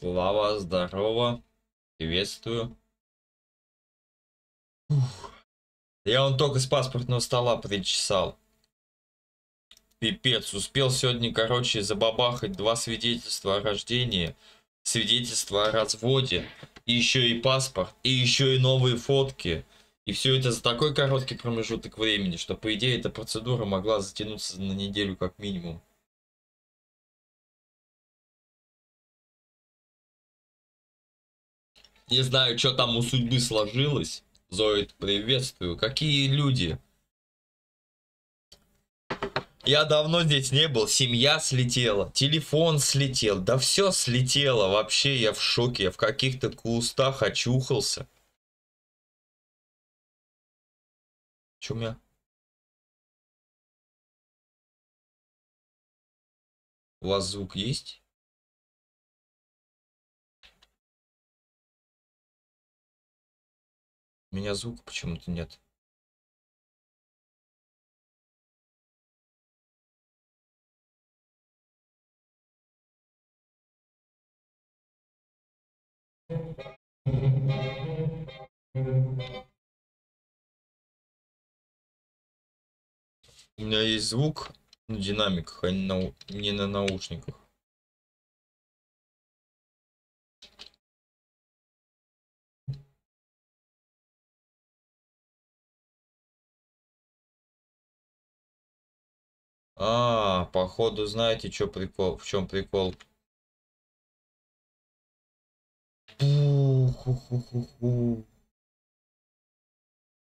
Слава, здорово. Приветствую. Ух. Я он только с паспортного стола причесал. Пипец, успел сегодня, короче, забабахать два свидетельства о рождении, свидетельство о разводе, и еще и паспорт, и еще и новые фотки. И все это за такой короткий промежуток времени, что, по идее, эта процедура могла затянуться на неделю как минимум. Не знаю, что там у судьбы сложилось. Зоид, приветствую. Какие люди? Я давно здесь не был, семья слетела, телефон слетел, да все слетело, вообще я в шоке, я в каких-то кустах очухался. Че у? У вас звук есть? У меня звука почему-то нет. У меня есть звук на динамиках, а не на, не на наушниках. А, походу, знаете, что прикол, в чем прикол?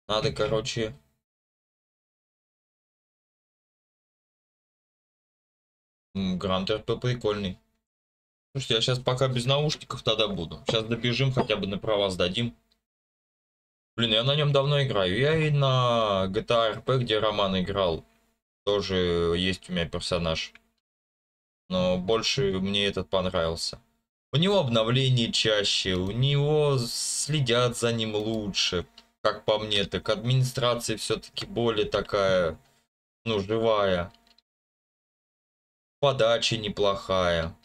Надо, короче... Грант РП прикольный. Слушайте, я сейчас пока без наушников тогда буду. Сейчас добежим, хотя бы на права сдадим. Блин, я на нем давно играю. Я и на GTA RP, где Роман играл, тоже есть у меня персонаж. Но больше мне этот понравился. У него обновления чаще, у него следят за ним лучше. Как по мне, так администрация все-таки более такая, ну, живая. Подача неплохая.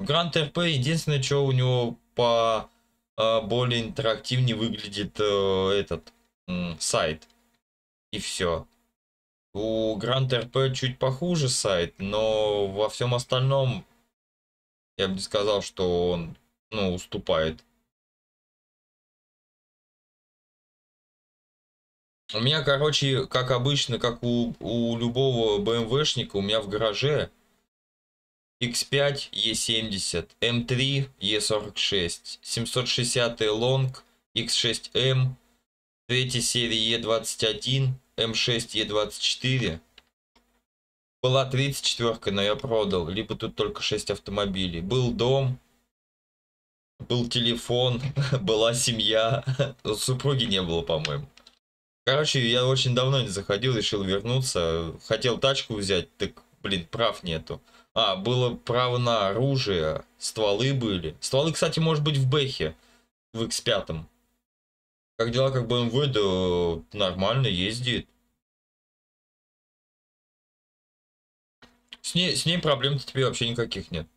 Гранд РП единственное, что у него по э, более интерактивнее выглядит э, этот э, сайт. И все. У Гранд РП чуть похуже сайт, но во всем остальном я бы не сказал, что он ну, уступает. У меня, короче, как обычно, как у, у любого BMW-шника, у меня в гараже X5 E70, M3 E46, 760 Long, X6M, третьей серии E21, M6 E24. Была 34, но я продал. Либо тут только 6 автомобилей. Был дом, был телефон, была семья. Супруги не было, по-моему. Короче, я очень давно не заходил, решил вернуться. Хотел тачку взять, так, блин, прав нету. А, было право на оружие, стволы были. Стволы, кстати, может быть в Бэхе, в X5. Как дела, как BMW, да нормально ездит. С ней, с ней проблем-то тебе вообще никаких нет.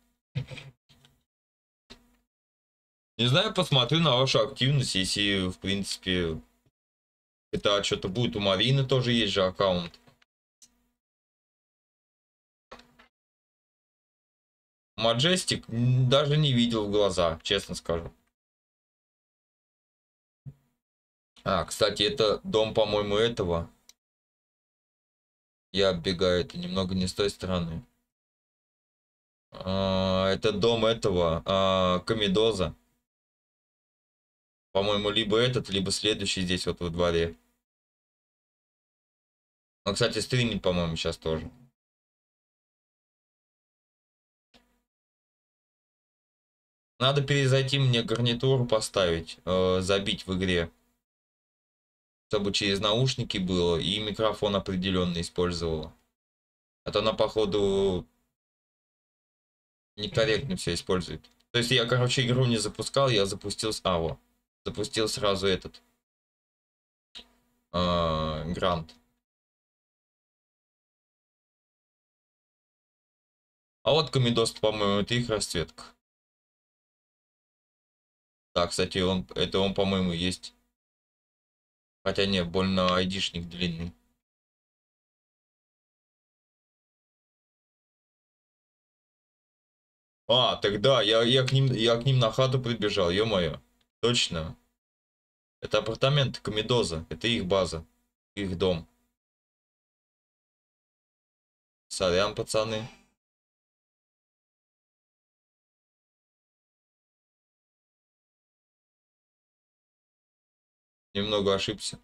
Не знаю, посмотрю на вашу активность, если, в принципе, это что-то будет. У Марины тоже есть же аккаунт. Маджестик даже не видел в глаза, честно скажу. А, кстати, это дом, по-моему, этого. Я оббегаю, это немного не с той стороны. А, это дом этого, а, Комедоза. По-моему, либо этот, либо следующий здесь вот во дворе. Он, кстати, стримит, по-моему, сейчас тоже. Надо перезайти мне гарнитуру поставить, э, забить в игре чтобы через наушники было и микрофон определенный использовала. А то она, походу, некорректно все использует. То есть я, короче, игру не запускал, я запустил... А, вот. Запустил сразу этот. Э, Грант. А вот Комедос, по-моему, это их расцветка. Да, кстати, он, это он, по-моему, есть. Хотя не, больно айдишник длинный. А, тогда я, я, к ним, я к ним на хату прибежал, ё-моё. Точно. Это апартаменты Комедоза, это их база, их дом. Сорян, пацаны. Немного ошибся.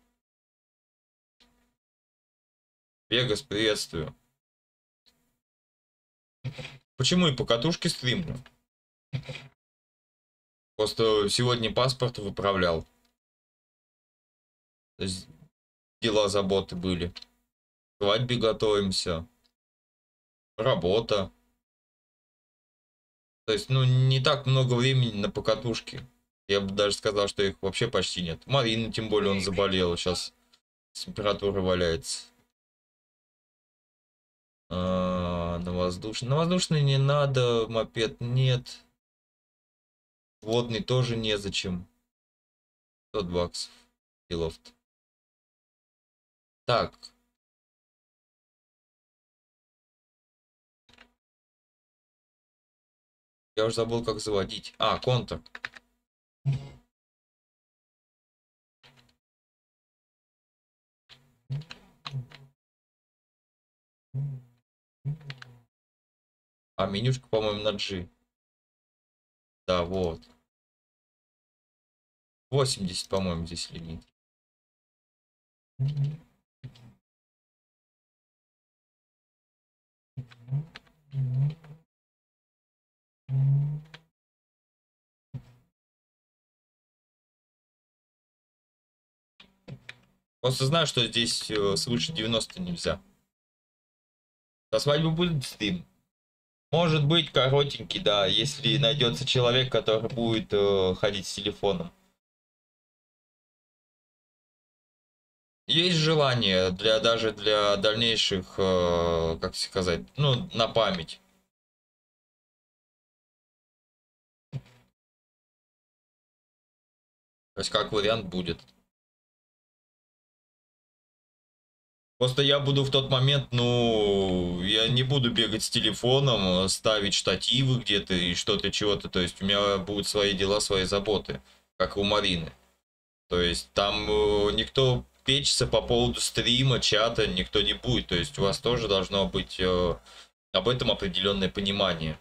Вегас, приветствую. Почему и по катушке стримлю? Просто сегодня паспорт выправлял. Дела, заботы были. свадьбе готовимся. Работа. То есть, ну, не так много времени на покатушке. Я бы даже сказал, что их вообще почти нет. Марина, тем более, он заболел. Сейчас температура валяется. А, на воздушный. На воздушный не надо, мопед нет. Водный тоже незачем. 100 баксов. И лофт. Так. Я уже забыл, как заводить. А, контур. А менюшка, по-моему, на G. Да, вот. 80, по-моему, здесь лимит. Просто знаю, что здесь э, свыше 90 нельзя. До свадьбы будет стрим. Может быть, коротенький, да, если найдется человек, который будет э, ходить с телефоном. Есть желание для даже для дальнейших, э, как сказать, ну, на память. То есть как вариант будет. Просто я буду в тот момент, ну, я не буду бегать с телефоном, ставить штативы где-то и что-то, чего-то. То есть у меня будут свои дела, свои заботы, как у Марины. То есть там э, никто печься по поводу стрима, чата никто не будет. То есть у вас тоже должно быть э, об этом определенное понимание.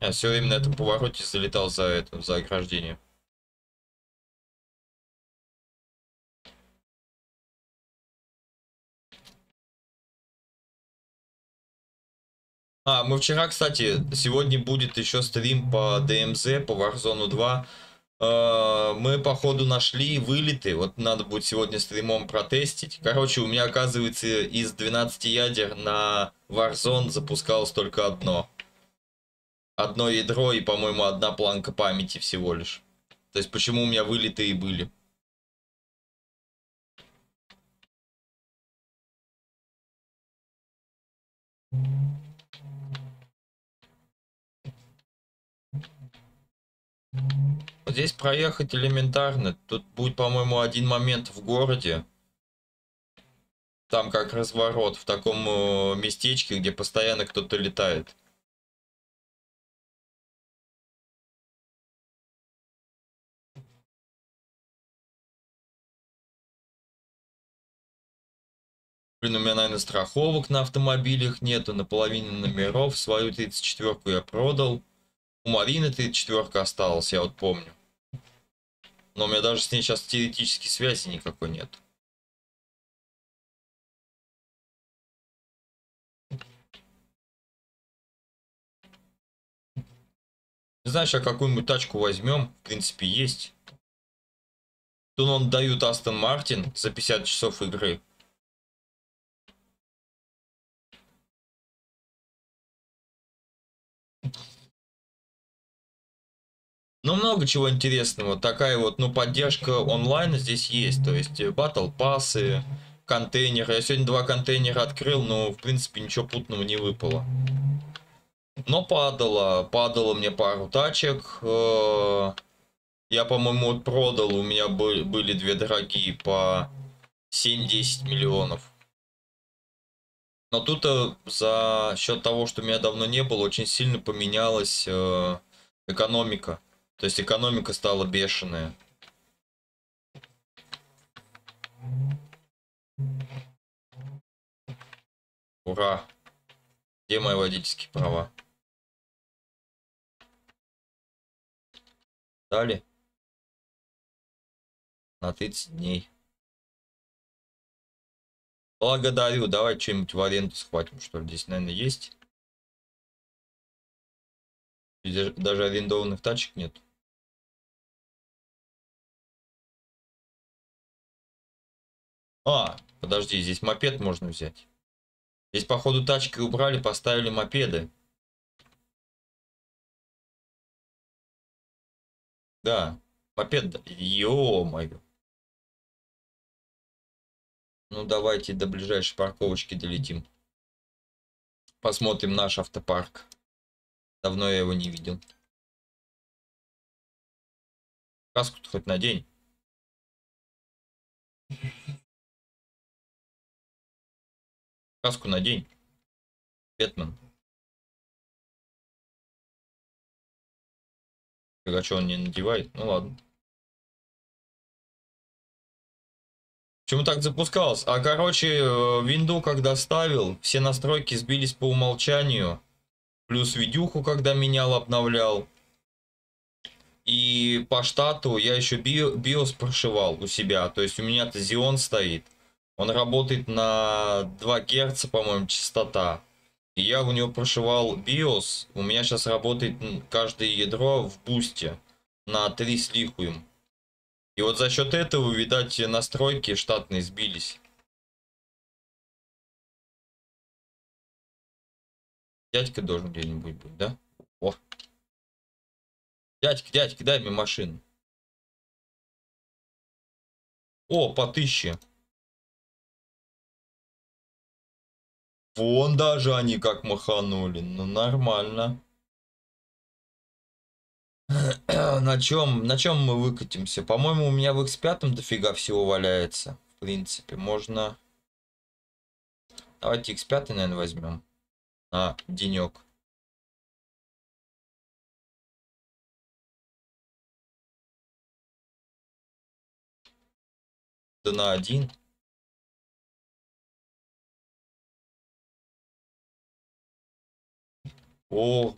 Я все время на этом повороте залетал за это, за ограждение. А, мы вчера, кстати, сегодня будет еще стрим по DMZ, по Warzone 2. А, мы, походу, нашли вылеты. Вот надо будет сегодня стримом протестить. Короче, у меня, оказывается, из 12 ядер на Warzone запускалось только одно. Одно ядро и, по-моему, одна планка памяти всего лишь. То есть, почему у меня вылеты и были. Здесь проехать элементарно. Тут будет, по-моему, один момент в городе. Там как разворот в таком э, местечке, где постоянно кто-то летает. Блин, у меня, наверное, страховок на автомобилях нету, наполовину номеров. Свою 34-ку я продал. У Марины 34 осталась, я вот помню. Но у меня даже с ней сейчас теоретически связи никакой нет. Не знаю, сейчас какую-нибудь тачку возьмем. В принципе, есть. Тут он дают Астон Мартин за 50 часов игры. Ну, много чего интересного. Такая вот, ну, поддержка онлайн здесь есть. То есть, батл пассы, контейнера. Я сегодня два контейнера открыл, но, в принципе, ничего путного не выпало. Но падало. Падало мне пару тачек. Э, я, по-моему, продал. У меня были две дорогие по 7-10 миллионов. Но тут э, за счет того, что меня давно не было, очень сильно поменялась э, экономика. То есть экономика стала бешеная. Ура! Где мои водительские права? Дали? На 30 дней. Благодарю. Давай что-нибудь в аренду схватим, что ли. Здесь, наверное, есть. Даже арендованных тачек нет. А, подожди, здесь мопед можно взять. Здесь, походу, тачки убрали, поставили мопеды. Да, мопед, ё-моё. Ну, давайте до ближайшей парковочки долетим. Посмотрим наш автопарк. Давно я его не видел. Каску-то хоть надень. Каску надень. Бэтмен. А что он не надевает? Ну ладно. Почему так запускалось? А короче, э, винду когда ставил, все настройки сбились по умолчанию. Плюс видюху, когда менял, обновлял. И по штату я еще биос прошивал у себя. То есть у меня-то Xeon стоит. Он работает на 2 Гц, по-моему, частота. И я у него прошивал BIOS. У меня сейчас работает каждое ядро в бусте на 3 с лихуем. И вот за счет этого, видать, настройки штатные сбились. Дядька должен где-нибудь быть, да? О. Дядька, дядька, дай мне машину. О, по тысяче. Вон даже они как маханули. Ну, нормально. на чем, на чем мы выкатимся? По-моему, у меня в X5 дофига всего валяется. В принципе, можно... Давайте X5, наверное, возьмем. На денек. Да на один. О,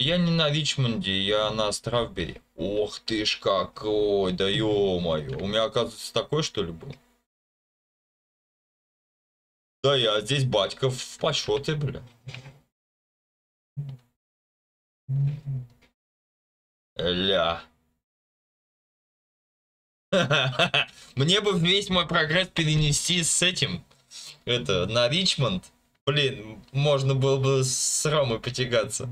Я не на Ричмонде, я на Стравбери. Ох ты ж какой, да ё-моё. У меня, оказывается, такой, что ли, был? Да я здесь батька в почёте, бля. Ля. Мне бы весь мой прогресс перенести с этим. Это, на Ричмонд. Блин, можно было бы с Ромой потягаться.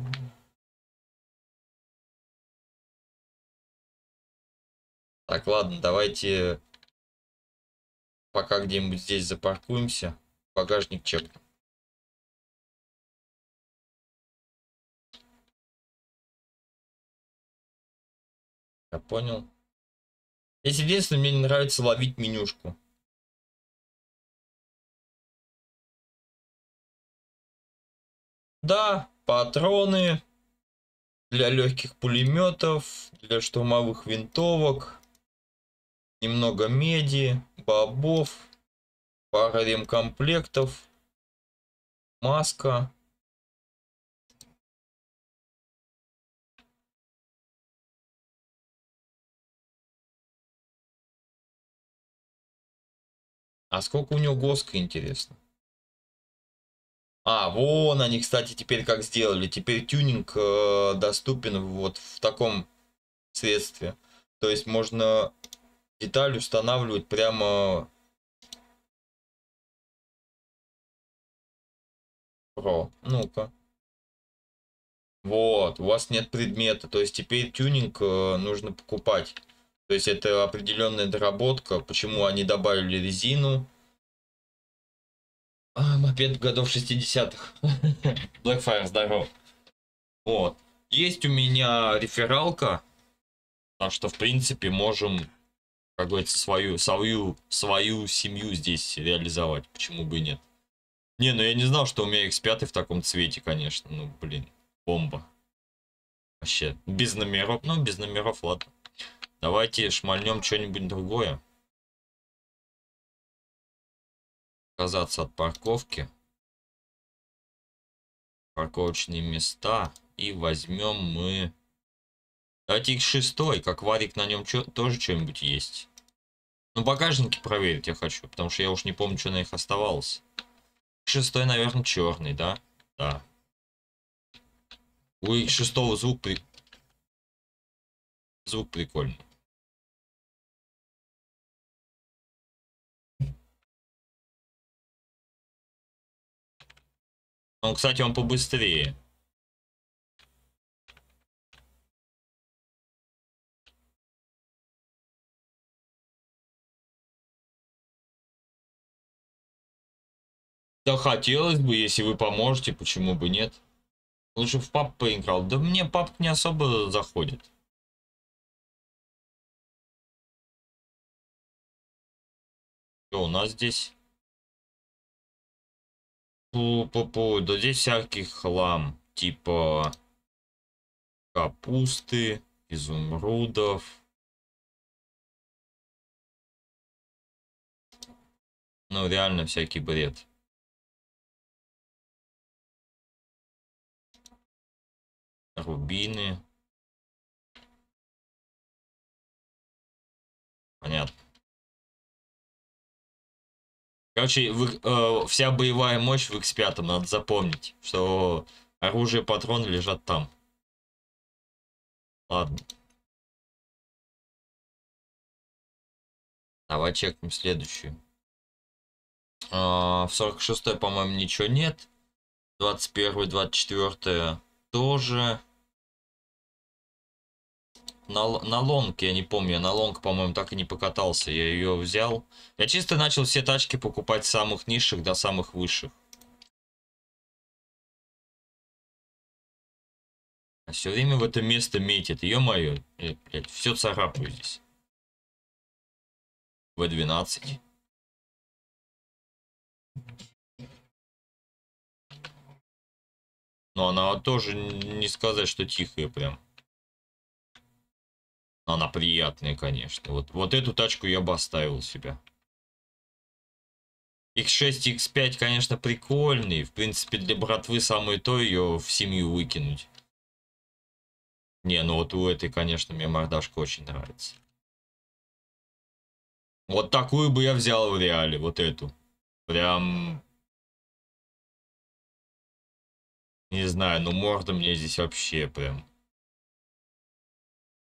Так, ладно, давайте пока где-нибудь здесь запаркуемся. Багажник чек. Я понял. Здесь единственное, мне не нравится ловить менюшку. Да, патроны для легких пулеметов, для штурмовых винтовок немного меди, бобов, пара ремкомплектов, маска. А сколько у него госка, интересно? А, вон они, кстати, теперь как сделали. Теперь тюнинг э, доступен вот в таком средстве. То есть можно деталь устанавливать прямо про. Ну-ка. Вот, у вас нет предмета, то есть теперь тюнинг э, нужно покупать. То есть это определенная доработка, почему они добавили резину. А, мопед годов 60-х. Blackfire, здоров. Вот. Есть у меня рефералка, так что, в принципе, можем, как говорится, свою, свою, свою семью здесь реализовать. Почему бы и нет? Не, ну я не знал, что у меня X5 в таком цвете, конечно. Ну, блин, бомба. Вообще, без номеров. Ну, без номеров, ладно. Давайте шмальнем что-нибудь другое. Отказаться от парковки. Парковочные места. И возьмем мы... Давайте X6, как варик на нем чё, тоже что-нибудь есть. Ну, багажники проверить я хочу, потому что я уж не помню, что на них оставалось. Шестой, наверное, черный, да? Да. У X6 звук при... Звук прикольный. Он, кстати, он побыстрее. Да хотелось бы, если вы поможете, почему бы нет. Лучше в пап поиграл. Да мне пап не особо заходит. Что у нас здесь? Пу-пу-пу, да здесь всякий хлам. Типа капусты, изумрудов. Ну, реально всякий бред. Рубины. Понятно. Короче, вы, э, вся боевая мощь в X5 надо запомнить, что оружие, патроны лежат там. Ладно. Давай чекнем следующую. А, в 46 по-моему, ничего нет. 21 24 тоже. На, на лонг, я не помню, на лонг, по-моему, так и не покатался. Я ее взял. Я чисто начал все тачки покупать с самых низших до самых высших. А все время в это место метит. Ё-моё, блядь, все царапаю здесь. В-12. Но она тоже не сказать, что тихая прям. Она приятная, конечно. Вот, вот эту тачку я бы оставил себя. X6, X5, конечно, прикольный. В принципе, для братвы самое то ее в семью выкинуть. Не, ну вот у этой, конечно, мне мордашка очень нравится. Вот такую бы я взял в реале, вот эту. Прям... Не знаю, но морда мне здесь вообще прям...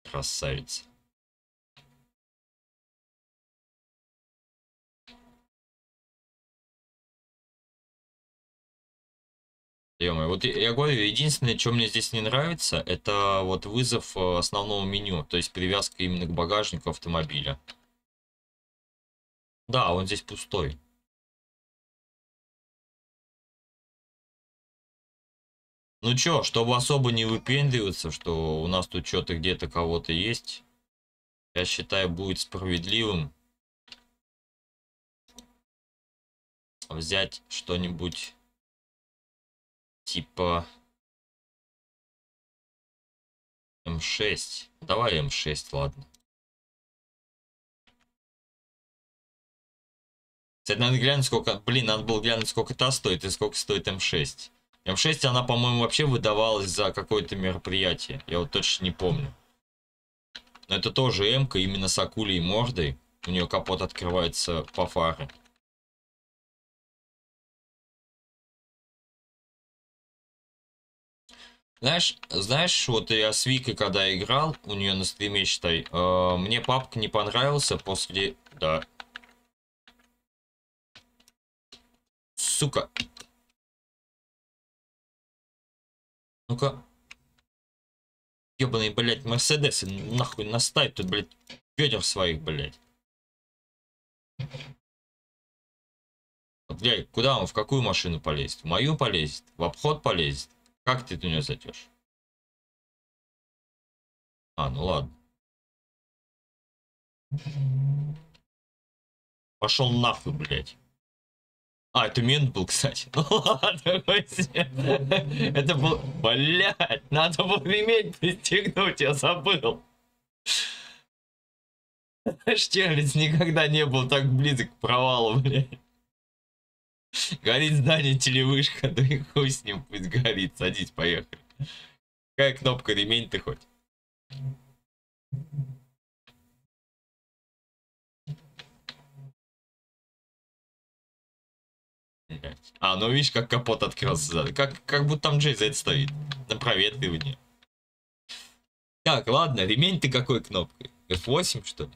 Красавица. ё вот я говорю, единственное, что мне здесь не нравится, это вот вызов э, основного меню, то есть привязка именно к багажнику автомобиля. Да, он здесь пустой. Ну чё, чтобы особо не выпендриваться, что у нас тут что-то где-то кого-то есть, я считаю, будет справедливым взять что-нибудь типа М6. Давай М6, ладно. Кстати, надо глянуть, сколько... Блин, надо было глянуть, сколько та стоит и сколько стоит М6. М6 она, по-моему, вообще выдавалась за какое-то мероприятие. Я вот точно не помню. Но это тоже м именно с акулей мордой. У нее капот открывается по фаре. Знаешь, знаешь, вот я с Викой, когда играл, у нее на стриме, считай, э, мне папка не понравился после... Да. Сука. Ну-ка. Ебаный, блядь, Мерседесы, нахуй наставь тут, блядь, Ведер своих, блядь. Блядь, куда он, в какую машину полезет? В мою полезет? В обход полезет? Как ты туда зайдешь? А, ну ладно. Пошел нахуй, блядь. А, это мент был, кстати. Ну ладно, Это был... Блядь, надо было ремень пристегнуть, я забыл. Штирлиц никогда не был так близок к провалу, блядь. Горит здание телевышка, да и хуй с ним пусть горит. Садись, поехали. Какая кнопка ремень ты хоть? А, ну видишь, как капот открылся. Как, как будто там Джей стоит. На проветривании. Так, ладно, ремень ты какой кнопкой? F8, что ли?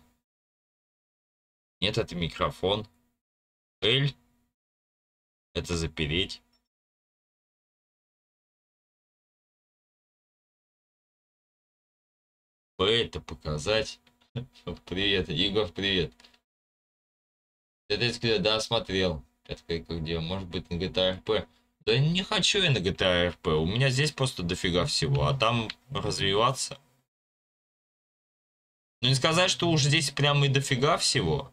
Нет, это микрофон. L. Это запереть. П это показать. Привет, Игорь, привет. Это да, смотрел. Это как где? Может быть на GTA RP. Да не хочу я на GTA RP. У меня здесь просто дофига всего. А там развиваться. Ну не сказать, что уж здесь прям и дофига всего.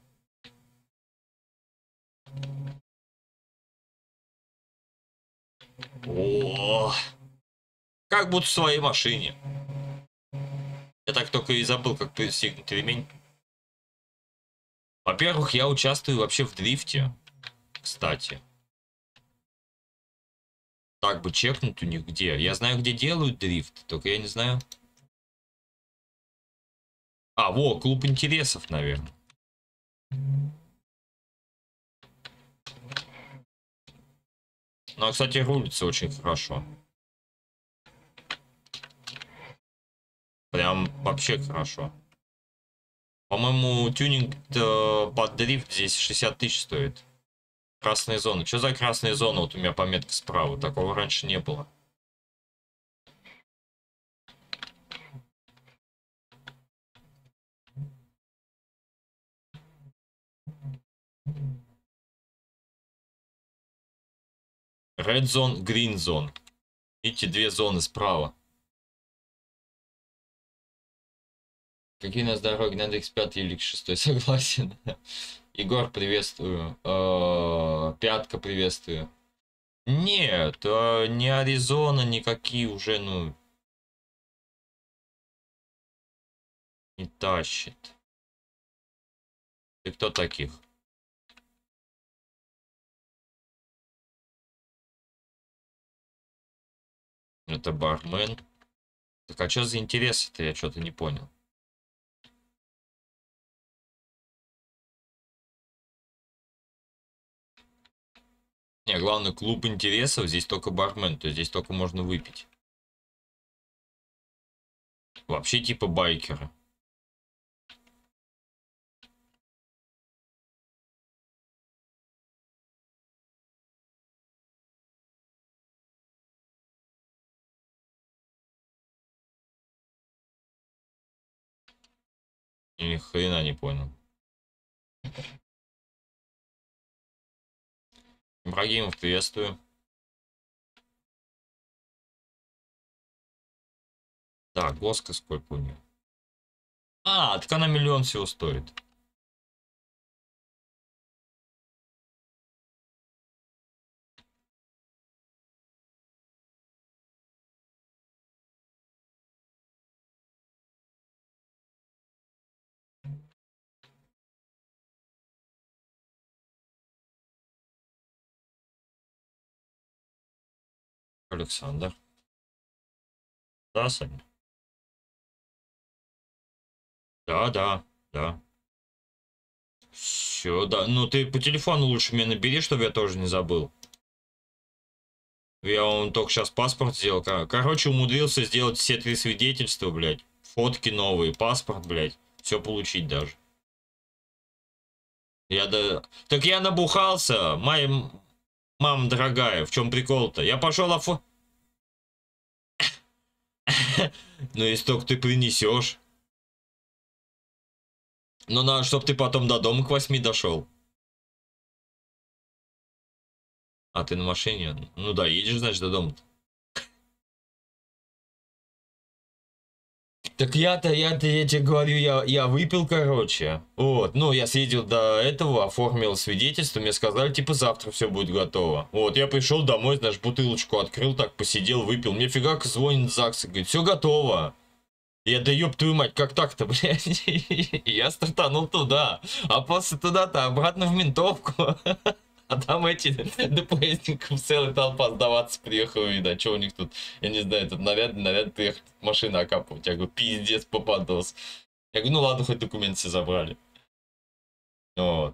О, как будто в своей машине. Я так только и забыл, как пристегнуть ремень. Во-первых, я участвую вообще в дрифте. Кстати. Так бы чекнуть у них где. Я знаю, где делают дрифт, только я не знаю. А, во, клуб интересов, наверное. Ну, а, кстати, рулится очень хорошо. Прям вообще хорошо. По-моему, тюнинг э, под дрифт здесь 60 тысяч стоит. Красные зоны. Что за красные зоны? Вот у меня пометка справа. Такого раньше не было. Red Zone, Green Zone. Видите, две зоны справа. Какие у нас дороги? Надо X5 или X6, согласен. Егор, приветствую. Э, пятка, приветствую. Нет, э, не Аризона, никакие уже, ну... Не тащит. Ты кто таких? Это бармен. Так а что за интересы-то? Я что-то не понял. Не, главный клуб интересов, здесь только бармен, то есть здесь только можно выпить. Вообще типа байкеры. Ни хрена не понял. Ибрагимов, приветствую. Так, Госка сколько у нее? А, так она миллион всего стоит. Александр. Да, Саня? Да, да, да. Все, да. Ну, ты по телефону лучше мне набери, чтобы я тоже не забыл. Я вам только сейчас паспорт сделал. Короче, умудрился сделать все три свидетельства, блядь. Фотки новые, паспорт, блядь. Все получить даже. Я да... Так я набухался, моя мама дорогая. В чем прикол-то? Я пошел офо... Ну, если только ты принесешь. Ну, надо, чтобы ты потом до дома к 8 дошел. А ты на машине? Ну да, едешь, значит, до дома. Так я-то, я-то, я тебе говорю, я, я выпил, короче. Вот, ну, я съездил до этого, оформил свидетельство, мне сказали, типа, завтра все будет готово. Вот, я пришел домой, знаешь, бутылочку открыл, так посидел, выпил. Мне фигак звонит ЗАГС и говорит, все готово. Я, да ёб твою мать, как так-то, блядь? Я стартанул туда, а после туда-то обратно в ментовку. А там эти ДПСников целая толпа сдаваться приехала, видать, что у них тут, я не знаю, тут наряд, наряд приехать машина окапывать. Я говорю, пиздец, попадос. Я говорю, ну ладно, хоть документы все забрали. Вот.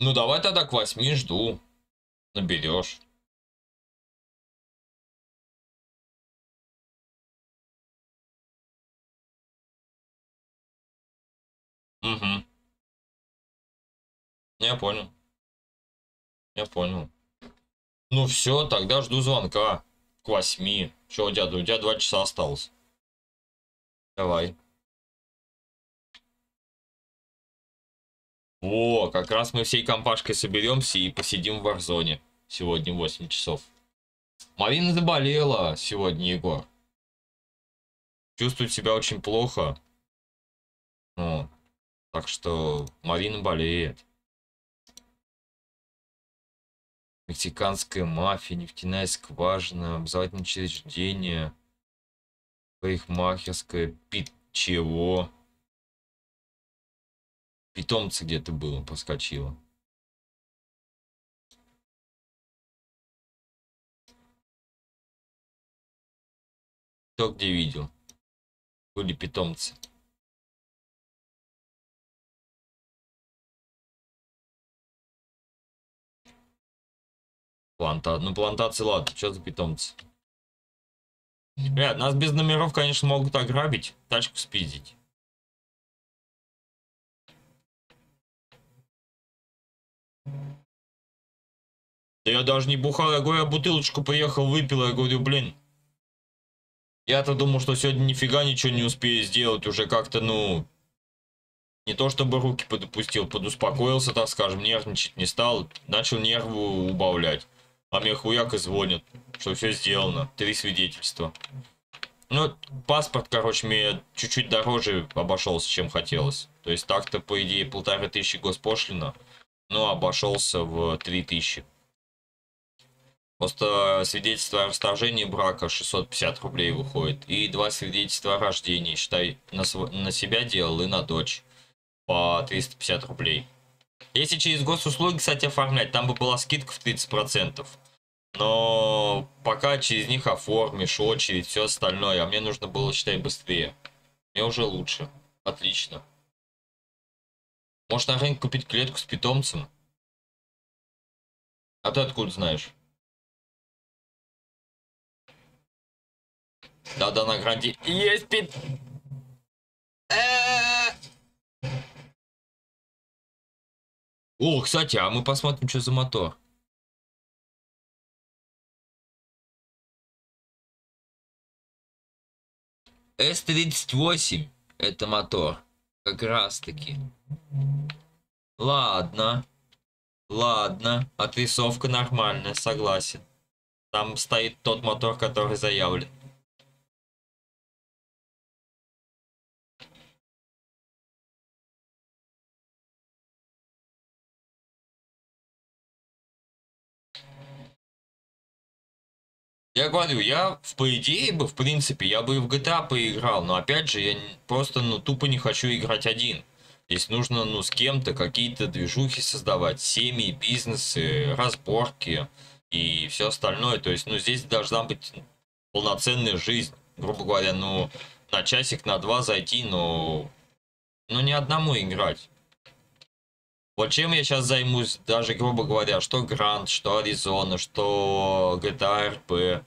Ну давай тогда к восьми жду. Наберешь. Угу. Я понял. Я понял. Ну все, тогда жду звонка. К восьми. Че у тебя? У тебя два часа осталось. Давай. О, как раз мы всей компашкой соберемся и посидим в Варзоне. Сегодня 8 часов. Марина заболела сегодня, Егор. Чувствует себя очень плохо. Ну, так что Марина болеет. Мексиканская мафия, нефтяная скважина, образовательное учреждение, парикмахерская, пит чего? Питомцы где-то было, проскочило. Кто где видел? Были питомцы. Планта... Ну, плантации, ладно, что за питомцы? Ребят, нас без номеров, конечно, могут ограбить, тачку спиздить. Да я даже не бухал, я говорю, я бутылочку поехал, выпил, я говорю, блин. Я-то думал, что сегодня нифига ничего не успею сделать, уже как-то, ну, не то чтобы руки подопустил, подуспокоился, так скажем, нервничать не стал, начал нервы убавлять. А мне хуяк и звонит, что все сделано. Три свидетельства. Ну, паспорт, короче, мне чуть-чуть дороже обошелся, чем хотелось. То есть так-то, по идее, полторы тысячи госпошлина, но обошелся в три тысячи. Просто свидетельство о расторжении брака 650 рублей выходит. И два свидетельства о рождении, считай, на, на себя делал и на дочь по 350 рублей. Если через госуслуги, кстати, оформлять, там бы была скидка в 30%. Но пока через них оформишь очередь, все остальное, а мне нужно было, считай, быстрее. Мне уже лучше. Отлично. Может на рынке купить клетку с питомцем? А ты откуда знаешь? Да-да, на гранде есть пит... О, кстати, а мы посмотрим, что за мотор. С-38 это мотор. Как раз таки. Ладно. Ладно. Отрисовка нормальная, согласен. Там стоит тот мотор, который заявлен. Я говорю, я, по идее бы, в принципе, я бы и в GTA поиграл, но опять же, я просто, ну, тупо не хочу играть один. Здесь нужно, ну, с кем-то какие-то движухи создавать, семьи, бизнесы, разборки и все остальное. То есть, ну, здесь должна быть полноценная жизнь, грубо говоря, ну, на часик, на два зайти, но, ну, не одному играть. Вот чем я сейчас займусь, даже грубо говоря, что Грант, что Аризона, что GTA RP.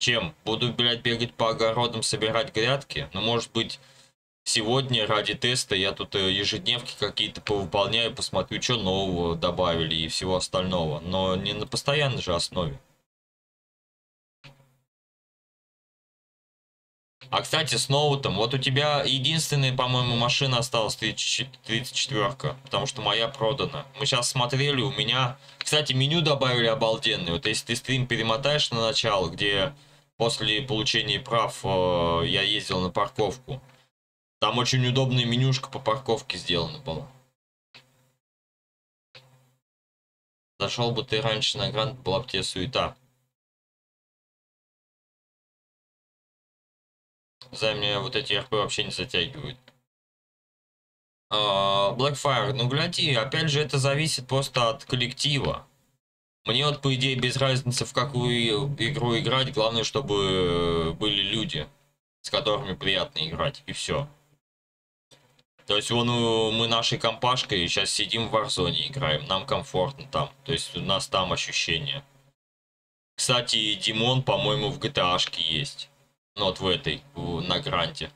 Чем? Буду, блядь, бегать по огородам, собирать грядки? Ну, может быть, сегодня ради теста я тут э, ежедневки какие-то повыполняю, посмотрю, что нового добавили и всего остального. Но не на постоянной же основе. А, кстати, с ноутом. Вот у тебя единственная, по-моему, машина осталась 34-ка. Потому что моя продана. Мы сейчас смотрели, у меня... Кстати, меню добавили обалденное. Вот если ты стрим перемотаешь на начало, где после получения прав э, я ездил на парковку. Там очень удобная менюшка по парковке сделана была. Зашел бы ты раньше на грант, была бы тебе суета. За меня вот эти РП вообще не затягивают. А, Blackfire, ну гляди, опять же это зависит просто от коллектива. Мне вот по идее без разницы в какую игру играть, главное чтобы были люди, с которыми приятно играть, и все. То есть вон мы нашей компашкой сейчас сидим в Warzone играем, нам комфортно там, то есть у нас там ощущения. Кстати, Димон, по-моему, в GTA есть. Ну вот в этой, на гранте.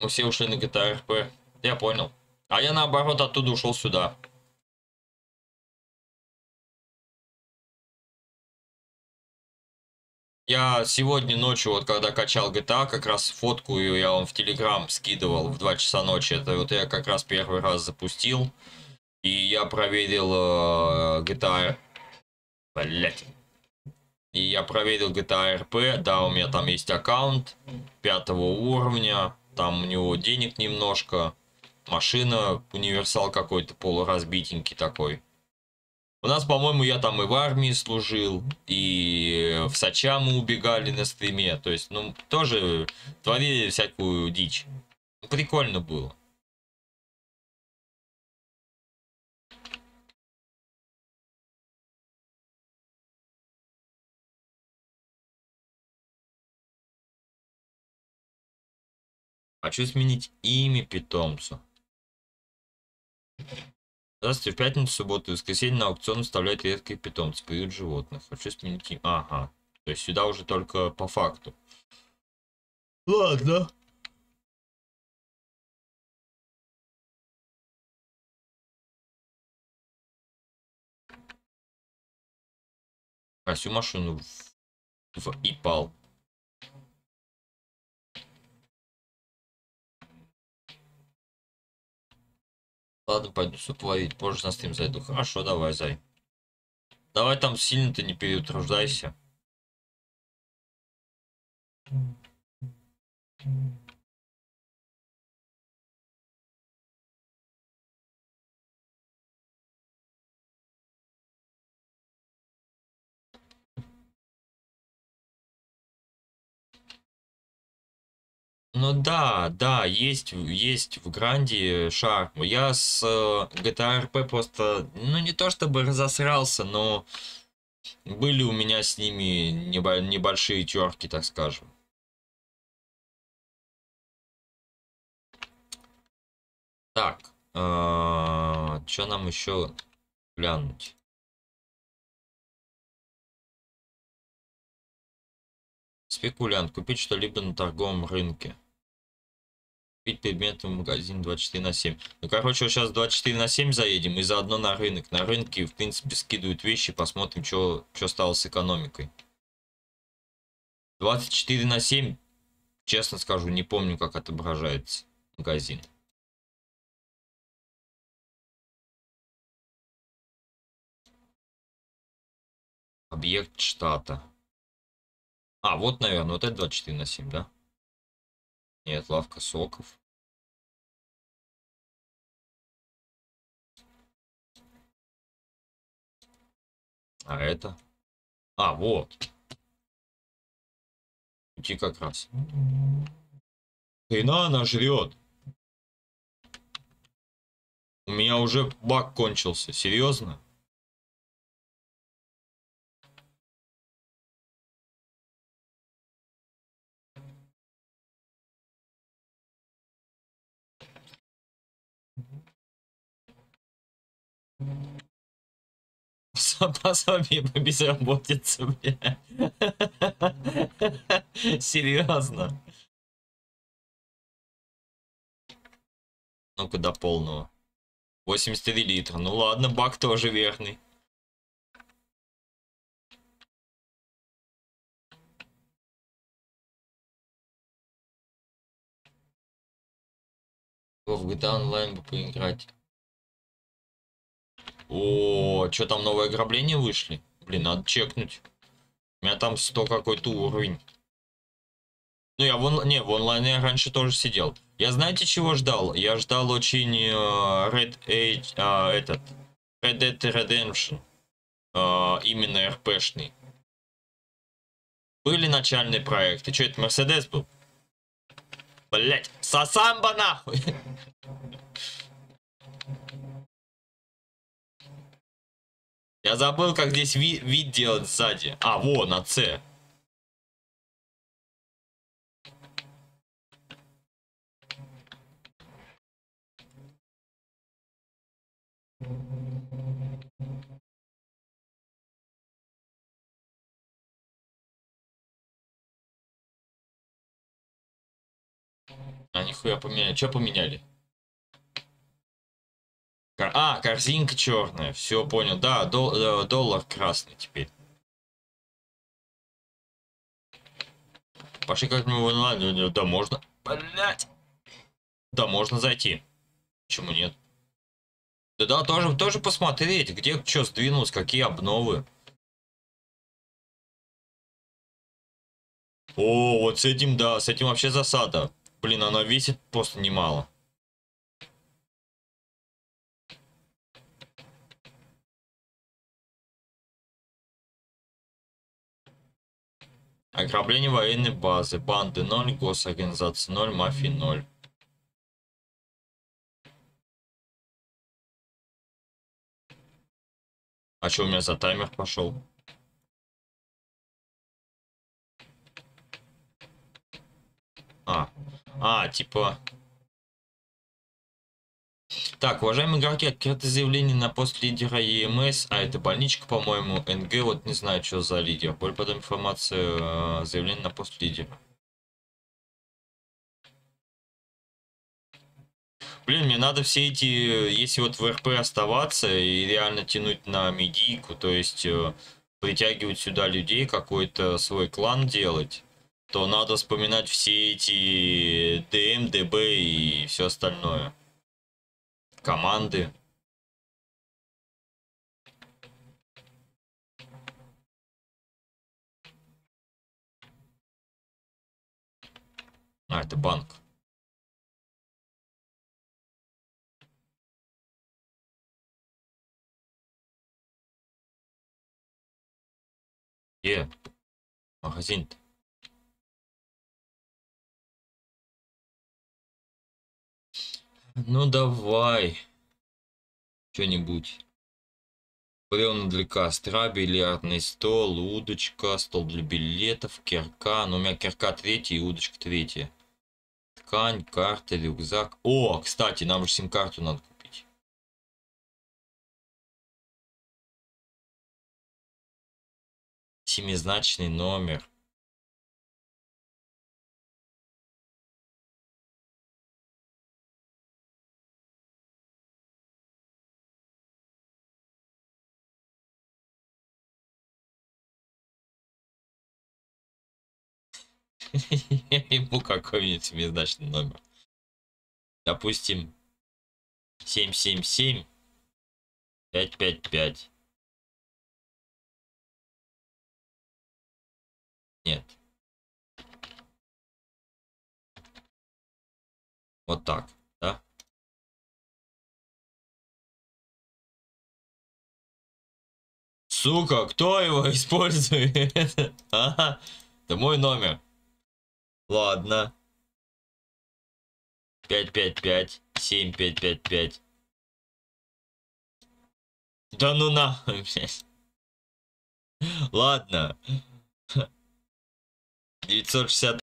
Мы все ушли на GTA RP. Я понял. А я наоборот оттуда ушел сюда. Я сегодня ночью, вот когда качал GTA, как раз фотку я вам в Телеграм скидывал в 2 часа ночи. Это вот я как раз первый раз запустил. И я проверил э, GTA... Блять. И я проверил GTA RP, да, у меня там есть аккаунт пятого уровня, там у него денег немножко, машина, универсал какой-то полуразбитенький такой. У нас, по-моему, я там и в армии служил, и в Сача мы убегали на стриме, то есть, ну, тоже творили всякую дичь. Прикольно было. Хочу сменить имя питомцу. Здравствуйте, в пятницу, субботу и воскресенье на аукцион вставляют редкие питомцы, приют животных. Хочу сменить имя. Ага. То есть сюда уже только по факту. Ладно. А всю машину в, в ИПАЛ. Ладно, пойду суп варить, позже на стрим зайду. Хорошо, давай, зай. Давай там сильно-то не переутруждайся. Ну да, да, есть, есть в Гранде шар. Я с э, GTA RP просто, ну не то чтобы разосрался, но были у меня с ними небо небольшие терки, так скажем. Так, э что нам еще глянуть? Спекулянт. Купить что-либо на торговом рынке купить предметы в магазин 24 на 7. Ну, короче, вот сейчас 24 на 7 заедем и заодно на рынок. На рынке, в принципе, скидывают вещи, посмотрим, что стало с экономикой. 24 на 7, честно скажу, не помню, как отображается магазин. Объект штата. А, вот, наверное, вот это 24 на 7, да? Нет, лавка соков. А это? А, вот. Пути как раз. Хрена она жрет. У меня уже бак кончился. Серьезно? Пособие по безработице, бля. Серьезно. Ну куда полного. 83 литра. Ну ладно, бак тоже верхний. В GTA онлайн бы поиграть. О, что там новые ограбления вышли? Блин, надо чекнуть. У меня там 100 какой-то уровень. Ну, я в, он... не, в онлайне раньше тоже сидел. Я знаете, чего ждал? Я ждал очень uh, Red Age, uh, этот, Red Dead Redemption. Uh, именно РПшный. Были начальные проекты. Что это, Мерседес был? Блять, сосамба нахуй! Я забыл, как здесь ви вид делать сзади. А, во, на С. А, нихуя поменяли. Что поменяли? А, корзинка черная. Все, понял. Да, дол э, доллар красный теперь. Пошли как-нибудь в. Да, можно. Блять. Да, можно зайти. Почему нет? Да, да, тоже, тоже посмотреть, где что сдвинулось, какие обновы. О, вот с этим, да, с этим вообще засада. Блин, она весит просто немало. Ограбление военной базы. Банды 0, госорганизации 0, мафии 0. А что у меня за таймер пошел? А, а, типа... Так, уважаемые игроки, заявление на пост лидера ЕМС, а это больничка, по-моему, НГ, вот не знаю, что за лидер. Более потом информация, э, заявление на пост лидера. Блин, мне надо все эти, если вот в РП оставаться и реально тянуть на медийку, то есть э, притягивать сюда людей, какой-то свой клан делать, то надо вспоминать все эти ДМ, ДБ и все остальное. Команды. А, это банк. Где? Магазин-то. Ну давай. Что-нибудь. Бревна для костра, бильярдный стол, удочка, стол для билетов, кирка. Ну, у меня кирка третья и удочка третья. Ткань, карта, рюкзак. О, кстати, нам же сим-карту надо купить. Семизначный номер. Ему какой-нибудь семизначный номер. Допустим, 777 555. Нет. Вот так, да? Сука, кто его использует? Ага, это мой номер. Ладно. Пять, пять, пять, семь, пять, пять, пять. Да ну нахуй, блядь. Ладно. 960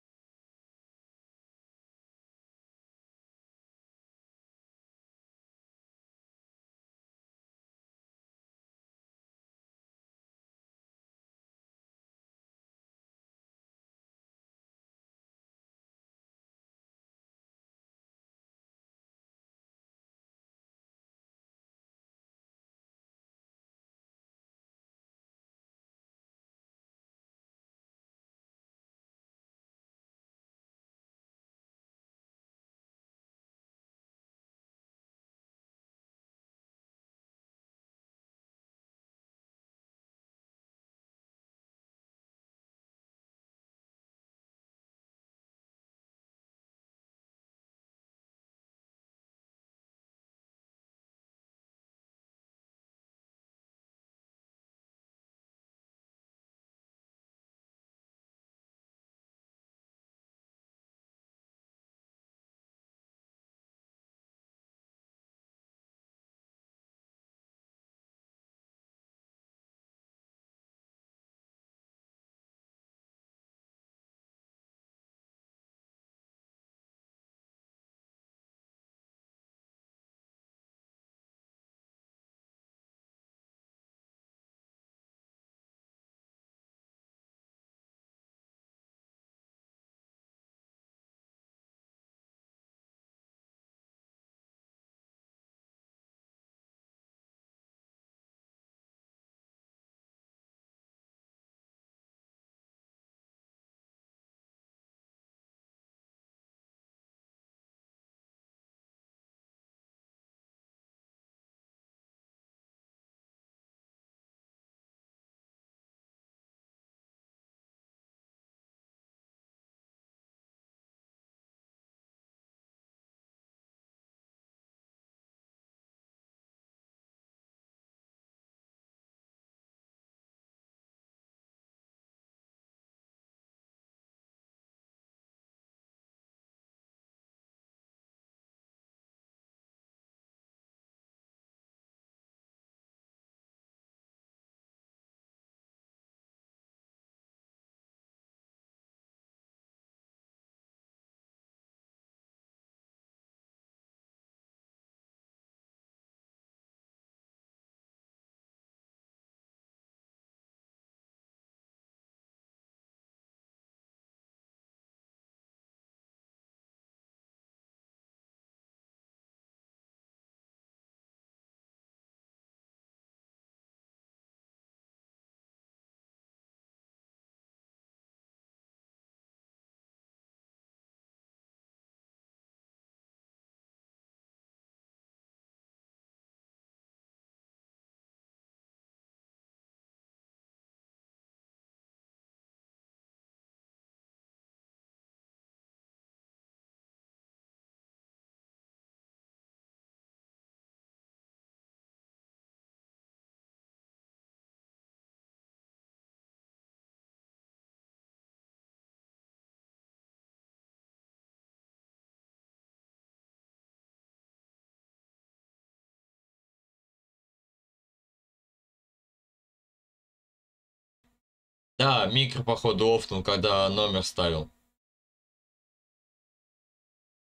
Да, микро, походу, офнул, когда номер ставил.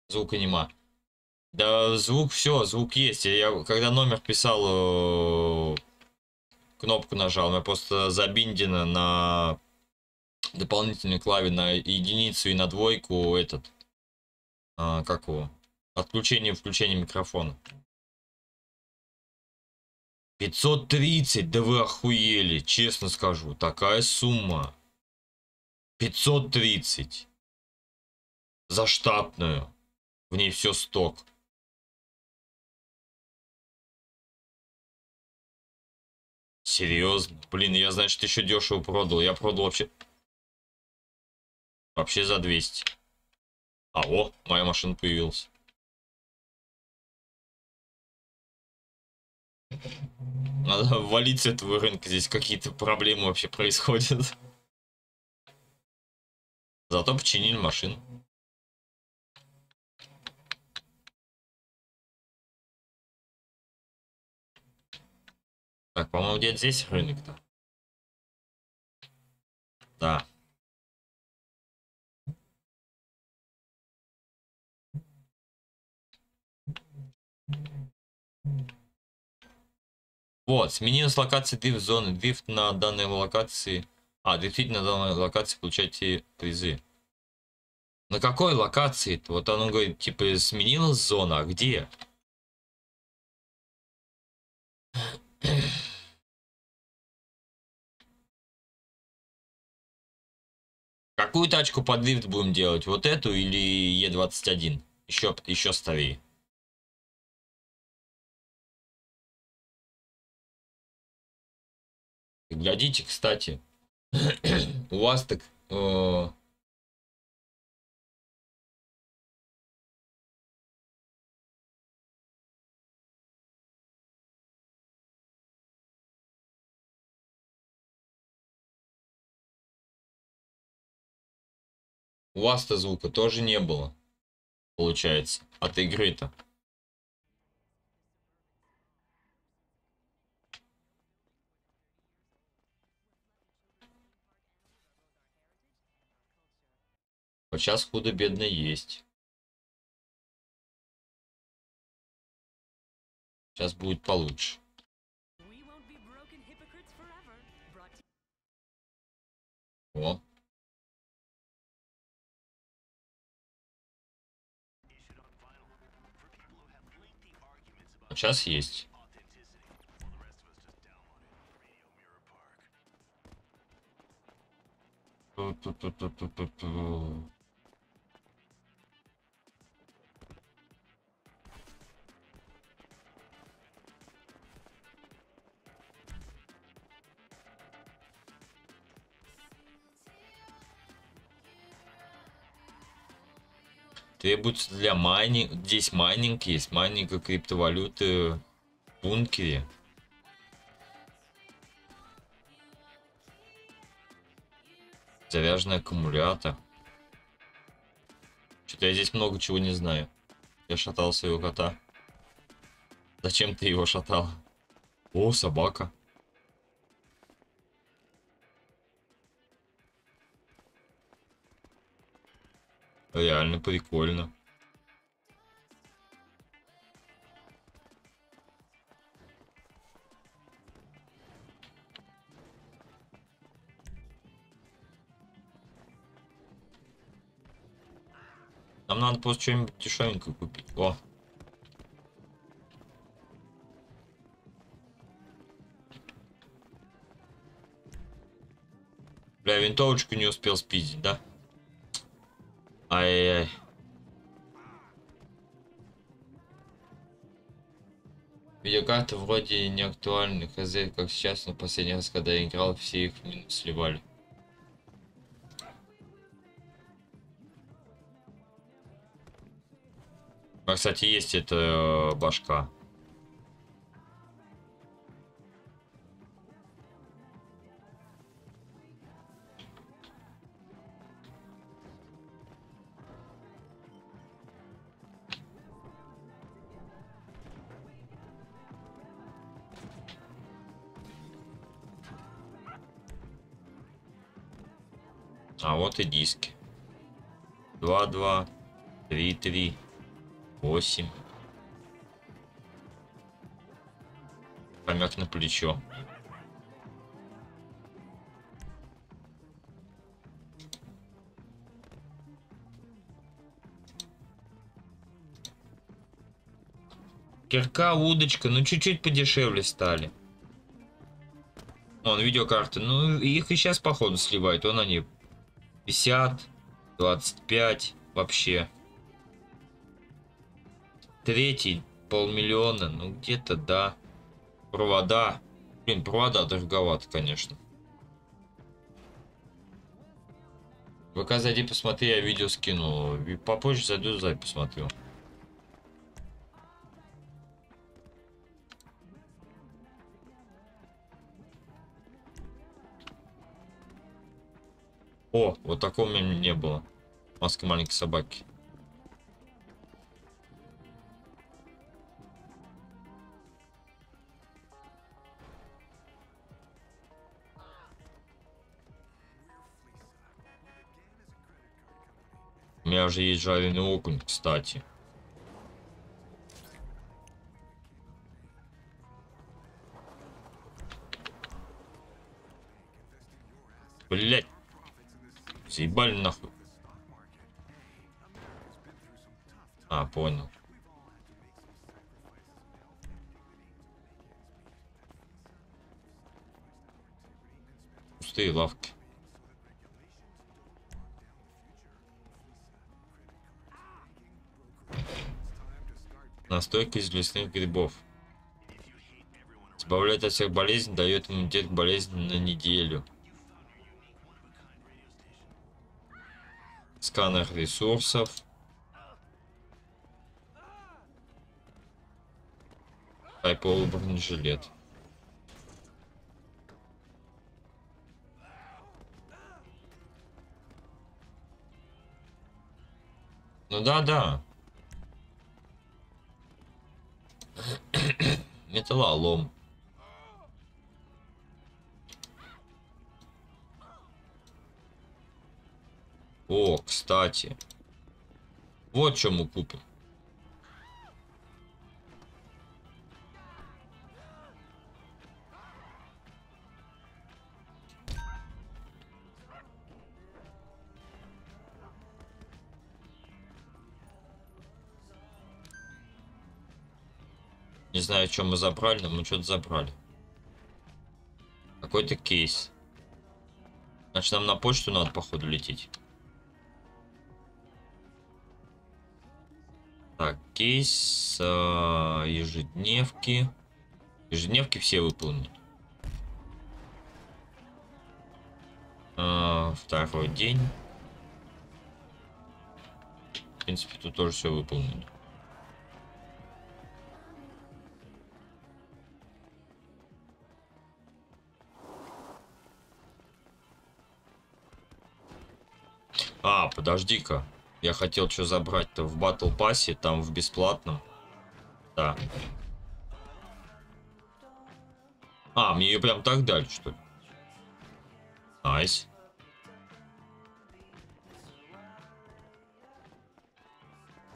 Звука нема. Да, звук, все, звук есть. Я, когда номер писал, э, кнопку нажал, я просто забиндено на дополнительной клаве на единицу и на двойку этот, а, как его, отключение включение микрофона. 530, да вы охуели, честно скажу, такая сумма. 530. За штатную. В ней все сток. Серьезно? Блин, я, значит, еще дешево продал. Я продал вообще... Вообще за 200. А, о, моя машина появилась. Надо валить с этого рынка. Здесь какие-то проблемы вообще происходят. Зато починили машину. Так, по-моему, где здесь рынок-то? Да. Вот, сменилась локация дрифт зоны. Дрифт на данной локации... А, дрифтить на данной локации получаете призы. На какой локации? -то? Вот оно говорит, типа, сменилась зона, а где? Какую тачку под дрифт будем делать? Вот эту или Е21? Еще, еще старее. Глядите, кстати, у вас так... Э, У вас-то звука тоже не было, получается, от игры-то. Вот сейчас худо-бедно есть. Сейчас будет получше. О. Сейчас есть. Требуется для майнинг. Здесь майнинг есть. Майнинг криптовалюты в бункере. Заряженный аккумулятор. Что-то я здесь много чего не знаю. Я шатал своего кота. Зачем ты его шатал? О, собака. Реально прикольно. Нам надо просто что-нибудь дешевенькое купить. О. Бля, винтовочку не успел спиздить, да? Ай-яй-яй. Видеокарты вроде не актуальны, хз, как сейчас, но последний раз, когда я играл, все их сливали. А, кстати, есть эта э, башка. А вот и диски. 2, 2, 3, 3, 8. Хомяк на плечо. Кирка, удочка, ну чуть-чуть подешевле стали. Вон, видеокарты. Ну, их и сейчас, походу, сливают. Вон они. 50, 25 вообще. Третий полмиллиона. Ну, где-то, да. Провода. Блин, провода дороговато, конечно. ВК зайди посмотри, я видео скинул. Попозже зайду, зайду посмотрю. О, вот такого у меня не было. Маска маленькой собаки. У меня уже есть жареный окунь, кстати. Блять. Заебали нахуй. А, понял. Пустые лавки. Настойка из лесных грибов. Избавляет от всех болезней, дает иммунитет к болезни на неделю. Сканер ресурсов. Тайповый бронежилет. Ну да, да. Металлолом. О, кстати. Вот что мы купим. Не знаю, что мы забрали, но мы что-то забрали. Какой-то кейс. Значит, нам на почту надо, походу, лететь. Так, кейс, э, ежедневки. Ежедневки все выполнены. Э, второй день. В принципе, тут тоже все выполнено. А, подожди-ка. Я хотел что забрать-то в батл пассе, там в бесплатном. Да. А, мне ее прям так дали, что ли? Nice.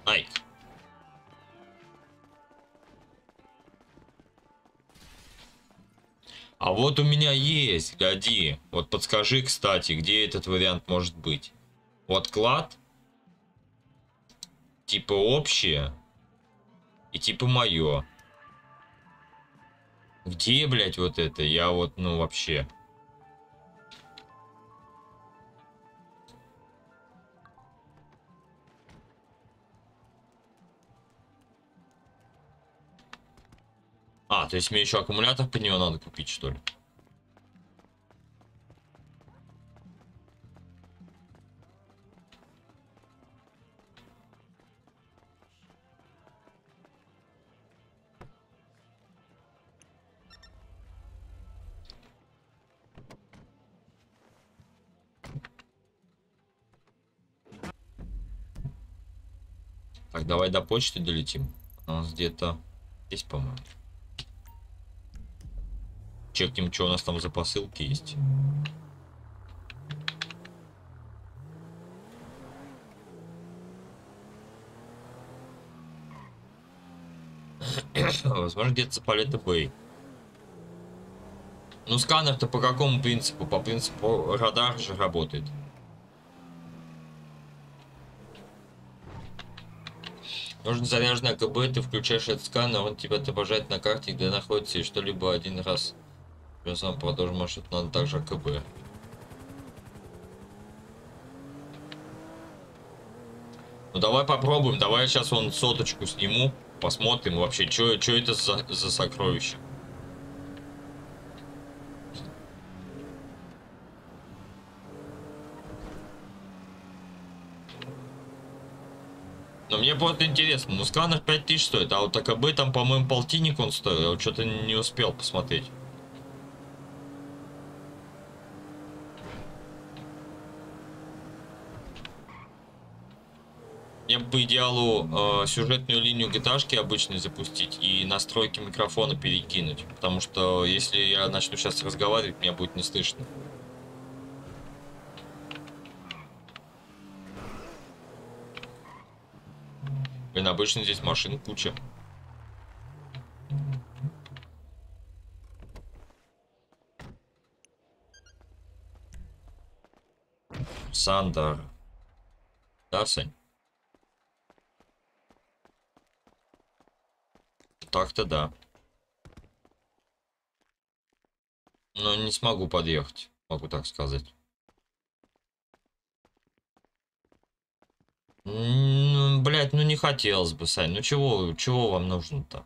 Ай. А вот у меня есть, гляди. Вот подскажи, кстати, где этот вариант может быть. Вот клад. Типа общее. И типа мое. Где, блядь, вот это? Я вот, ну, вообще... А, то есть мне еще аккумулятор под него надо купить, что ли? давай до почты долетим. У нас где-то здесь, по-моему. Чекнем, что у нас там за посылки есть. Возможно, где-то Заполета Бэй. Ну, сканер-то по какому принципу? По принципу радар же работает. Нужно заряженное КБ, ты включаешь этот сканер, он тебя отображает на карте, где находится и что-либо один раз. Я сам продолжим маршрут, надо также КБ. Ну давай попробуем, давай я сейчас вон соточку сниму, посмотрим вообще, что это за, за сокровище. Просто интересно, ну сканер 5000 стоит, а вот АКБ там, по-моему, полтинник он стоит, я вот что-то не успел посмотреть. Мне бы по идеалу э, сюжетную линию гиташки обычной запустить и настройки микрофона перекинуть. Потому что если я начну сейчас разговаривать, меня будет не слышно. Блин, обычно здесь машин куча. Сандер. Да, Сань? Так-то да. Но не смогу подъехать, могу так сказать. Ну, блять, ну не хотелось бы, Сань. Ну чего, чего вам нужно-то?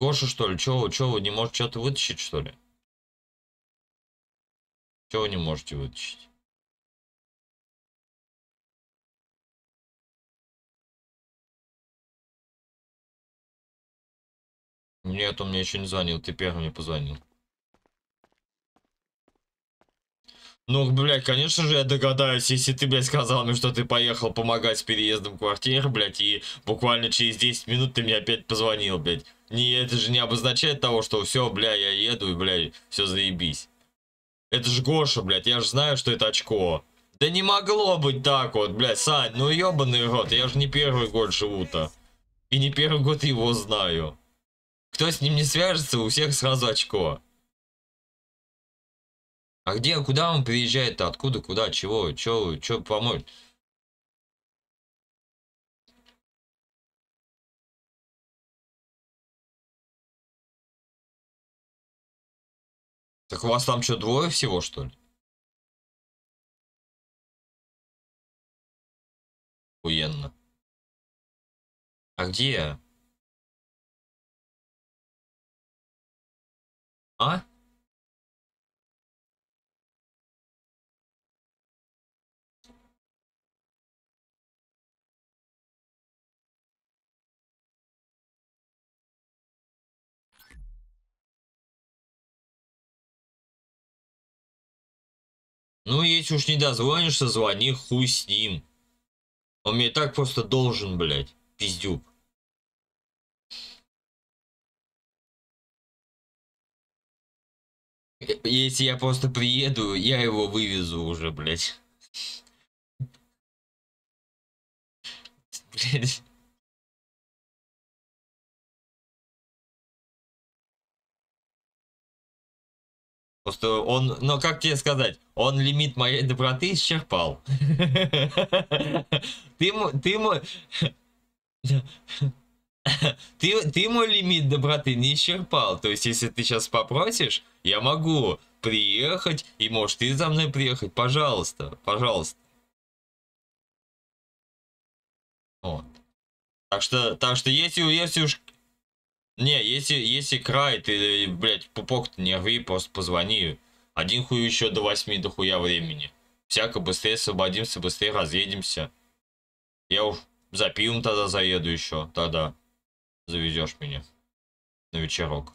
Гоша, что ли? Чего, чего вы не можете что-то вытащить, что ли? Чего вы не можете вытащить? Нет, он мне еще не звонил, ты первый мне позвонил. Ну, блядь, конечно же я догадаюсь, если ты, блядь, сказал мне, что ты поехал помогать с переездом квартиры, блядь, и буквально через 10 минут ты мне опять позвонил, блядь. Не, это же не обозначает того, что все, бля, я еду и, блядь, все заебись. Это же Гоша, блядь, я же знаю, что это очко. Да не могло быть так вот, блядь, Сань, ну ебаный рот, я же не первый год живу-то. И не первый год его знаю. Кто с ним не свяжется, у всех сразу очко. А где, куда он приезжает-то? Откуда, куда, чего, чего, чего помочь? Так у вас там что, двое всего, что ли? Охуенно. А где? А? Ну, если уж не дозвонишься, звони, хуй с ним. Он мне так просто должен, блядь, пиздюк. Если я просто приеду, я его вывезу уже, блядь. Блядь. Просто он, ну как тебе сказать, он лимит моей доброты исчерпал. Ты, ты мой... Ты, ты мой лимит доброты не исчерпал. То есть, если ты сейчас попросишь, я могу приехать, и можешь ты за мной приехать. Пожалуйста, пожалуйста. Вот. Так что, так что если, если уж не, если, если край, ты, блядь, пупок не рви, просто позвони. Один хуй еще до восьми, до хуя времени. Всяко быстрее освободимся, быстрее разъедемся. Я уж за пивом тогда заеду еще, тогда завезешь меня на вечерок.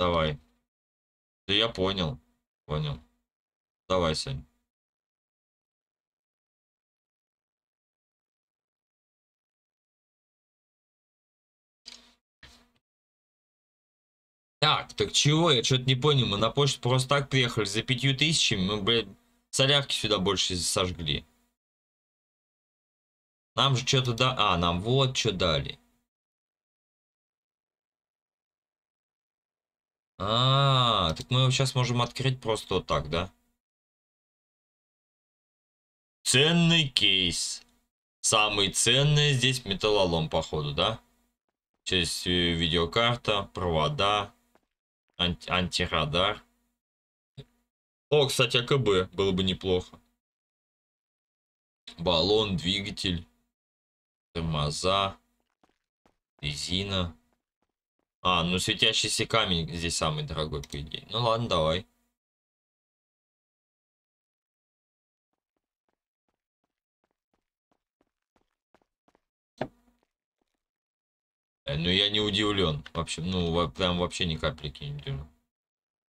Давай. Да я понял. Понял. Давай, Сань. Так, так чего? Я что-то не понял. Мы на почту просто так приехали. За пятью тысячами мы, блядь, солярки сюда больше сожгли. Нам же что-то да... А, нам вот что дали. А, так мы его сейчас можем открыть просто вот так, да? Ценный кейс. Самый ценный здесь металлолом, походу, да? Здесь э, видеокарта, провода, анти антирадар. О, кстати, АКБ было бы неплохо. Баллон, двигатель, тормоза, резина. А, ну светящийся камень здесь самый дорогой, по идее. Ну ладно, давай. Э, ну я не удивлен. Вообще, ну прям вообще ни капельки не удивлен.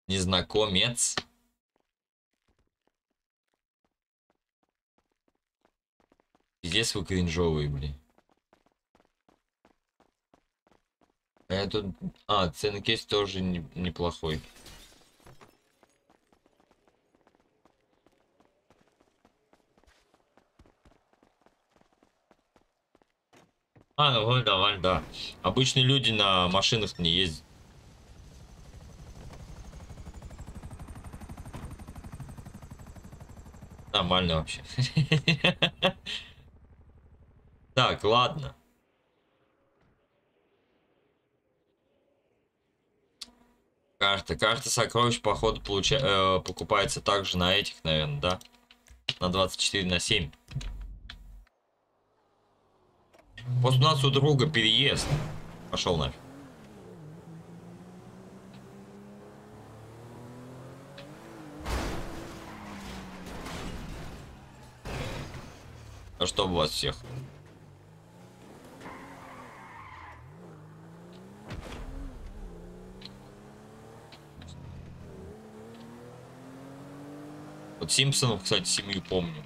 Незнакомец. Здесь вы кринжовые, блин. Это... А, ценный кейс тоже не, неплохой. А, ну давай, да. Обычные люди на машинах не ездят. Нормально вообще. Так, ладно. Карта. Карта сокровищ, походу, получа... э, покупается также на этих, наверное, да? На 24 на 7. Просто у нас у друга переезд. Пошел нафиг. А что у вас всех? Вот Симпсонов, кстати, семью помню.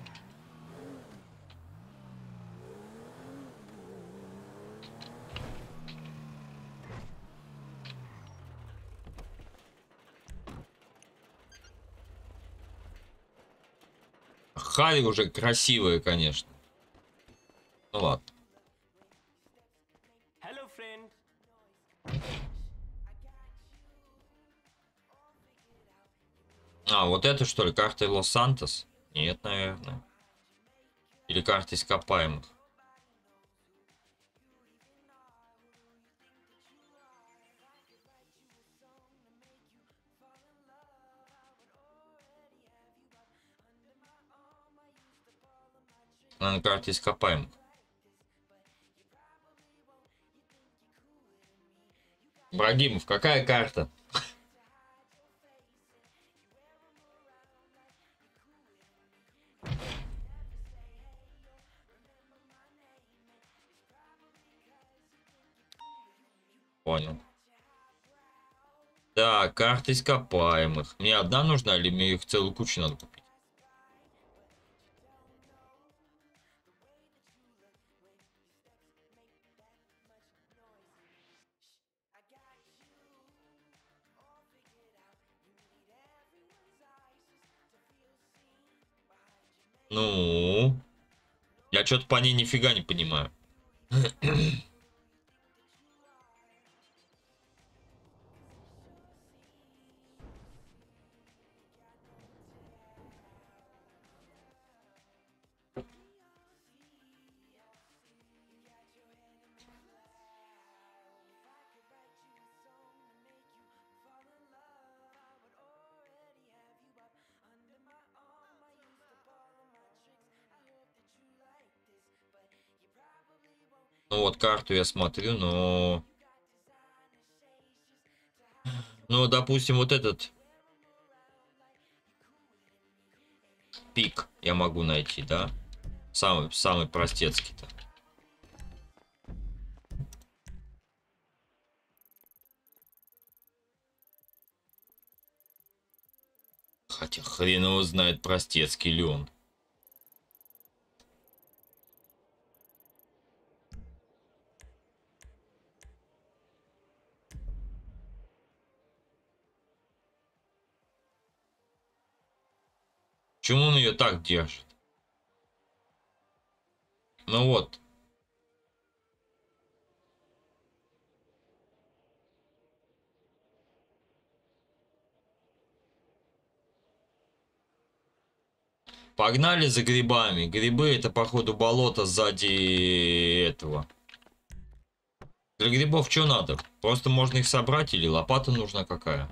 Хари уже красивые, конечно. Ну ладно. А, вот это что ли, карта Лос-Сантос? Нет, наверное. Или карта ископаемых. на карте ископаемых. Брагимов, какая карта? Понял. Да, карта ископаемых. Мне одна нужна или мне их целую кучу надо купить? Ну? Я что-то по ней нифига не понимаю. Ну вот карту я смотрю, но... Ну, допустим, вот этот пик я могу найти, да? Самый, самый простецкий-то. Хотя хрен его знает, простецкий ли он. Почему он ее так держит? Ну вот. Погнали за грибами. Грибы это походу болото сзади этого. Для грибов что надо? Просто можно их собрать или лопата нужна какая?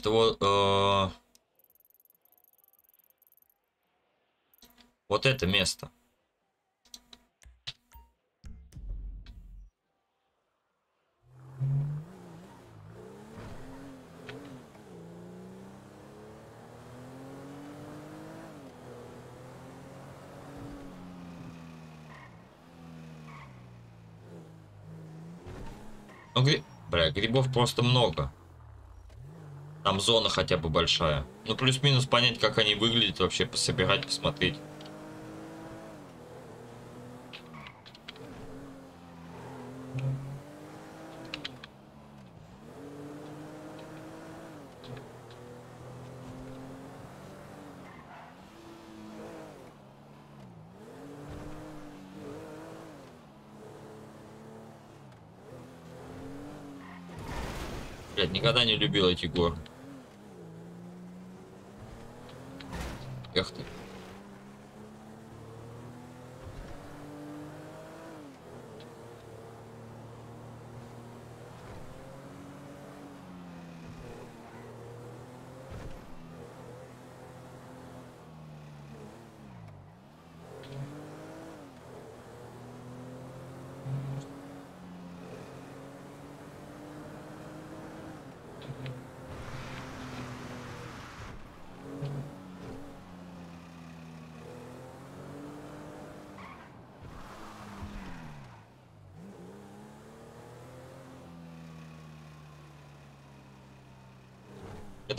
Это вот... Э, вот это место. Ну, гри... Бля, грибов просто много. Там зона хотя бы большая. Ну, плюс-минус понять, как они выглядят, вообще пособирать, посмотреть. Блядь, никогда не любил эти горы. Эх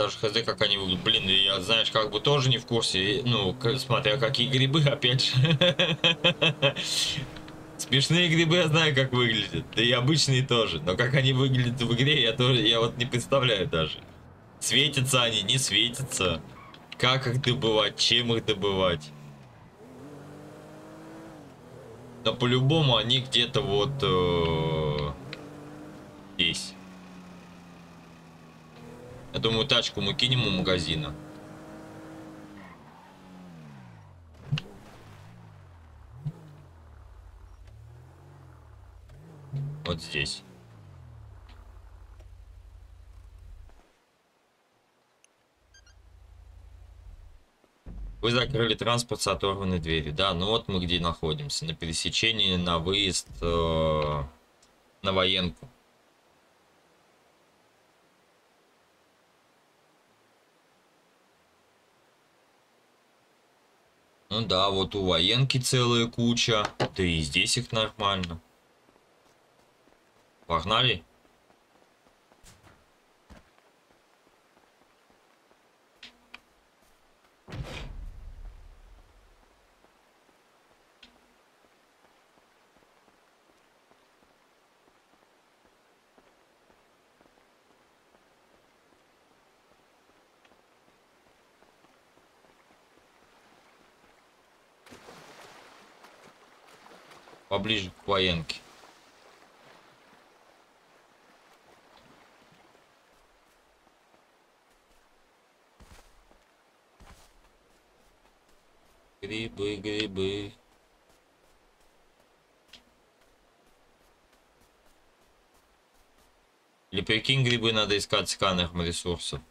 даже хз, как они выглядят. Блин, я, знаешь, как бы тоже не в курсе. Ну, смотря какие грибы, опять же. Смешные грибы я знаю, как выглядят. Да и обычные тоже. Но как они выглядят в игре, я тоже, я вот не представляю даже. Светятся они, не светятся. Как их добывать, чем их добывать. Но по-любому они где-то вот э, здесь. Я думаю, тачку мы кинем у магазина. Вот здесь. Вы закрыли транспорт с оторванной дверью. Да, ну вот мы где находимся. На пересечении, на выезд э, на военку. Ну да, вот у военки целая куча. Да и здесь их нормально. Погнали. Поближе к военке. Грибы, грибы. Или прикинь, грибы надо искать сканером ресурсов.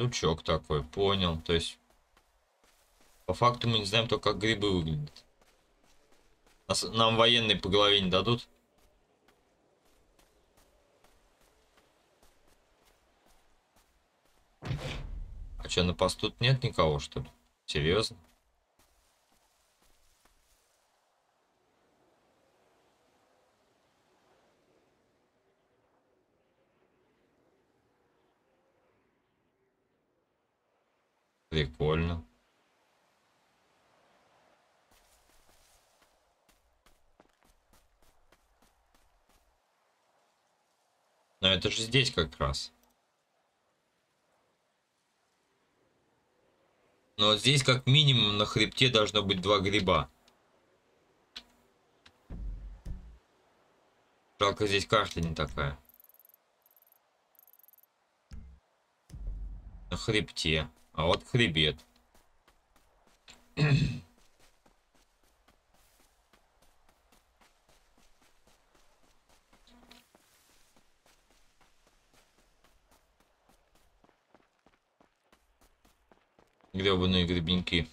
Сундучок такой, понял. То есть, по факту мы не знаем только, как грибы выглядят. Нас, нам военные по голове не дадут? А что, на посту нет никого, что ли? Серьезно? Прикольно. Но это же здесь как раз. Но здесь как минимум на хребте должно быть два гриба. Жалко, здесь карта не такая. На хребте. А вот хребет. Гребаные гребеньки.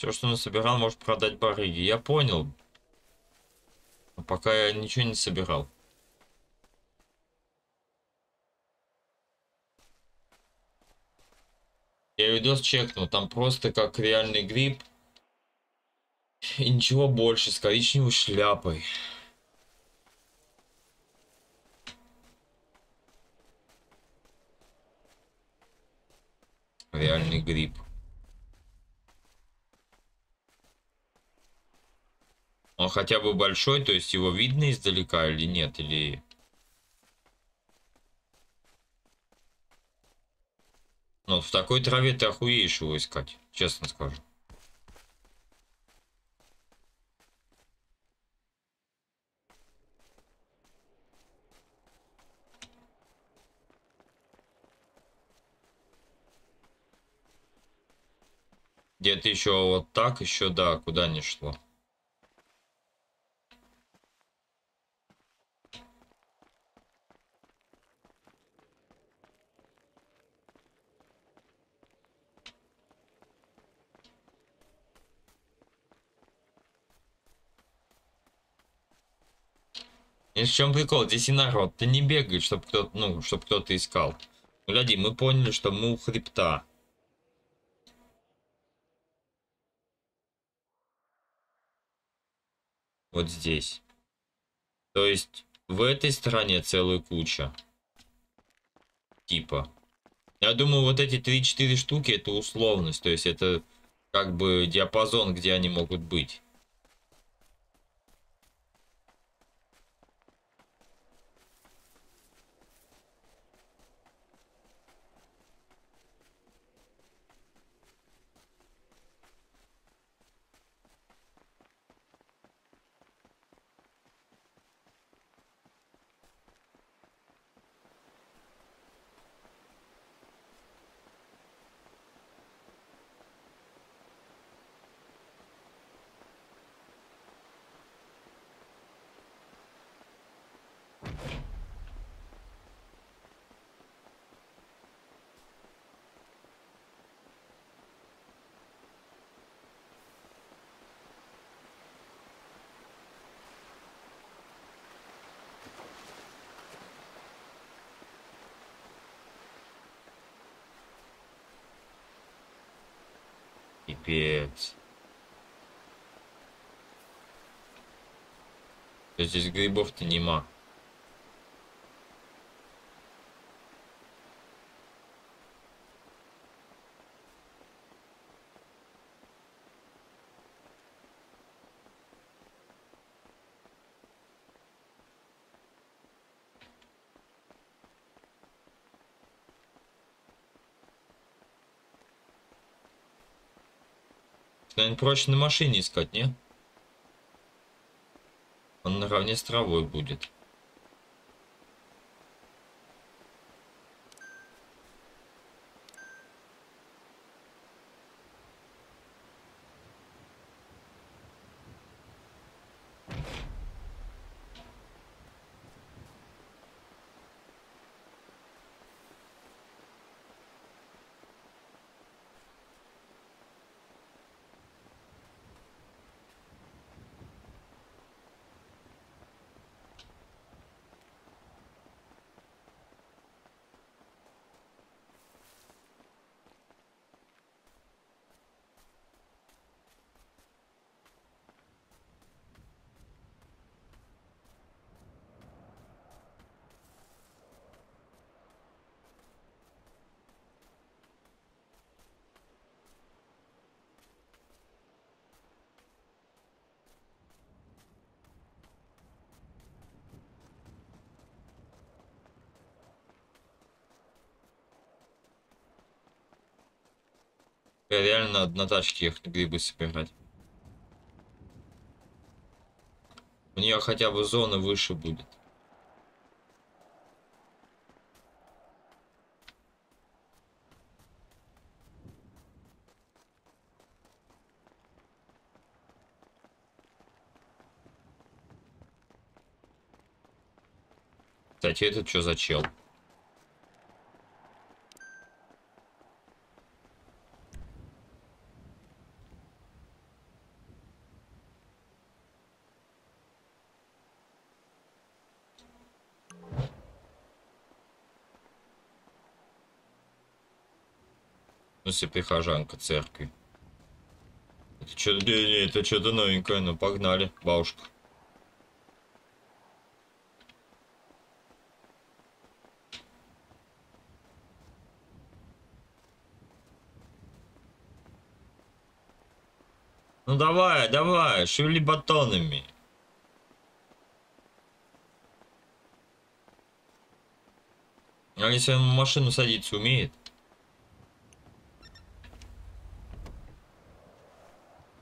Все, что насобирал, может продать барыги. Я понял. Но пока я ничего не собирал. Я видос чекнул, там просто как реальный гриб. И ничего больше, с коричневой шляпой. Реальный гриб. Он хотя бы большой, то есть его видно издалека или нет, или... Ну, в такой траве ты охуеешь его искать, честно скажу. Где-то еще вот так, еще, да, куда не шло. И в чем прикол? Здесь и народ. Ты не бегай, чтобы кто-то, ну, чтобы кто-то искал. Гляди, мы поняли, что мы у хребта. Вот здесь. То есть в этой стороне целая куча. Типа. Я думаю, вот эти 3-4 штуки это условность. То есть это как бы диапазон, где они могут быть. Пипец. Здесь грибов-то нема. Наверное, проще на машине искать, не? Наравне с травой будет. Я реально на тачке ехать грибы собирать. У нее хотя бы зона выше будет. Кстати, этот что за чел? Смысле прихожанка церкви? Это что-то это что-то новенькое, ну погнали, бабушка. Ну давай, давай, шевели батонами. А если он машину садиться умеет?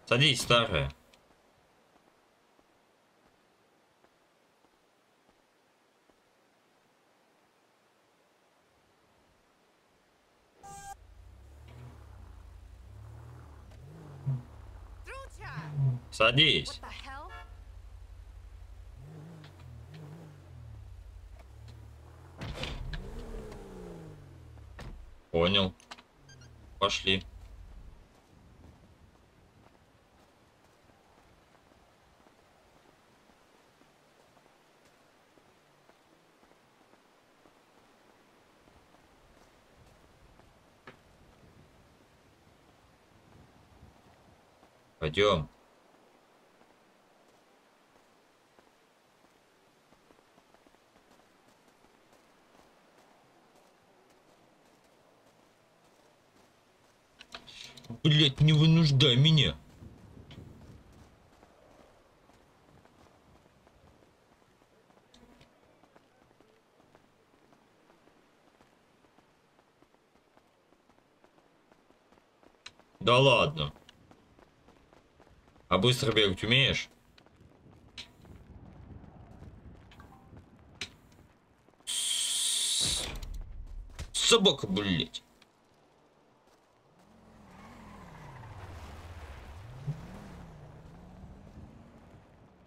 Садись, старая. Садись. Понял. Пошли. Пойдем. Блять, не вынуждай меня. Да ладно. А быстро бегать умеешь? Собака, блядь.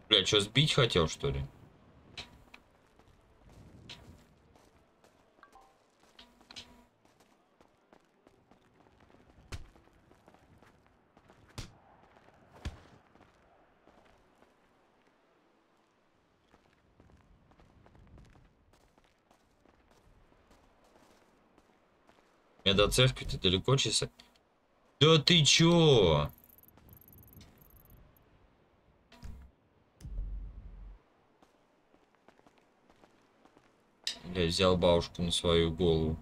Блядь, что, сбить хотел, что ли? до церкви ты далеко часа. Да ты чё? Я взял бабушку на свою голову.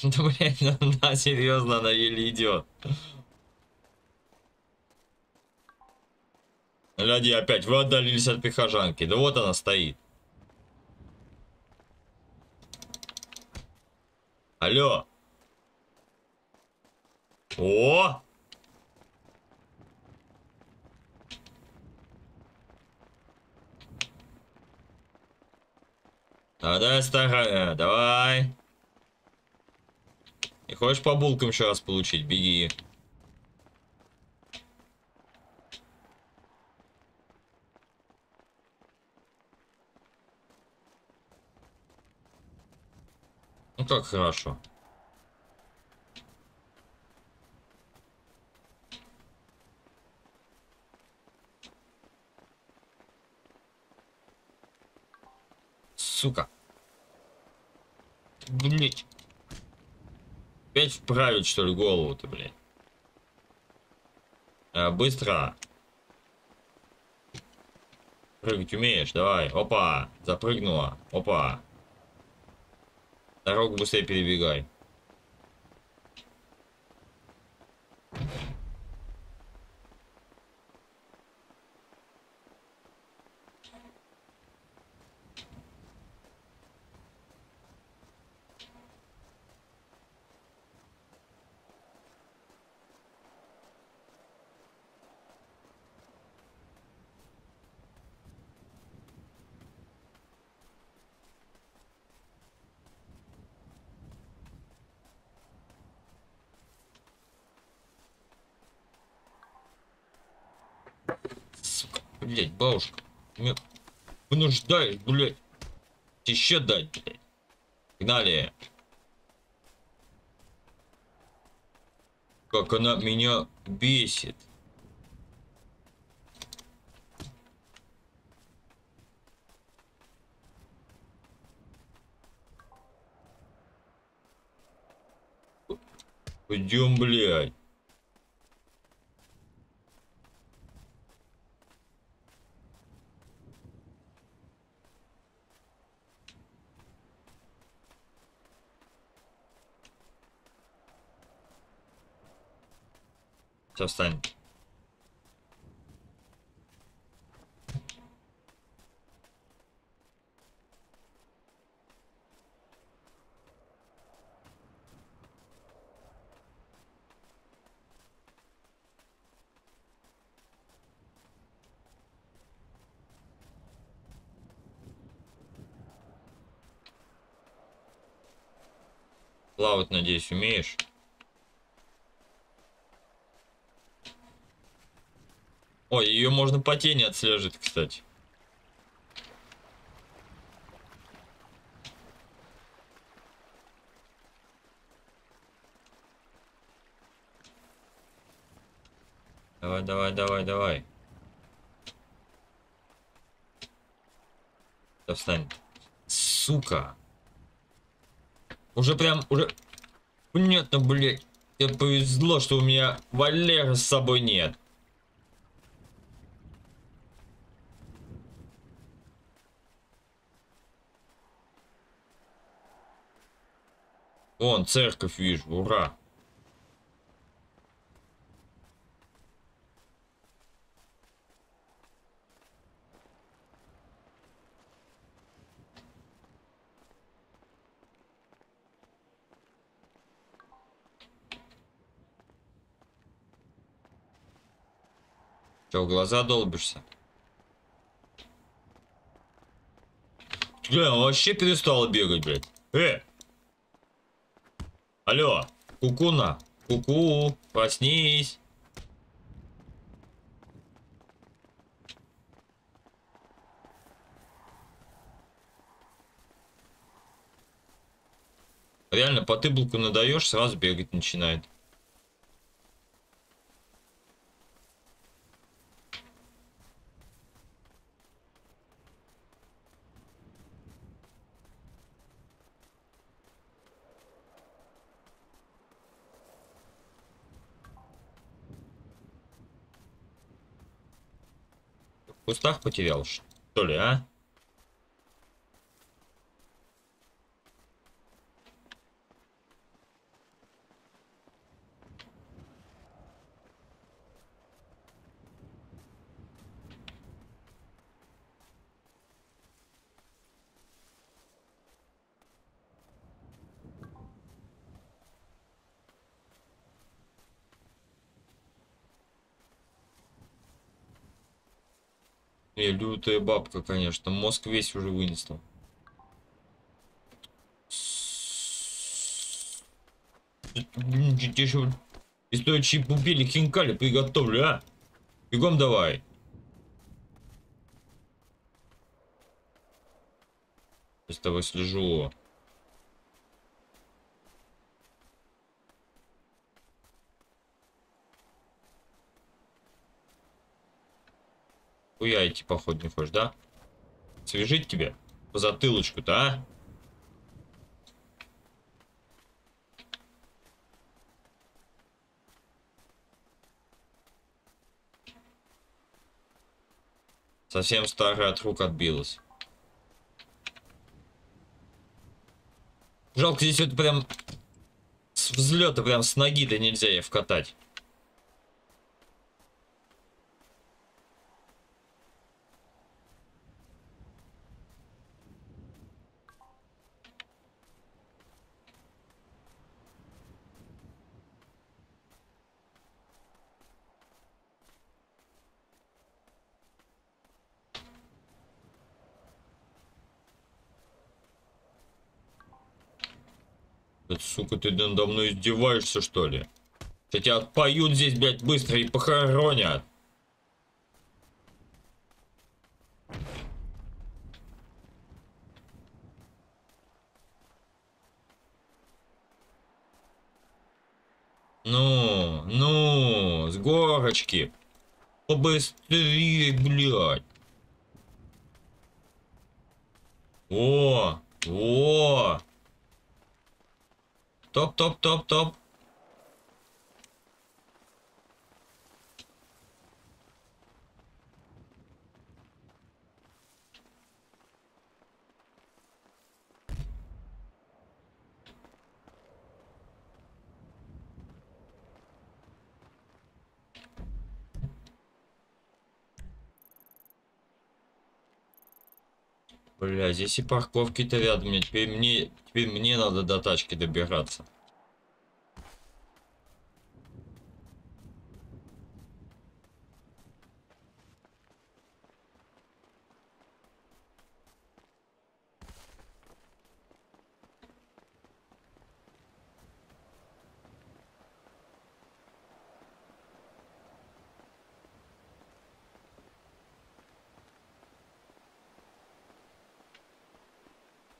Да, блядь, на серьезно, она еле идет. Люди опять, вы отдалились от прихожанки. Да вот она стоит. Алло. О! Давай, старая, давай. И хочешь по булкам еще раз получить? Беги. Ну как хорошо. Сука. Блять. Опять вправить, что ли, голову-то, блядь? А, быстро. Прыгать умеешь? Давай. Опа. Запрыгнула. Опа. Дорогу быстрее перебегай. Сука, блядь, бабушка. Меня вынуждаешь, блядь. Еще дать, блядь. Гнали. Как она меня бесит. Пойдем, блядь. Все, встань. Плавать, надеюсь, умеешь? Ой, ее можно по тени отслеживать, кстати. Давай, давай, давай, давай. Да встань. Сука. Уже прям, уже... Понятно, блядь. Тебе повезло, что у меня Валера с собой нет. Вон, церковь вижу, ура. Че, глаза долбишься? Бля, вообще перестал бегать, блядь. Э! Алло, кукуна, Ку-ку, проснись. Реально, по тыблку надаешь, сразу бегать начинает. Кустах потерял, что ли, а? Лютая бабка, конечно. Мозг весь уже вынесла. И стоит чипупили хинкали приготовлю, а? Бегом давай. Я с тобой слежу. Хуя идти, походу, не хочешь, да? Свяжить тебе? По затылочку-то, а? Совсем старая от рук отбилась. Жалко, здесь вот прям с взлета, прям с ноги-то нельзя ей вкатать. Это, сука, ты надо мной издеваешься, что ли? Тебя отпоют здесь, блядь, быстро и похоронят. Ну, ну, с горочки. Побыстрее, блядь. О, о. Топ, топ, топ, топ. Бля, здесь и парковки-то рядом. Мне теперь мне теперь мне надо до тачки добираться.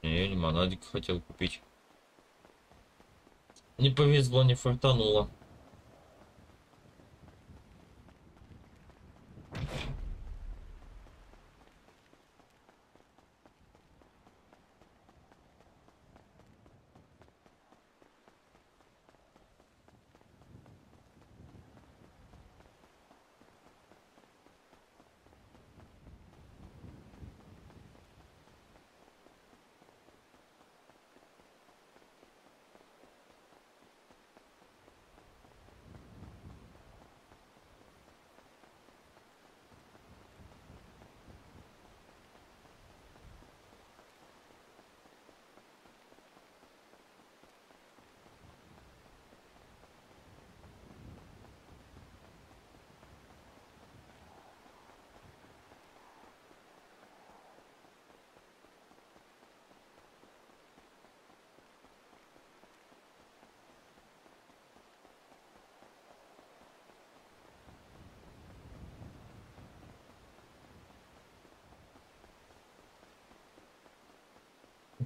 Не, лимонадик хотел купить. Не повезло, не фартануло.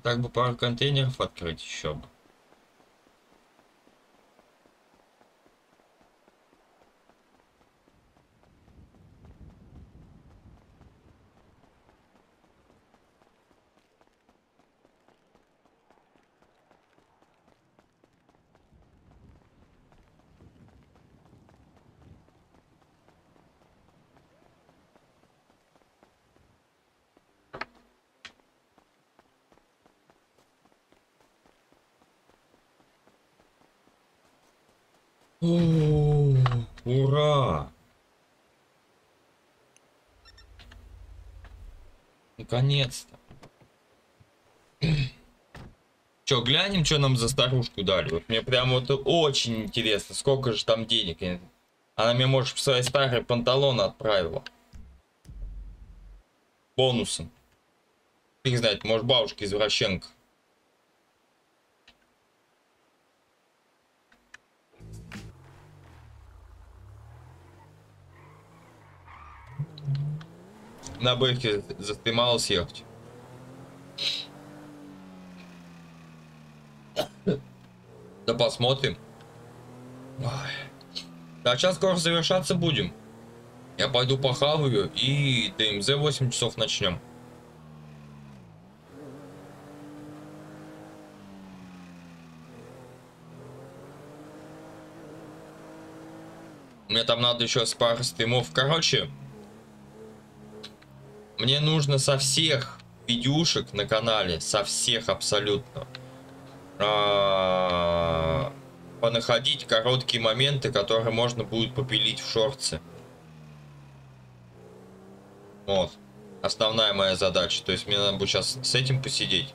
Так бы пару контейнеров открыть еще бы. Ура! Наконец-то. Че, глянем, что нам за старушку дали. Вот мне прям вот очень интересно, сколько же там денег. Она мне, может, в свои старые панталоны отправила. Бонусом. Фиг знает, может, бабушка извращенка. На бэхе застремалась ехать. Да посмотрим. Ой. А сейчас скоро завершаться будем. Я пойду похаваю и ДМЗ 8 часов начнем. Мне там надо еще с пару стримов. Короче, мне нужно со всех видюшек на канале, со всех абсолютно, а, понаходить короткие моменты, которые можно будет попилить в шорты. Вот. Основная моя задача. То есть мне надо будет сейчас с этим посидеть.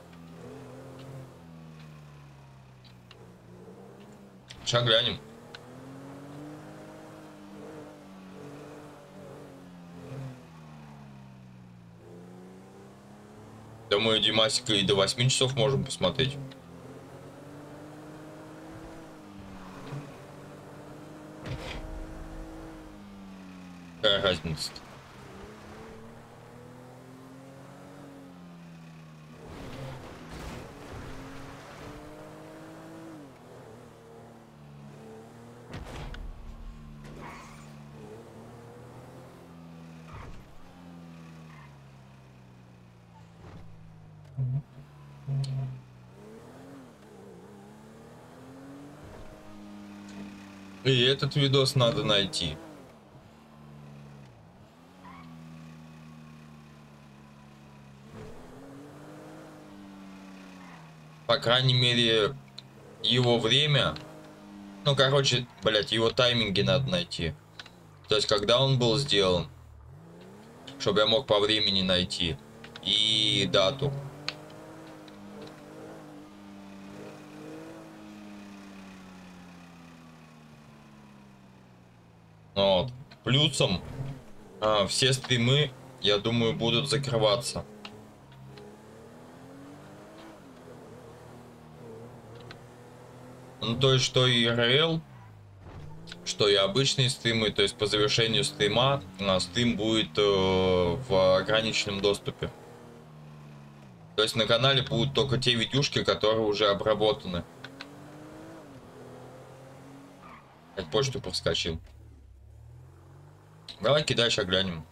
Сейчас глянем. Думаю, Димасика и до 8 часов можем посмотреть. Какая разница -то? И этот видос надо найти. По крайней мере, его время... Ну, короче, блять, его тайминги надо найти. То есть, когда он был сделан. Чтобы я мог по времени найти. И дату. Вот. Плюсом а, все стримы, я думаю, будут закрываться. Ну, то есть, что и РЛ, что и обычные стримы, то есть по завершению стрима а, стрим будет э, в ограниченном доступе. То есть на канале будут только те видюшки, которые уже обработаны. Как почту проскочил. Давай кидай, сейчас глянем.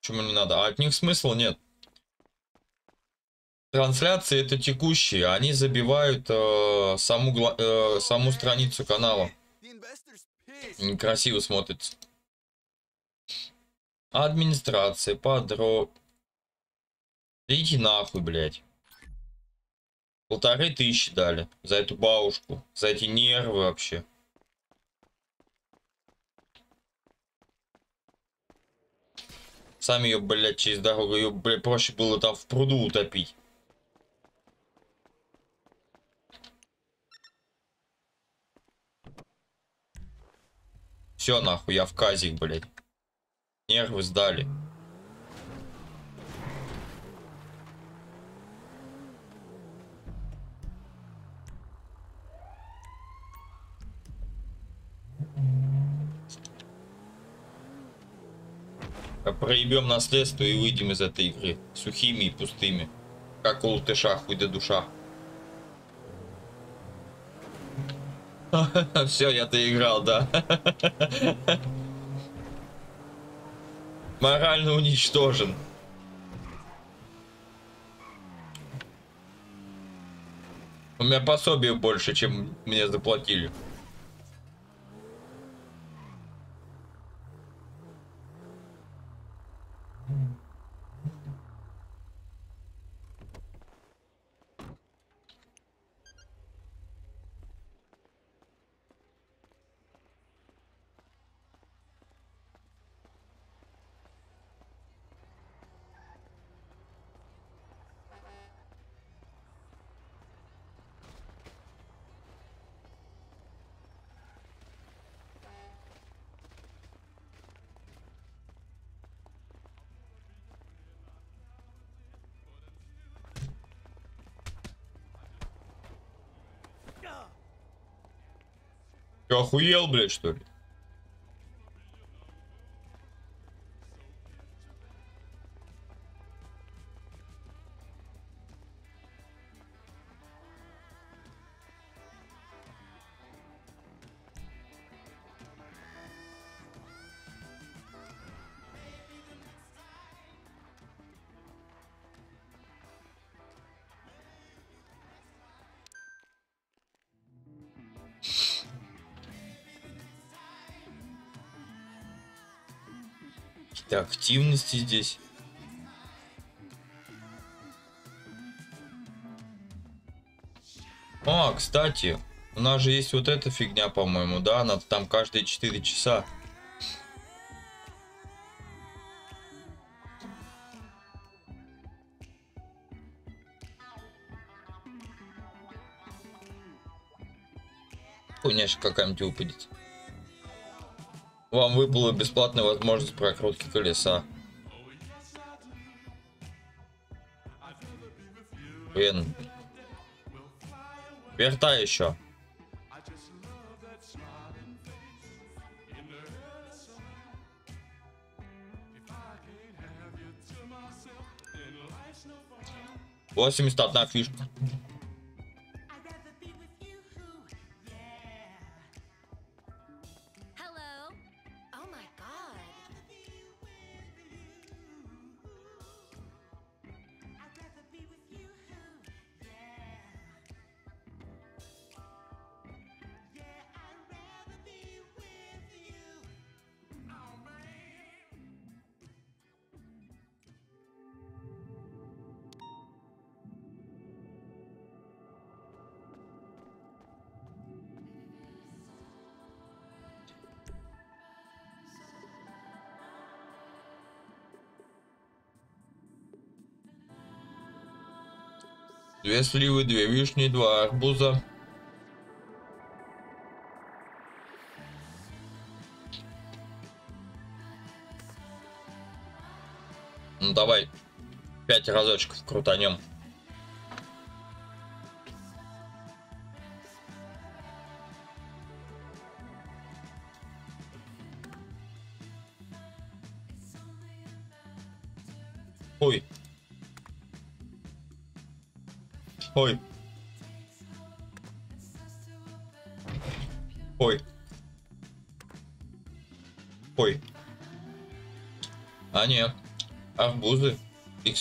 Почему не надо? А от них смысла нет. Трансляции это текущие, они забивают э, саму, э, саму страницу канала. Некрасиво смотрится. Администрация, подро... Идите нахуй, блядь. Полторы тысячи дали за эту бабушку, за эти нервы вообще. Сами ее, блядь, через дорогу, ее, блядь, проще было там в пруду утопить. Все нахуй, я в казик, блядь. Нервы сдали. Проебем наследство и выйдем из этой игры. Сухими и пустыми. Как у латыша, хуй да душа. Все, я доиграл, да. Морально уничтожен. У меня пособие больше, чем мне заплатили. Ты охуел, блядь, что ли? Какие-то активности здесь. А, кстати, у нас же есть вот эта фигня, по-моему, да? Надо там каждые 4 часа. Хуйняшка какая-нибудь выпадет. Вам выпала бесплатная возможность прокрутки колеса. Блин. Вертай еще. Восемьдесят одна фишка. Две сливы, две вишни, два арбуза. Ну давай, пять разочков крутанем.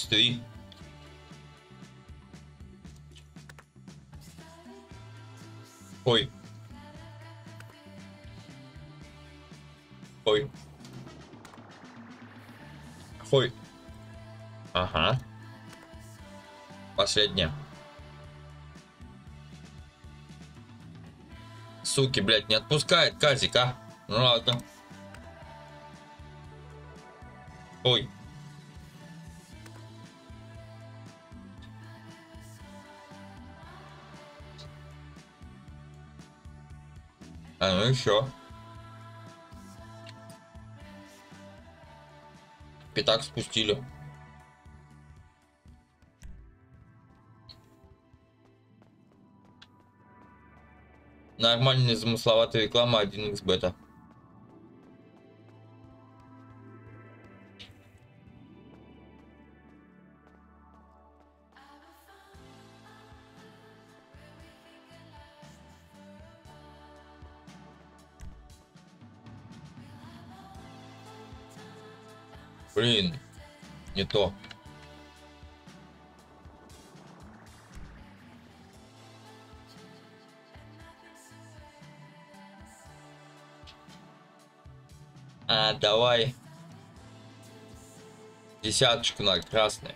X3. Ой. Ой. Ой. Ага. Последняя. Суки, блядь, не отпускает Казик, а? Ну ладно. Ой. Еще. Пятак спустили. Нормальная замысловатая реклама 1xbeta. Не то. А, давай. Десяточку на красный.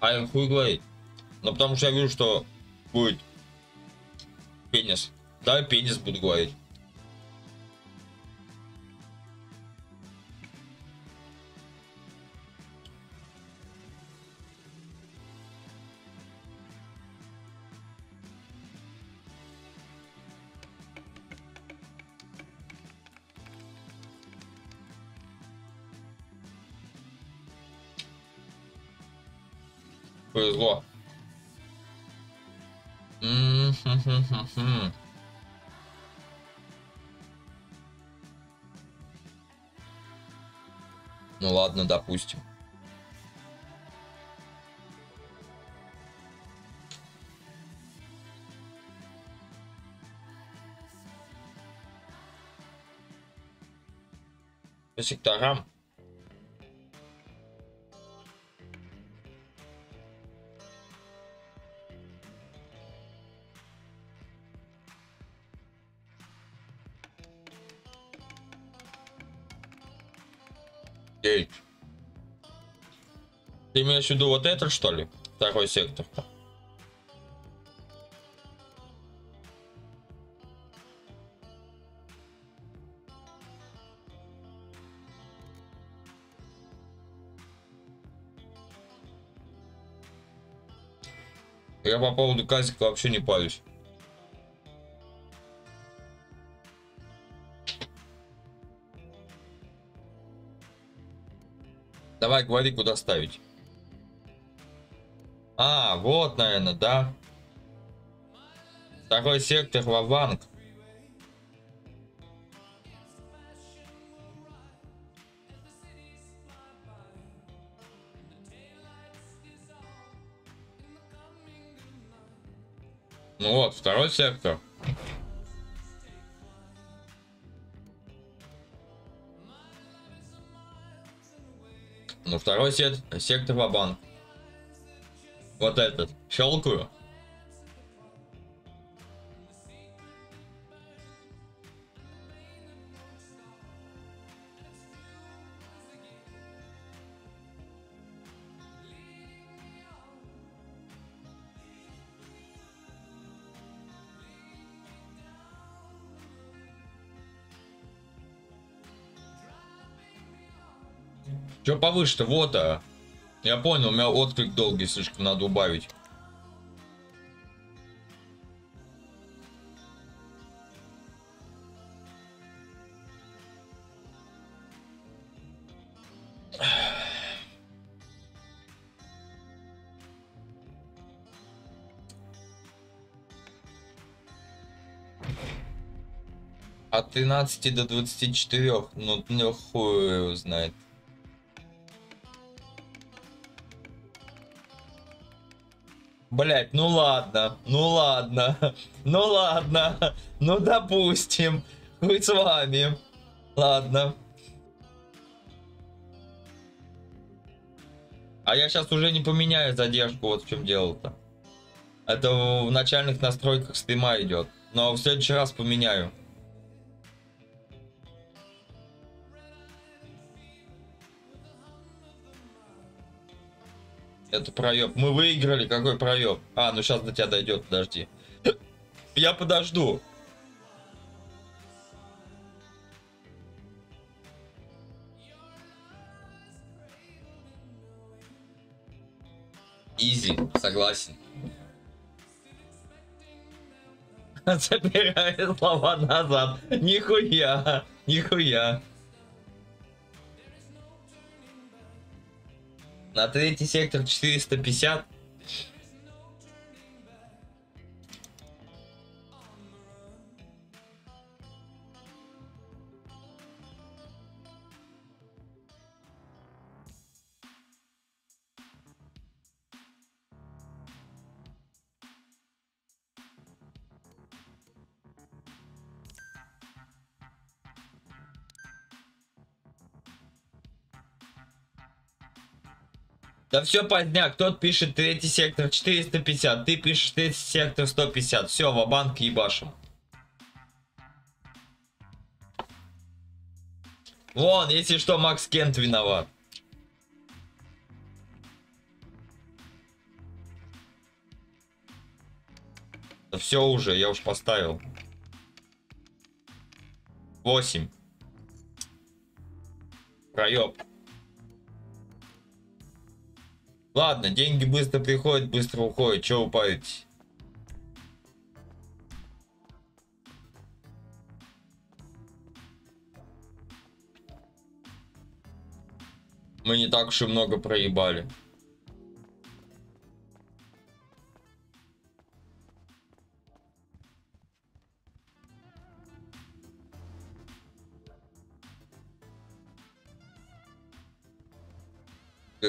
А я хуй говорит. Ну потому что я вижу, что будет пенис. Да, пенис буду говорить. Повезло. Ну ладно, допустим. По секторам. Ты имеешь в виду вот этот, что ли? Второй сектор. Я по поводу казика вообще не парюсь. Давай, говори, куда ставить. Вот, наверное, да. Второй сектор Ваванг. Ну вот, второй сектор. Ну, второй сет, сектор Вабанк. Вот этот. Щелкаю. Че повыше-то? Вот, а. Я понял, у меня отклик долгий слишком, надо убавить. От 13 до 24, ну, ну хуй его знает. Блять, ну ладно, ну ладно, ну ладно, ну допустим, вы с вами. Ладно. А я сейчас уже не поменяю задержку, вот в чем дело-то. Это в начальных настройках стрима идет. Но в следующий раз поменяю. Это проеб. Мы выиграли. Какой проеб? А, ну сейчас до тебя дойдет, подожди. Я подожду. Изи, согласен. Забираю слова назад. Нихуя, нихуя. На третий сектор 450. Да все поздняк, тот пишет третий сектор 450, ты пишешь третий сектор 150. Все, в банк ебашим. Вон, если что, Макс Кент виноват. Да все уже, я уж поставил. 8. Проеб. Ладно, деньги быстро приходят, быстро уходят. Че вы Мы не так уж и много проебали.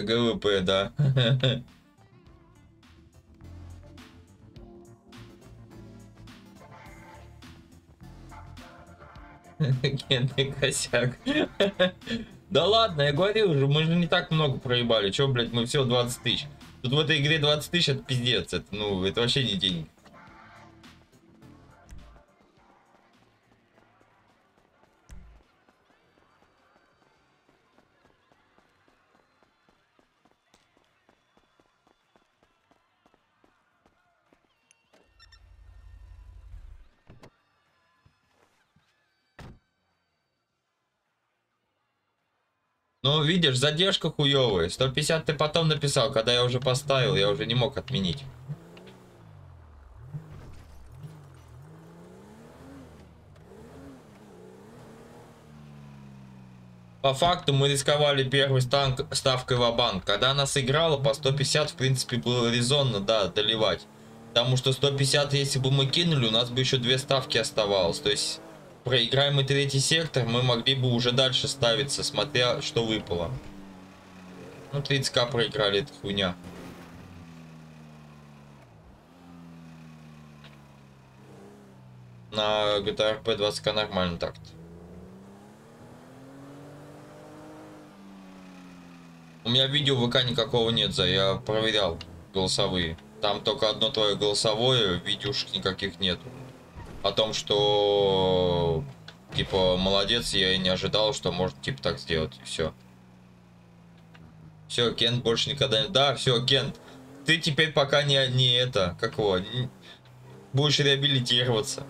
GG WP, да. Генный косяк. Да ладно, я говорил уже, мы же не так много проебали. Че, блядь, мы всего 20 тысяч. Тут в этой игре 20 тысяч это пиздец. Это, ну, это вообще не деньги. Ну, видишь, задержка хуевая. 150 ты потом написал, когда я уже поставил, я уже не мог отменить. По факту мы рисковали первой станк, ставкой в банк Когда она сыграла, по 150, в принципе, было резонно, да, доливать. Потому что 150, если бы мы кинули, у нас бы еще две ставки оставалось. То есть проиграем мы третий сектор, мы могли бы уже дальше ставиться, смотря что выпало. Ну, 30к проиграли, это хуйня. На GTA RP 20к нормально так-то. У меня видео ВК никакого нет, за я проверял голосовые. Там только одно твое голосовое, видюшек никаких нету о том, что типа молодец, я и не ожидал, что может типа так сделать. Все. Все, Кент больше никогда не. Да, все, Кент. Ты теперь пока не, не это, как его, не, будешь реабилитироваться.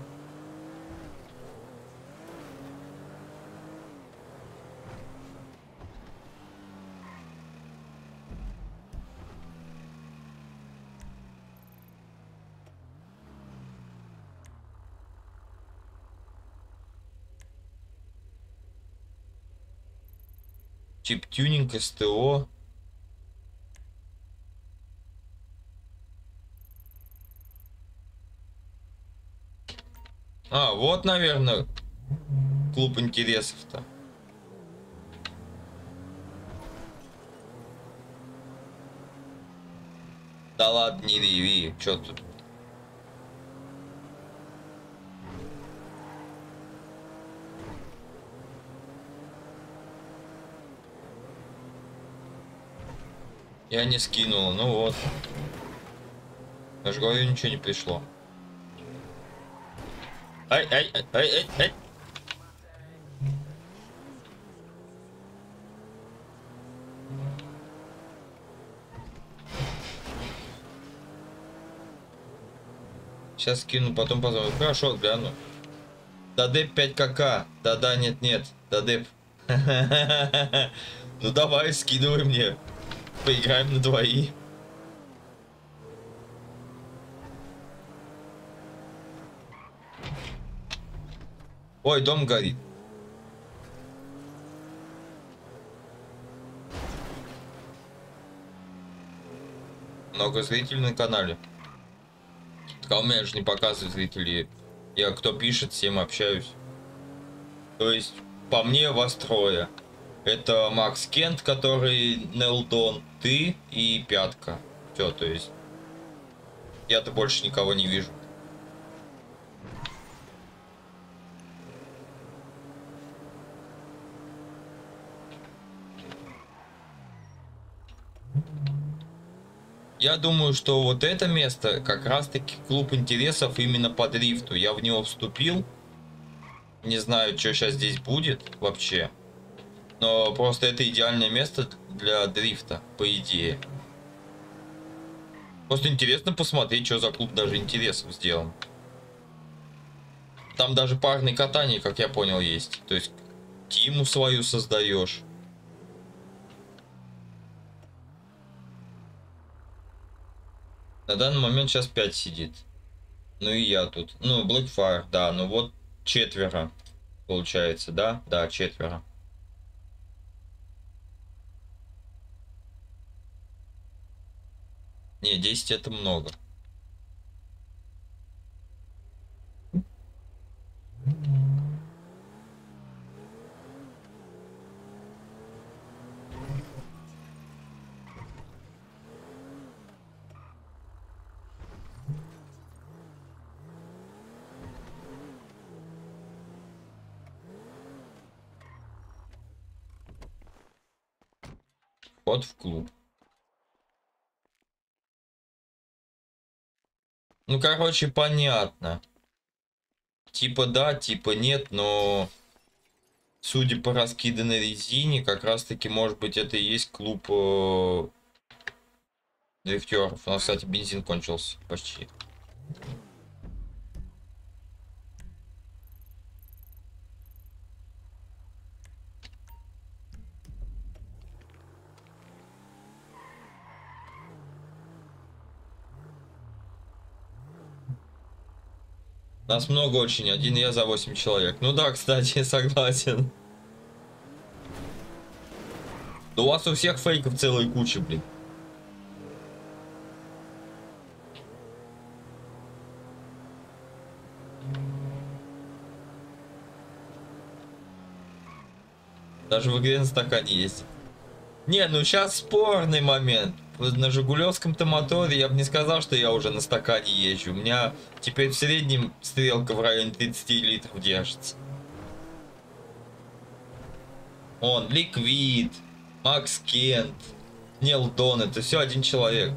Чип тюнинг СТО. А, вот, наверное, клуб интересов-то. Да ладно, не реви, чё тут? Я не скинул, ну вот. Я же говорю, ничего не пришло. Ай, ай, ай, ай, ай, ай. Сейчас скину, потом позвоню. Хорошо, гляну. Дадеп 5 КК. Да-да, нет-нет. Дадеп. Ну давай, скидывай мне поиграем на двои. Ой, дом горит. Много зрителей на канале. Так, а у меня же не показывают зрителей. Я кто пишет, всем общаюсь. То есть, по мне вас трое. Это Макс Кент, который Нелдон, ты и Пятка. Все, то есть... Я-то больше никого не вижу. Я думаю, что вот это место как раз-таки клуб интересов именно по дрифту. Я в него вступил. Не знаю, что сейчас здесь будет вообще. Но просто это идеальное место для дрифта, по идее. Просто интересно посмотреть, что за клуб даже интересов сделан. Там даже парные катания, как я понял, есть. То есть тиму свою создаешь. На данный момент сейчас 5 сидит. Ну и я тут. Ну, Blackfire, да. Ну вот четверо. Получается, да? Да, четверо. Не, 10 это много. Вход в клуб. Ну, короче, понятно. Типа да, типа нет, но... Судя по раскиданной резине, как раз таки, может быть, это и есть клуб э, дрифтеров. У нас, кстати, бензин кончился почти. Нас много очень, один я за 8 человек. Ну да, кстати, согласен. Да у вас у всех фейков целая куча, блин. Даже в игре на стакане есть. Не, ну сейчас спорный момент. На Жигулевском-то моторе я бы не сказал, что я уже на стакане езжу. У меня теперь в среднем стрелка в районе 30 литров держится. Он, Ликвид, Макс Кент, Нил это все один человек.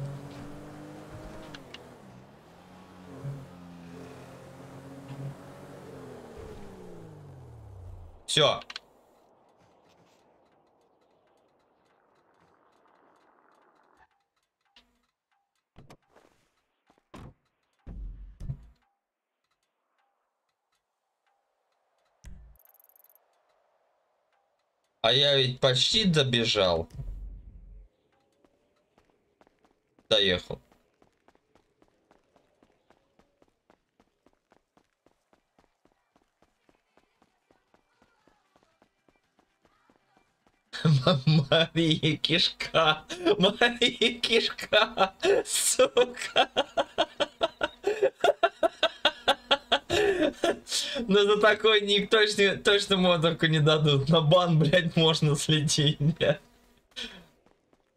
Все, А я ведь почти добежал. Доехал. Мария кишка, Мария кишка, сука. Ну за такой ник точно, точно модерку не дадут. На бан, блядь, можно слететь. Нет.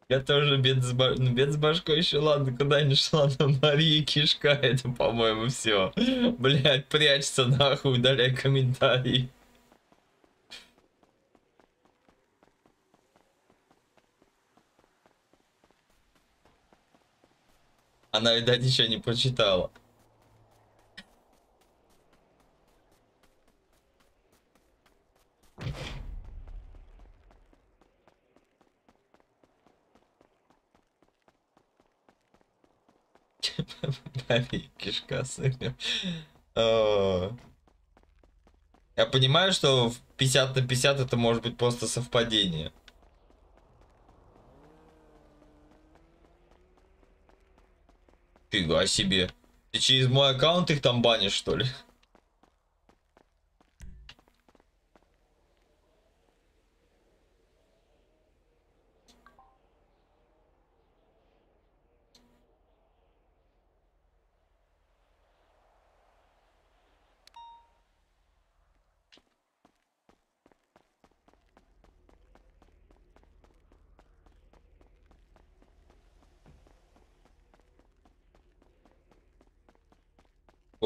Я тоже бед с, баш... ну, бед с башкой еще ладно, куда не шла, но Мария Кишка, это, по-моему, все. Блядь, прячься нахуй, удаляй комментарии. Она, видать, еще не прочитала. Кишка сырым. Я понимаю, что в 50 на 50 это может быть просто совпадение. Фига себе. Ты через мой аккаунт их там банишь, что ли?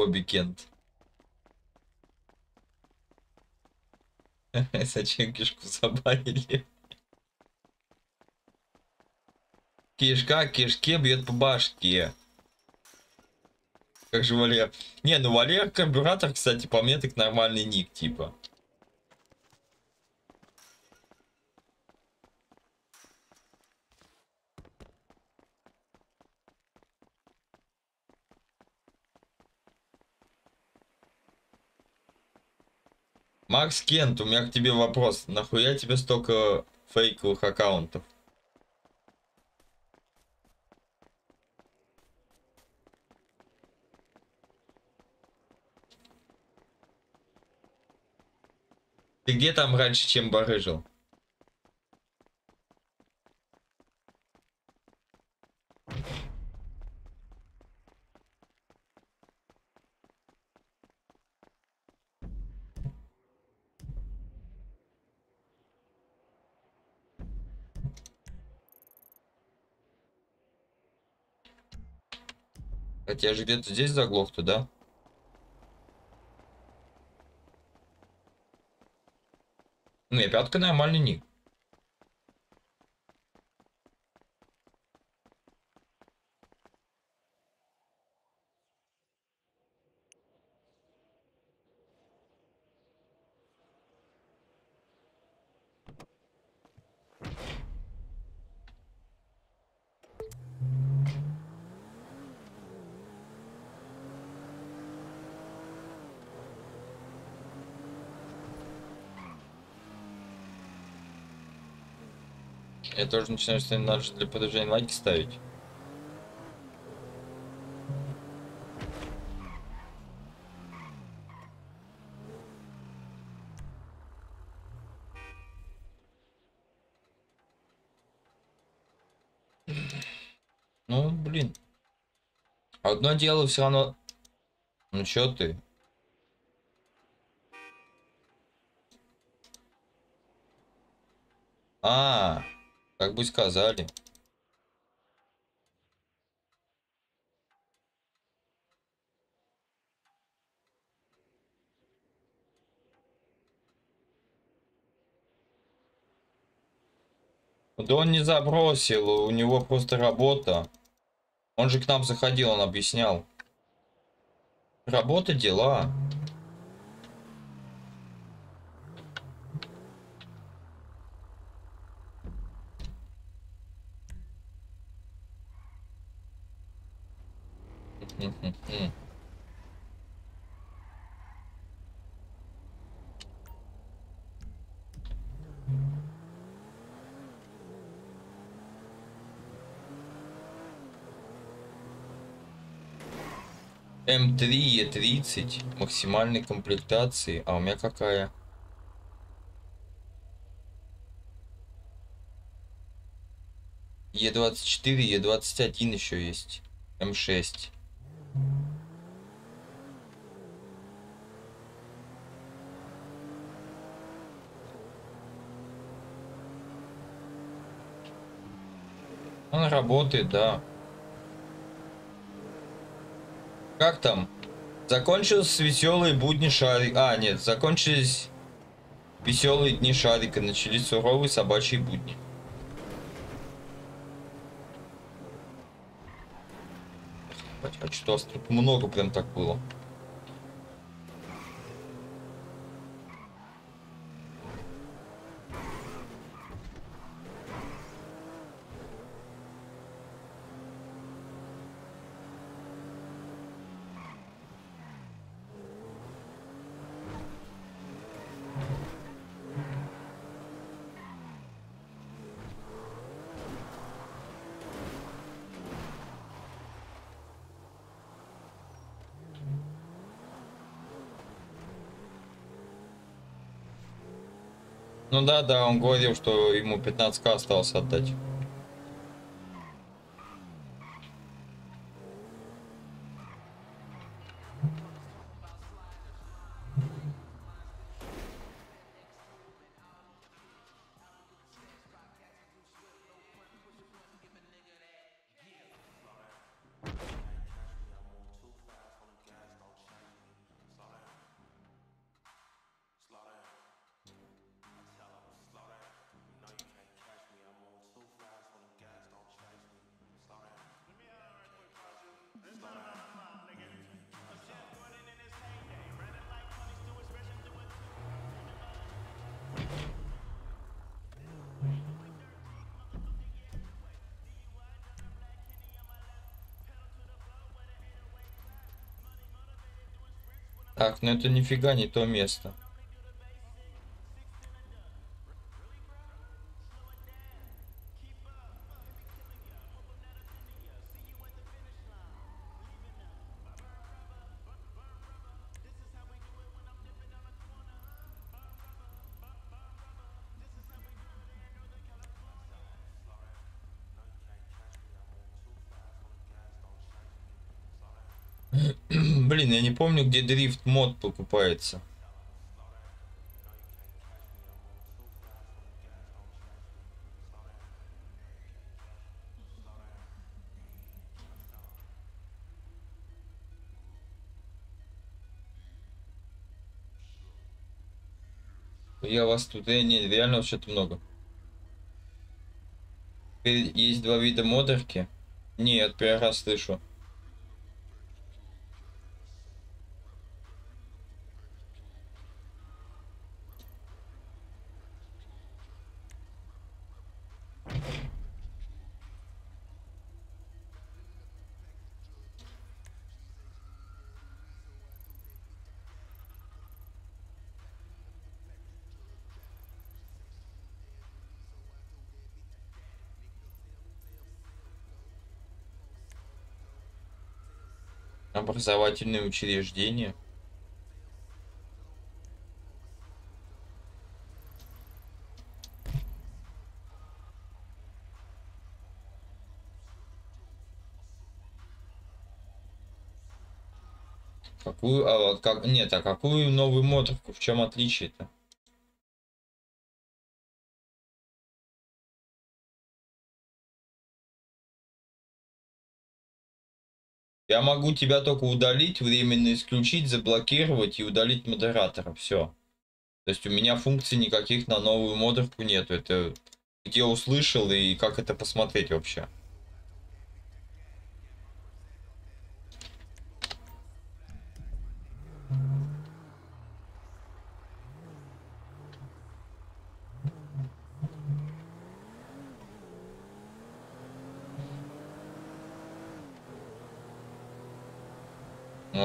Бобби Кент. Зачем кишку забанили? Кишка кишке бьет по башке. Как же Валер? Не, ну Валер карбюратор, кстати, по мне так нормальный ник, типа. Макс Кент, у меня к тебе вопрос. Нахуя тебе столько фейковых аккаунтов? Ты где там раньше, чем барыжил? Хотя я же где-то здесь заглох-то, да? Ну, и пятка нормальный ник. Я тоже начинаю, что надо же для продолжения лайки ставить. Ну, блин. Одно дело все равно... Ну чё ты? Как бы сказали. Да он не забросил, у него просто работа. Он же к нам заходил, он объяснял. Работа, дела. Мгм. М3 Е30 максимальной комплектации. А у меня какая? Е24, Е21 еще есть. М6. Он работает, да. Как там? Закончились веселые будни шарика. А, нет, закончились веселые дни шарика. Начались суровые собачьи будни. А что у много прям так было? Ну да, да, он говорил, что ему 15к осталось отдать. Так, ну это нифига не то место. Блин, я не помню, где дрифт мод покупается. Я вас тут, э, не, реально что-то много. Теперь Есть два вида модерки. Нет, первый раз слышу. Образовательные учреждения. Какую, а, как, нет, а какую новую моторку? В чем отличие-то? Я могу тебя только удалить, временно исключить, заблокировать и удалить модератора. Все. То есть у меня функций никаких на новую модерку нету. Это где услышал и как это посмотреть вообще.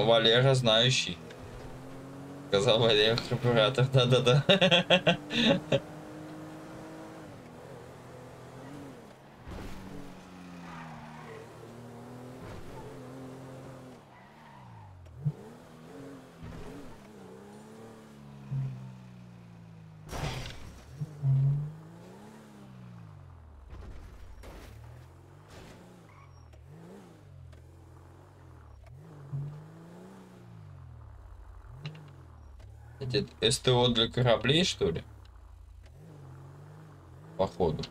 Валера знающий. Сказал Валера карбюратор, да-да-да. Это СТО для кораблей, что ли? Походу.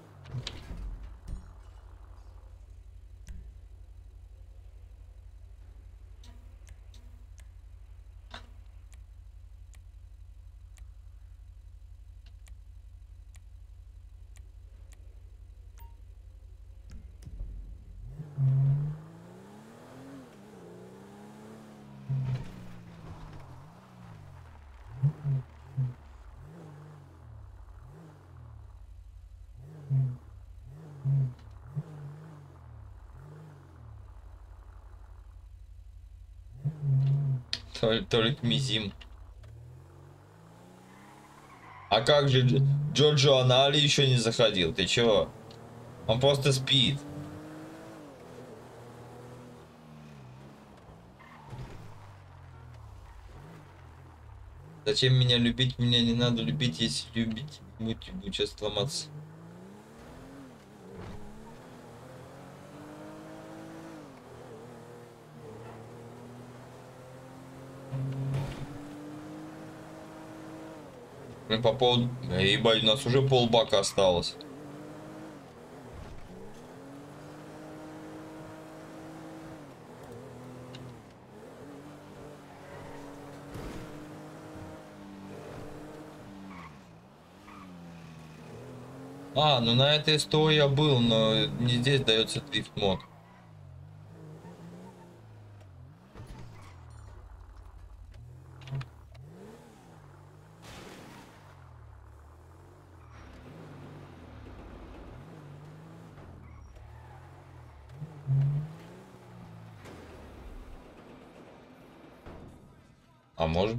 Только Мизим. А как же Дж- Джорджо Анали еще не заходил? Ты чего? Он просто спит. Зачем меня любить? Меня не надо любить, если любить. Будь, будь сейчас сломаться. Ну, по поводу... Ебать, у нас уже полбака осталось. А, ну на этой СТО я был, но не здесь дается дрифт мод.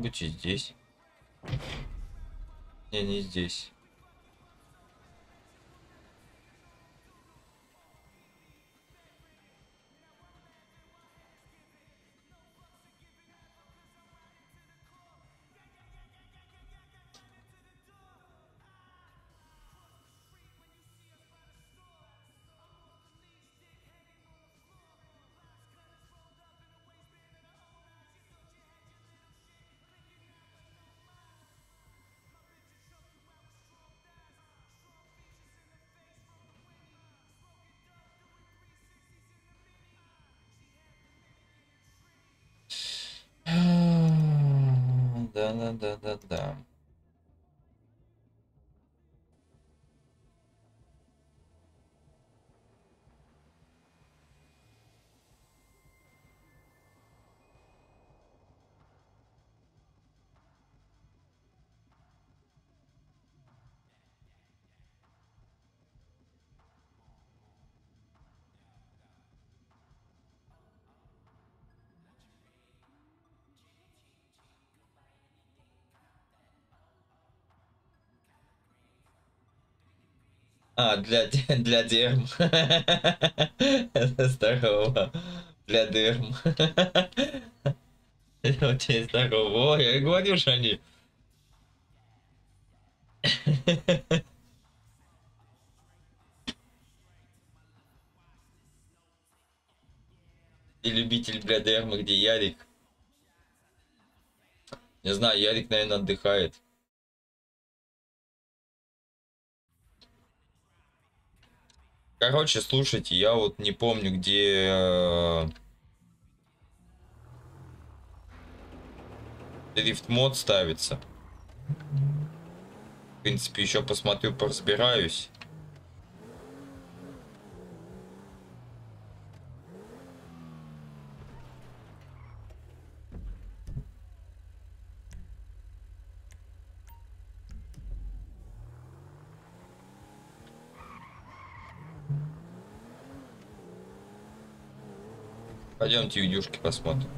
Быть и здесь. Не, не здесь. Да, А, для, для дерм. Здорово. Для дерм. Очень здорово. Ой, я и говорю, что они... И любитель бля дерма, где Ярик? Не знаю, Ярик, наверное, отдыхает. Короче, слушайте, я вот не помню, где... э, Дрифт мод ставится. В принципе, еще посмотрю, поразбираюсь. Пойдемте видюшки посмотрим.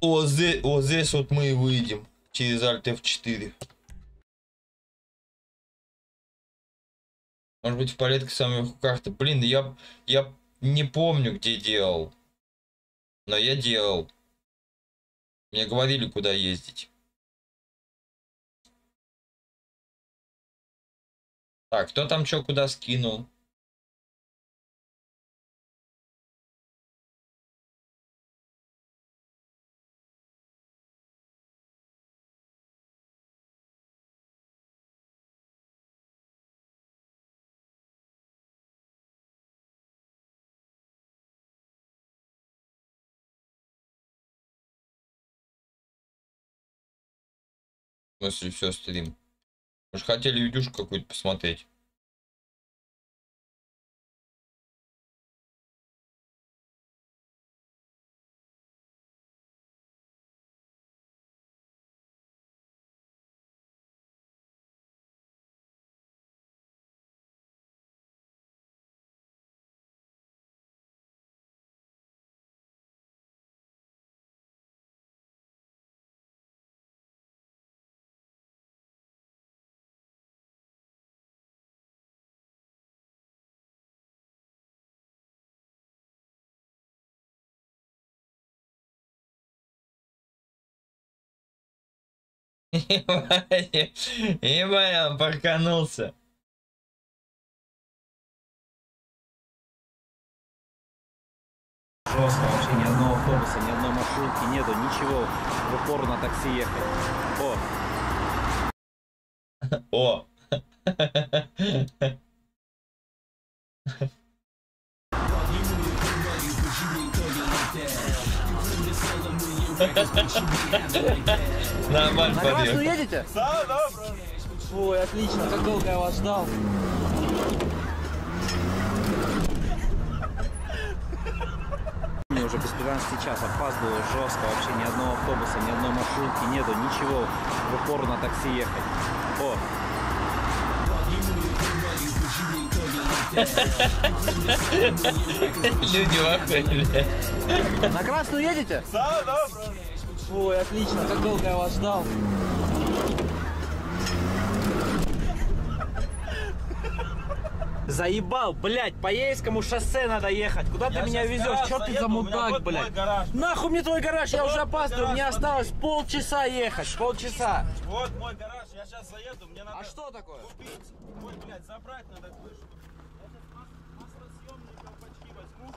О, здесь, вот здесь вот мы и выйдем через Alt F4. Может быть в порядке самой карты. Блин, я, я не помню, где делал. Но я делал. Мне говорили, куда ездить. Так, кто там что куда скинул? В смысле, все, стрим. Мы же хотели видюшку какую-то посмотреть. Ебать, он парканулся. Жестко, вообще ни одного автобуса, ни одной маршрутки нету, ничего. В упор на такси ехать. О, О! Нормально подъехал. едете? Да, да, Ой, отлично, как долго я вас ждал. уже без 15 час, опаздываю жестко, вообще ни одного автобуса, ни одной маршрутки нету, ничего, в упор на такси ехать. О, Люди вахули. на красную едете? Да, да, Ой, отлично, как долго я вас ждал. Заебал, блядь, по Ейскому шоссе надо ехать. Куда ты меня везешь? Чё ты за мудак, блядь? Нахуй мне твой гараж, я уже опаздываю. Мне осталось полчаса ехать, полчаса. Вот мой гараж, я сейчас заеду, мне надо А что такое? купить, ой, блядь, забрать надо кое-что. Я сейчас маслосъемные колпачки возьму.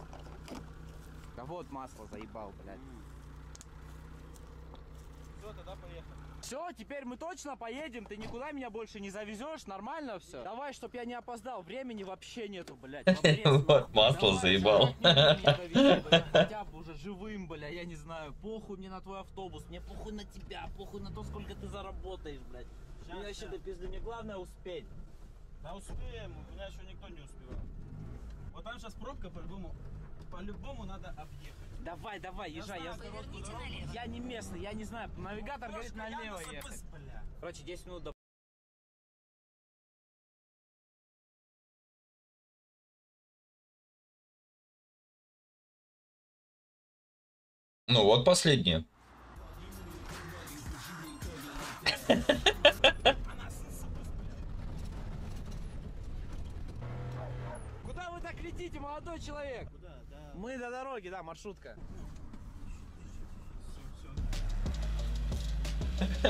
Да вот масло заебал, блядь. Все, тогда поехали. Все, теперь мы точно поедем, ты никуда меня больше не завезешь, нормально все? Давай, чтоб я не опоздал, времени вообще нету, блядь. Вот масло заебал. Хотя бы уже живым, бля, я не знаю. Похуй мне на твой автобус, мне похуй на тебя, похуй на то, сколько ты заработаешь, блядь. Мне вообще до пизды, мне главное успеть. Да успеем, у меня еще никто не успевал. Вот там сейчас пробка по-любому, по-любому надо объехать. Давай, давай, езжай, я, знаю дорогу. я не местный, я не знаю, навигатор говорит Кошка, я налево на ехать. Бля. Короче, 10 минут до Ну вот последнее. Куда вы так летите, молодой человек? Мы до дороги, да, маршрутка.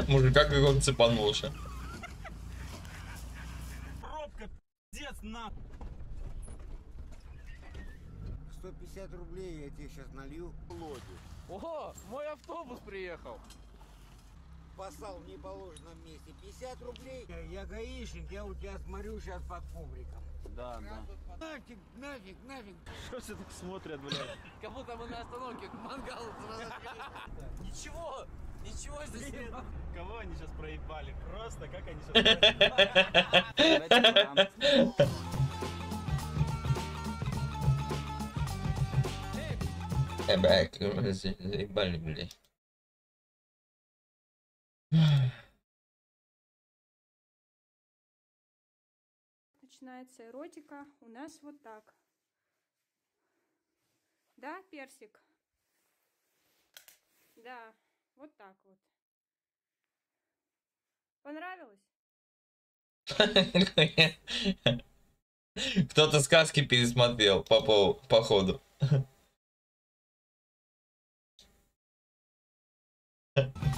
Мужика как он цепанулся. Пробка, пиздец, на. 150 рублей я тебе сейчас налью. Лоди. Ого, мой автобус приехал. Посал в неположенном месте. 50 рублей. Я, я гаишник, я у тебя смотрю сейчас под ковриком. Да, да. Нафиг, нафиг, нафиг. Что все так смотрят, блядь? Как будто мы на остановке к мангалу Ничего, ничего здесь нет. Кого они сейчас проебали? Просто как они сейчас Э, за- заебали, блядь. Начинается эротика у нас вот так. Да, персик? Да, вот так вот. Понравилось? Кто-то сказки пересмотрел по, по, по ходу.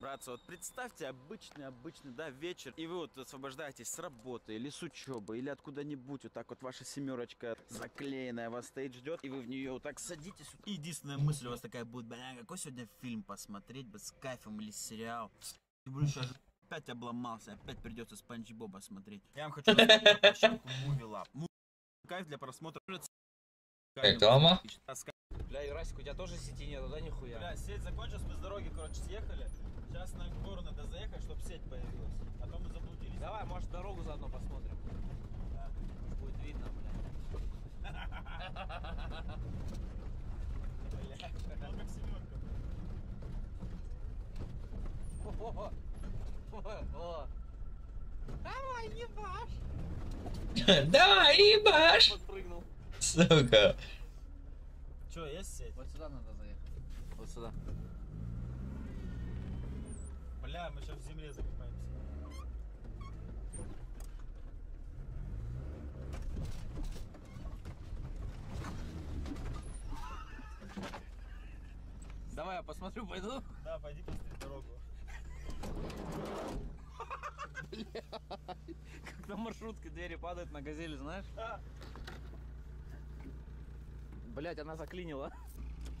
Братцы, вот представьте обычный, обычный, да, вечер, и вы вот освобождаетесь с работы, или с учебы, или откуда-нибудь, вот так вот ваша семерочка заклеенная вас стоит, ждет, и вы в нее вот так садитесь. И единственная мысль у вас такая будет, бля, какой сегодня фильм посмотреть бы с кайфом или сериал. И сейчас опять обломался, опять придется Спанч Боба смотреть. Я вам хочу рассказать про площадку Movie Lab. Му- Кайф для просмотра. Реклама? Бля, Юрасик, у тебя тоже сети нету, да, нихуя? Бля, сеть закончилась, мы с дороги, короче, съехали. Сейчас на гору надо заехать, чтобы сеть появилась. А то мы заблудились. Давай, может, дорогу заодно посмотрим. Да. Может, будет видно, бля. Бля, как семерка. О, о, Давай, не баш! Да, ебаш! Подпрыгнул. Сука. Че, есть сеть? Вот сюда надо заехать. Вот сюда. Бля, мы сейчас в земле закопаемся. Давай, я посмотрю, пойду. Да, пойди посмотри дорогу. Как на маршрутке двери падают на газели, знаешь? Блять, она заклинила.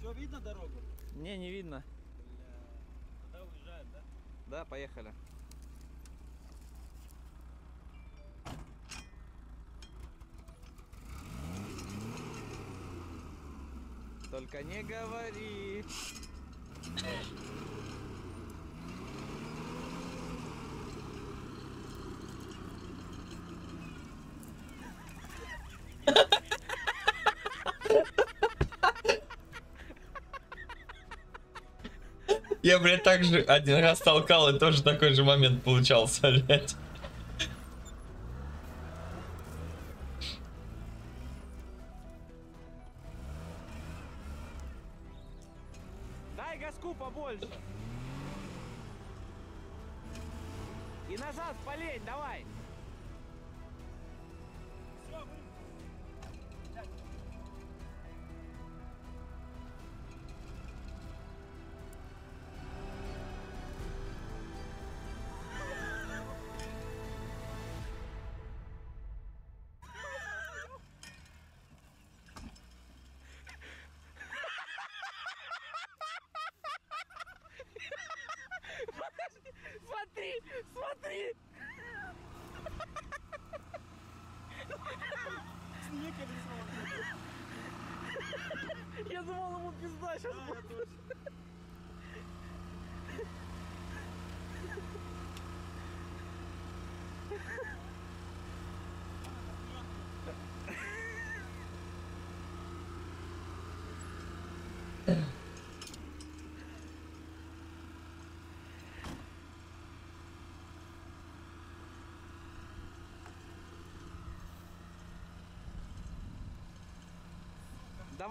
Что, видно дорогу? Не, не видно. Бля... Тогда уезжаем, да? Да, поехали. Только не говори. Я, блядь, так же один раз толкал, и тоже такой же момент получался, блядь.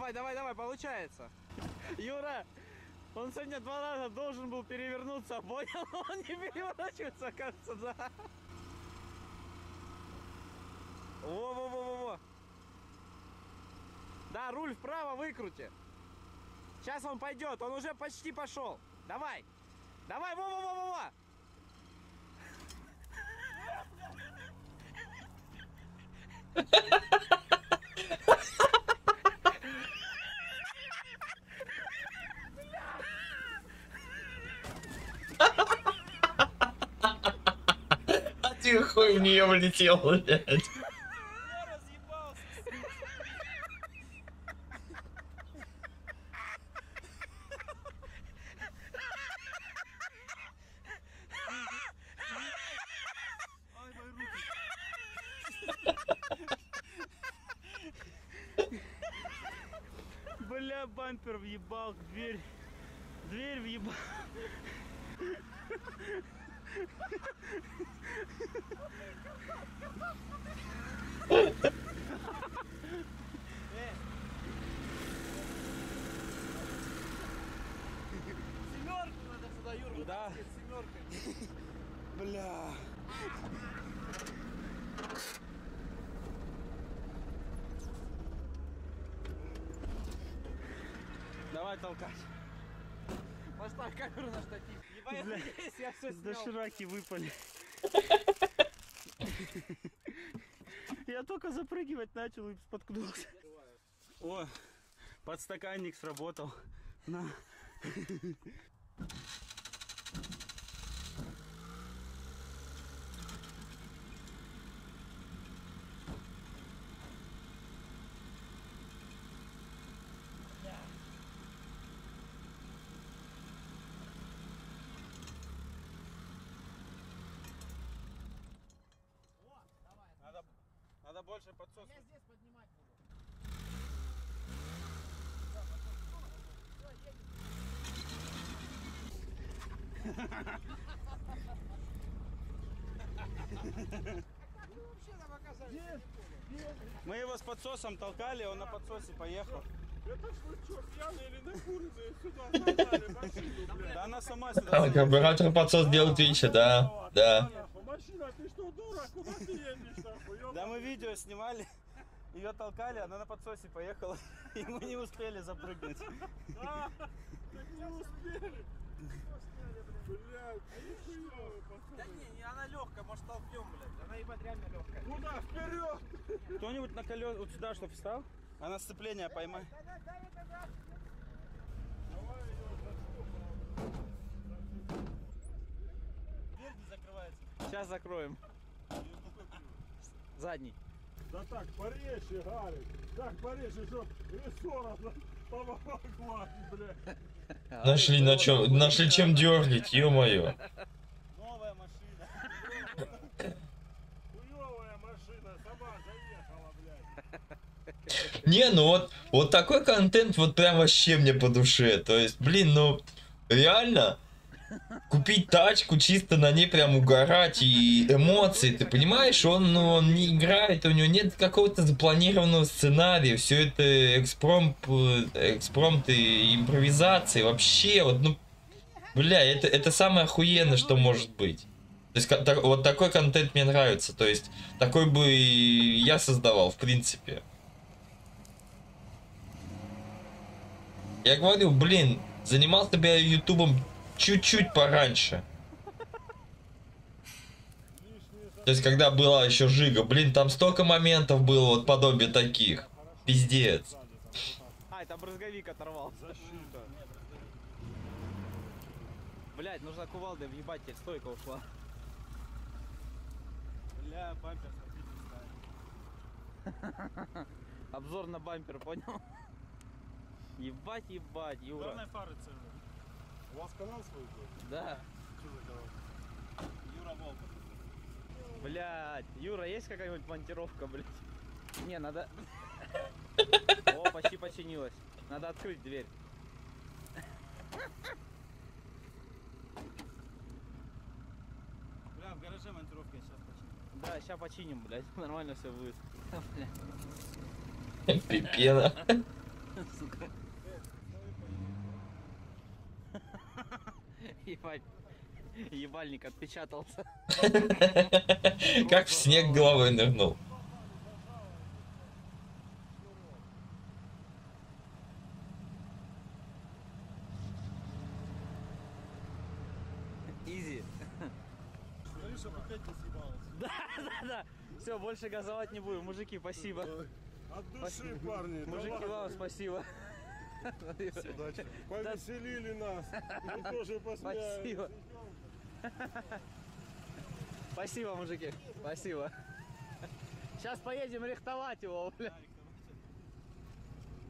Давай, давай, давай, получается. Юра, он сегодня два раза должен был перевернуться, понял? Он не переворачивается, кажется, да. Во-во-во-во-во. Да, руль вправо выкрути. Сейчас он пойдет, он уже почти пошел. Давай. Давай, во-во-во-во-во. Один хуй в нее влетел, блядь. Бля, бампер въебал, дверь. Дверь въебал. Семерку надо сюда, Юра. Да. Семеркой. Бля. Давай толкать. Поставь камеру на штатив. Ебать, здесь я все Да снял. шираки выпали. Я только запрыгивать начал и споткнулся. О, подстаканник сработал. На. Подсосом толкали, он на подсосе поехал. Это что, пьяные или на курице сюда загнали машину, блядь? Да она сама сюда. А, карбюратор подсос делает Вича, да, да. Машина, ты что, дура? Куда ты едешь, нахуй? Да мы видео снимали. Ее толкали, она на подсосе поехала, и мы не успели запрыгнуть. А, так не успели. Блядь, пацан. Да не, не она легкая, может толкнем, блядь. Она ебать реально легкая. Куда? Вперед! Кто-нибудь на колес вот сюда, чтоб встал? А на сцепление поймай. Дверь не закрывается. Сейчас закроем. Задний. Да так, порежь, Гарик. Так, порежь, чтоб рессора Помогла, бля. Нашли на чем, нашли чем дергать, ё-моё. Новая машина. Хуёвая машина, сама заехала, блядь. Не, ну вот, вот такой контент вот прям вообще мне по душе. То есть, блин, ну, реально, купить тачку, чисто на ней прям угорать и эмоции, ты понимаешь, он, ну, он не играет, у него нет какого-то запланированного сценария, все это экспромт, э, экспромт и импровизации, вообще, вот, ну, бля, это, это самое охуенное, что может быть. То есть, вот такой контент мне нравится, то есть, такой бы я создавал, в принципе. Я говорю, блин, занимался бы я ютубом чуть-чуть пораньше. То есть, когда была еще Жига, блин, там столько моментов было вот подобие таких. Пиздец. А, это брызговик оторвал. Защита. Блять, нужно кувалдой въебать, теперь стойка ушла. Бля, бампер. Обзор на бампер, понял? Ебать, ебать, Юра. Главное фары целые. У вас канал свой будет? Да. Что за канал? Юра Волк. Блять, Юра, есть какая-нибудь монтировка, блять? Не, надо... О, почти починилась. Надо открыть дверь. Бля, в гараже монтировка сейчас почти. Да, сейчас починим, блять. Нормально все будет. Пипена. Сука. Ебальник отпечатался. Как в снег головой нырнул. Изи. Опять не съебалась. Да, да, да. Все, больше газовать не будем. Мужики, спасибо. От души, парни. Мужики, вам спасибо. Удачи. Повеселили нас. Мы тоже посмеялись. Спасибо. Спасибо, мужики. Спасибо. Сейчас поедем рихтовать его, бля.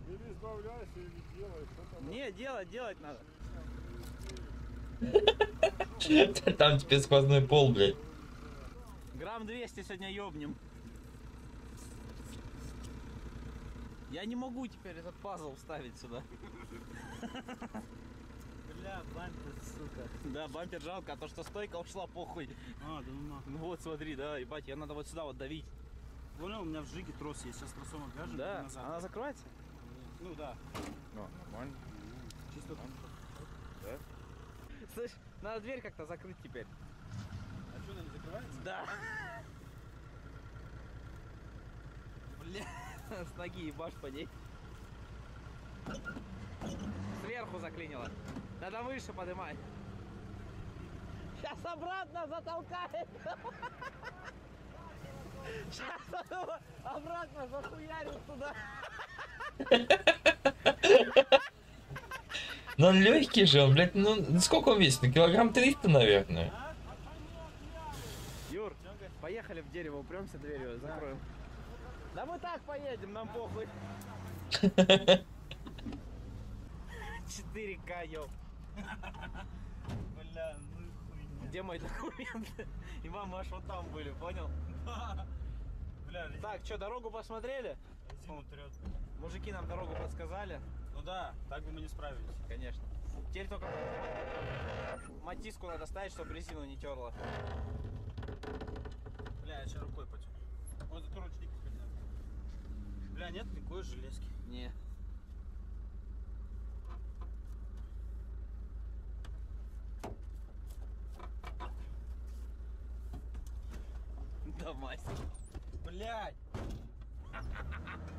Или избавляйся, или делай. Не, делать, делать надо. Там теперь сквозной пол, блядь. Грамм 200 сегодня ёбнем. Я не могу теперь этот пазл вставить сюда. Бля, бампер, сука. Да, бампер жалко, а то, что стойка ушла, похуй. А, да ну нахуй. Ну вот, смотри, да, ебать, ее надо вот сюда вот давить. Понял, у меня в жиге трос есть. Сейчас тросом отвяжем Да, назад. она закроется? Ну да. Ну, нормально. Чисто там. Слышь, надо дверь как-то закрыть теперь. А что, она не закрывается? Да. Бля, с ноги ебашь по ней. Сверху заклинило. Надо выше поднимать. Сейчас обратно затолкает. Сейчас обратно захуярит туда. Ну он легкий же, он, блядь, ну сколько он весит? Ну, килограмм 300, наверное. Юр, поехали в дерево, упремся дверью, закроем. Да мы так поедем, нам похуй. 4К, ёп. Бля, ну хуйня. Где мои документы? И мама аж вот там были, понял? Бля, Так, что, дорогу посмотрели? Мужики нам дорогу подсказали. Ну да, так бы мы не справились. Конечно. Теперь только матиску надо ставить, чтобы резину не терла. Бля, я сейчас рукой потем. Вот этот ручник. Бля, нет никакой железки. Не. Да, мастер. Блядь!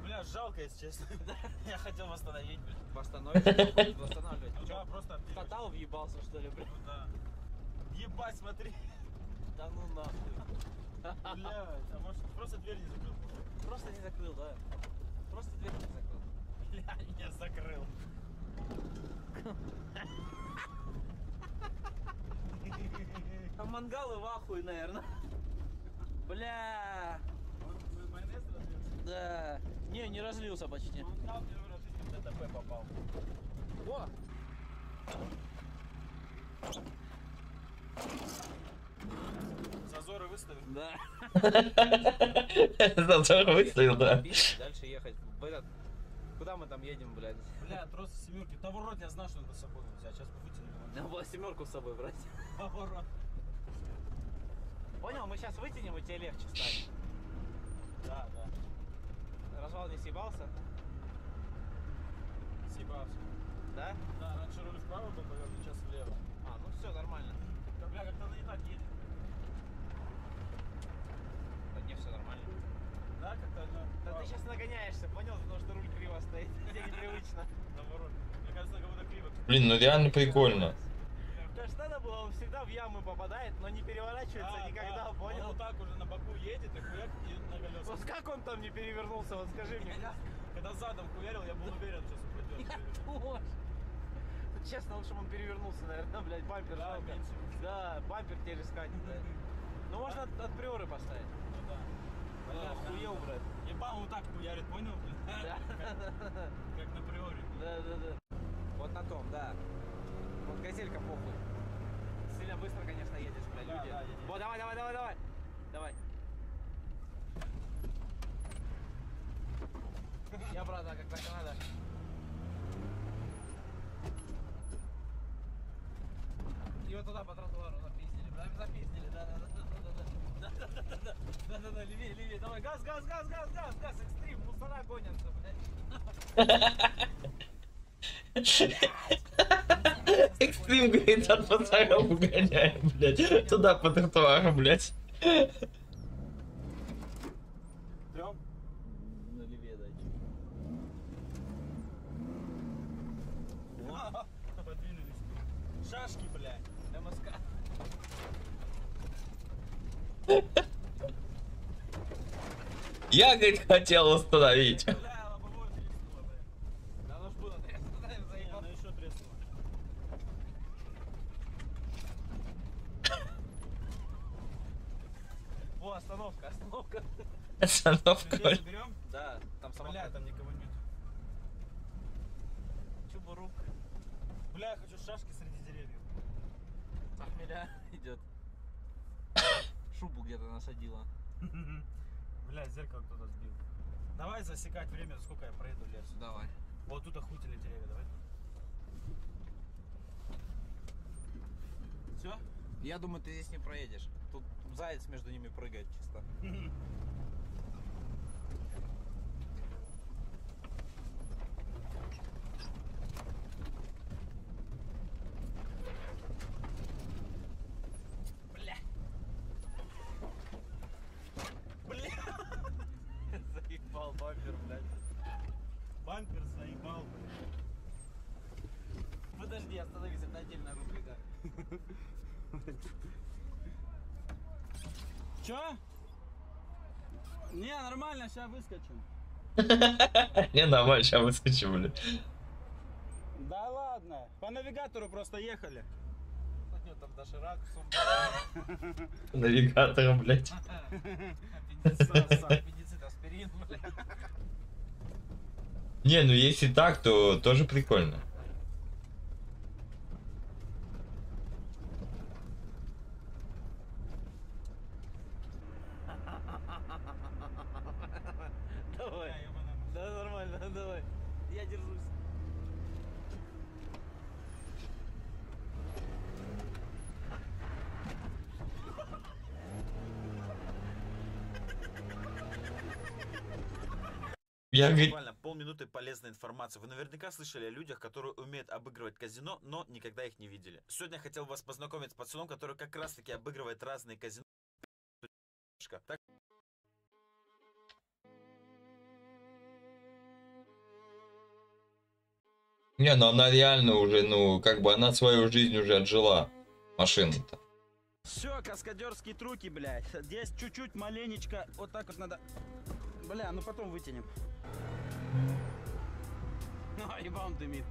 Бля, жалко, если честно. Я хотел восстановить, блядь. Восстановить? Восстанавливать. Ну да, просто Катал въебался, что ли, блядь? Да. Ебать, смотри. Да ну нахуй. Блядь, а может просто дверь не закрыл? Просто не закрыл, да. Просто дверь не закрыл. Бля, я закрыл. Там мангалы в ахуе, наверное. Бля. Он майонез разлился? Да. Не, не разлился почти. Крал первый раз в ДТП попал. О! Зазоры выставил. Да. Зазор выставил, да. Дальше ехать. Куда мы там едем, блядь? Бля, трос семерки. Поворот я знал, что надо с собой взять. Сейчас вытянем. Надо было семерку с собой брать. Поворот. Понял, мы сейчас вытянем, и тебе легче станет. Да, да. Развал не съебался? Съебался. Да? Да, раньше руль вправо был повернут, сейчас влево. А, ну все, нормально. Да, бля, как-то она не так едет. Да не, все нормально. Да, как-то она... Да ты сейчас нагоняешься, понял? Потому что руль криво стоит. Тебе непривычно. Наоборот. Мне кажется, как будто криво. Блин, ну реально прикольно. Конечно, надо было, он всегда в ямы попадает, но не переворачивается Да, никогда, да. понял? Он вот так уже на боку едет и хуяк и на колесах. Вот как он там не перевернулся, вот скажи мне. Когда задом хуярил, я был уверен, сейчас упадет. Тоже. Ну, Честно, лучше бы он перевернулся, наверное, блядь, бампер Да, жалко. меньше. Да, бампер теперь искать, блядь. Ну можно от, от приоры поставить. Ну да. Бля, охуел. Ебал вот так хуярит, понял? Да. Как на приоре. Да, да, да. Вот на том, да. Вот газелька похуй. Сильно быстро, конечно, едешь, бля, Да, люди. да, едешь. Вот, давай, давай, давай, давай. Давай. И обратно, как так надо. И вот туда по тротуару запиздили. Прям запиздили, да, да, да, да, да, да, да, да, да, да, да, левее, левее, давай, газ, газ, газ, газ, газ, газ, экстрим, мусора гонятся, блядь. Экстрим, говорит, от пацана угоняем, блядь. Туда по тротуару, блядь. Трем? На левее дайте. Подвинулись. Шашки, блядь. МСК. Я, говорит, хотел установить. Остановка, остановка. Остановка. Зеркало кто-то сбил. Давай засекать время, сколько я проеду лес. Давай. Вот тут охуительные деревья, давай. Все? Я думаю, ты здесь не проедешь. Тут заяц между ними прыгает чисто. Бля. Бля, Заебал бампер, блядь. бампер заебал, блядь. Подожди, остановись, это отдельная рубрика. Чё? Не, нормально, сейчас выскочим. Не, нормально, сейчас выскочим, блядь. Да ладно, по навигатору просто ехали. Там даже раксум. Навигатором, блядь. Не, ну если так, то тоже прикольно. Давай. Бля, ёбаная мать. Да, нормально, давай. Я держусь. Я, Буквально полминуты полезной информации. Вы наверняка слышали о людях, которые умеют обыгрывать казино, но никогда их не видели. Сегодня я хотел вас познакомить с пацаном, который как раз таки обыгрывает разные казино. Так не, ну она реально уже, ну, как бы она свою жизнь уже отжила. Машина-то. Все, каскадерские труки, блядь. Здесь чуть-чуть маленечко, вот так вот надо. Бля, ну потом вытянем. Ну, а ебал он дымит.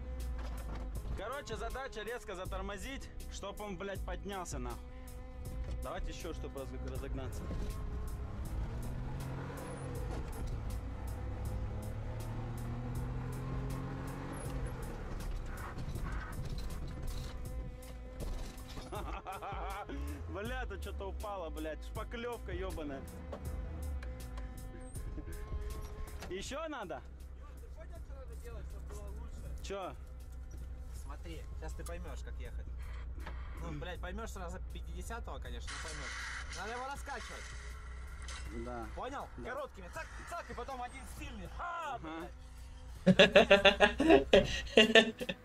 Короче, задача резко затормозить, чтобы он, блядь, поднялся нахуй. Давайте еще, чтобы разогнаться. Бля, тут что-то упало, блядь. Шпаклевка ебаная. Еще надо? Ты понял, что надо делать, чтобы было лучше? Че? Смотри, сейчас ты поймешь, как ехать. Ну, блядь, поймешь сразу 50-го, конечно, но поймешь. Надо его раскачивать. Да. Понял? Да. Короткими. Цак, цак, и потом один сильный. Ха, блядь.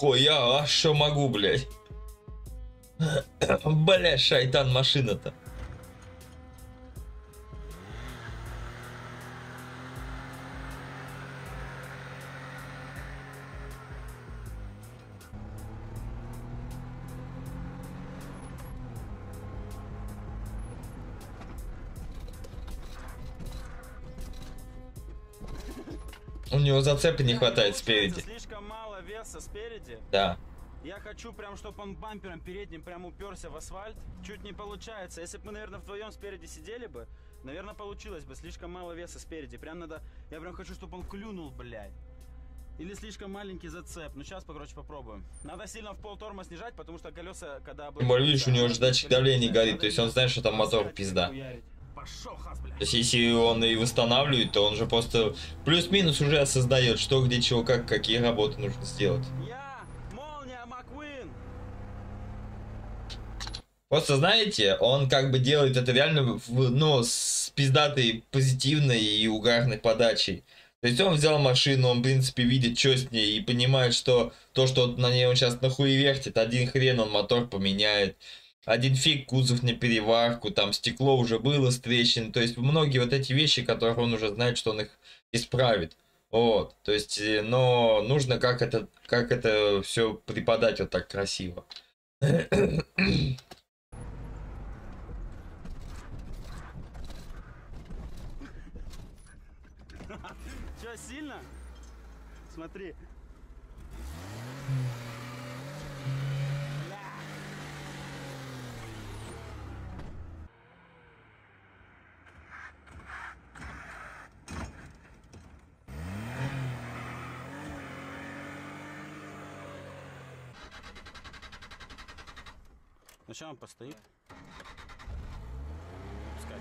Хуя, а что могу, блядь? Бля, шайтан машина-то. У него зацепа не хватает спереди. Спереди. Да. Я хочу прям, чтобы он бампером передним прям уперся в асфальт. Чуть не получается. Если бы мы, наверное, вдвоем спереди сидели бы, наверное, получилось бы. Слишком мало веса спереди. Прям надо... Я прям хочу, чтобы он клюнул, блядь. Или слишком маленький зацеп. Ну, сейчас, короче, попробуем. Надо сильно в пол торма снижать, потому что колеса, когда Тем более, видишь, у него же датчик давления горит, то есть он знает, что там мотор пизда. хуярить. То есть если он и восстанавливает, то он же просто плюс-минус уже осознает, что, где, чего, как, какие работы нужно сделать. Я, молния, Маквин. Просто знаете, он как бы делает это реально в, ну, с пиздатой позитивной и угарной подачей. То есть он взял машину, он, в принципе, видит, что с ней, и понимает, что то, что на ней он сейчас нахуй вертит, один хрен он мотор поменяет. Один фиг кузов на переварку, там стекло уже было с трещин. То есть многие вот эти вещи, которые он уже знает, что он их исправит. Вот, то есть, э, но нужно как это, как это все преподать вот так красиво. Че, сильно? Смотри. Бля. Он постоит. Пускай.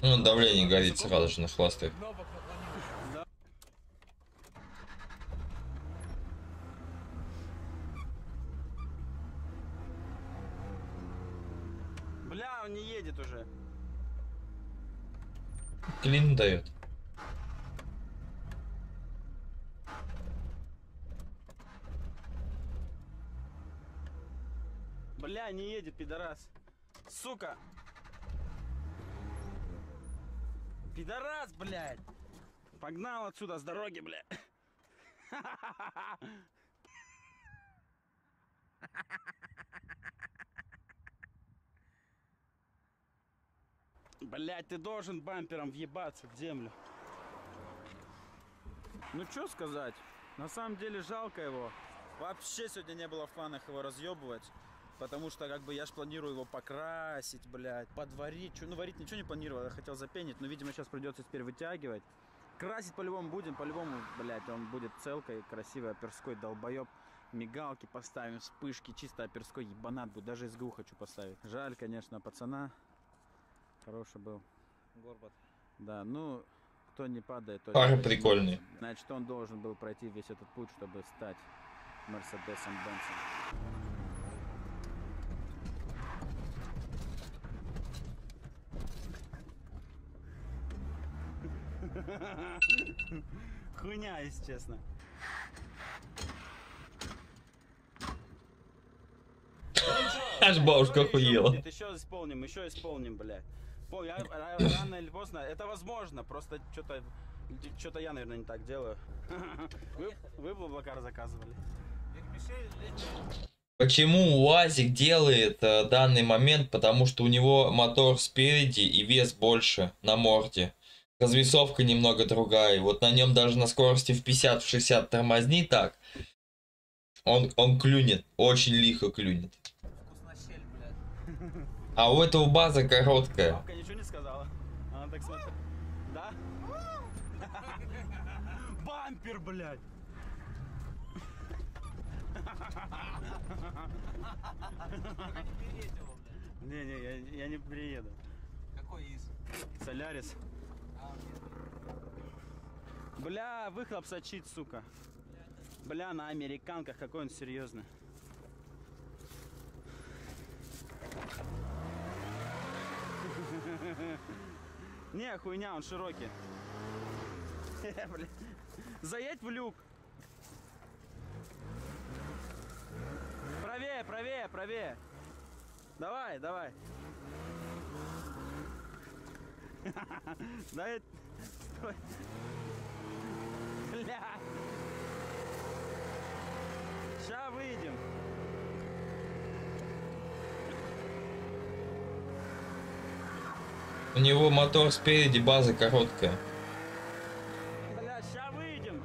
Ну, давление горит сразу же на хвосты. Бля, он не едет уже. Клин дает. Не едет, пидорас. Сука. Пидорас, блядь. Погнал отсюда с дороги, блядь. Блять, ты должен бампером въебаться в землю. Ну что сказать? На самом деле жалко его. Вообще сегодня не было в планах его разъебывать. Потому что как бы я ж планирую его покрасить, блядь, подварить. Ну варить ничего не планировал, я хотел запенить, но видимо сейчас придется теперь вытягивать. Красить по-любому будем, по-любому, блядь, он будет целкой, красивый, оперской долбоеб. Мигалки поставим, вспышки, чисто оперской ебанат будет. Даже СГУ хочу поставить. Жаль, конечно, пацана. Хороший был. Горбат. Да, ну, кто не падает, то... Пары прикольные. Значит, он должен был пройти весь этот путь, чтобы стать Мерседесом Бенсом. Хуйня, если честно. Аж бабушка охуела. Еще исполним, еще исполним, блядь. Я- ра- Рано или поздно, это возможно, просто что-то что-то я, наверное, не так делаю. Вы, вы Блаблакар заказывали. Почему УАЗик делает э, данный момент? Потому что у него мотор спереди и вес больше на морде. Развесовка немного другая. Вот на нем даже на скорости в 50-60 тормозни так. Он, он клюнет. Очень лихо клюнет. А у этого база короткая. Бабка ничего не сказала. Она так смотрит. Да? Бампер, блядь. Не-не, я, я не приеду. Какой из? Солярис. Бля, выхлоп сочит, сука. Бля, на американках какой он серьезный. Не, хуйня, он широкий. Бля. Заедь в люк. Правее, правее, правее. Давай, давай. Дай. Стой. Бля. Сейчас выйдем. У него мотор спереди, база короткая. Бля, сейчас выйдем.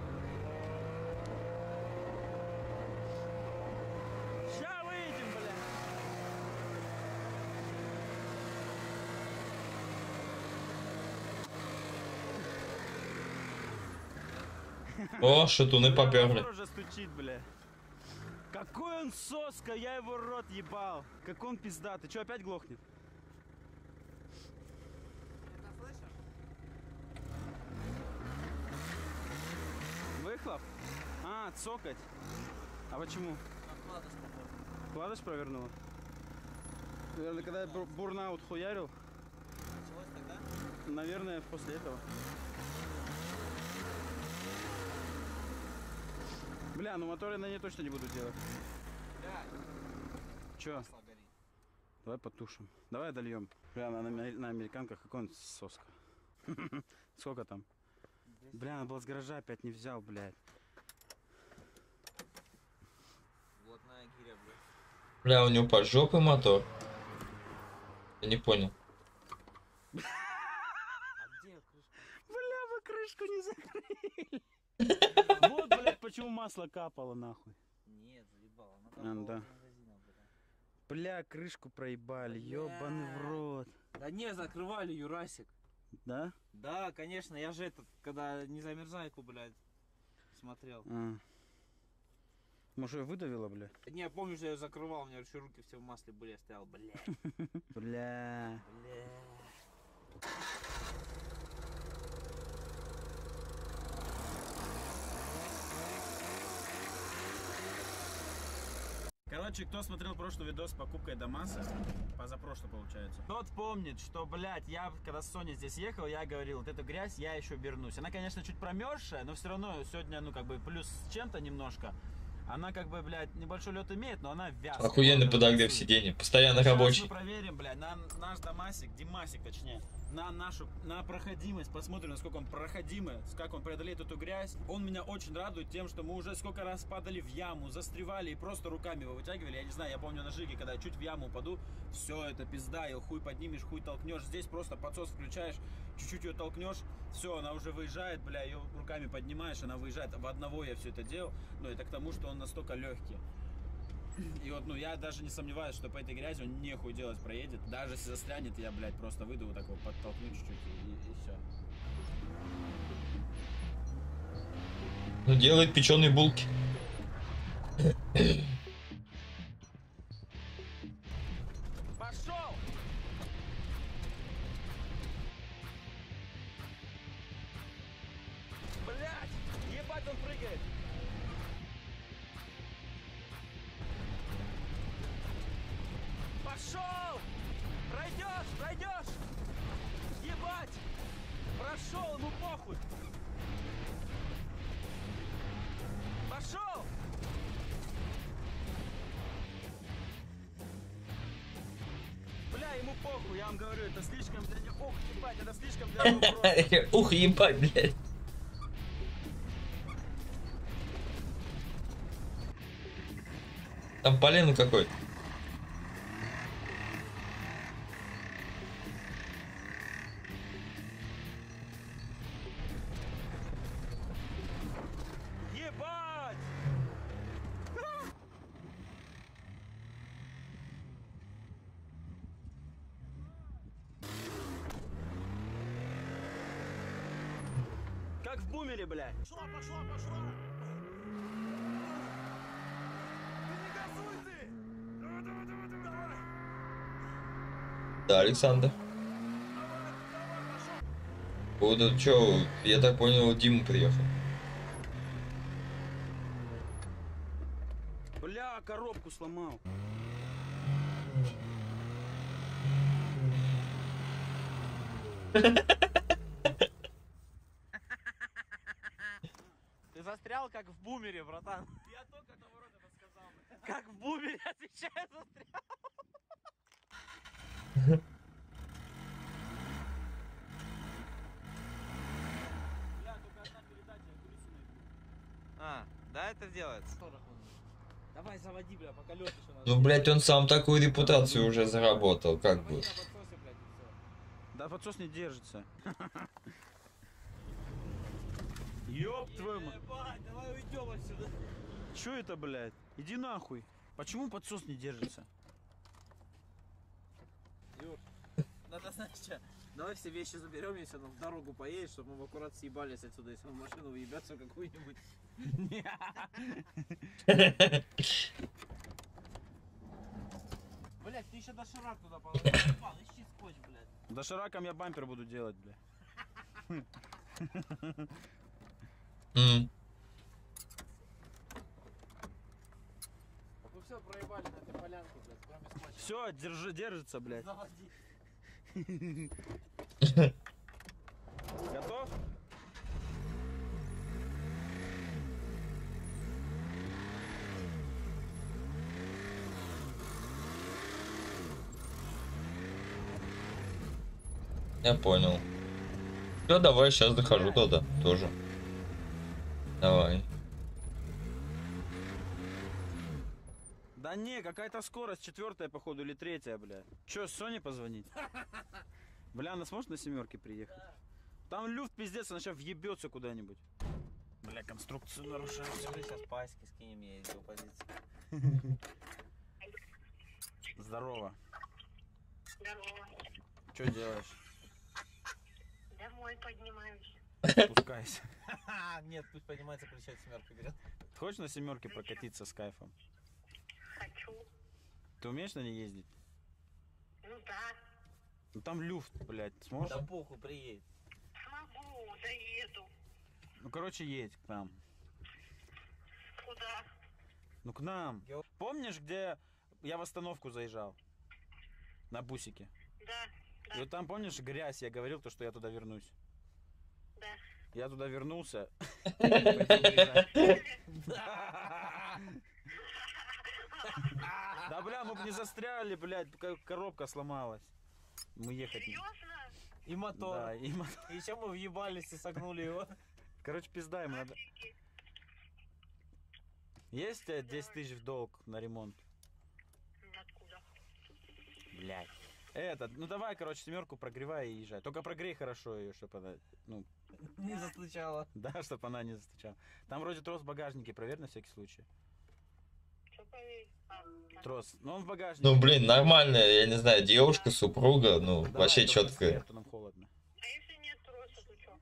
Сейчас выйдем, бля. О, шатуны поперли. стучит, бля. Какой он соска, я его рот ебал. Как он пиздатый. Че, опять глохнет? Выхлоп? А, цокать. А почему? Вкладыш провернула? Наверное, когда я бур- бурнаут хуярил, Началось тогда? наверное, после этого. Бля, ну мотор я на ней точно не буду делать. Масло горит. Давай потушим. Давай дольем. Бля, на, на- на американках какой он соска. Сколько там? Бля, надо было с гаража опять не взял, блядь. Блатная гиря, блядь. Бля, у него под жопой мотор. Я не понял. А где крышка? Бля, вы крышку не закрыли. Вот, блядь, почему масло капало, нахуй. Нет, заебал. Она там да. Бля, крышку проебали, Бля. ёбаный в рот. Да не, закрывали, Юрасик. Да? Да, конечно, я же этот, когда не замерзайку, блядь, смотрел. А. Может, ее выдавило, бля? Не, я помню, что я закрывал, у меня еще руки все в масле были, я стоял, блядь, Бля. блядь. Короче, кто смотрел прошлый видос с покупкой Дамаса, позапрошлый получается, тот помнит, что, блядь, я когда с Соней здесь ехал, я говорил, вот эту грязь я еще вернусь. Она, конечно, чуть промерзшая, но все равно сегодня, ну, как бы, плюс с чем-то немножко. Она, как бы, блядь, небольшой лет имеет, но она вязкая. Охуенный подогрев сиденья. Постоянно Сейчас рабочий. мы проверим, блядь, на наш Дамасик, Димасик, точнее, на нашу, на проходимость, посмотрим, насколько он проходимый, как он преодолеет эту грязь. Он меня очень радует тем, что мы уже сколько раз падали в яму, застревали и просто руками его вытягивали. Я не знаю, я помню на Жиге, когда я чуть в яму упаду, все, это пизда, ее хуй поднимешь, хуй толкнешь. Здесь просто подсос включаешь, чуть-чуть ее толкнешь, все, она уже выезжает, бля, ее руками поднимаешь, она выезжает. В одного я все это делал, но это к тому, что он настолько легкий. И вот, ну, я даже не сомневаюсь, что по этой грязи он нехуй делать проедет. Даже если застрянет, я, блядь, просто выйду вот такого, подтолкну чуть-чуть и, и все. Ну, делает печеные булки. Ух, ебать, блядь. Там полено какой. Да, Александр. Вот это чё, я так понял, Дима приехал. Бля, коробку сломал. Ты застрял как в бумере, братан. Я только наоборот это сказал. Как в бумере, отвечаю, застрял. Бля, только одна передача, я кулисы найду. А, да, это делается? Давай заводи, бля, пока лед еще надо. Ну, блядь, он сам такую репутацию уже заработал, как бы. Да подсос не держится. Ёб твою мать. Давай уйдем отсюда. Чё это, блядь? Иди нахуй. Почему подсос не держится? Юр, надо, знаешь что, давай все вещи заберем, если он в дорогу поедет, чтобы мы аккурат съебались отсюда, если он в машину въебется какую-нибудь. Блять, ты еще доширак туда положил. Ищи скотч, блядь. Дошираком я бампер буду делать, бля. М. Вы все проебали на этой полянке, блядь, кроме скотча. Все, держи, держится, блядь. Заводи. Готов? Я понял. Все, давай, сейчас захожу туда тоже. Давай. Да не, какая-то скорость, четвертая, походу, или третья, бля. Че, Соне позвонить? Бля, она сможет на семерке приехать? Там люфт пиздец, она сейчас въебется куда-нибудь. Бля, конструкцию нарушает. Сейчас паськи скинем ей из позиции. Здорово. Здорово. Что делаешь? Домой поднимаюсь. Спускайся. Нет, пусть поднимается, включает семерку берет. Хочешь на семерке прокатиться с кайфом? Хочу. Ты умеешь на ней ездить? Ну да, Ну там люфт, блядь, сможешь? Да похуй, приедет. смогу, доеду. Ну, короче, едь к нам. Куда? Ну, к нам. Ё- Помнишь, где я в остановку заезжал? На бусике. Да, И вот там, помнишь, грязь, я говорил, то, что я туда вернусь. да. Я туда вернулся. Да, бля, мы бы не застряли, блядь, ко- коробка сломалась. Мы ехать не... Серьезно? И мотор. Да, и мо- Еще мы въебались и согнули его. Короче, пизда им надо. Офигеть. Есть у тебя 10 тысяч в долг на ремонт? Откуда? Блядь. Это, ну давай, короче, семерку прогревай и езжай. Только прогрей хорошо ее, чтобы она, ну, Не застучало. да, чтобы она не застучала. Там вроде трос в багажнике, проверь на всякий случай. Что поверь? Трос, ну он в багажнике. Ну, блин, нормальная, я не знаю, девушка, супруга, ну, Давай, вообще четкая. а нам холодно. а если нет троса, то что?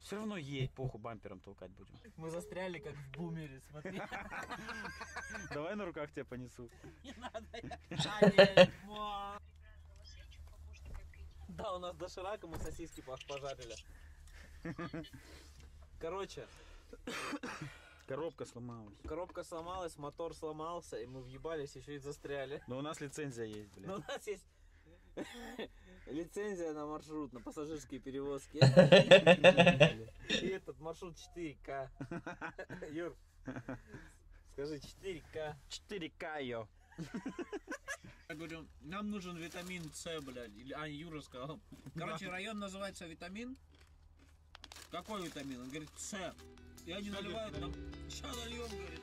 Все равно едь, похуй, бампером толкать будем. Мы застряли как в бумере, смотри. Давай на руках тебя понесу. Не надо. А, нет. Да, у нас доширака, мы сосиски пож- пожарили. Короче, Коробка сломалась. коробка сломалась, мотор сломался, и мы въебались, еще и застряли. Но у нас лицензия есть, Но у блядь. нас есть лицензия на маршрут, на пассажирские перевозки. И этот маршрут 4К. Юр, скажи 4К. 4К, ё. Я говорю, нам нужен витамин С, блядь. Или, а, Юра сказал. Короче, район называется витамин. Какой витамин? Он говорит, С. И они наливают нам. Ща нальем, говорит.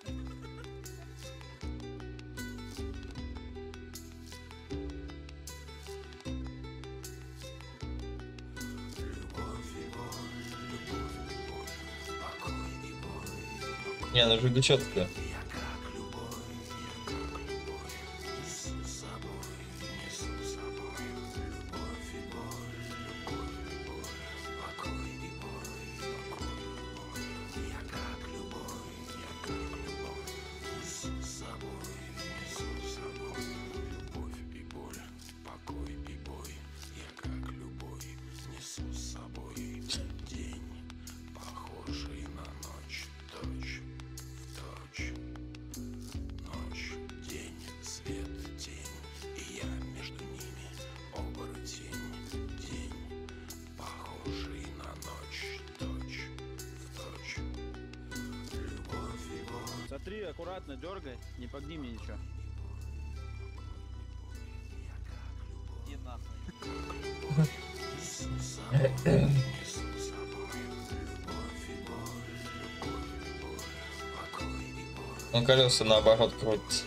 Не, ну вроде четко. Ну, колеса наоборот крутятся.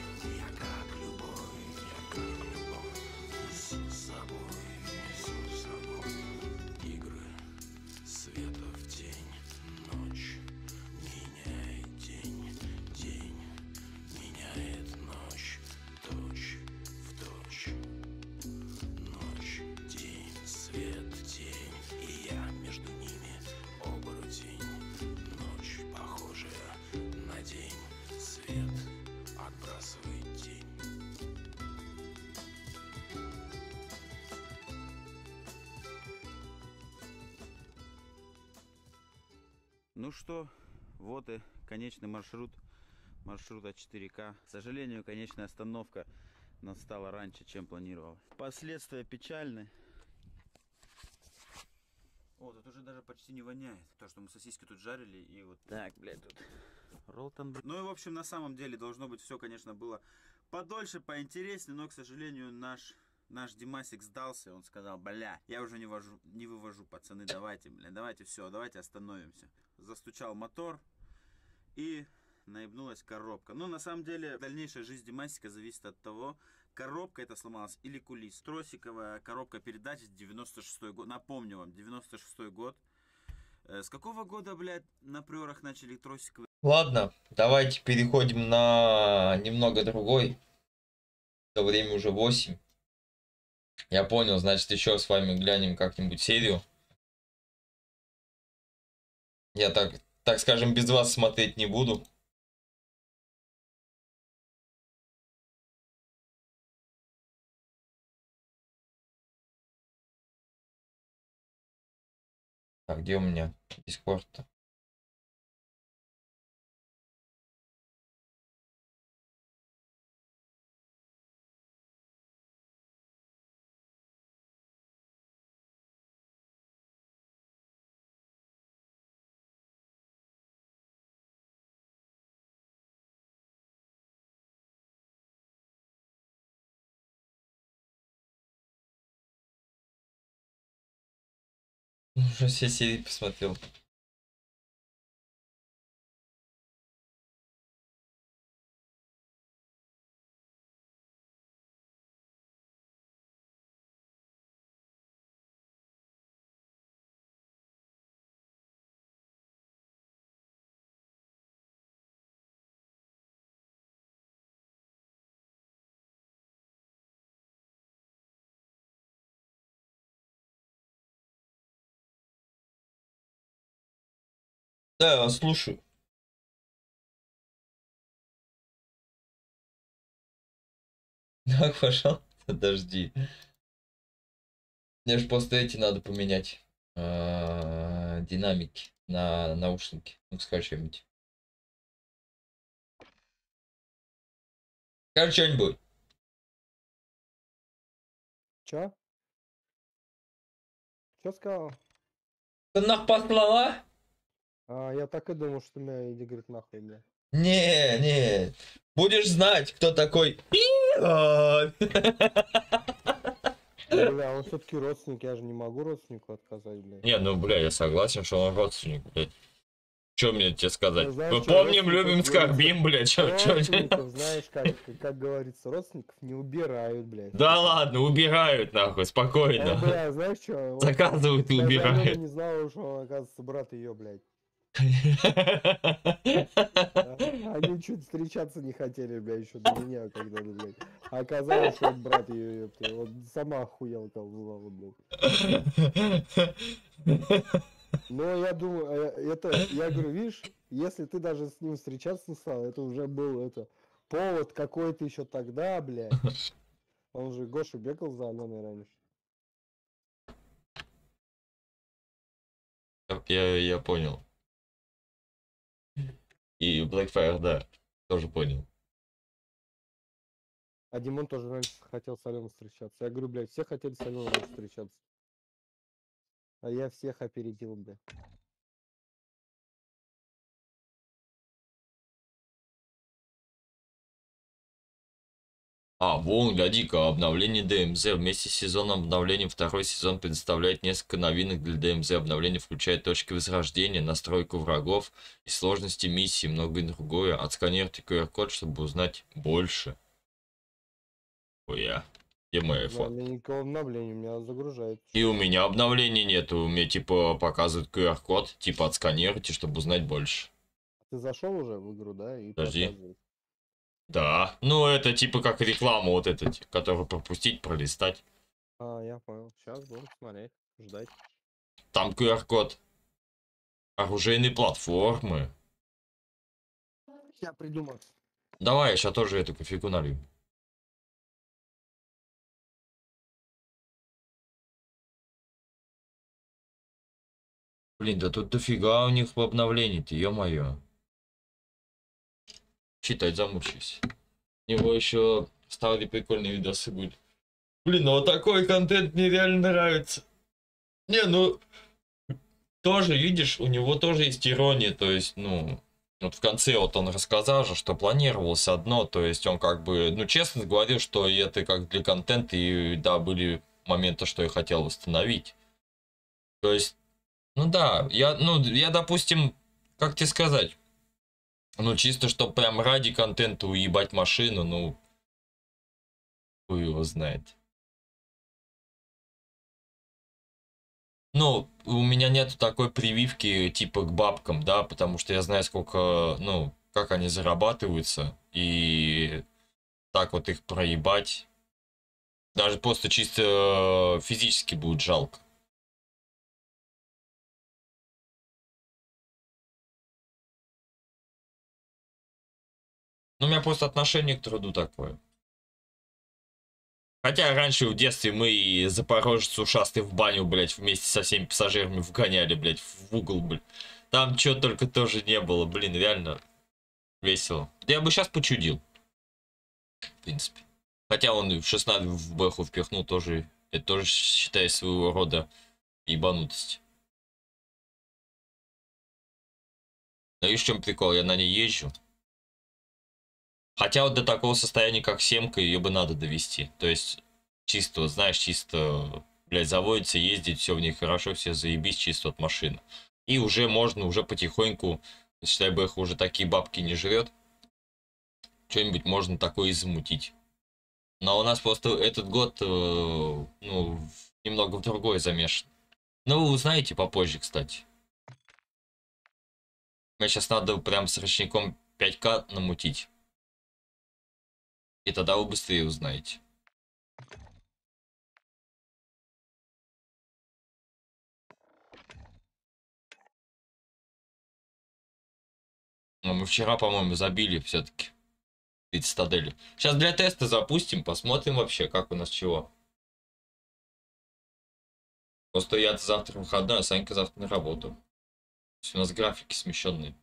Маршрут маршрута 4К. К сожалению, конечная остановка настала раньше, чем планировал. Последствия печальны. О, тут уже даже почти не воняет. То, что мы сосиски тут жарили и вот... Так, блядь, тут... Ролтон, блядь. Ну и, в общем, на самом деле должно быть все, конечно, было подольше, поинтереснее, но, к сожалению, наш наш Димасик сдался, он сказал, бля, я уже не, вожу, не вывожу, пацаны, давайте, бля, давайте все, давайте остановимся. Застучал мотор и наебнулась коробка. Но на самом деле дальнейшая жизнь Димасика зависит от того, коробка это сломалась или кулис. Тросиковая коробка передач 96 год. Напомню вам, 96 год. Э, С какого года, блядь, на приорах начали тросиковые? Ладно, давайте переходим на немного другой. В то время уже 8. Я понял, значит, еще с вами глянем как-нибудь серию. Я так, так скажем, без вас смотреть не буду. Так, где у меня дискорд-то? Уже все серии посмотрел. Да, слушаю. Так, пожалуйста, подожди. Мне же просто эти надо поменять. а, Динамики на наушники. Ну, скажи что-нибудь. Скажи что-нибудь. Чё? Чё сказал? Ты нах послала? А, я так и думал, что меня иди, говорит, нахуй, бля. Не, не. Будешь знать, кто такой Игорь. Бля, он все-таки родственник, я же не могу родственнику отказать, бля. Не, ну, бля, я согласен, что он родственник, блядь. Че мне тебе сказать? Ну, знаешь, Мы помним, любим, скорбим, блядь. Чё, Родственников, знаешь, как, как говорится, родственников не убирают, блядь. Да ладно, убирают, нахуй, спокойно. бля, знаешь что? Заказывают и Я убирают. не знал, что он, оказывается, брат ее, блядь. Они чуть встречаться не хотели, бля, еще до меня когда-то, блядь. А оказалось, что он брат ее, ёпта. Вот сама охуела колдовала, блядь. Но я думаю, э, это, я говорю, видишь, если ты даже с ним встречаться не стал, это уже был, это, повод какой-то еще тогда, блядь. Он же Гошу бегал за Аленой раньше. Я, я понял. И Blackfire, да, тоже понял. А Димон тоже раньше хотел с Аленой встречаться. Я говорю, блядь, все хотели с Аленой встречаться. А я всех опередил, блядь. А, вон, гляди-ка, обновление ДМЗ. Вместе с сезоном обновления второй сезон предоставляет несколько новинок для ДМЗ. Обновление включает точки возрождения, настройку врагов и сложности миссии, многое другое. Отсканируйте QR-код, чтобы узнать больше. Ой. Где мой Да, iPhone? у меня никакого обновления, у меня загружает. И у меня обновлений нету. У меня типа показывают QR-код, типа отсканируйте, чтобы узнать больше. Ты зашел уже в игру, да? И Подожди. показывает. Да. Ну, это типа как реклама вот эта, которую пропустить, пролистать. А, я понял. Сейчас буду смотреть, ждать. Там QR-код. Оружейные платформы. Я придумал. Давай, я сейчас тоже эту кофейку налью. Блин, да тут дофига у них в обновлении-то, ё-моё. Читать замучаюсь. У него еще старые прикольные видосы были. Блин, ну вот такой контент мне реально нравится. Не, ну, тоже, видишь, у него тоже есть ирония, то есть, ну, вот в конце вот он рассказал же, что планировалось одно, то есть он как бы, ну, честно говорил, что это как для контента, и да, были моменты, что я хотел восстановить. То есть, ну да, я, ну, я, допустим, как тебе сказать, ну, чисто, что прям ради контента уебать машину, ну, хуй его знает. Ну, у меня нету такой прививки типа к бабкам, да, потому что я знаю, сколько, ну, как они зарабатываются, и так вот их проебать, даже просто чисто физически будет жалко. Ну, у меня просто отношение к труду такое. Хотя раньше в детстве мы и запорожец ушастый в баню, блядь, вместе со всеми пассажирами вгоняли, блядь, в угол, блядь. Там чего только тоже не было, блин, реально весело. Я бы сейчас почудил. В принципе. Хотя он в 16 в бэху впихнул тоже, это тоже считай своего рода ебанутость. Ну и в чем прикол, я на ней езжу. Хотя вот до такого состояния, как семка, ее бы надо довести. То есть, чисто, знаешь, чисто, блядь, заводится, ездить, все в ней хорошо, все заебись, чисто от машины. И уже можно, уже потихоньку, считай бы их уже такие бабки не жрет, что-нибудь можно такое и замутить. Но у нас просто этот год, э, ну, немного в другое замешан. Ну, вы узнаете попозже, кстати. Мне сейчас надо прям с ручником 5К намутить. И тогда вы быстрее узнаете. Но мы вчера, по-моему, забили все-таки. Цитадели. Сейчас для теста запустим, посмотрим вообще, как у нас чего. Просто я завтра выходной, а Санька завтра на работу. То есть у нас графики смещенные.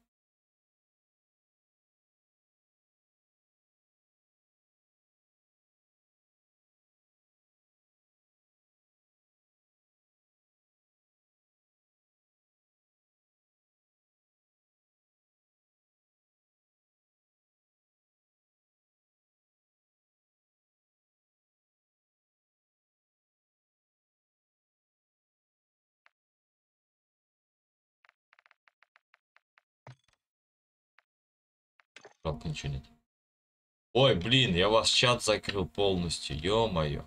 Ничего нет. Ой, блин, я вас чат закрыл полностью, ё-моё.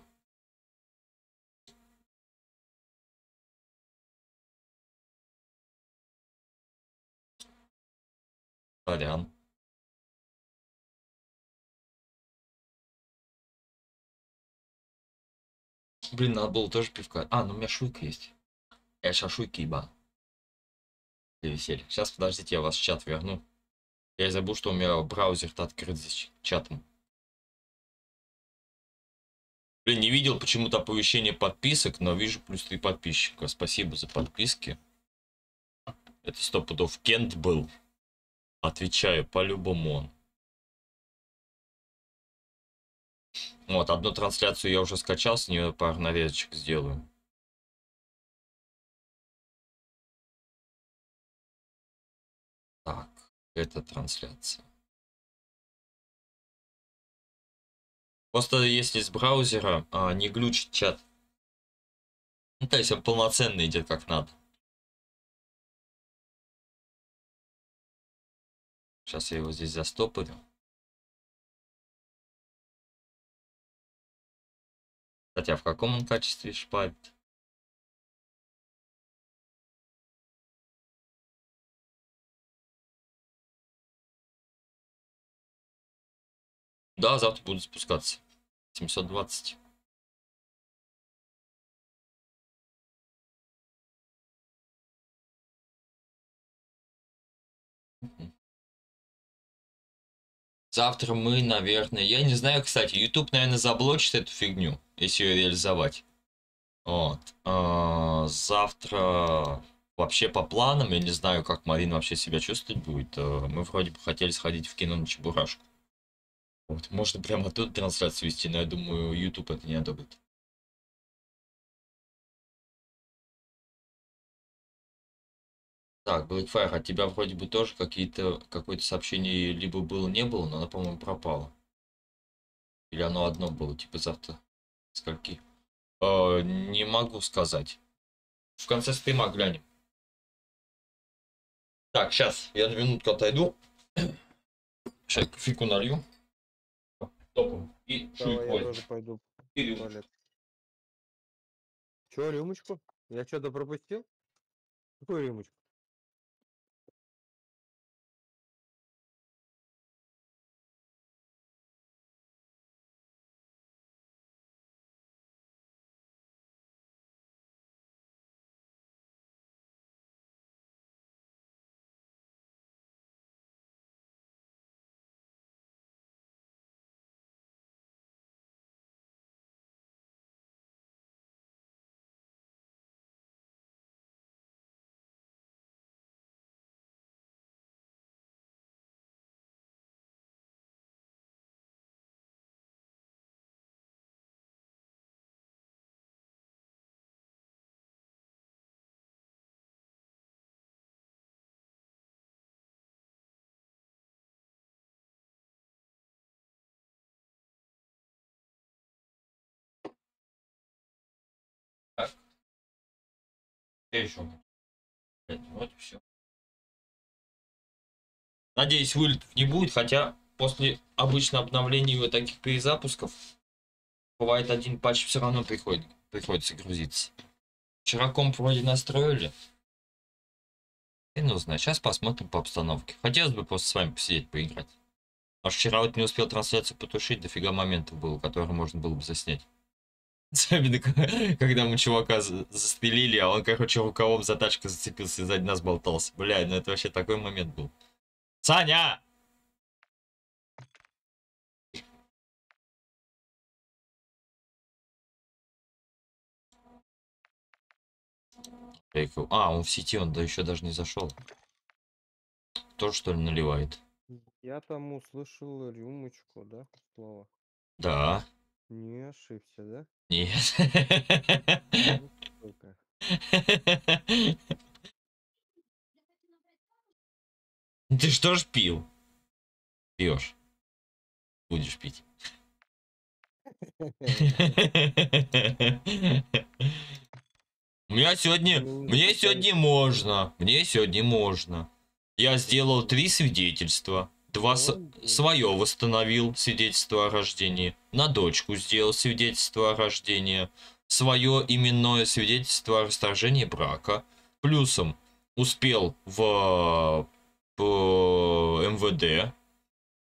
Сорян. Блин, надо было тоже пивка. А, ну у меня шуйка есть. Я сейчас шуйки ебал. Для веселья. Сейчас, подождите, я вас в чат верну. Я забыл, что у меня браузер-то открыт здесь чатом. Блин, не видел почему-то оповещение подписок, но вижу плюс 3 подписчика. Спасибо за подписки. Это сто пудов Кент был. Отвечаю, по-любому он. Вот, одну трансляцию я уже скачал, с нее пару нарезочек сделаю. Это трансляция. Просто если с браузера а, не глючит чат. Ну, то есть он полноценно идет как надо. Сейчас я его здесь застопорю. А в каком он качестве шпарит? Да, завтра буду спускаться. 720. Завтра мы, наверное, я не знаю, кстати, YouTube, наверное, заблочит эту фигню, если ее реализовать. Вот. А, завтра вообще по планам, я не знаю, как Марина вообще себя чувствовать будет. а, Мы вроде бы хотели сходить в кино на Чебурашку. Вот, можно прямо тут трансляцию вести, но я думаю, YouTube это не одобрит. Так, Blackfire, от тебя вроде бы тоже какие-то какое-то сообщение либо было, не было, но оно, по-моему, пропало. Или оно одно было, типа завтра. Скольки? Э, не могу сказать. В конце стрима глянем. Так, сейчас, я на минутку отойду. Сейчас кофейку налью. Топом. И Давай, я тоже пойду И в рюмочку. туалет. Чё, рюмочку? Я что-то пропустил? Какую рюмочку? Еще. Вот все. Надеюсь, вылетов не будет, хотя после обычно обновлений и таких перезапусков бывает один патч все равно приходит, приходится грузиться. Вчера комп вроде настроили. И ну знаю, сейчас посмотрим по обстановке. Хотелось бы просто с вами посидеть, поиграть. А вчера вот не успел трансляцию потушить, дофига моментов было, которые можно было бы заснять. Особенно, когда мы чувака за- застрелили, а он, короче, рукавом за тачкой зацепился и сзади нас болтался. Бля, ну это вообще такой момент был. Саня! А, он в сети, он да еще даже не зашел. Тоже что ли наливает? Я там услышал рюмочку, да, слово? Да. Не ошибся, да? Нет. Ну, сука. Ты что ж пил? Пьешь. Будешь пить. У меня сегодня, Ну, мне сегодня можно, мне сегодня можно. Я сделал три свидетельства. Два с- свое восстановил свидетельство о рождении. На дочку сделал свидетельство о рождении. Свое именное свидетельство о расторжении брака. Плюсом успел в, в МВД.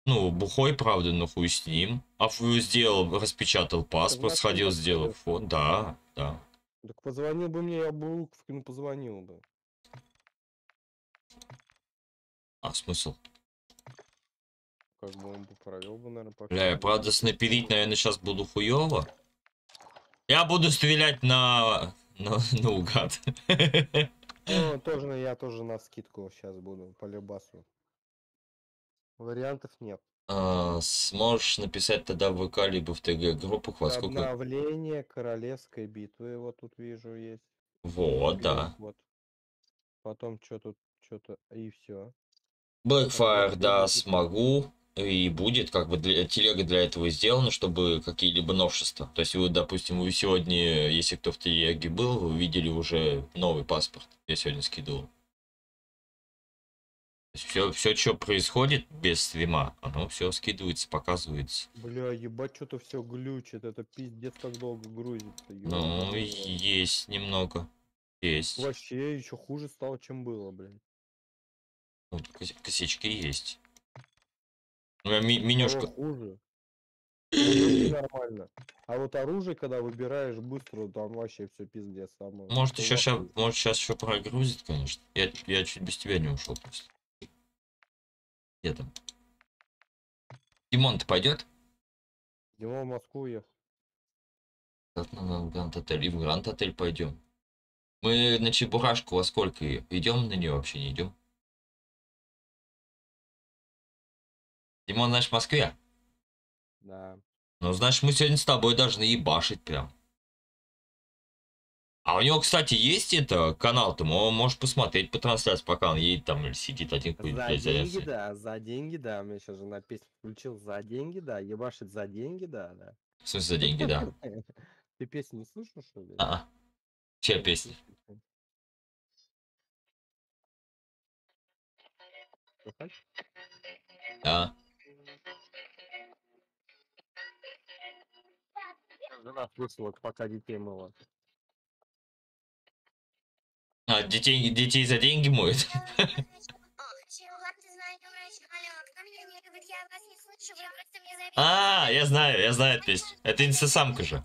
Ну, бухой, правда, но хуй с ним. А сделал, распечатал паспорт, нашем сходил, сделал фото. Да, да. Так позвонил бы мне, я бы Луковкину позвонил бы. А смысл? Как бы он бы провел бы, наверное, по Бля, я правда снайперить, наверное, сейчас буду хуёво. Я буду стрелять на... на... наугад. Ну, тоже, я тоже на скидку сейчас буду, по любасу. Вариантов нет. А, Сможешь написать тогда в ВК либо в ТГ группах, во сколько... Обновление королевской битвы, вот тут вижу есть. Вот, да. Вот. Потом что тут, что-то, и все. Blackfire, да, смогу. И будет, как бы для, телега для этого сделана, чтобы какие-либо новшества. То есть вы, допустим, вы сегодня, если кто в телеге был, вы видели уже новый паспорт. Я сегодня скидывал. Все, все, что происходит без стрима, оно все скидывается, показывается. Бля, ебать, что-то все глючит. Это пиздец как долго грузится. Ну, и рот. есть немного. Есть. Вообще еще хуже стало, чем было, блядь. Ну, кос- косячки есть. Ну, ми- менюшка. Хуже. Нормально. А вот оружие, когда выбираешь быстро, там вообще все пиздец. Там, Может, еще нахуй. может, сейчас еще прогрузит, конечно. Я, я чуть без тебя не ушел просто. Где там? Димон, ты пойдет? Дима в Москву ехал. Так, ну, на Гранд Отель. И в Гранд Отель пойдем. Мы на Чебурашку во сколько? Идем на нее вообще, не идем? Димон, знаешь, в Москве? Да. Ну, значит, мы сегодня с тобой должны ебашить прям. А у него, кстати, есть это канал, ты мо- можешь посмотреть по трансляции, пока он едет там или сидит один За блядь, деньги, зарядся. да, за деньги, да. Мне сейчас жена песню включил. За деньги, да. Ебашит за деньги, да, да. В смысле, за деньги, да. Ты песню не слышал, что ли? А, чья песня? А, Жена слышала, пока детей мыла. а детей, детей за деньги моют? А, я знаю, я знаю эту песню. Это инстасамка же.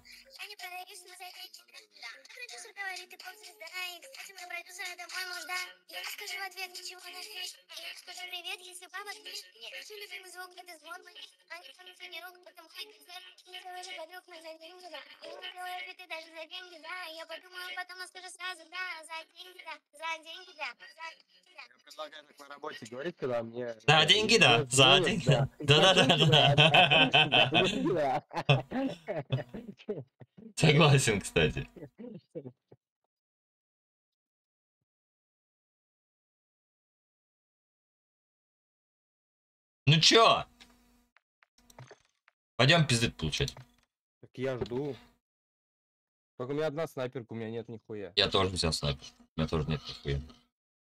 Я подумаю, потом скажу сразу, да, за деньги, да, за деньги, да, за деньги, да. Я предлагаю так на работе говорить, когда мне... За деньги, да, за деньги, да. да, да, За Ну чё? Пойдем пиздец получать. Так я жду. Только у меня одна снайперка, у меня нет нихуя. Я тоже взял снайпер. У меня тоже нет нихуя.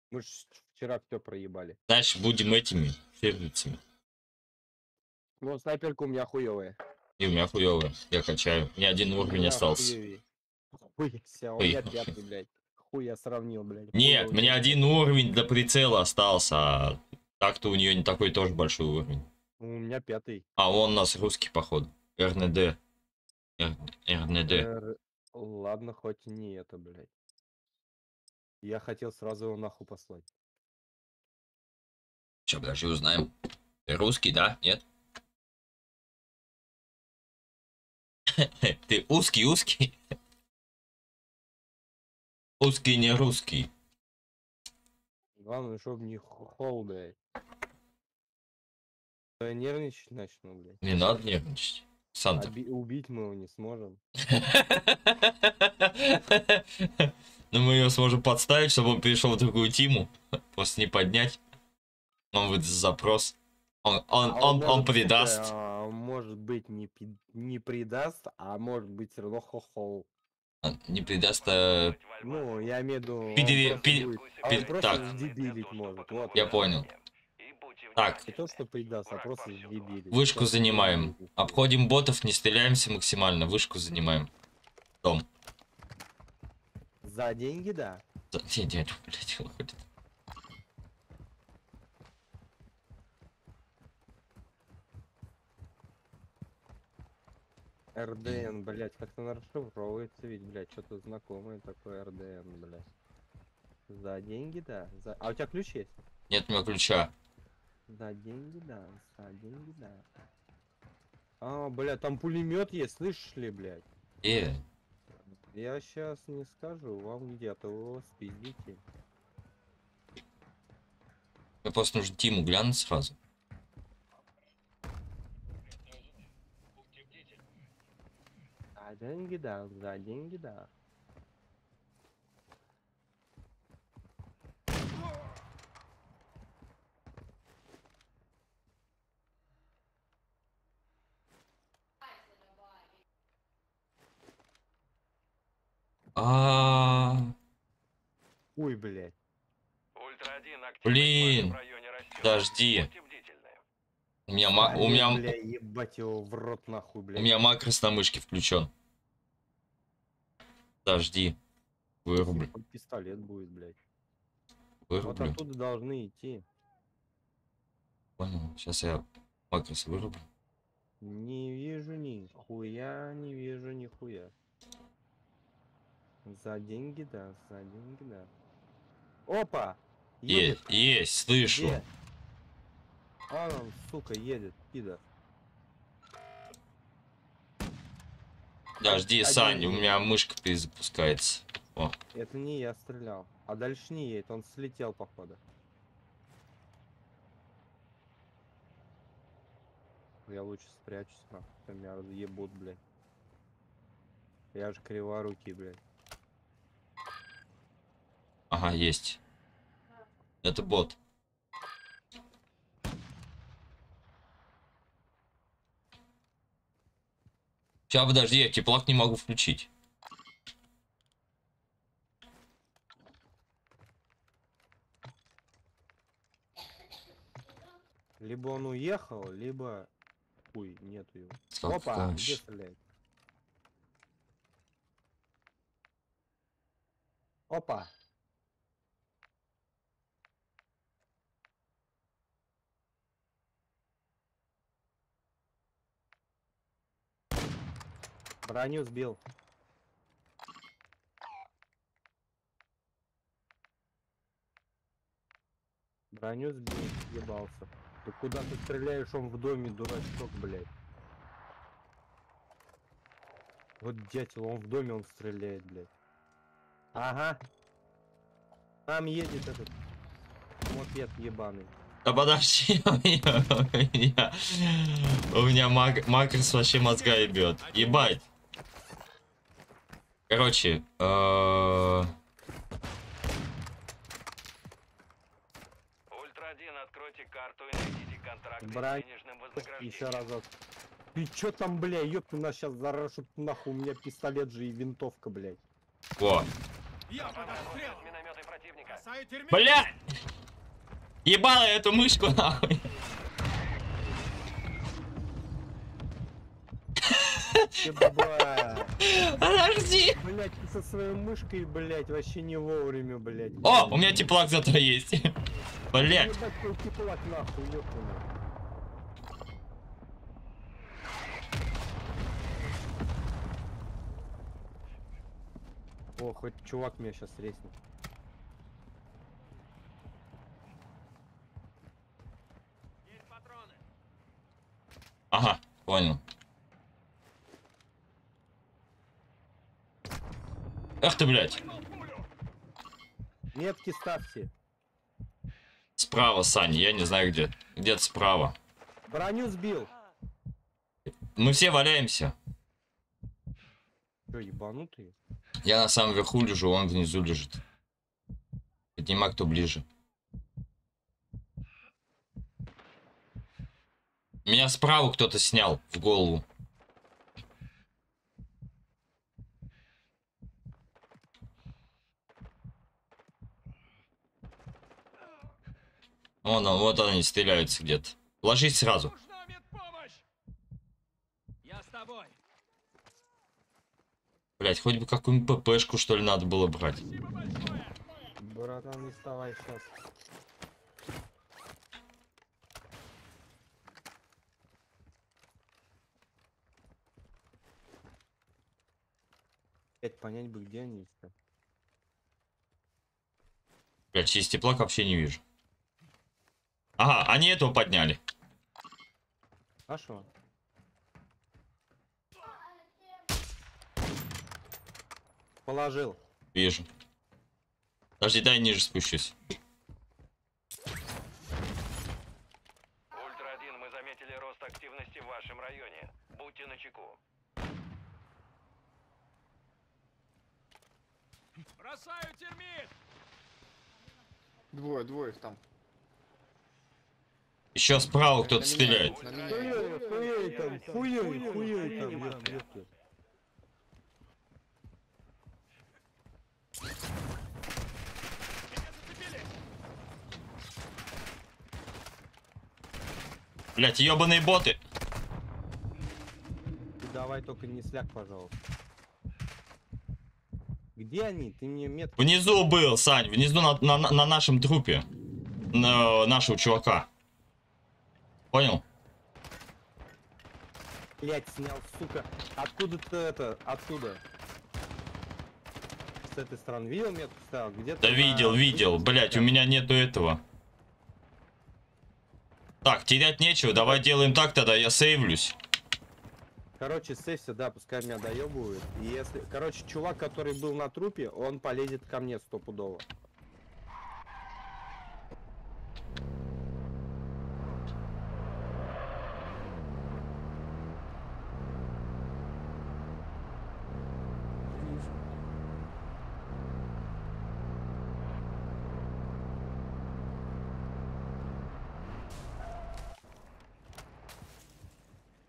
Мы ж вчера все проебали. Дальше будем этими фермицами. Ну, снайперка у меня хуевая. И у меня хуёвая. Я качаю. Меня один уровень меня остался. хуевее. Хуй, все, у меня пятый, блядь. Хуй я сравнил, блядь. Нет, мне один уровень для прицела остался, а так-то у нее не такой тоже большой уровень. У меня пятый. А он у нас русский, походу. РНД. Р- РНД. Р- Ладно, хоть не это, блядь. Я хотел сразу его нахуй послать. Сейчас, подожди, узнаем. Ты русский, да? Нет? Ты узкий-узкий? Узкий не русский. Главное, чтобы не хол, блядь. Я нервничать начну, блядь. Не надо нервничать. Санта. Оби- убить мы его не сможем. Ну мы ее сможем подставить, чтобы он перешел в другую тиму. Просто не поднять. Он выдаст запрос. Он, он, А он, он слушай, предаст. а, может быть, не, не предаст, а может быть, все равно хохол. Не предаст. а, Ну, я имею в виду... Пидери- просто пи- будет- а так. может. Вот. Я понял. Так, Не то, что предаст, а просто вышку занимаем. Обходим ботов, не стреляемся максимально. Вышку занимаем. Дом. За деньги, да. За- Не, дядя, блядь. РДН, блядь, как-то на расшифровывается ведь, блядь, что-то знакомое такое РДН, блядь. За деньги, да. За... А у тебя ключ есть? Нет у меня ключа. За деньги, да. За деньги, да. А, блядь, там пулемет есть, слышишь ли, блядь? Э, Я сейчас не скажу вам где-то, вы спиздите. мне просто нужно Тиму глянуть сразу. За деньги дам, за деньги дам. А. Ой, блядь. Блин. Подожди. У меня, ма- у меня, Бля, ебать его в рот нахуй, у блядь. меня макрос на мышке включен. Подожди. Вырублю, Пистолет будет, блядь. Вот вырублю. оттуда должны идти. Понял. Сейчас я макрос вырублю. Не вижу ни хуя, не вижу ни хуя. За деньги, да, за деньги, да. Опа! Есть, есть, слышу. Где? А, он, сука, едет, пидор. Подожди, Один Сань, у меня мышка перезапускается. О, Это не я стрелял. А дальше не едет, он слетел, походу. Я лучше спрячусь, а меня разъебут, блядь. Я же криворукий, блядь. ага, есть. Это бот. Сейчас, подожди, я теплак не могу включить. Либо он уехал, либо... Хуй, нету его. Как Опа, помощь. где стреляет? Опа! Броню сбил. Броню сбил, ебался. Ты куда ты стреляешь, он в доме, дурачок, блядь. Вот дятел, он в доме, он стреляет, блядь. Ага. Там едет этот мопед ебаный. Да подожди, у меня, у меня, у меня мак- макрос вообще мозга ебет. Ебать. Короче, э, Брать еще разок. Ты чё там, бля, ёпта, нас сейчас зарашут нахуй, у меня пистолет же и винтовка, блядь. во. Я подострел! Бля! Ебало эту мышку нахуй. Подожди. Блять, со своей мышкой, блять, вообще не вовремя, блять. О, у меня теплак зато есть. Блять. О, хоть чувак меня сейчас резнет. Ага, понял. Ах ты, блядь. Метки ставьте. Справа, Саня, я не знаю где. Где-то справа. Броню сбил. Мы все валяемся. Чё, ебанутые? Я на самом верху лежу, он внизу лежит. Поднимай, кто ближе. Меня справа кто-то снял в голову. Вон он, вот они стреляются где-то. Ложись сразу. Нужна медпомощь! Я с тобой! Блять, хоть бы какую-нибудь ППшку что ли надо было брать. Братан, не вставай сейчас. Опять понять бы, где они все. Блять, через теплак вообще не вижу. Ага, они этого подняли. А шо? Положил. Вижу. Подожди, дай ниже спущусь. Ультра-1, мы заметили рост активности в вашем районе. Будьте начеку. Бросаю термит! Двое, двое их там. Еще справа кто-то стреляет. Блять, ебаные боты. Давай только не сляк, пожалуйста. Где они? Ты мне метку... Внизу был, Сань, внизу на, на, на нашем трупе. На, нашего чувака. Понял? Блять, снял, сука. Откуда ты это? Откуда? С этой стороны. Видел метку ставил? Где-то Да на- видел, видел. Блять, у меня нету этого. Так, терять нечего, давай делаем так тогда, я сейвлюсь. Короче, сейвся, да, пускай меня доебывают. И если... Короче, чувак, который был на трупе, он полезет ко мне стопудово.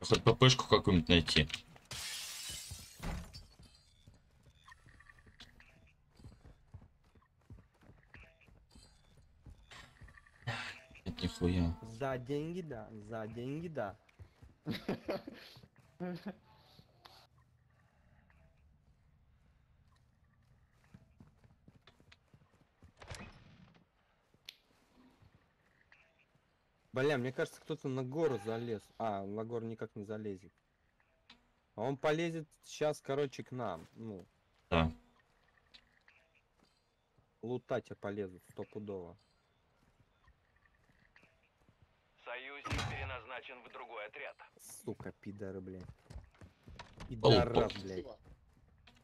Хоть ППшку какую-нибудь найти. Нет, нихуя. За деньги, да. За деньги, да. Бля, мне кажется, кто-то на гору залез. А, на гору никак не залезет. А он полезет сейчас, короче, к нам. Ну, Да. лутать я полезут стопудово. Союзник переназначен в другой отряд. Сука, пидоры, блядь. Пидорас, блядь.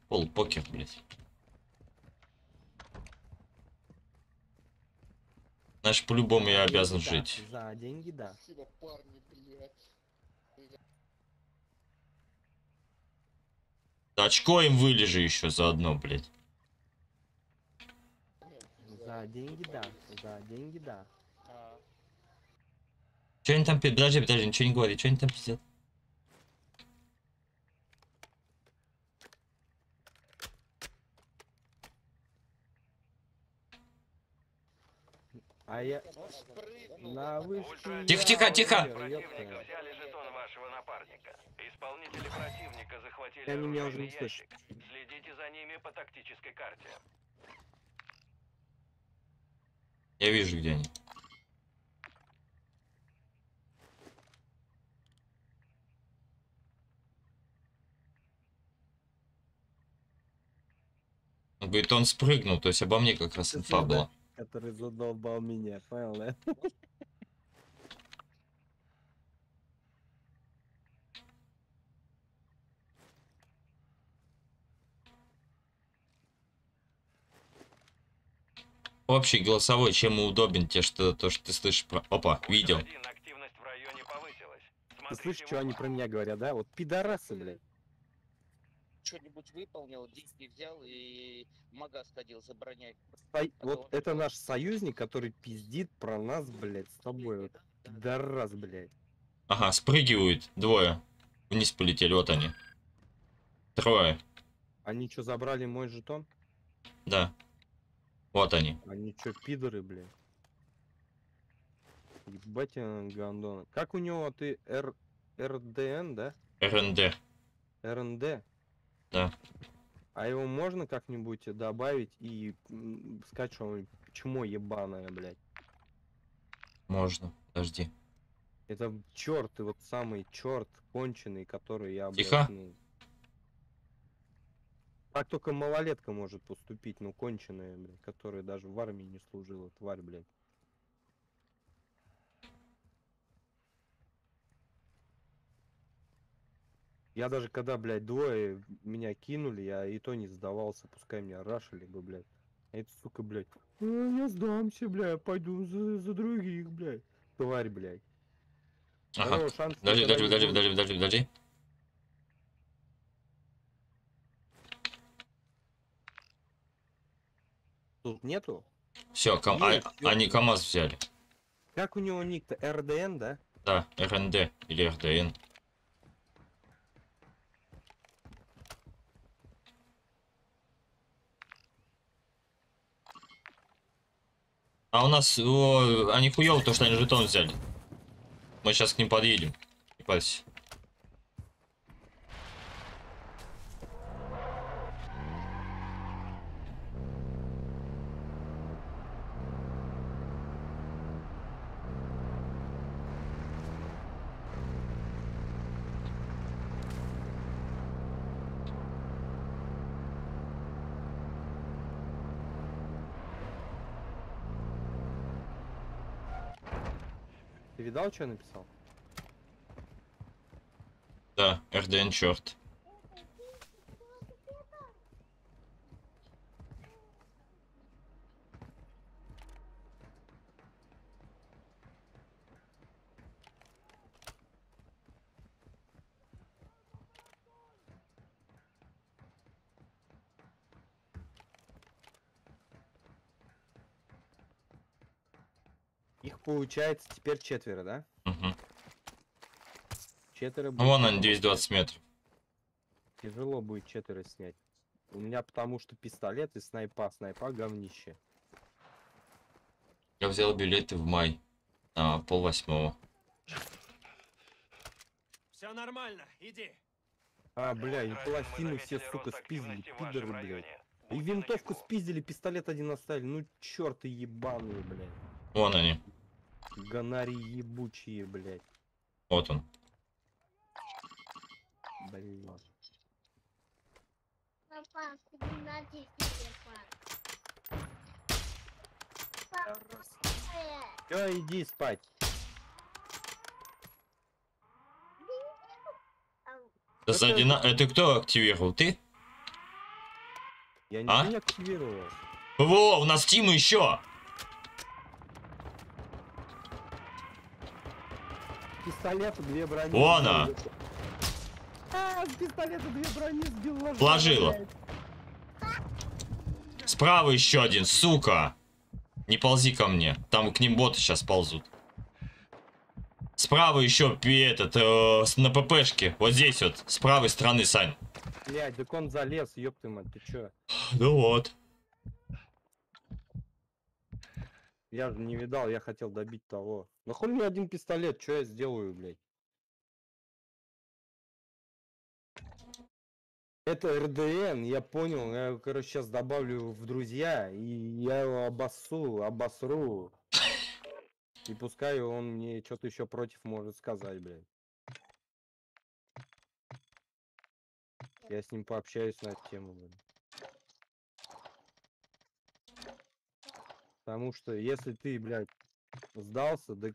Пол покер, Значит, по-любому я обязан Да, жить. За деньги, да. Блядь. Очко им вылежи еще заодно, блять. За деньги, да. За деньги, да. Че они там Подожди, подожди, ничего не говори, что они там пиздят? А я на вышке... Тихо, тихо, тихо! Ёпта. Взяли жетон вашего напарника. Исполнители противника захватили Они меня уже не слышат. ящик. Следите за ними по тактической карте. Я вижу, где они. Он говорит, он спрыгнул, то есть обо мне как раз инфа Да, была. Который задолбал меня, понял, да? Общий голосовой, чем удобен те, что то, что ты слышишь про... Опа, видел. Один, активность в районе повысилась. Ты слышишь, что они про меня говорят, да? Вот пидорасы, блядь. Что-нибудь выполнил, деньги взял и в магаз ходил забронять. Сой- Вот это наш союзник, который пиздит про нас, блядь, с тобой. Вот. Пидорас, блядь. Ага, спрыгивают двое. Вниз полетели, вот они. Трое, Они что, забрали мой жетон? да. Вот они. Они что, пидоры, блядь? Ебать я гандоны. Как у него ты Р... РДН, да? РНД, РНД? Да. А его можно как-нибудь добавить и сказать, что он чмо ебаное, блядь? Можно, подожди. Это черт, и вот самый черт конченый, который я, блядь, Тихо. ну... Так только малолетка может поступить, ну конченая, блядь, которая даже в армии не служила, тварь, блядь. Я даже когда, блядь, двое меня кинули, я и то не сдавался, пускай меня рашили бы, блядь. А это, сука, блядь, «А, я сдамся, блядь, пойду за, за других, блядь. Тварь, блядь. Ага. Шанс Подожди, подожди, подожди, подожди, подожди, подожди. Тут нету? Все, Есть, всё. они КАМАЗ взяли. Как у него ник-то? РДН, да? Да, РНД или РДН. А у нас, о, они хуёво, то, что они жетон взяли. Мы сейчас к ним подъедем. Не парься. Видал, что я написал? Да, РДН черт. Получается теперь четверо, да? Угу. Четверо Ну, вон будет они, 220 метров. Тяжело будет четверо снять. У меня потому что пистолет и снайпа. Снайпа говнище. Я взял билеты в май. А, пол восьмого. Все нормально, иди. А, бля, и пластину все, сука, спиздили, пидоры, блядь. И винтовку спиздили, пистолет один оставили. Ну, черты ебаные, блядь. Вон они. Гонари ебучие, блядь. Вот он. Блин. Папа, Все, иди спать. Сзади на... Это кто активировал? Ты? Я не, А? активировал. Во, у нас Тима еще! Пистолет, две брони. Вон она. А, с пистолета две брони сбил ложь. Вложила. Справа еще один, сука! Не ползи ко мне. Там к ним боты сейчас ползут. Справа еще этот, э, на ППшке. Вот здесь вот, с правой стороны, Сань. Блядь, так он залез, ёб ты мать, ты чё? Ну вот. Я же не видал, я хотел добить того. Нахуй мне один пистолет, что я сделаю, блядь? Это РДН, я понял, я, короче, сейчас добавлю в друзья, и я его обоссу, обосру. И пускай он мне что-то еще против может сказать, блядь. Я с ним пообщаюсь на эту тему, блядь. Потому что если ты, блядь, сдался, так...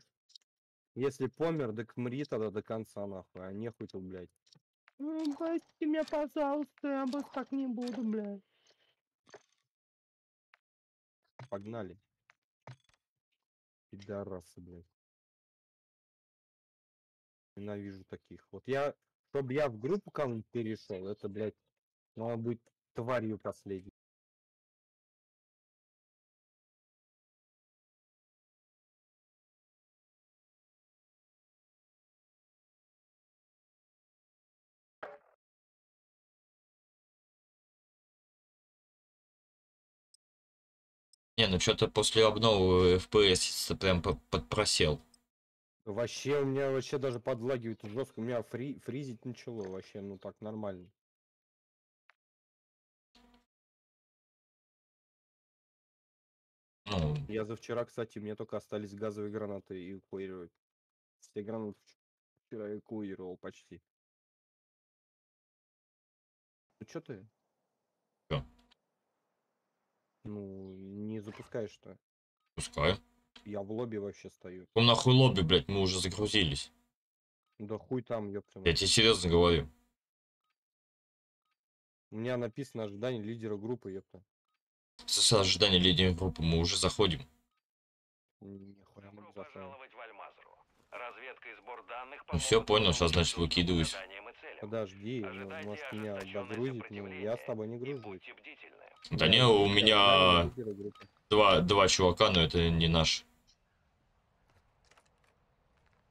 Если помер, так мри тогда до конца, нахуй, а нехуй тут, блядь. Ну, прости меня, пожалуйста, я больше так не буду, блядь. Погнали. Пидорасы, блядь. Ненавижу таких. Вот я, чтобы я в группу кому-нибудь перешел, это, блядь, надо быть тварью последней. Не, ну что-то после обновы FPS прям по- подпросел. Вообще, у меня вообще даже подлагивает жестко. У меня фри фризить начало вообще, ну так нормально. Ну, Я за вчера, кстати, мне только остались газовые гранаты и эвакуировать. Все гранаты вч- вчера эвакуировал почти. Ну чё ты? Ну, не запускаешь что? пускай. Я в лобби вообще стою. Ну нахуй лобби, блядь, мы уже загрузились. Да хуй там, ёпта. Я тебе серьезно говорю. У меня написано ожидание лидера группы, ёпта. С ожидания лидера группы мы уже заходим. Нихуя мы пожаловать в Альмазру. Разведка и сбор данных Ну все, понял, сейчас, значит, выкидываюсь. Подожди, ну, может меня ожесточенное догрузить, ну я с тобой не бдительны. Да не, у меня два, два чувака, но это не наш.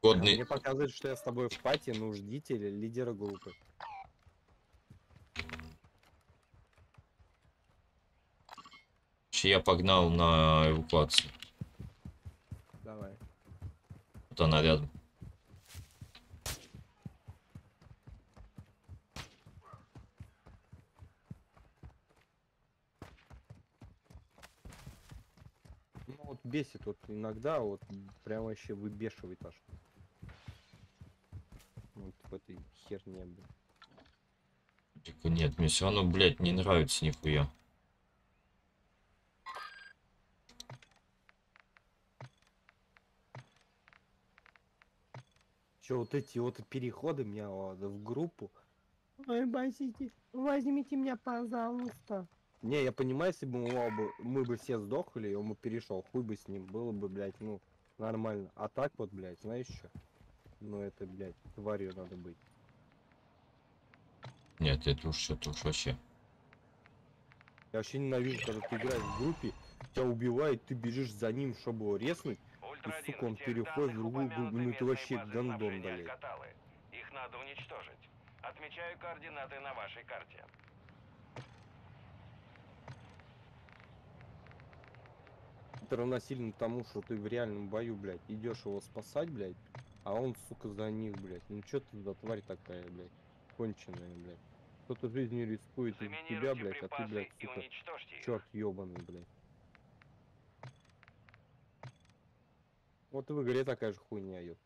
Годный. Мне показывает, что я с тобой в пати, ну ждите ли- лидера группы. Я погнал на эвакуацию. Давай. Вот она рядом. Вот бесит вот иногда, вот прям вообще выбешивает аж. Вот в этой херне, блин. Типа, Нет, мне все равно, блядь, не нравится нихуя. Че, вот эти вот переходы меня вот в группу. Ой, басите, возьмите меня, пожалуйста. Не, я понимаю, если бы мы, оба- мы бы все сдохли, и он бы перешел, хуй бы с ним, было бы, блядь, ну, нормально. А так вот, блядь, знаешь что? Ну это, блядь, тварью надо быть. Нет, это уж что-то уж вообще. Я вообще ненавижу, когда ты играешь в группе, тебя убивает, ты бежишь за ним, чтобы его резнуть, и, сука, он переходит в другую группу, ну это вообще гандон, блядь. Их надо уничтожить. Отмечаю координаты на вашей карте. Это равносильно тому, что ты в реальном бою, блядь, идешь его спасать, блядь, а он, сука, за них, блядь. Ну чё ты за тварь такая, блядь, конченая, блядь. Кто-то жизнью рискует из тебя, блядь, а ты, блядь, сука, черт ебаный, блядь. Вот и в игре такая же хуйня, ёп.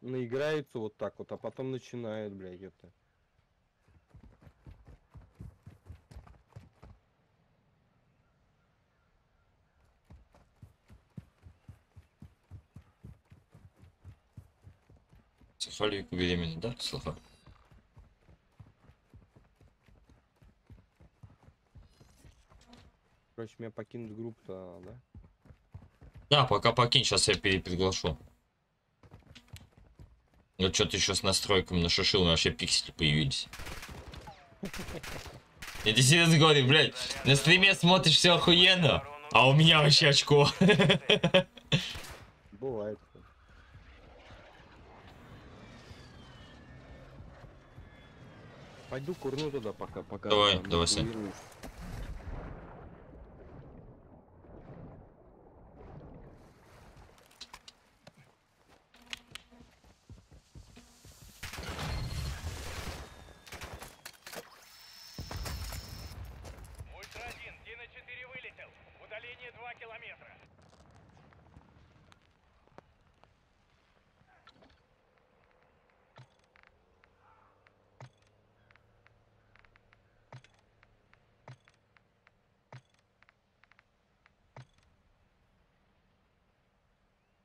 Наиграются вот так вот, а потом начинают, блядь, это. Сахалик беременна, да? Слыха. Короче, меня покинуть группу-то, да? Да, пока покинь, сейчас я переприглашу. Вот что-то еще с настройками нашишил, у меня вообще пиксели появились. Я тебе серьезно говорю, блядь, на стриме смотришь все охуенно, а у меня вообще очко. Бывает. Пойду курну туда пока, пока. Давай, давай, Сань. накурируюсь. Ультра-1, Дина-4 вылетел. Удаление 2 километра.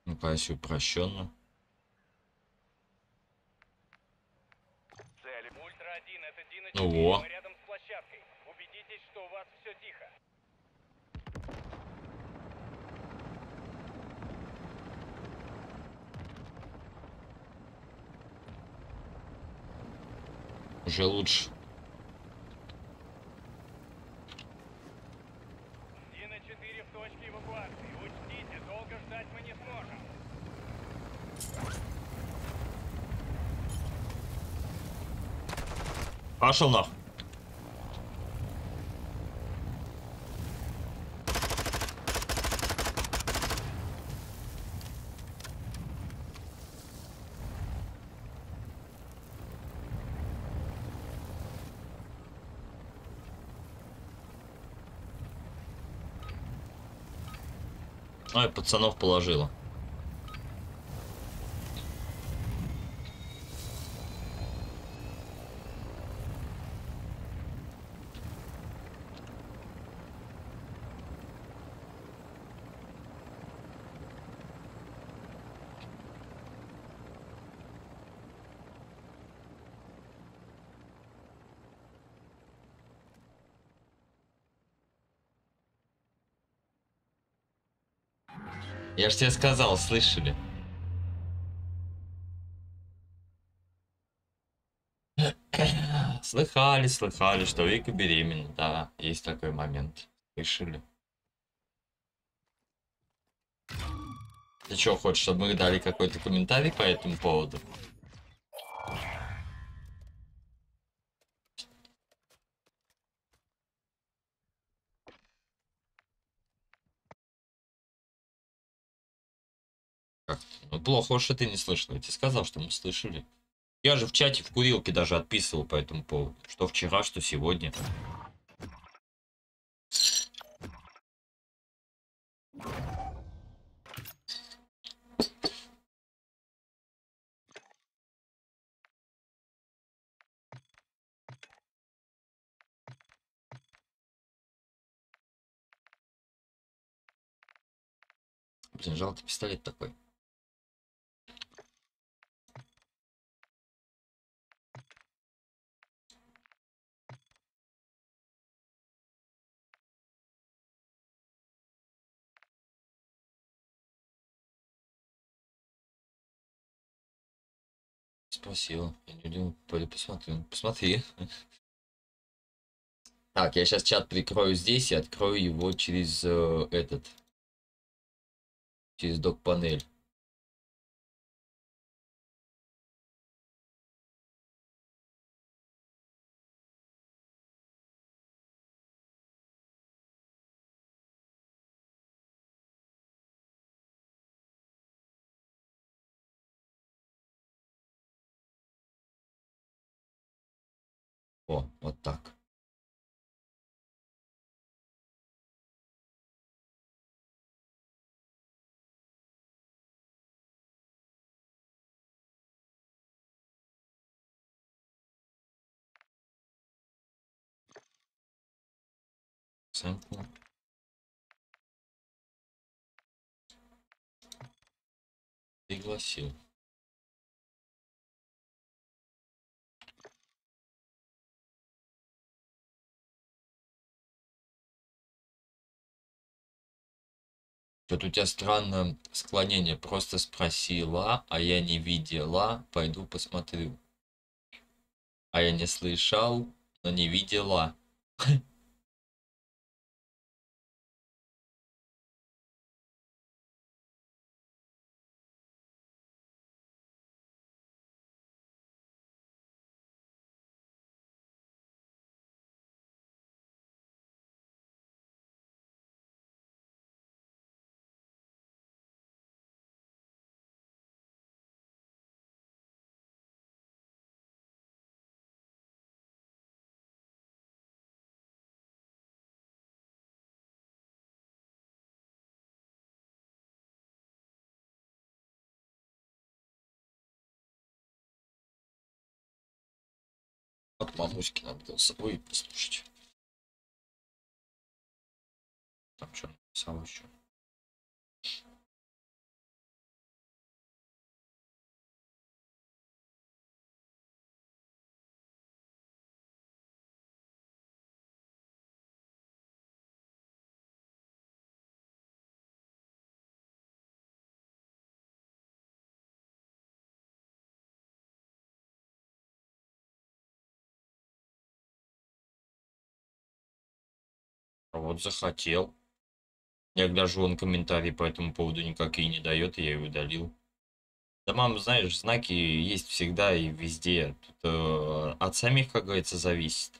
Ну, если упрощенно. Цель. Ультра-1, это Дина-4. Ну во. Мы рядом с площадкой. Убедитесь, что у вас все тихо. Уже лучше. Дина-4 в точке эвакуации. Учтите, долго ждать мы не сможем. Пошел нахуй. Ой, пацанов положила. Я ж тебе сказал, слышали? Слыхали, слыхали, что Вика беременна. Да, есть такой момент. Слышали. Ты что, хочешь, чтобы мы дали какой-то комментарий по этому поводу? плохо, что ты не слышал. Я тебе сказал, что мы слышали. Я же в чате в курилке даже отписывал по этому поводу. Что вчера, что сегодня. Блин, жалко пистолет такой. Спросил. Я не думаю, пойду посмотрю. Посмотри. Так, я сейчас чат прикрою здесь и открою его через э, этот. Через док-панель. Вот так. Сэмпл. Пригласил. Что-то у тебя странное склонение. Просто спросила, а я не видела. Пойду посмотрю. А я не слышал, но не видела. мамуськи надо было с собой послушать. Там что написал еще? Захотел. Я гляжу, он комментарий по этому поводу никакие не дает, я его удалил. Да, мам, знаешь, знаки есть всегда и везде. Тут, э, от самих, как говорится, зависит.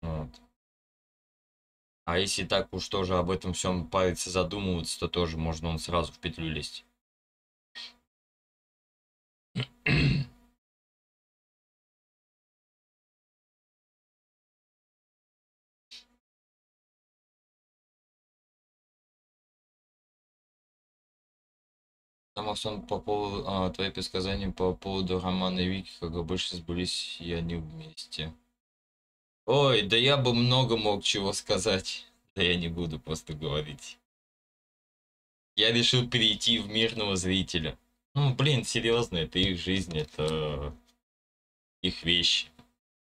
Вот. А если так уж тоже об этом всем париться, задумываться, то тоже можно он сразу в петлю лезть. Там, Оксан, по поводу а, твои предсказания по поводу романа Вики, как обычно сбылись, я не вместе. Ой, да я бы много мог чего сказать. Да я не буду просто говорить. Я решил перейти в мирного зрителя. Ну, блин, серьезно, это их жизнь, это их вещи.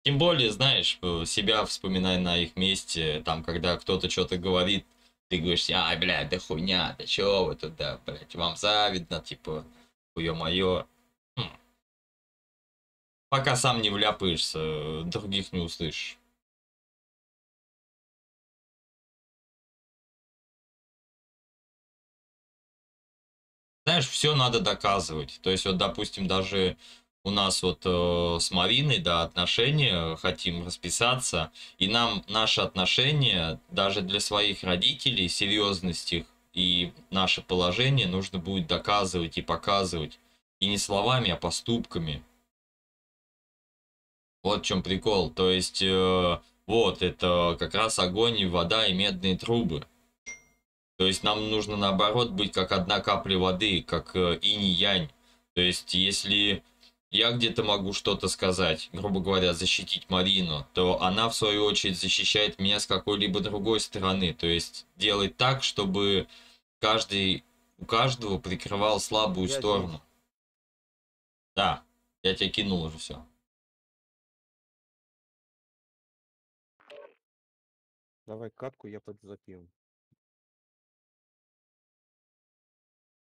Тем более, знаешь, э, себя вспоминай на их месте, там, когда кто-то что-то говорит, ты говоришь, ай, блядь, да хуйня, да чё вы туда, блядь, вам завидно, типа, хуё-моё. Хм. Пока сам не вляпаешься, других не услышишь. Знаешь, все надо доказывать. То есть, вот, допустим, даже у нас вот э, с Мариной, да, отношения, хотим расписаться, и нам наши отношения, даже для своих родителей, серьезность их и наше положение нужно будет доказывать и показывать. И не словами, а поступками. Вот в чем прикол. То есть, э, вот, это как раз огонь и вода и медные трубы. То есть нам нужно наоборот быть как одна капля воды, как э, инь-янь. То есть если я где-то могу что-то сказать, грубо говоря, защитить Марину, то она в свою очередь защищает меня с какой-либо другой стороны. То есть делать так, чтобы каждый У каждого прикрывал слабую Я сторону. Да, я тебе кинул уже все. Давай катку, я под запьем.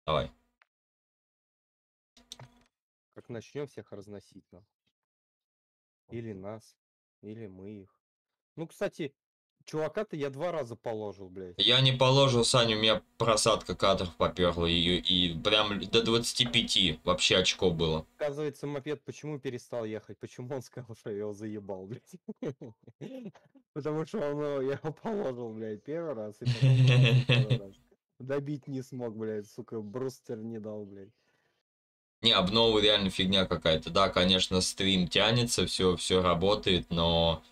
Давай. Как начнем всех разносить, нахуй. Или нас, или мы их. Ну, кстати, чувака-то я два раза положил, блядь. Я не положил, Саню, у меня просадка кадров поперла, и, и прям до 25 вообще очко было. Оказывается, мопед почему перестал ехать? Почему он сказал, что я его заебал, блядь? Потому что он его- я его положил, блядь, первый раз, и потом. Добить не смог, блядь, сука, брустер не дал, блядь. Не, обновы реально фигня какая-то. Да, конечно, стрим тянется, все, все работает, но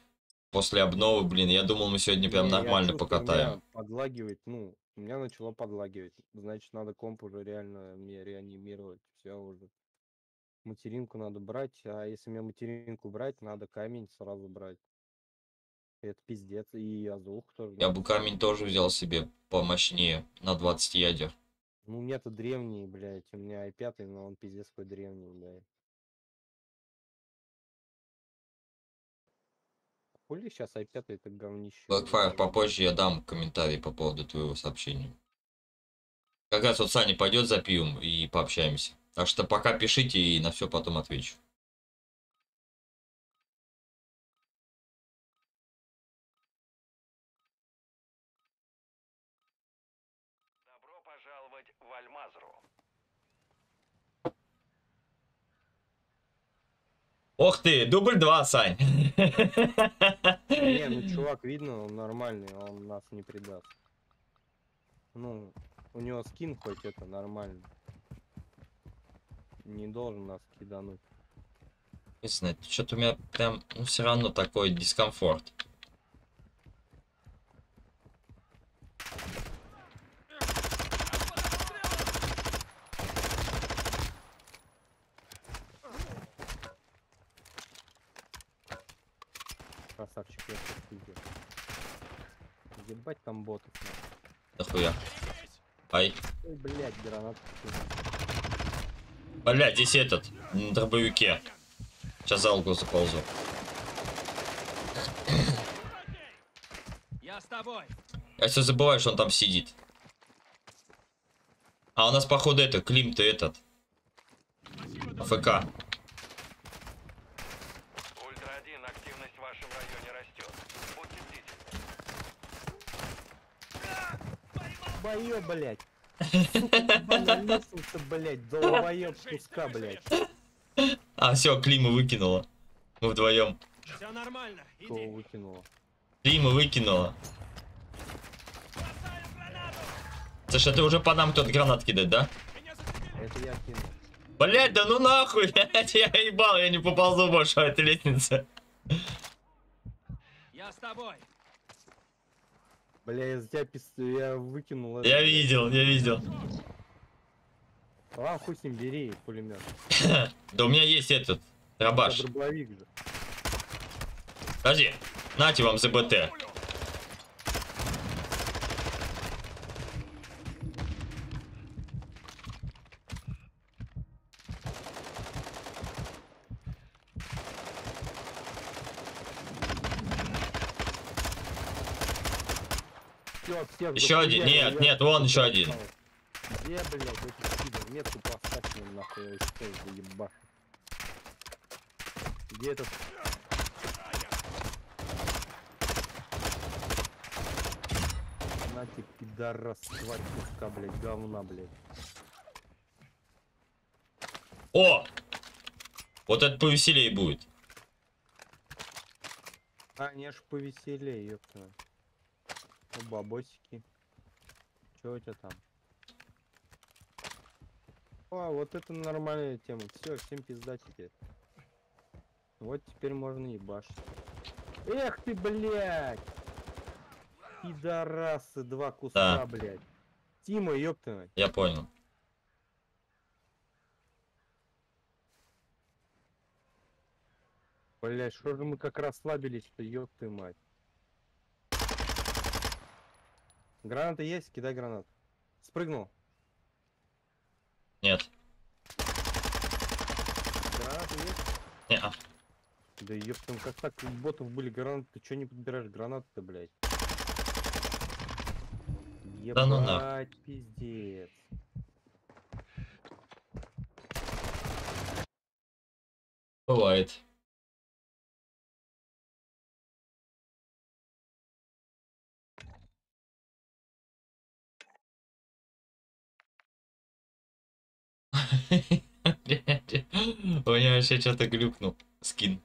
после обновы, блин, я думал, мы сегодня прям Не, нормально чувствую, покатаем. меня подлагивает, ну, у меня начало подлагивать. Значит, надо комп уже реально мне реанимировать. Все уже. Материнку надо брать, а если мне материнку брать, надо камень сразу брать. Это пиздец. И азух тоже. Я бы камень тоже взял себе помощнее, на 20 ядер. Ну, у меня-то древний, блядь. У меня i5, но он пиздец какой древний, блядь. Хули сейчас i5 это говнище. Blackfire, попозже я дам комментарий по поводу твоего сообщения. Как раз вот Саня пойдет запьем и пообщаемся. Так что пока пишите и на все потом отвечу. Ох ты, дубль 2, Сань. Не, ну чувак, видно, он нормальный, он нас не предаст. Ну, у него скин хоть это нормально. Не должен нас кидануть. Не знаю, что-то у меня прям, ну, все равно такой дискомфорт. Красавчик, я сейчас пиздец. Ебать там ботов. нахуй. Нахуя. Ай. Ой, блядь, гранат. Бля, здесь этот, на дробовике. Сейчас за угол заползу. Я с тобой. Я все забываю, что он там сидит. А у нас, походу, это, Клим-то этот. АФК. Ультра-1, активность в вашем районе растет. Будьте бдительны. Долбоёб, блядь. Сука, блядь, долбоёб куска, блядь. А, все, Клима выкинула. Мы вдвоем. Все нормально. Кого выкинула? Клима выкинула. Саша, ты уже по нам кто-то гранат кидает, да? Это я кинул. Блять, да ну нахуй, я ебал, я не поползу больше по этой лестнице. Я с тобой. Бля, я за тебя пис... я выкинул это, Я видел, я видел. Ладно, хуй с ним, бери пулемет. Да у меня есть этот, рабаш. Подожди, нате вам ЗБТ. Всё, всех Еще один, нет, нет, вон еще один. Где, блядь, эти пидор? Метку поставь мне нахуй, я сейчас заебашу. Где этот? На тебе, пидорас, тварь куска, блядь, говна, блядь. О! Вот это повеселее будет. А, не аж повеселее, ёпта. Бабосики. Чё у тебя там? А, вот это нормальная тема. Все, всем пизда теперь. Вот теперь можно ебашить. Эх ты, блядь! Пидорасы, два куска, Да. блядь. Тима, ёпта. мать. Я понял. Блядь, что же мы как расслабились-то, ёб ты мать. Граната есть? Кидай гранат. Спрыгнул. Нет. Гранаты есть? Не-а. Да ёптам, как так у ботов были гранаты, ты чё не подбираешь гранаты-то, блядь? Да ну. Ебать, пиздец. Бывает. У меня вообще что-то глюкнул. Скин.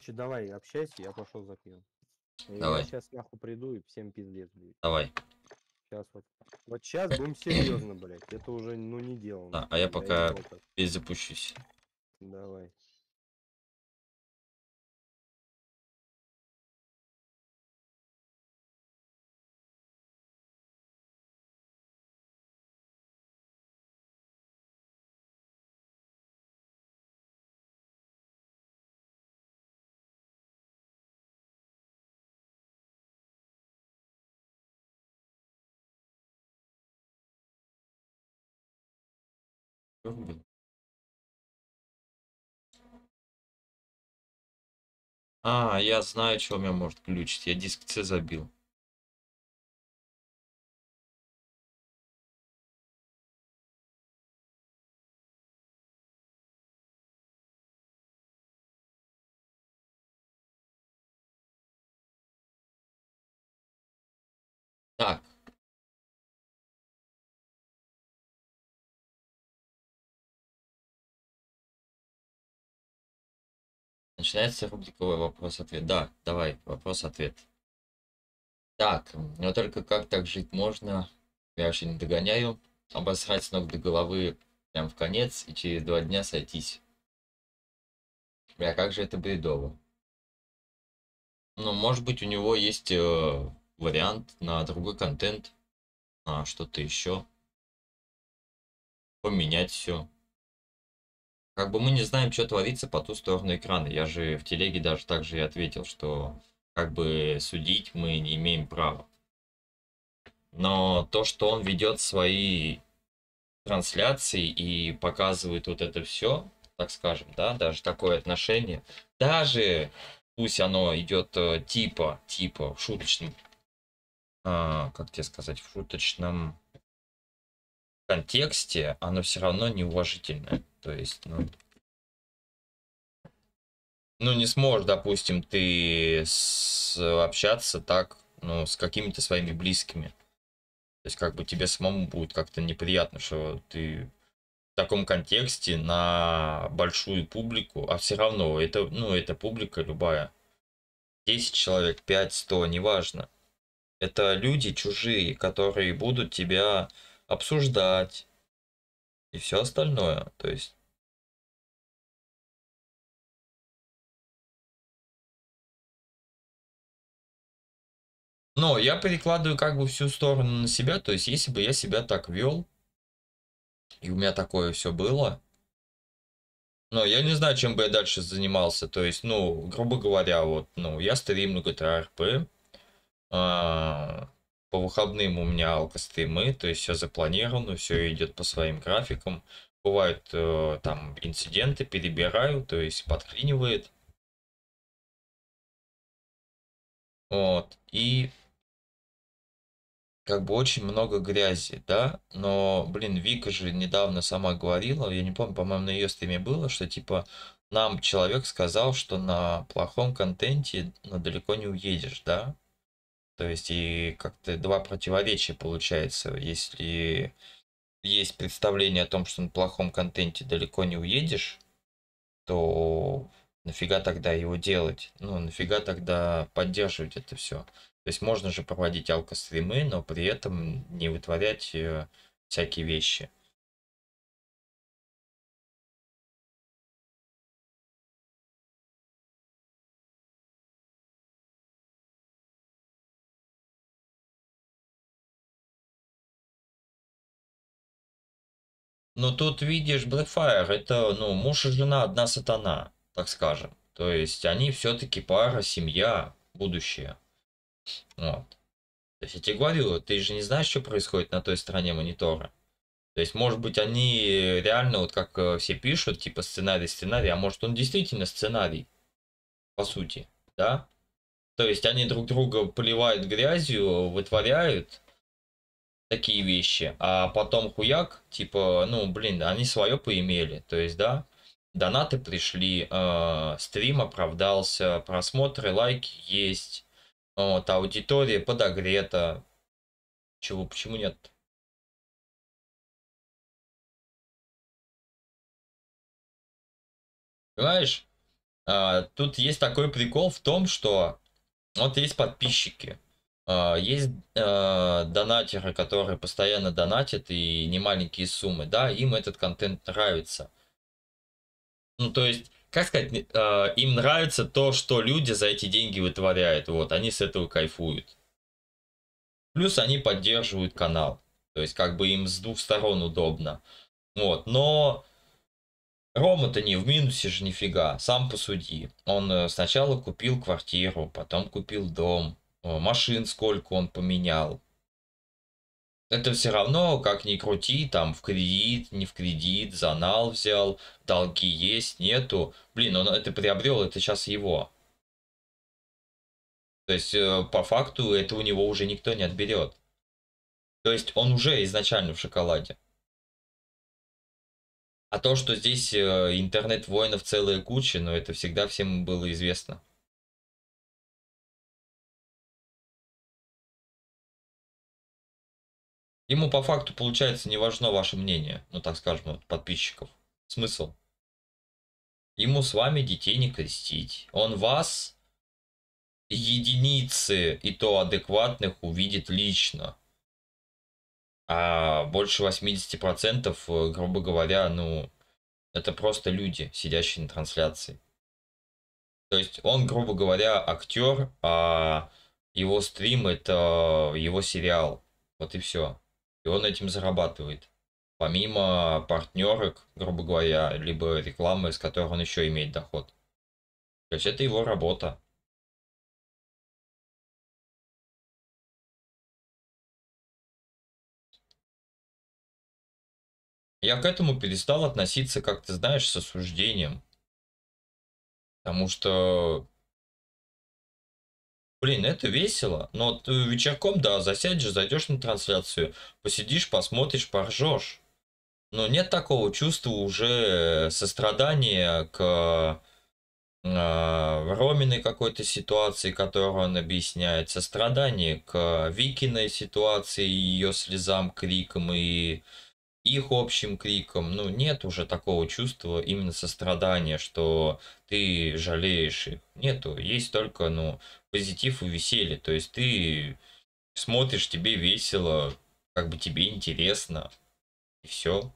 Че, давай, общайся, я пошел за. И Давай. Я сейчас нахуй приду и всем пиздец будет. Давай. Сейчас вот. Вот сейчас будем серьезно, блядь. Это уже, ну, не дело. Да, а я пока перезапущусь. Давай. А, я знаю, что у меня может глючить. Я диск C забил. Начинается рубрика вопрос-ответ. Да, давай, вопрос-ответ. Так, но только как так жить можно? Я вообще не догоняю. Обосрать с ног до головы прям в конец и через два дня сойтись. Бля, как же это бредово. Ну, может быть, у него есть э, вариант на другой контент, на что-то еще. Поменять все. Как бы мы не знаем, что творится по ту сторону экрана. Я же в телеге даже так же и ответил, что как бы судить мы не имеем права. Но то, что он ведет свои трансляции и показывает вот это все, так скажем, да, даже такое отношение, даже пусть оно идет э, типа, типа в шуточном, а, как тебе сказать, в шуточном контексте, оно все равно неуважительное. То есть, ну, ну не сможешь, допустим, ты с- общаться так, ну, с какими-то своими близкими. То есть, как бы тебе самому будет как-то неприятно, что ты в таком контексте на большую публику, а все равно это, ну, это публика любая. 10 человек, 5, 100, неважно. Это люди чужие, которые будут тебя обсуждать и все остальное. То есть Но я перекладываю как бы всю сторону на себя. То есть, если бы я себя так вел, и у меня такое все было, но я не знаю, чем бы я дальше занимался. То есть, ну, грубо говоря, вот, ну, я стримлю GTA RP, а, по выходным у меня алкостримы, то есть все запланировано, все идет по своим графикам. Бывают э, там инциденты, перебираю, то есть подклинивает. Вот, и как бы очень много грязи, да, но, блин, Вика же недавно сама говорила, я не помню, по-моему, на ее стриме было, что, типа, нам человек сказал, что на плохом контенте ну, далеко не уедешь, да, то есть и как-то два противоречия получается, если есть представление о том, что на плохом контенте далеко не уедешь, то нафига тогда его делать? Ну, нафига тогда поддерживать это все? То есть можно же проводить алкостримы, но при этом не вытворять э, всякие вещи. Но тут видишь, Blackfire это, ну, муж и жена одна сатана, так скажем. То есть они все-таки пара, семья, будущее. Вот. То есть я тебе говорю, ты же не знаешь, что происходит на той стороне монитора. То есть, может быть, они реально, вот как э, все пишут, типа сценарий, сценарий, а может он действительно сценарий, по сути, да? То есть они друг друга поливают грязью, вытворяют такие вещи, а потом хуяк, типа, ну, блин, они свое поимели, то есть, да, донаты пришли, э, стрим оправдался, просмотры, лайки есть, вот, аудитория подогрета. Чего, почему нет? Понимаешь? А, тут есть такой прикол в том, что вот есть подписчики, есть а, донатеры, которые постоянно донатят и не маленькие суммы, да, им этот контент нравится. Ну, то есть, как сказать, а, им нравится то, что люди за эти деньги вытворяют, вот, они с этого кайфуют. Плюс они поддерживают канал, то есть, как бы им с двух сторон удобно. Вот, но Рома-то не в минусе же нифига, сам посуди. Он э, сначала купил квартиру, потом купил дом, машин сколько он поменял. Это все равно, как ни крути, там в кредит, не в кредит, занал взял, долги есть, нету. Блин, он это приобрел, это сейчас его. То есть, э, по факту, это у него уже никто не отберет. То есть, он уже изначально в шоколаде. А то, что здесь э, интернет-воинов целая куча, но это всегда всем было известно. Ему по факту, получается, не важно ваше мнение, ну так скажем, от подписчиков. Смысл? Ему с вами детей не крестить. Он вас, единицы и то адекватных, увидит лично. А больше 80%, э, грубо говоря, ну, это просто люди, сидящие на трансляции. То есть он, грубо говоря, актер, а его стрим это его сериал. Вот и все. И он этим зарабатывает. Помимо партнерок, грубо говоря, либо рекламы, с которой он еще имеет доход. То есть это его работа. Я к этому перестал относиться, как ты знаешь, с осуждением. Потому что, блин, это весело. Но ты вечерком, да, засядешь, зайдешь на трансляцию, посидишь, посмотришь, поржешь. Но нет такого чувства уже сострадания к э, Роминой какой-то ситуации, которую он объясняет, сострадание к Викиной ситуации, ее слезам, крикам и их общим криком, ну, нет уже такого чувства именно сострадания, что ты жалеешь их. Нету. Есть только, ну, позитив и веселье. То есть ты смотришь, тебе весело, как бы тебе интересно, и все.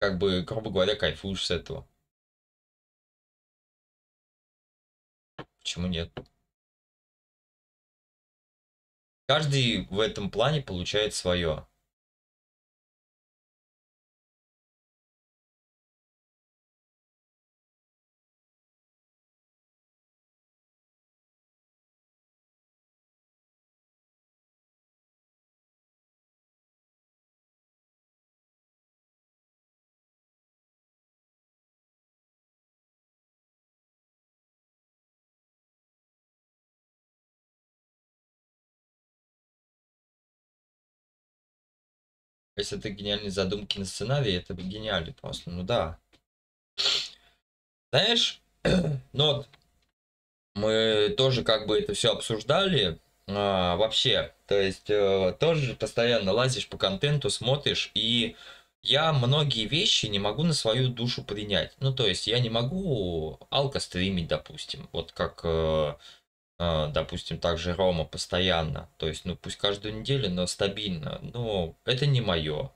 Как бы, грубо говоря, кайфуешь с этого. Почему нет? Каждый в этом плане получает свое. Если это гениальные задумки на сценарий, это гениально просто. Ну да. Знаешь, ну вот, мы тоже как бы это все обсуждали. А, вообще, то есть э, тоже постоянно лазишь по контенту, смотришь, и я многие вещи не могу на свою душу принять. Ну, то есть я не могу алко стримить, допустим. Вот как э, допустим, также Рома постоянно, то есть, ну, пусть каждую неделю, но стабильно, но это не мое.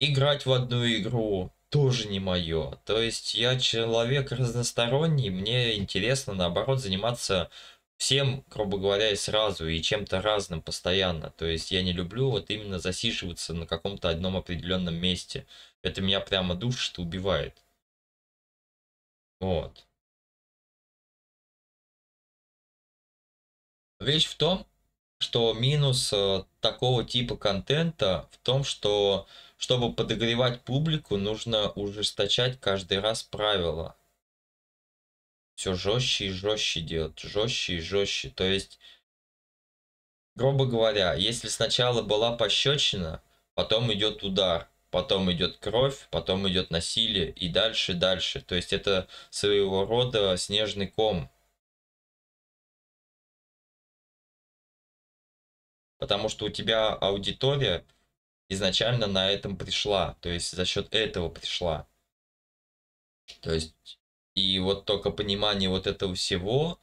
Играть в одну игру тоже не мое. То есть я человек разносторонний, мне интересно, наоборот, заниматься всем, грубо говоря, и сразу, и чем-то разным постоянно. То есть я не люблю вот именно засиживаться на каком-то одном определенном месте. Это меня прямо душит и убивает. Вот. Речь в том, что минус э, такого типа контента в том, что чтобы подогревать публику, нужно ужесточать каждый раз правила. Все жестче и жестче делать, жестче и жестче. То есть, грубо говоря, если сначала была пощечина, потом идет удар, потом идет кровь, потом идет насилие и дальше, дальше. То есть это своего рода снежный ком. Потому что у тебя аудитория изначально на этом пришла. То есть за счет этого пришла. То есть и вот только понимание вот этого всего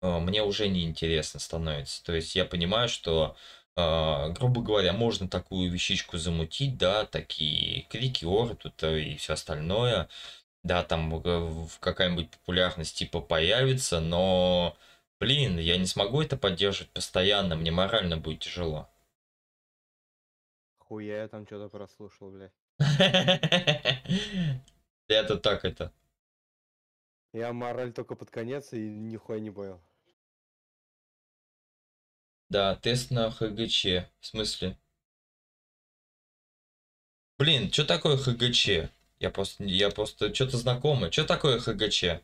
э, мне уже не интересно становится. То есть я понимаю, что, э, грубо говоря, можно такую вещичку замутить, да, такие крики, оры тут э, и все остальное. Да, там э, в какая-нибудь популярность типа появится, но, блин, я не смогу это поддерживать постоянно, мне морально будет тяжело. Хуя я там что-то прослушал, блядь. Это так это. Я мораль только под конец и нихуя не понял. Да, тест на ХГЧ. В смысле? Блин, что такое ХГЧ? Я просто, я просто что-то знакомое. Что такое ХГЧ?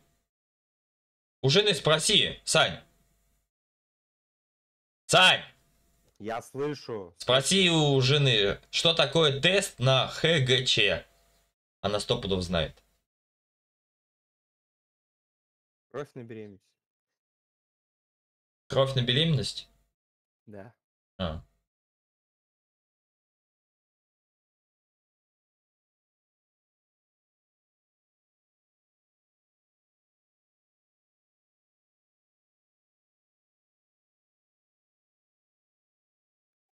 У жены спроси, Сань. Сань! Я слышу. Спроси у жены, что такое тест на ХГЧ. Она сто пудов знает. Кровь на беременность. Кровь на беременность? Да. А.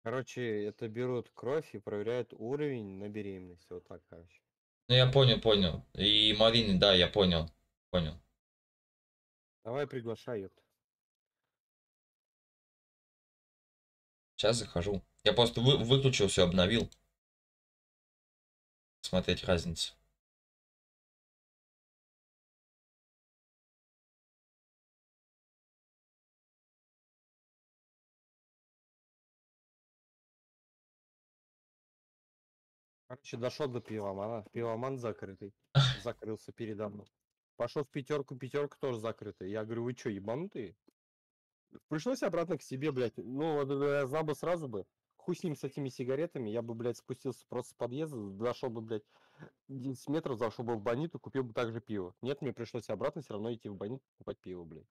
Короче, это берут кровь и проверяют уровень на беременность. Вот так, короче. Ну я понял, понял. И Марины, да, я понял. Понял. Давай приглашай, ёпта. Сейчас захожу. Я просто вы, выключил все, обновил. Смотреть разницу. Короче, дошел до пивомана. Пивоман закрытый. Закрылся передо мной. Пошел в пятерку, пятерка тоже закрытая. Я говорю, вы что, ебанутые? Пришлось обратно к себе, блядь. Ну, вот э, я знал бы сразу бы. Хуй с ним, с этими сигаретами. Я бы, блядь, спустился просто с подъезда, дошел бы, блядь, 10 метров, зашел бы в баниту, купил бы также пиво. Нет, мне пришлось обратно все равно идти в баниту, покупать пиво, блядь.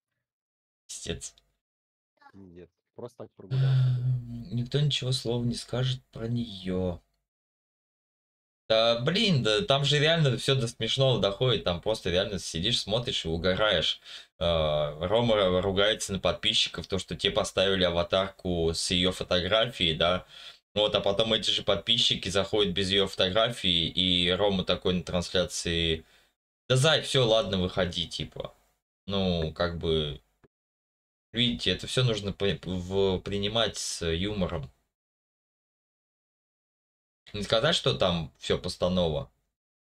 Пиздец. Нет, просто так прогулялся. Никто ничего слова не скажет про нее. Да, блин, да там же реально все до смешного доходит. Там просто реально сидишь, смотришь и угораешь. Э, Рома ругается на подписчиков, то, что те поставили аватарку с ее фотографией, да. Вот, а потом эти же подписчики заходят без ее фотографии, и Рома такой на трансляции, да зай, все, ладно, выходи, типа. Ну, как бы, видите, это все нужно принимать с юмором. Не сказать, что там все постанова,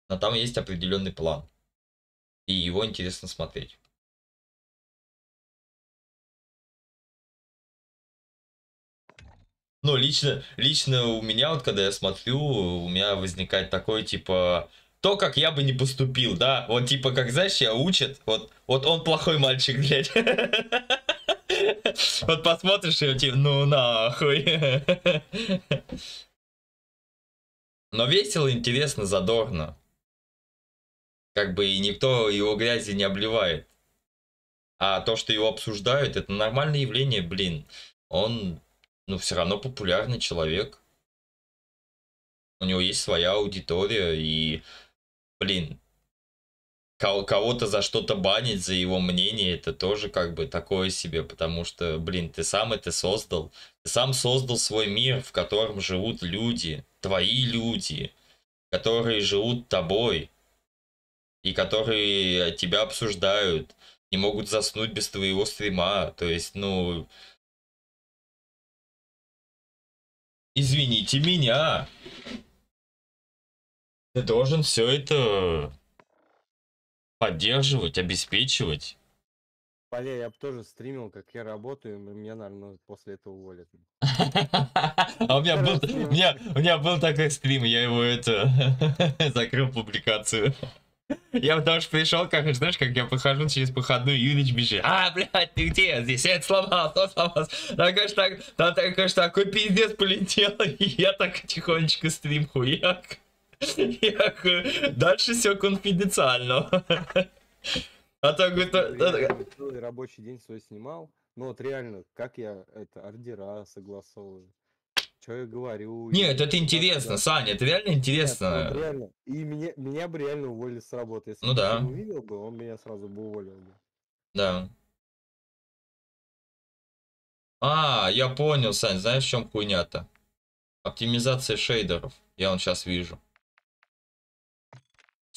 но там есть определенный план. И его интересно смотреть. Ну, лично, лично у меня, вот когда я смотрю, у меня возникает такое, типа, то, как я бы не поступил, да? Вот, типа, как, знаешь, я учат, вот, вот он плохой мальчик, блядь. Вот посмотришь, и типа, ну нахуй. Но весело, интересно, задорно. Как бы и никто его грязи не обливает. А то, что его обсуждают, это нормальное явление, блин. Он, ну, все равно популярный человек. У него есть своя аудитория, и, блин, кого-то за что-то банить, за его мнение, это тоже как бы такое себе, потому что, блин, ты сам это создал. Ты сам создал свой мир, в котором живут люди, твои люди, которые живут тобой, и которые тебя обсуждают, не могут заснуть без твоего стрима. То есть, ну... Извините меня. Ты должен все это поддерживать, обеспечивать. Поля, я бы тоже стримил, как я работаю, и меня, наверное, после этого уволят. А у меня был, у меня, у меня был такой стрим, я его это закрыл публикацию. Я потому что пришел, как знаешь, как я прохожу через походную, Юрич бежит. А, блядь, ты где? Здесь это сломал, то сломался. Там, конечно, так, там, конечно, такой пиздец полетел. И я так тихонечко стрим хуяк. Я х- Дальше все конфиденциально. А так э, целый рабочий день свой снимал. Ну вот реально, как я это ордера согласовываю. Что я говорю. Нет, и это интересно, куда. Саня, это реально Нет, ну, интересно. вот реально. И меня, меня бы реально уволили с работы. Если Ну бы да. он увидел бы, он меня сразу бы уволил бы. Да. А, я понял, Сань, знаешь, в чем хуйня-то? Оптимизация шейдеров. Я вон сейчас вижу.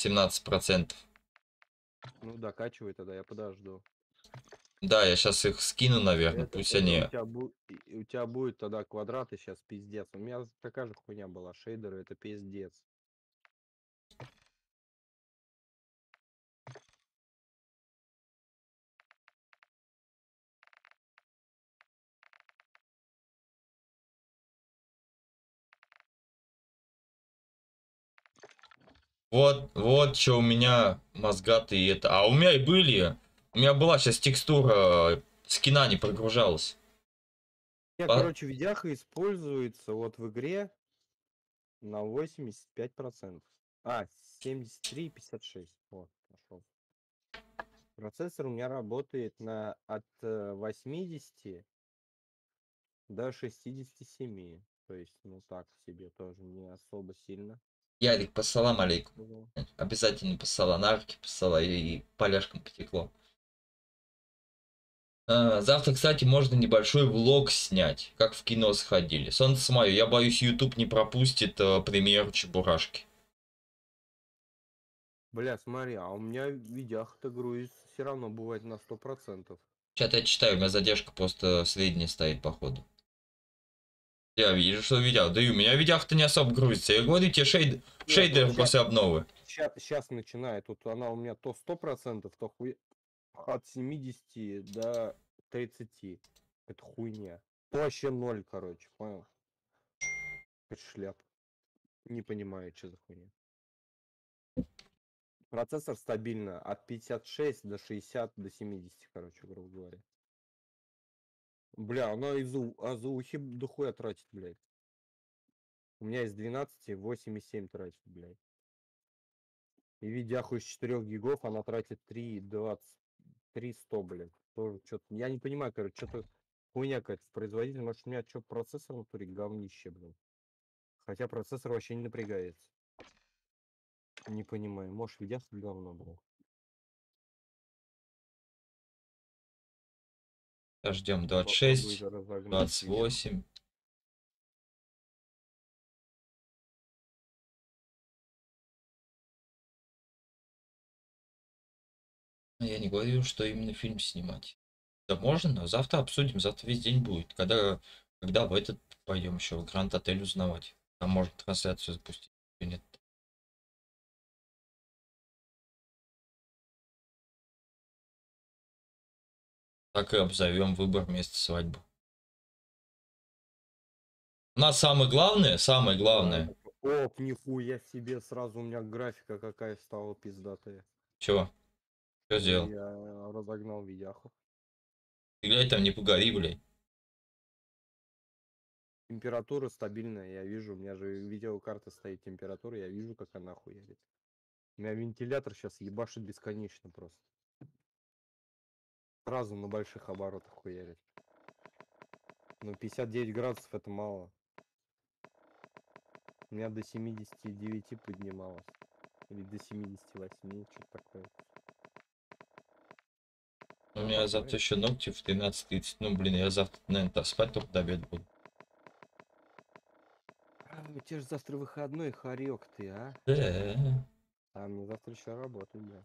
17%. Ну докачивай тогда, я подожду. Да, я сейчас их скину, наверное, Это- пусть это они... У тебя, бу- у тебя будет тогда квадраты сейчас пиздец. У меня такая же хуйня была. Шейдеры это пиздец. Вот, вот что у меня мозгатые это... А у меня и были. У меня была сейчас текстура э, скина не прогружалась. Меня, По- короче, видяха используется вот в игре на 85%. А, 73,56. Вот, нашел. Процессор у меня работает на от э, 80 до 67. То есть, ну так себе тоже не особо сильно. Ярик, посалам алейкум. Обязательно посала, на арке посала и, и поляшкам потекло. А, завтра, кстати, можно небольшой влог снять, как в кино сходили. Солнце мое, я боюсь, YouTube не пропустит э, премьеру Чебурашки. Бля, смотри, а у меня видяха-то грузится все равно бывает на 100%. Сейчас я читаю, у меня задержка просто средняя стоит, походу. Я вижу, что видел. Да и у меня видях-то не особо грузится. Я говорю тебе, шейд... шейдер вот после обновы. Сейчас, начинает. Тут она у меня то 100%, то хуй... от 70 до 30. Это хуйня. Вообще ноль, короче, понял? Это шляп. Не понимаю, что за хуйня. Процессор стабильно от 56 до 60 до 70, короче, грубо говоря. Бля, она из а за ухи дохуя тратит, блядь. У меня из 12 8,7 тратит, блядь. И видяху из 4 гигов она тратит 3,20. 3,100, блядь. Тоже что-то... Я не понимаю, короче, что-то хуйня какая-то с производителем. Может, у меня что, процессор в натуре говнище, блин. Хотя процессор вообще не напрягается. Не понимаю. Может, видяха говно, блядь. Ждем Попробуй 26, разогнать видяху. 28. Но Я не говорю, что именно фильм снимать. Да можно, но завтра обсудим, завтра весь день будет. Когда, когда в этот пойдем еще в Гранд Отель узнавать. Там можно трансляцию запустить нет. Так и обзовем выбор места свадьбы. У нас самое главное, самое главное. Оп, нихуя себе, сразу у меня графика какая стала пиздатая. Чего? Что сделал? Я разогнал видяху. Ты глядь там не погори, блядь. Температура стабильная, я вижу, у меня же видеокарта стоит температура, я вижу, как она хуярит. У меня вентилятор сейчас ебашит бесконечно просто. Сразу на больших оборотах хуярит. Ну, 59 градусов это мало. У меня до 79 поднималось. Или до 78, что-то такое. У меня завтра еще ногти в 13.30. Ну, блин, я завтра, наверное, спать только до обеда буду. А, у тебя же завтра выходной, хорек ты, а? Да. А мне завтра еще работать, да.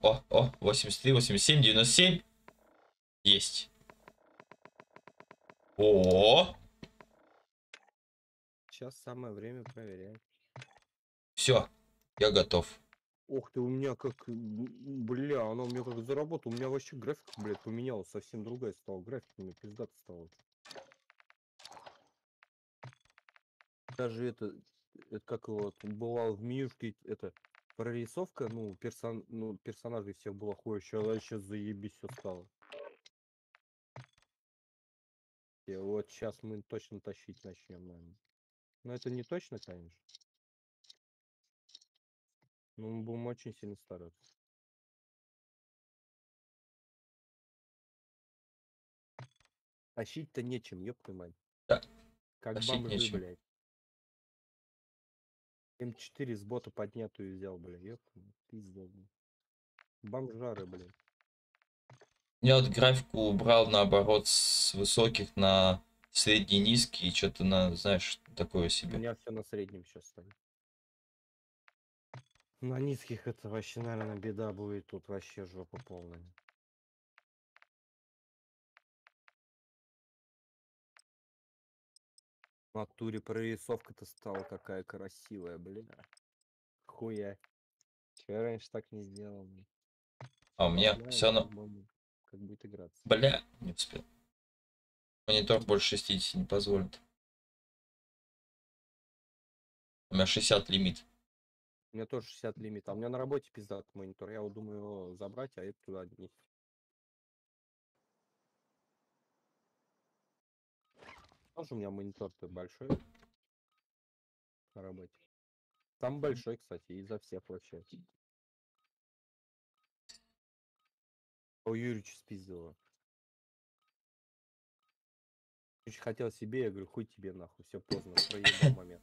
О, о, о, 83, 87, 97. Есть. О, Сейчас самое время проверять. все, я готов. Ох ты, у меня как... Бля, она у меня как заработала. У меня вообще графика, блядь, поменялась. Совсем другая стала. Графика у меня пиздата стала. Даже это... Это как его... там Бывало в менюшке это... Прорисовка, ну, персон... ну, персонажей всех было хуй, а сейчас заебись все стало. И вот сейчас мы точно тащить начнем, наверное. Но это не точно, конечно. Но мы будем очень сильно стараться. Тащить-то нечем, ёб твою мать. Да. Как Тащить бомжи, нечем. блядь. М4 с бота поднятую взял, бля, ёб твою мать, пиздец, блин. Бомжары, блядь. Я вот графику убрал наоборот с высоких на средний низкий и что-то на, знаешь, такое У себе. меня все на среднем сейчас стоит. На низких это вообще, наверное, беда будет. Тут вообще жопа полная. Натуре прорисовка-то стала какая красивая, бля. Хуя. Че я раньше так не сделал? блин? А у меня Знаю, все по-моему, Как будет играться. Бля, не успел. Монитор больше 60 не позволит. У меня 60 лимит. У меня тоже 60 лимит. А у меня на работе пиздат монитор. Я вот думаю его забрать, а это туда не. Тоже у меня монитор-то большой. На работе. Там большой, кстати, изо всех вообще. У Юрича спиздила. Очень хотел себе, я говорю, хуй тебе нахуй, все поздно, проебал момент.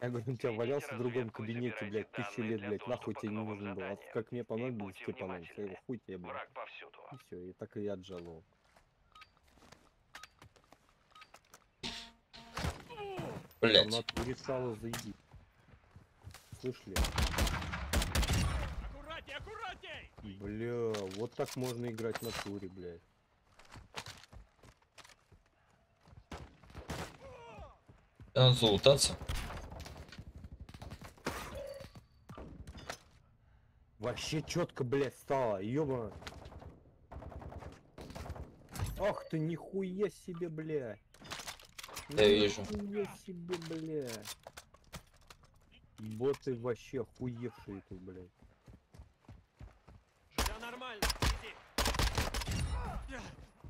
Я говорю, у тебя валялся в другом кабинете, блядь, тысячу лет, блядь, нахуй тебе не нужен был. А как мне понадобилось, тебе понадобилось. Я говорю, хуй тебе, блядь. И все, и так и я отжаловал. Блять. Там натуре сало заеби. Слышали? Аккуратней, аккуратней! Бля, вот так можно играть на туре, блядь. Надо залутаться. Вообще четко, блядь, стало, ёба. Ах ты, нихуя себе, бля. Я вижу. Себе, бля. Боты вообще охуевшие тут, блядь. Все нормально, иди.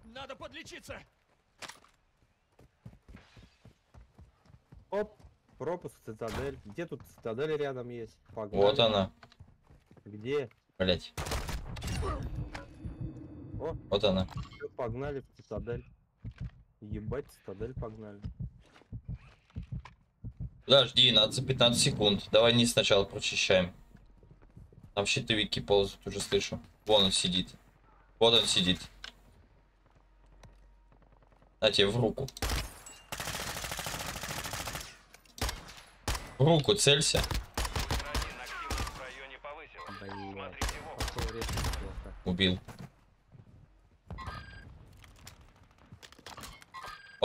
Надо подлечиться. Оп, пропуск цитадель. Где тут цитадель рядом есть? Погнали. Вот она. Где? Блять. О, Вот она. всё, погнали в цитадель. Ебать, цитадель погнали. Подожди, надо за 15 секунд. Давай не сначала прочищаем. Там щитовики ползают, уже слышу. Вон он сидит. Вот он сидит. На тебе в руку. В руку целься. Убил.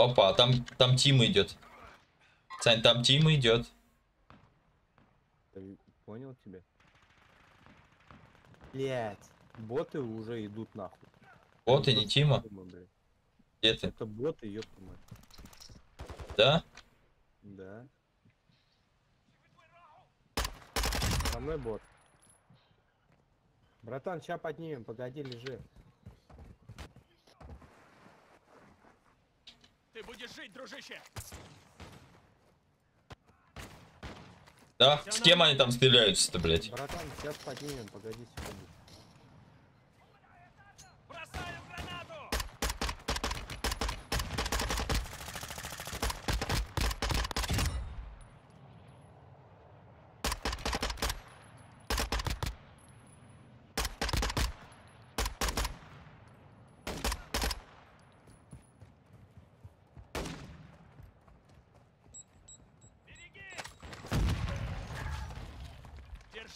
Опа, там, там Тим идет. Сань, там Тим идет. Ты Понял тебя? Блять, боты уже идут нахуй. Вот и не Тима. Думаю. Где ты? Это боты, ёпта мать. Да? Да. Со мной бот. Братан, ща поднимем, погоди, лежи. Ты будешь жить, дружище. Да? С кем они там стреляются-то, блядь? Братан, сейчас поднимем, погоди секунду.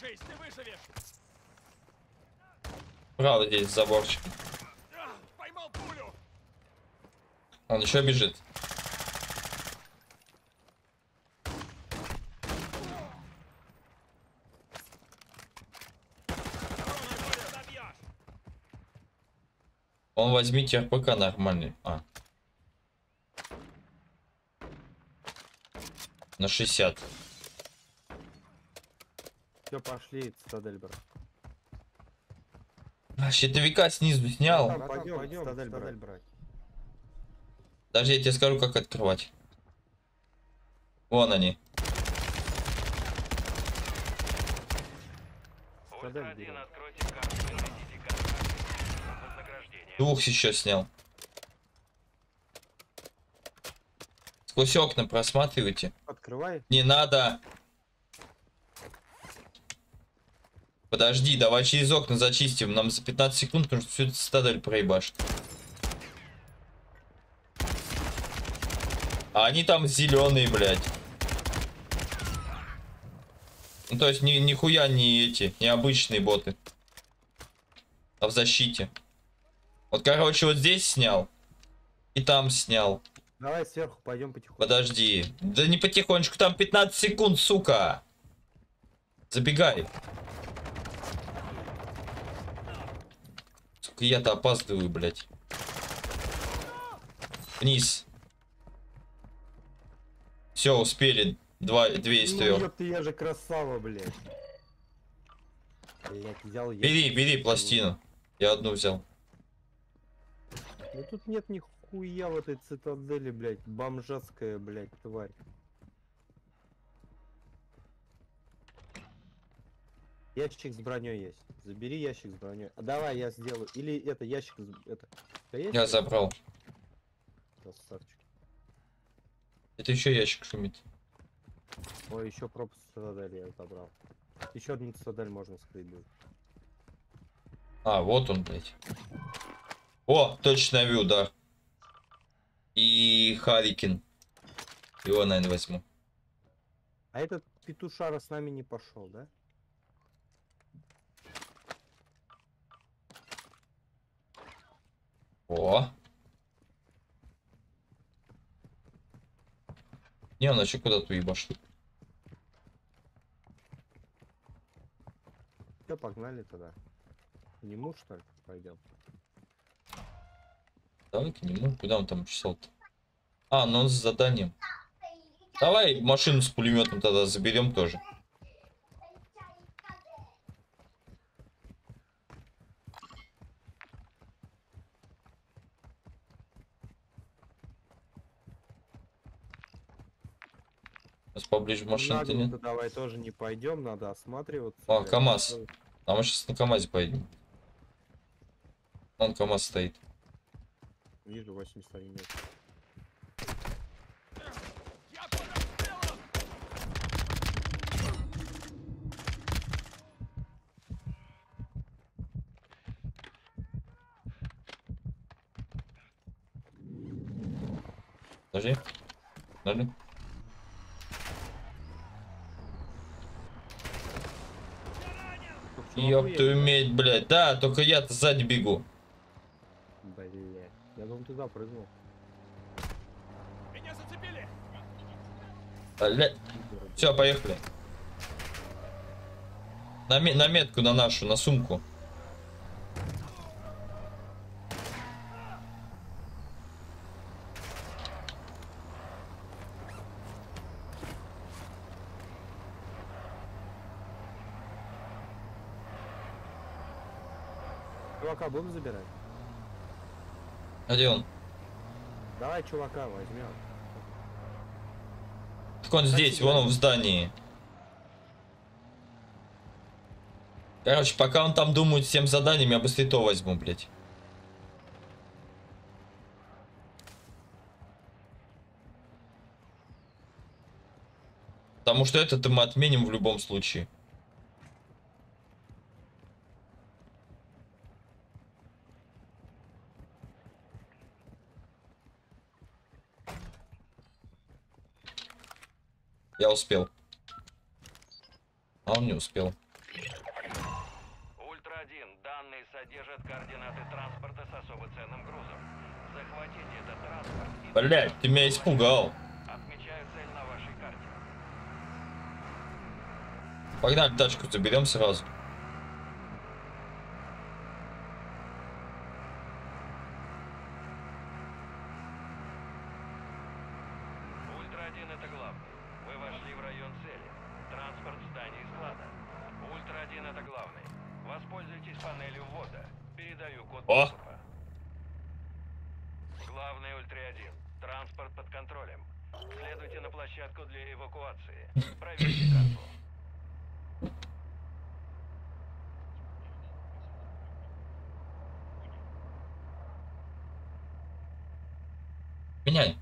Дергайся, ты выживешь. Брал здесь заборчик. Поймал пулю. Он еще бежит. Он возьмите РПК нормальный. А. На 60. Все, пошли, цитадель, брат. Щитовика снизу снял. Братан, пойдем, пойдем, цитадель, брать. Даже я тебе скажу, как открывать. Вон они. Ультра 1, откройте карту и найдите контакт. Вознаграждение. Двух еще снял. Сквозь окна просматривайте. Открывай. Не надо. Подожди, давай через окна зачистим. Нам за 15 секунд, потому что всю эту цитадель проебашит. А они там зеленые, блядь. Ну, то есть, ни, нихуя не эти, не обычные боты. А в защите. Вот, короче, вот здесь снял. И там снял. Давай сверху пойдем потихоньку. Подожди. Да не потихонечку, там 15 секунд, сука. Забегай. Сука, я-то опаздываю, блядь. Вниз. Все, успели. Два, две из Ну, трех. ёпта, я же красава, блядь. Блядь, взял я. Бери, бери пластину. Я одну взял. Ну тут нет нихуя в этой цитадели, блядь. Бомжатская, блядь, тварь. Ящик с броней есть. Забери ящик с броней. А давай я сделаю. Или это ящик с... Это. Есть Я забрал. Красавчик. Это еще ящик шумит. Ой, еще пропуск цитадели я забрал. Еще одну цитадель можно скрыть будет. А, вот он, блядь. О, точно вью, да. И Харикин. Его, наверное, возьму. А этот петушара с нами не пошел, да? О. Не, он еще куда-то уебашит. Все, погнали тогда. К нему что ли пойдем? Давай к нему. Куда он там чесал-то? А, ну он с заданием. Давай машину с пулеметом тогда заберем тоже. Поближе машины-то нет. Нагло-то давай тоже не пойдем, надо осматриваться. А. КамАЗ. А мы сейчас на КамАЗе поедем. Вон КамАЗ стоит. Вижу 81 нет. Подожди. Подожди. Ёб твою медь, блядь. Да, только я-то сзади бегу. Блядь. Я думал, туда прыгнул. Меня зацепили! Блядь. Все, поехали. На, на метку на нашу, на сумку. Чувака будем забирать? А где он? Давай чувака возьмем. Так он здесь, вон он в здании. Короче, пока он там думает всем заданиями, я быстрее то возьму, блядь. Потому что этот мы отменим в любом случае. Я успел. А он не успел. Ультра-1, данные содержат координаты транспорта с особо ценным грузом. Захватите этот транспорт и... Блять, ты меня испугал. Отмечаю цель на вашей карте. Погнали тачку заберем сразу. Ультра-1 это главный. Вы вошли в район цели. Транспорт в здании склада. Ультра-1 это главный. Воспользуйтесь панелью ввода. Передаю код О! доступа. Главный Ультра-1. Транспорт под контролем. Следуйте на площадку для эвакуации. Проверьте карту. Меняй.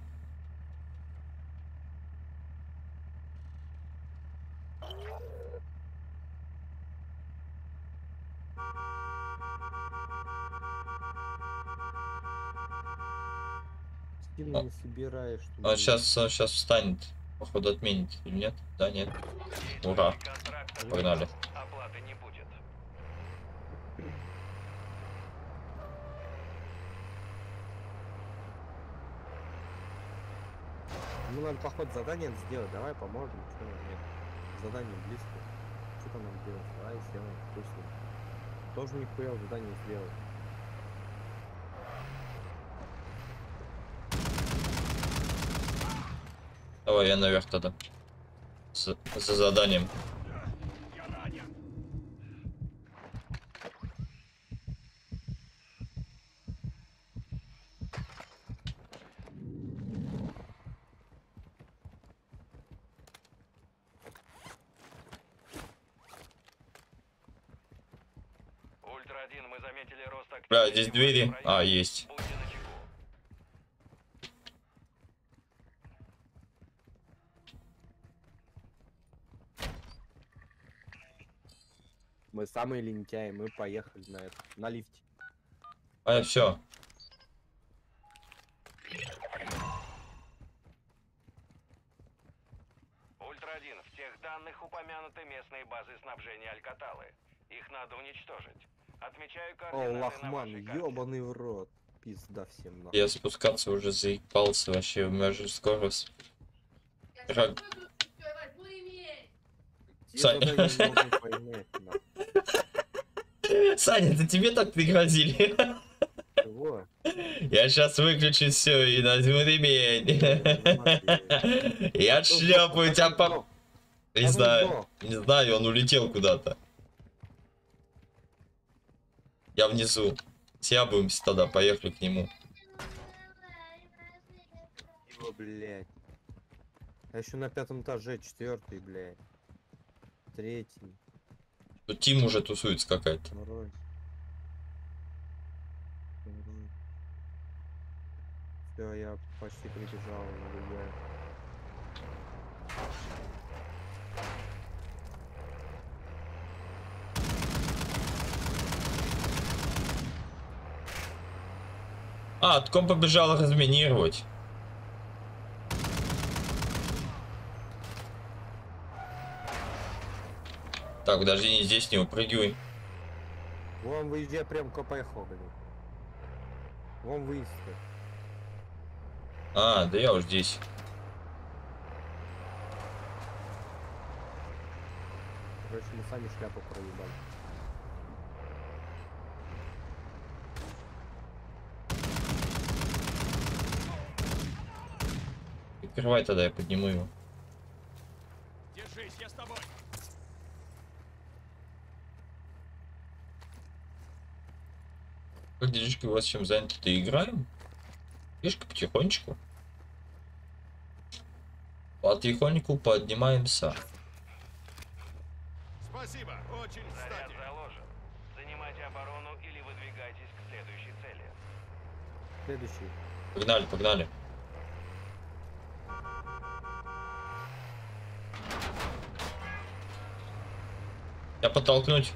Сильно не собираешь, что Он ли? сейчас, он сейчас встанет. Походу отменит или нет? Да, нет. Ура. Погнали. Оплаты не будет. Ну, надо, поход, задание сделать. Давай поможем. Что нет? Задание близко. Что там нам делать? Давай сделаем. Вкусно. Тоже нихуя задание сделать. Давай, я наверх тогда. За, за заданием. Ультра-1, мы заметили рост Бля, здесь двери. А, есть. Мы самые лентяи, мы поехали на это. На лифте. А, все. Ультра-1, в тех данных упомянуты местные базы снабжения Аль-Каталы. Их надо уничтожить. Отмечаю О, координаты лохман, ёбаный в рот. Пизда всем нахуй. Я спускаться уже заебался вообще. У меня же скорость. Те Саня. задания можно понять, нахуй. Саня, это тебе так пригрозили? Чего? Я сейчас выключу все и нажму ремень. Я отшлепаю тебя по... Не знаю, не знаю, он улетел куда-то. Я внизу. Сябаемся тогда, поехали к нему. Его, блядь. А еще на пятом этаже четвертый, блядь. Третий. Тут Тим уже тусуется какая-то. Все, я почти прибежал, наблюдаю. А, он побежал разминировать. Так, подожди, не здесь не упрыгивай. Вон выезжай прям к КПХ, блядь. Вон выезд. А, да я уж здесь. Короче, мы сами шляпу проебали. Прикрывай тогда, я подниму его. Держись, я с тобой. Вас чем заняты-то играем? Тишка потихонечку. Потихоньку поднимаемся. Спасибо, очень Заряд кстати. заложен. Занимайте оборону или выдвигайтесь к следующей цели. Следующий. Погнали, погнали. Я подтолкнуть.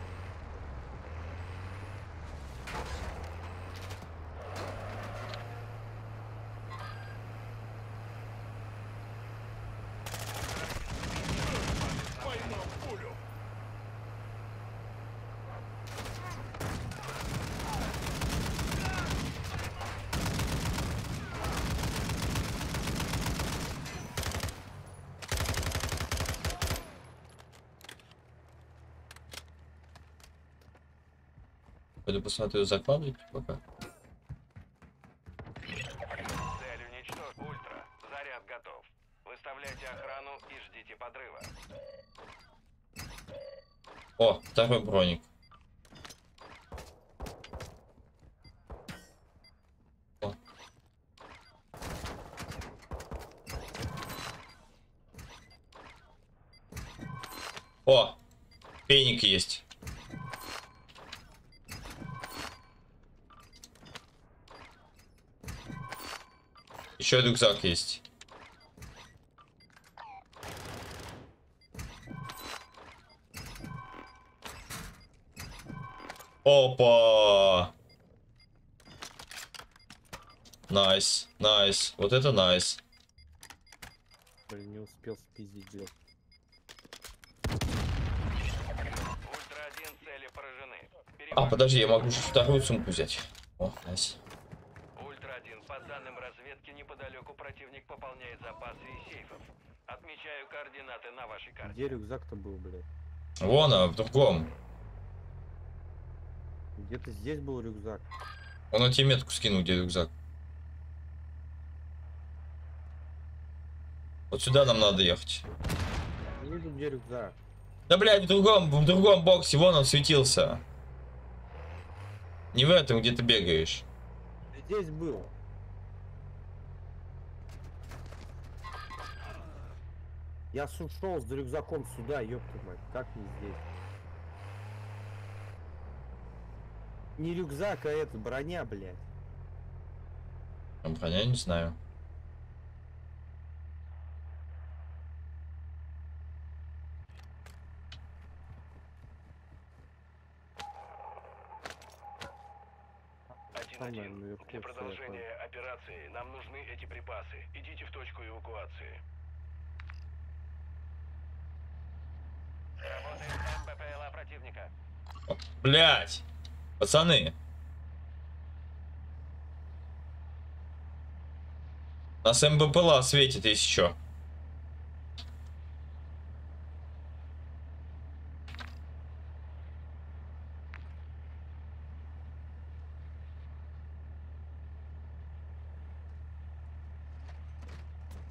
Поймал пулю. Пойду посмотрю, закладывать пока. Цель уничтожена. Ультра. Заряд готов. Выставляйте подрыва. О, второй броник. О. О, пеник есть. Еще рюкзак есть. Опа! Nice, nice. Вот это nice. Блин, не успел спиздить, блядь. Ультра-1 цели поражены. А, подожди, я могу же вторую сумку взять. О, nice. Ультра-1, пополняет запасы из сейфов. Отмечаю координаты на вашей карте. Где рюкзак-то был, блядь? Вон, а в другом. Где-то здесь был рюкзак. Он на тебе метку скинул, где рюкзак. Вот сюда нам надо ехать. Не вижу, где рюкзак. Да, блядь, в другом, в другом боксе, вон он светился. Не в этом, где ты бегаешь. Здесь был. Я ушел с рюкзаком сюда, ёпта мать. Как не здесь? Не рюкзак, а это броня, блядь. Броня не знаю. Наверху Для продолжения операции нам нужны эти припасы. Идите в точку эвакуации. Работает МБПЛА противника. Блять! Пацаны! Нас МБПЛА светит, если чё.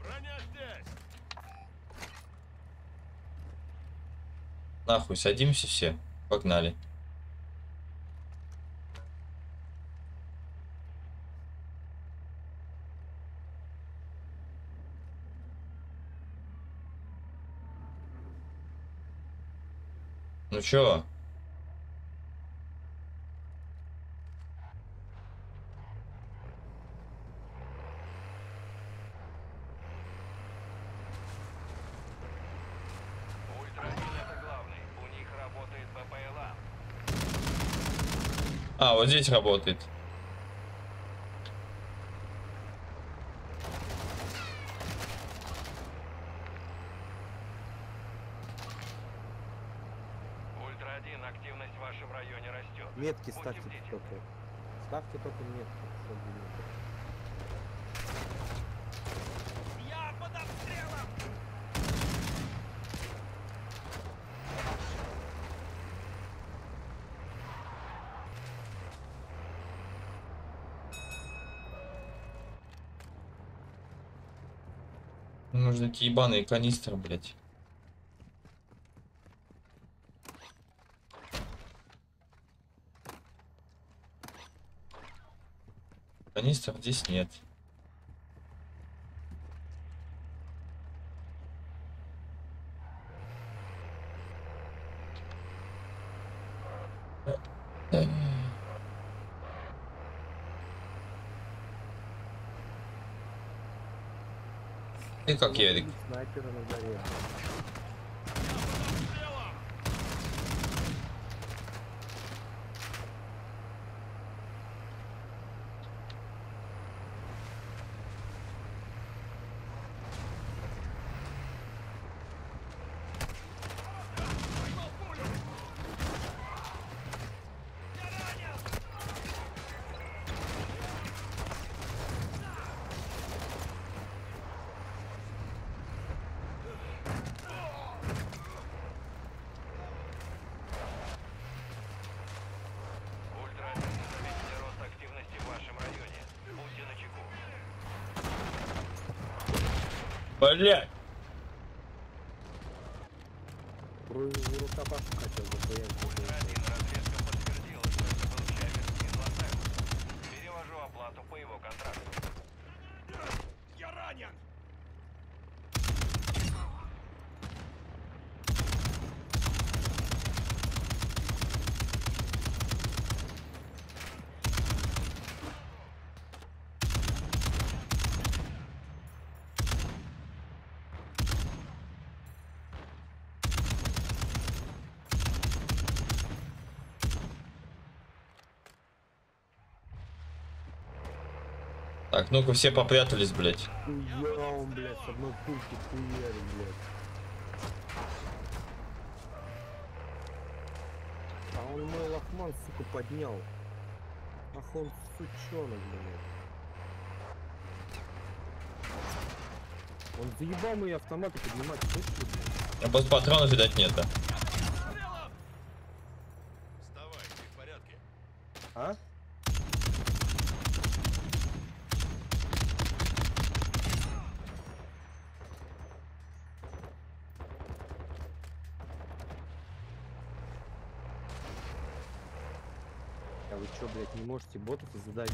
Броня здесь! Нахуй, садимся все. Погнали. Ну чё? Ультра-1 это главный. У них работает БПЛА. А, вот здесь работает. Ультра-1, активность в вашем районе растет. Метки ставьте только. Ставьте только метки, чтобы не- Я под обстрелом! Нужны эти ебаные канистры, блять. Канистров здесь нет. Ты как Ярик. Снайпера на горе. Ультра-1, заметили рост активности в вашем районе. Будьте начеку. Блять! капашку хотел захуять. Разведка подтвердила, что это был Чавес из Лос-Анджелеса. Перевожу оплату по его контракту. Я ранен! Так, ну-ка все попрятались, блядь. Хуя он, блядь, с одной пульки хуярит, блядь. А он мой лохман, сука, поднял. Ах он сучонок, блядь. Он заебал мои автоматы поднимать, слышишь, блядь? А патронов, видать, нет, да? Вставай, ты в порядке. А? А вы чё, блядь, не можете ботов задавить?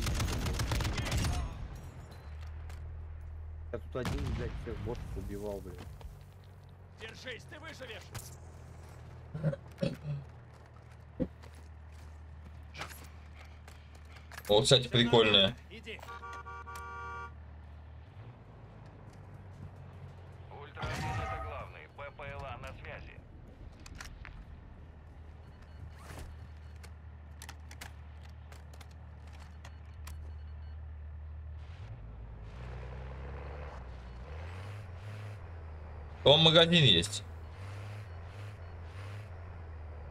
Я тут один, блядь, всех ботов убивал, блядь. Держись, ты выживешь! О, кстати, прикольная. Иди. Ультра-1 это главный. ППЛА на связи. Там магазин есть.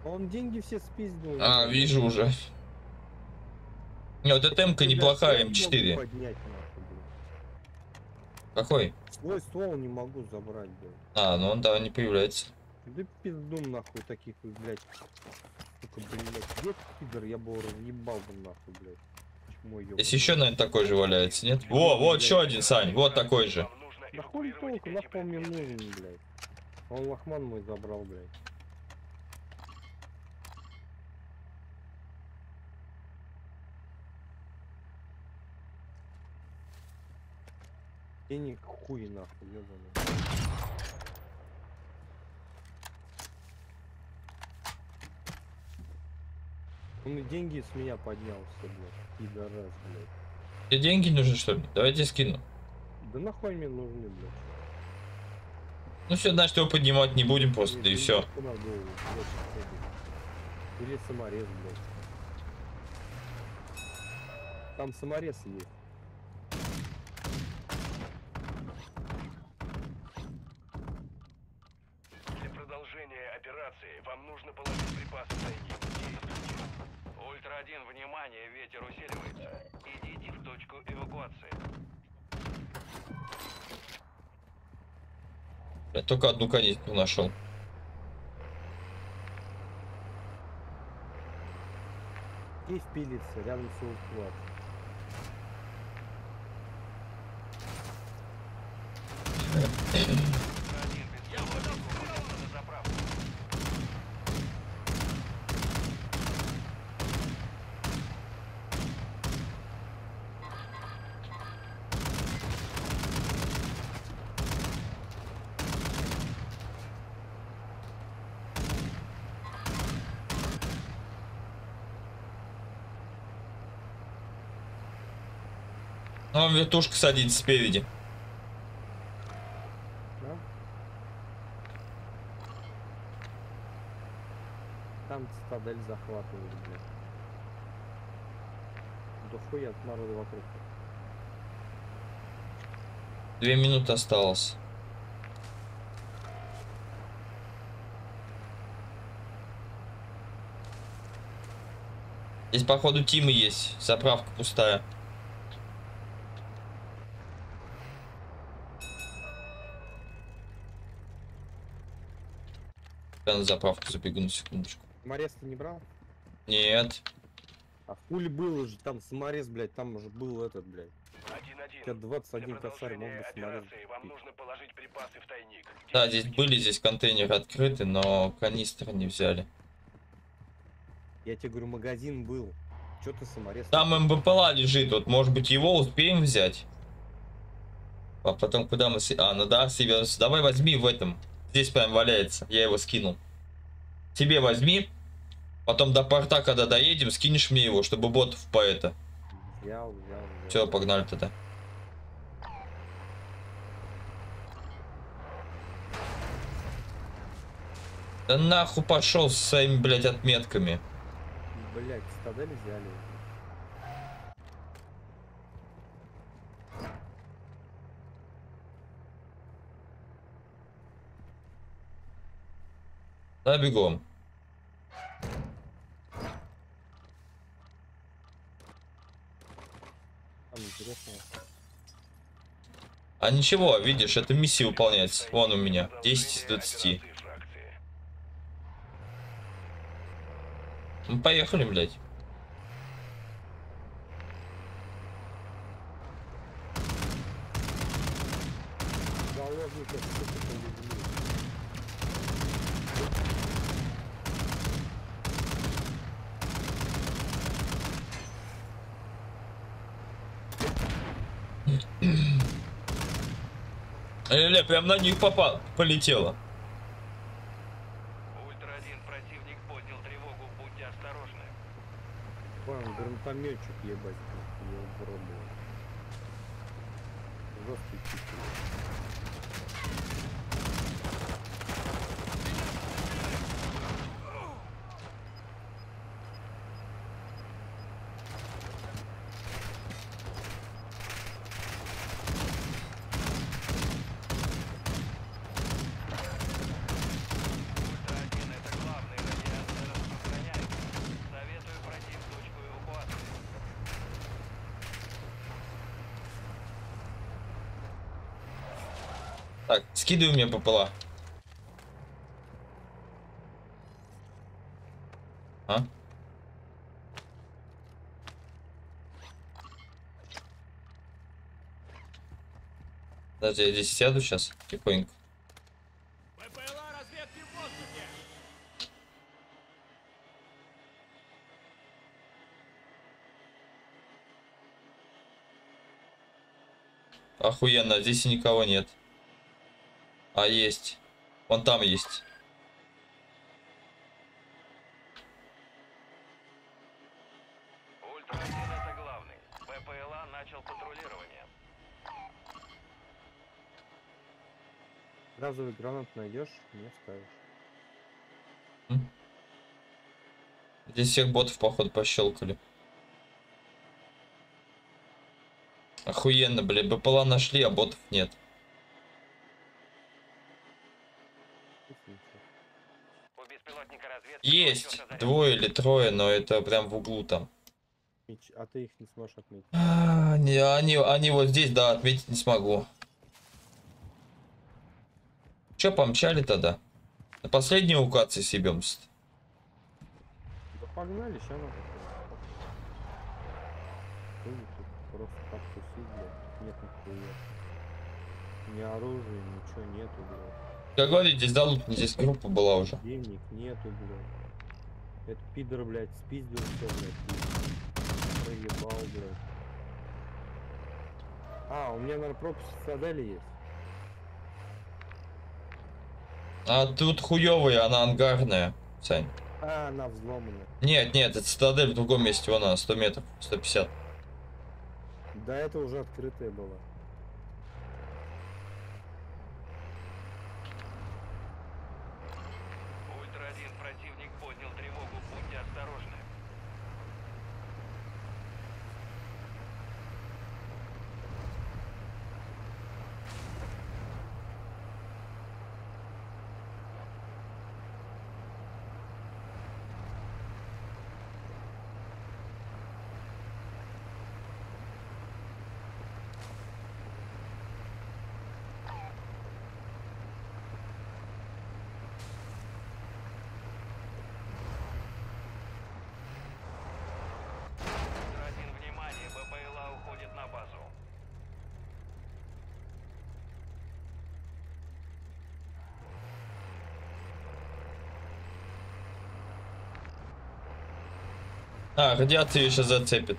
Он деньги все спиздил. А, вижу уже. Не, вот эта м неплохая, М4. Поднять. Какой? Свой ствол не могу забрать, блядь. А, ну он, да, не появляется. Да пизду нахуй таких, блядь. Сука, блядь, где пидор, я бы его разъебал бы нахуй, блядь. Почему? Здесь еще, наверное, такой же валяется, нет? Во, вот еще один, Сань, вот такой же. Толку, нахуй он мне нужен, блядь. Он лохман мой забрал, блядь. Денег хуй нахуй, ёбаный. Он и деньги с меня поднялся, блядь. Пидорас, блядь. Тебе деньги нужны, что ли? Давайте скину. Да нахуй мне нужны, блядь. Ну все, значит, его поднимать не будем просто, да и все. голову, блядь. Или саморез, блядь. Там саморез есть. Для продолжения операции вам нужно положить припасы в тайник. Действуйте. Ультра-1, внимание, ветер усиливается. Идите в точку эвакуации. Я только одну канистру нашел. Здесь пилится, рядом с склад. Вертушка садится спереди. Да? Там цитадель захватывают, блядь. Да хуя от народа вокруг. Две минуты осталось. Здесь, походу, Тимы есть. Заправка пустая. Я на заправку забегу на секундочку. Саморез ты не брал? Нет. А в пуле был же, там саморез, блядь, там уже был этот, блядь. У тебя 21 Для косарь, мог бы самолет операции вам нужно положить припасы в тайник. Да, здесь были здесь контейнеры открыты, но канистры не взяли. Я тебе говорю, магазин был. Че ты саморез? Там МБПЛА лежит, вот может быть его успеем взять? А потом куда мы... А, ну да, Сиверс, давай возьми в этом. Здесь прям валяется, я его скинул. Тебе возьми, потом до порта, когда доедем, скинешь мне его, чтобы ботов по это. Взял, взял, взял. Все, погнали тогда. Да нахуй пошел с своими, блядь, отметками. Блять, стадели взяли. Да, бегом. А ничего, видишь, это миссия выполняется. Вон у меня, 10 из 20. Ну, поехали, блядь. Прям на них попал, полетело. Ультра-1, противник поднял тревогу, будьте осторожны. Вон, гранатометчик, ебать, я был. Жесткий чуть Ультра-1, это главный, радиация распространяется. Советую пройти в точку эвакуации. Так, скидывай мне ППЛА. А? Подожди, я здесь сяду сейчас, тихонько. Охуенно, здесь никого нет. А, есть. Вон там есть. Ультра-1, это главный. БПЛА начал патрулирование. Газовый гранат найдешь, не ставишь. Здесь всех ботов, походу, пощелкали. Охуенно, блядь, БПЛА нашли, а ботов нет. Есть двое или трое, но это прям в углу там. А ты их не сможешь отметить. А, не, они, они вот здесь, да, отметить не смогу. Че, помчали тогда? На последней локации съебемся. Да погнали, ща надо. Просто так тусить, блядь. Нет нихуя. Ни оружия, ничего нету, блядь. Как говорить, здесь залут, здесь группа была уже. Денег нету, блядь. Этот пидор, блядь, спиздил все, блядь. Проебал, блядь. А, у меня, наверное, пропуск цитадели есть. А тут хуёвая, она ангарная, Сань. А, она взломана. Нет, нет, это цитадель в другом месте, вон она, 100 метров, 150. До этого уже открытая была. А, радиация ее сейчас зацепит.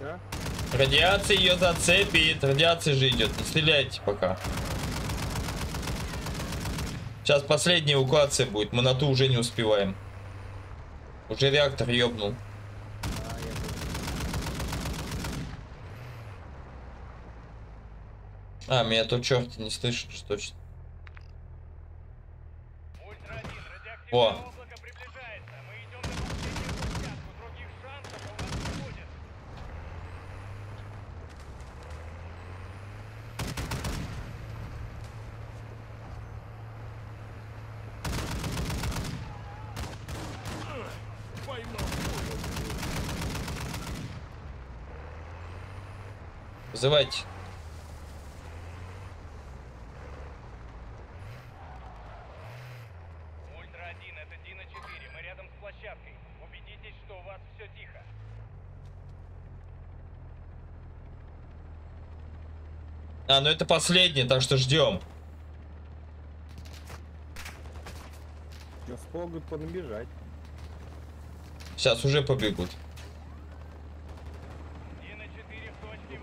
А? Радиация ее зацепит. Радиация же идет. Не стреляйте пока. Сейчас последняя эвакуация будет. Мы на ту уже не успеваем. Уже реактор ёбнул. А, меня тут черт не слышит, что точно. О, вызывайте. Ультра-1, это Дина-4. Мы рядом с площадкой. Убедитесь, что у вас все тихо. А, ну это последний, так что ждем. Сейчас могут понабежать. Сейчас уже побегут.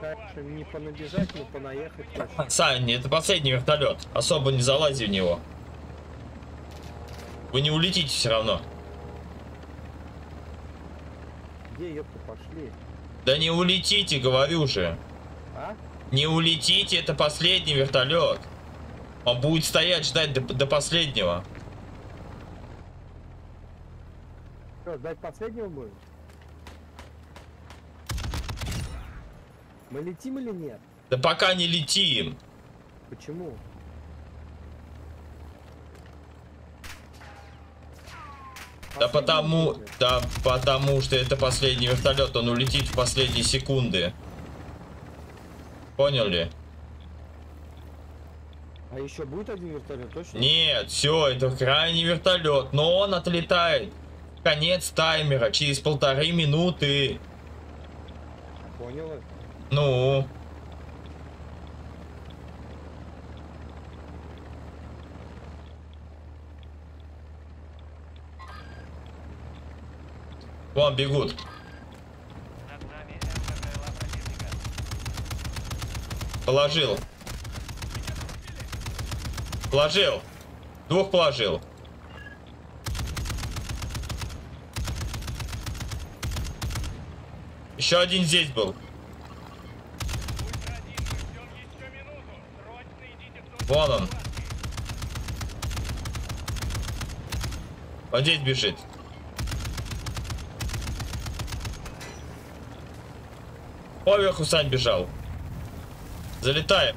Дальше не понабежать, но понаехать точно. Сань, это последний вертолет. Особо не залази в него. Вы не улетите все равно. Где, ёпта, пошли? Да не улетите, говорю же. А? Не улетите, это последний вертолет. Он будет стоять, ждать до, до последнего. Что, ждать последнего будем? Мы летим или нет? Да пока не летим. Почему? Да потому, да потому что это последний вертолет, он улетит в последние секунды. Поняли? А еще будет один вертолет, точно? Нет, все, это крайний вертолет, но он отлетает. Конец таймера через полторы минуты. Понял это? Ну, вон бегут. Положил. Положил. Двух положил. Еще один здесь был. Вон он. Вот здесь бежит. Поверху Сань бежал. Залетаем.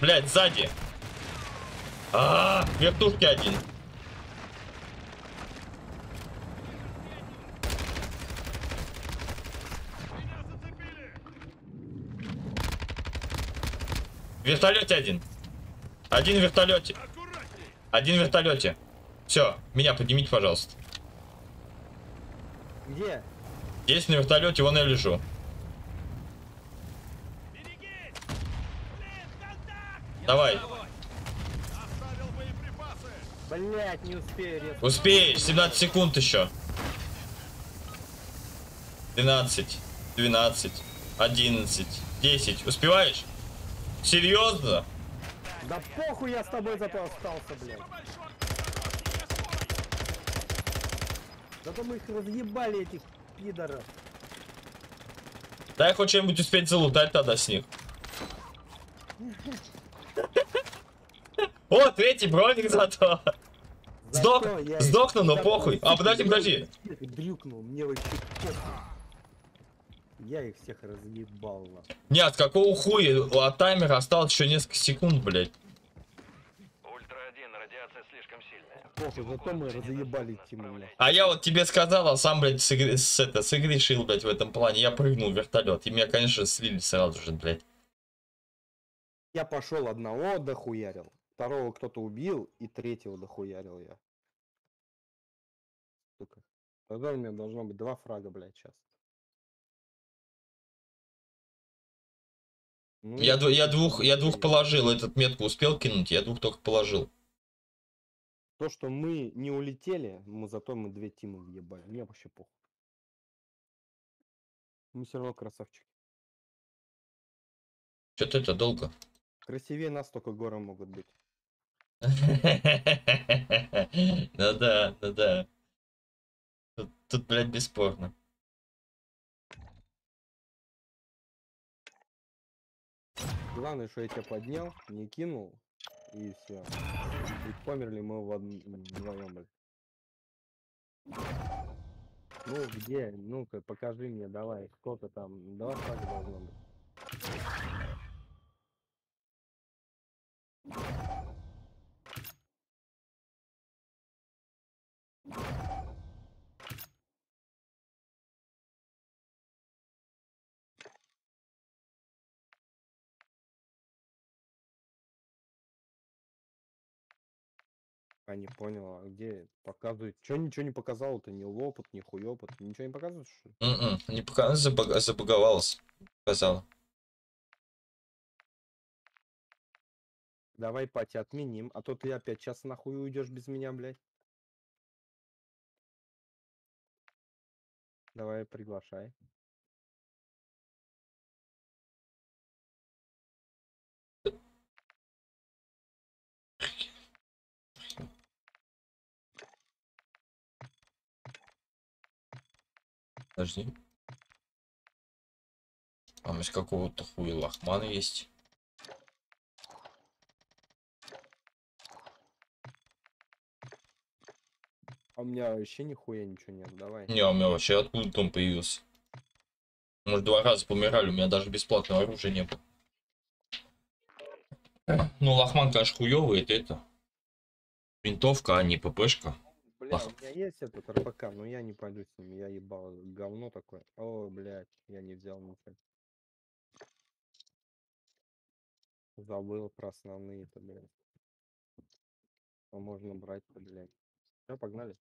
Блять, сзади. А, -а, -а вертушки один. В вертолете один. Один в вертолете. Один в вертолете. Все, меня поднимите, пожалуйста. Где? Здесь на вертолете, вон я лежу. Давай. Блять, не успею резко. Успеешь, 17 секунд еще. 12, 12, 11, 10. Успеваешь? Серьезно? Да похуй я с тобой зато остался, блядь. Зато мы их разъебали, этих пидоров. Дай хоть что-нибудь успеть залутать тогда с них. О, третий броник зато. Сдох, сдохну, но похуй. А, подожди, подожди. Дрюкнул, мне вообще похуй. Я их всех разъебал. Нет, какого хуя? От таймера осталось еще несколько секунд, блядь. Ультра-1, радиация слишком сильная. Похуй, зато мы разъебали тиму. А я вот тебе сказал, а сам, блядь, согре- с, это, согрешил, блядь, в этом плане. Я прыгнул в вертолет. И меня, конечно, слили сразу же, блядь. Я пошел одного дохуярил, второго кто-то убил, и третьего дохуярил я. Сука. Тогда у меня должно быть два фрага, блядь, сейчас. Я, ду- я хуй двух, я двух положил. Этот метку успел кинуть, я двух только положил. То, что мы не улетели, мы зато мы две тимы въебали. Мне вообще похуй. Мы все равно красавчики. Что-то это долго. Красивее нас только горы могут быть. Ну да, ну да. Тут, блядь, бесспорно. Главное, что я тебя поднял, не кинул, и все. И померли мы в од- вдвоем. Ну где? Ну-ка, покажи мне, давай, сколько там? Два шага должно быть. А не понял, а где показывает? Че ничего не показал-то? Ни опыт, ни хуй опыт, ничего не показывает, что ли? М-м, Не пока забаг- забаговалась. Сказала. Давай, пати, отменим, а то ты опять час нахуй уйдешь без меня, блядь. Давай, приглашай. Подожди. Там из какого-то хуя лохмана есть. А у меня вообще нихуя ничего нет, давай. Не, у меня вообще откуда он появился? Может, два раза помирали, у меня даже бесплатного оружия не было. Ну, лохман, конечно, хуёвый, это это. Винтовка, а не ППшка. Бля, у меня есть этот РПК, но я не пойду с ним, я ебал говно такое. О, блядь, я не взял ничего. Забыл про основные-то, блядь. Можно брать-то, блядь. Все, погнали.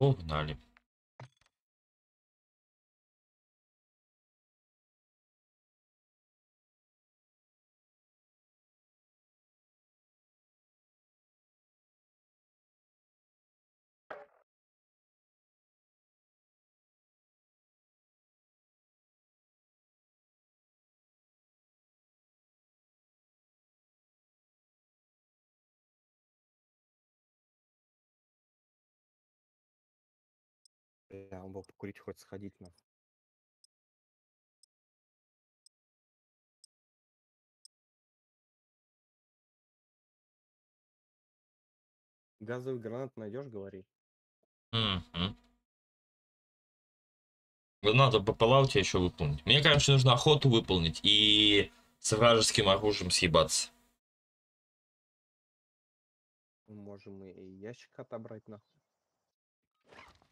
Погнали. Бля, он был покурить хоть сходить на. Газовый гранат найдешь, говори. Вот Надо по Fallout еще выполнить. Мне, конечно, нужно охоту выполнить и с вражеским оружием съебаться. Можем и ящик отобрать нахуй.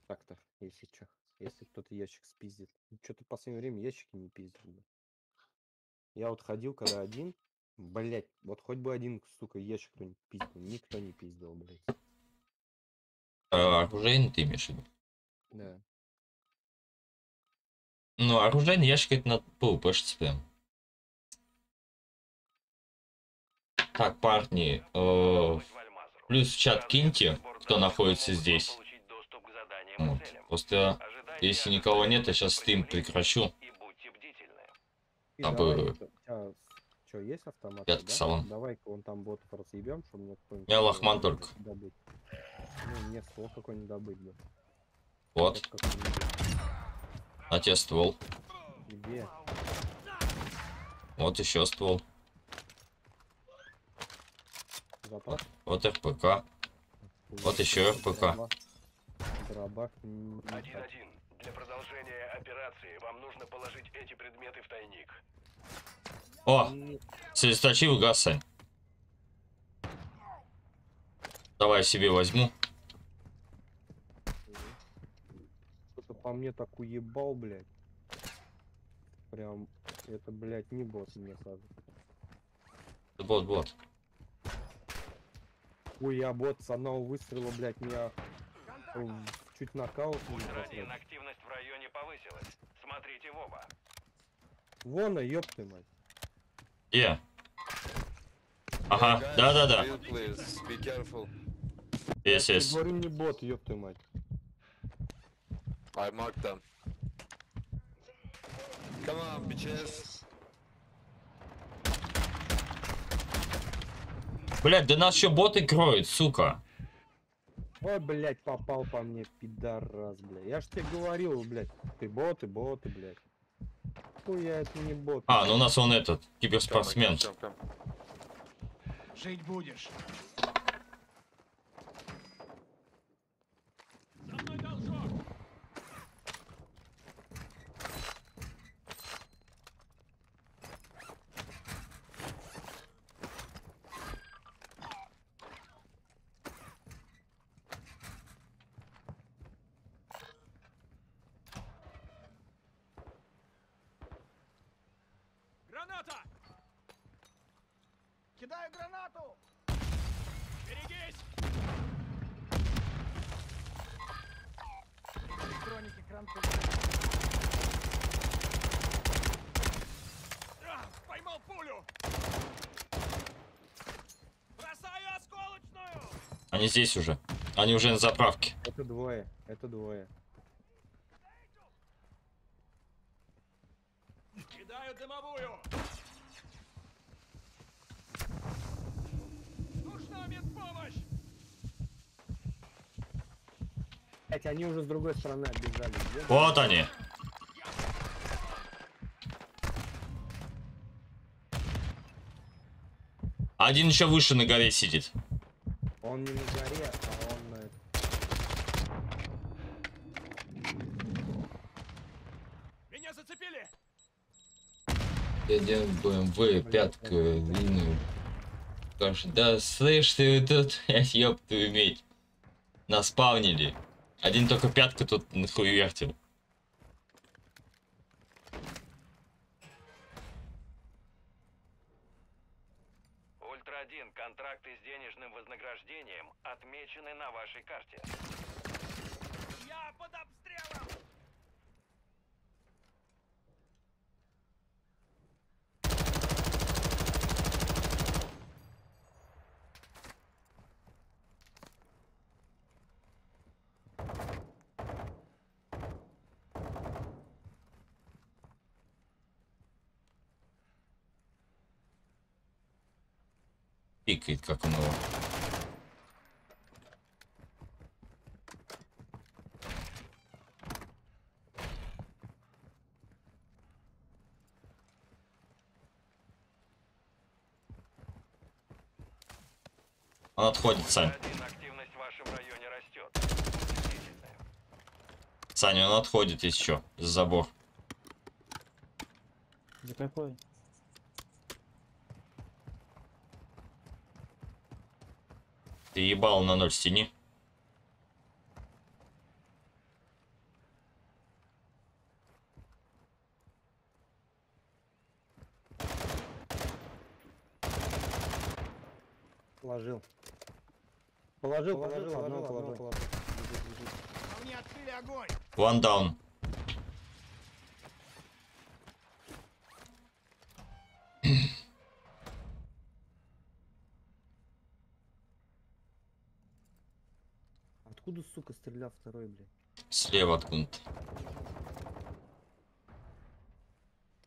Так-то, если чё. Если кто-то ящик спиздит. Что-то в последнее время ящики не пиздят. Я вот ходил, когда один. Блять, вот хоть бы один, сука, ящик кто-нибудь пиздил. Никто не пиздил, блять. А, оружейный ты имеешь в виду? Да. Ну, оружейный ящик это надо PvP прям. Так, парни, э, плюс в чат киньте, кто находится здесь. Вот. Просто если никого нет, я сейчас стрим прекращу. И давай, бы- у тебя что, есть автомат? Да? салон. Давай-ка вон там ботов разъебем, чтобы мне какой-нибудь... Э, лохман только. Добыть. Ну, мне ствол какой-нибудь добыть, да. Вот, какой-нибудь. на тебе ствол. Где? Вот еще ствол. Запас? Вот РПК. Вот еще РПК. Хочу. 1-1. Для продолжения операции вам нужно положить эти предметы в тайник. О, слезоточивый газ, Сань. Давай я себе возьму. Что-то по мне так уебал, блядь. прям... Это, блядь, не бот мне сразу. Вот, вот. Ой, я бот с одного выстрела, блядь, меня чуть нокаут не Ультра-1, посрать. активность в районе повысилась. Смотрите в оба. Вон, а ёб ты мать. Где? Ага, да-да-да. Я есть. говорю, не бот, ёб ты мать. I marked them. Come on, bitches. Блядь, да нас еще боты кроют, сука. Ой, блядь, попал по мне, пидорас, блядь. Я ж тебе говорил, блядь, ты боты, боты, блядь. Хуя, это не бот. А, ну у нас он этот, киберспортсмен. Жить будешь. Кидаю гранату! Берегись! Электроники, кранты. А, Поймал пулю! Бросаю осколочную! Они здесь уже. Они уже на заправке. Это двое, это двое. Кидаю дымовую! Нужна медпомощь! Блять, они уже с другой стороны отбежали. Вот они. Один еще выше на горе сидит. Он не на горе, а он на... Меня зацепили! Дядя БМВ, пятка, длинную. Да слышь ты тут, ёб твою медь. Наспавнили. Один только пятка тут нахуевертил. Ультра-1, контракты с денежным вознаграждением отмечены на вашей карте. Я под обстрелом! Пикает, как у него. Он отходит, Сань. Ультра-1, активность в вашем районе растет. Бдительны. Саня, он отходит еще за забор. За какой? Ты ебал на ноль стени. Положил. Положил, положил, положил. А мне открыли огонь! One down. Откуда, сука, стрелял второй, блядь? Слева откуда-то.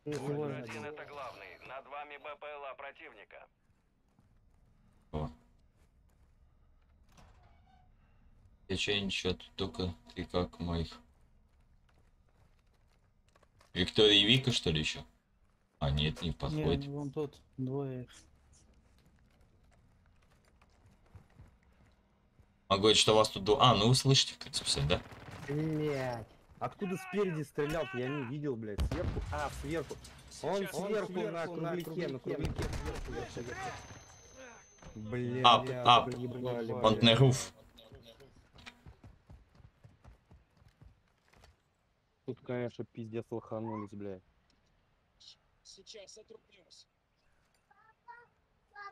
Ультра-1 это главный. Над вами БПЛА противника. О. Я че ничего, тут только ты как моих. Виктория и Вика, что ли, еще? А, нет, не подходит. Нет, вон тут двое. Он говорит, что у вас тут... ду- А, ну вы слышите, в принципе, да? Блять. Откуда спереди стрелял Я не видел, блядь. Сверху? А, сверху. Он сверху на кругляке, на кругляке. сверху, я всё вижу. Бля, Ап, ап. проебали, Он блядь. на руф. Тут, конечно, пиздец лоханулись, блядь. Сейчас отрублюсь.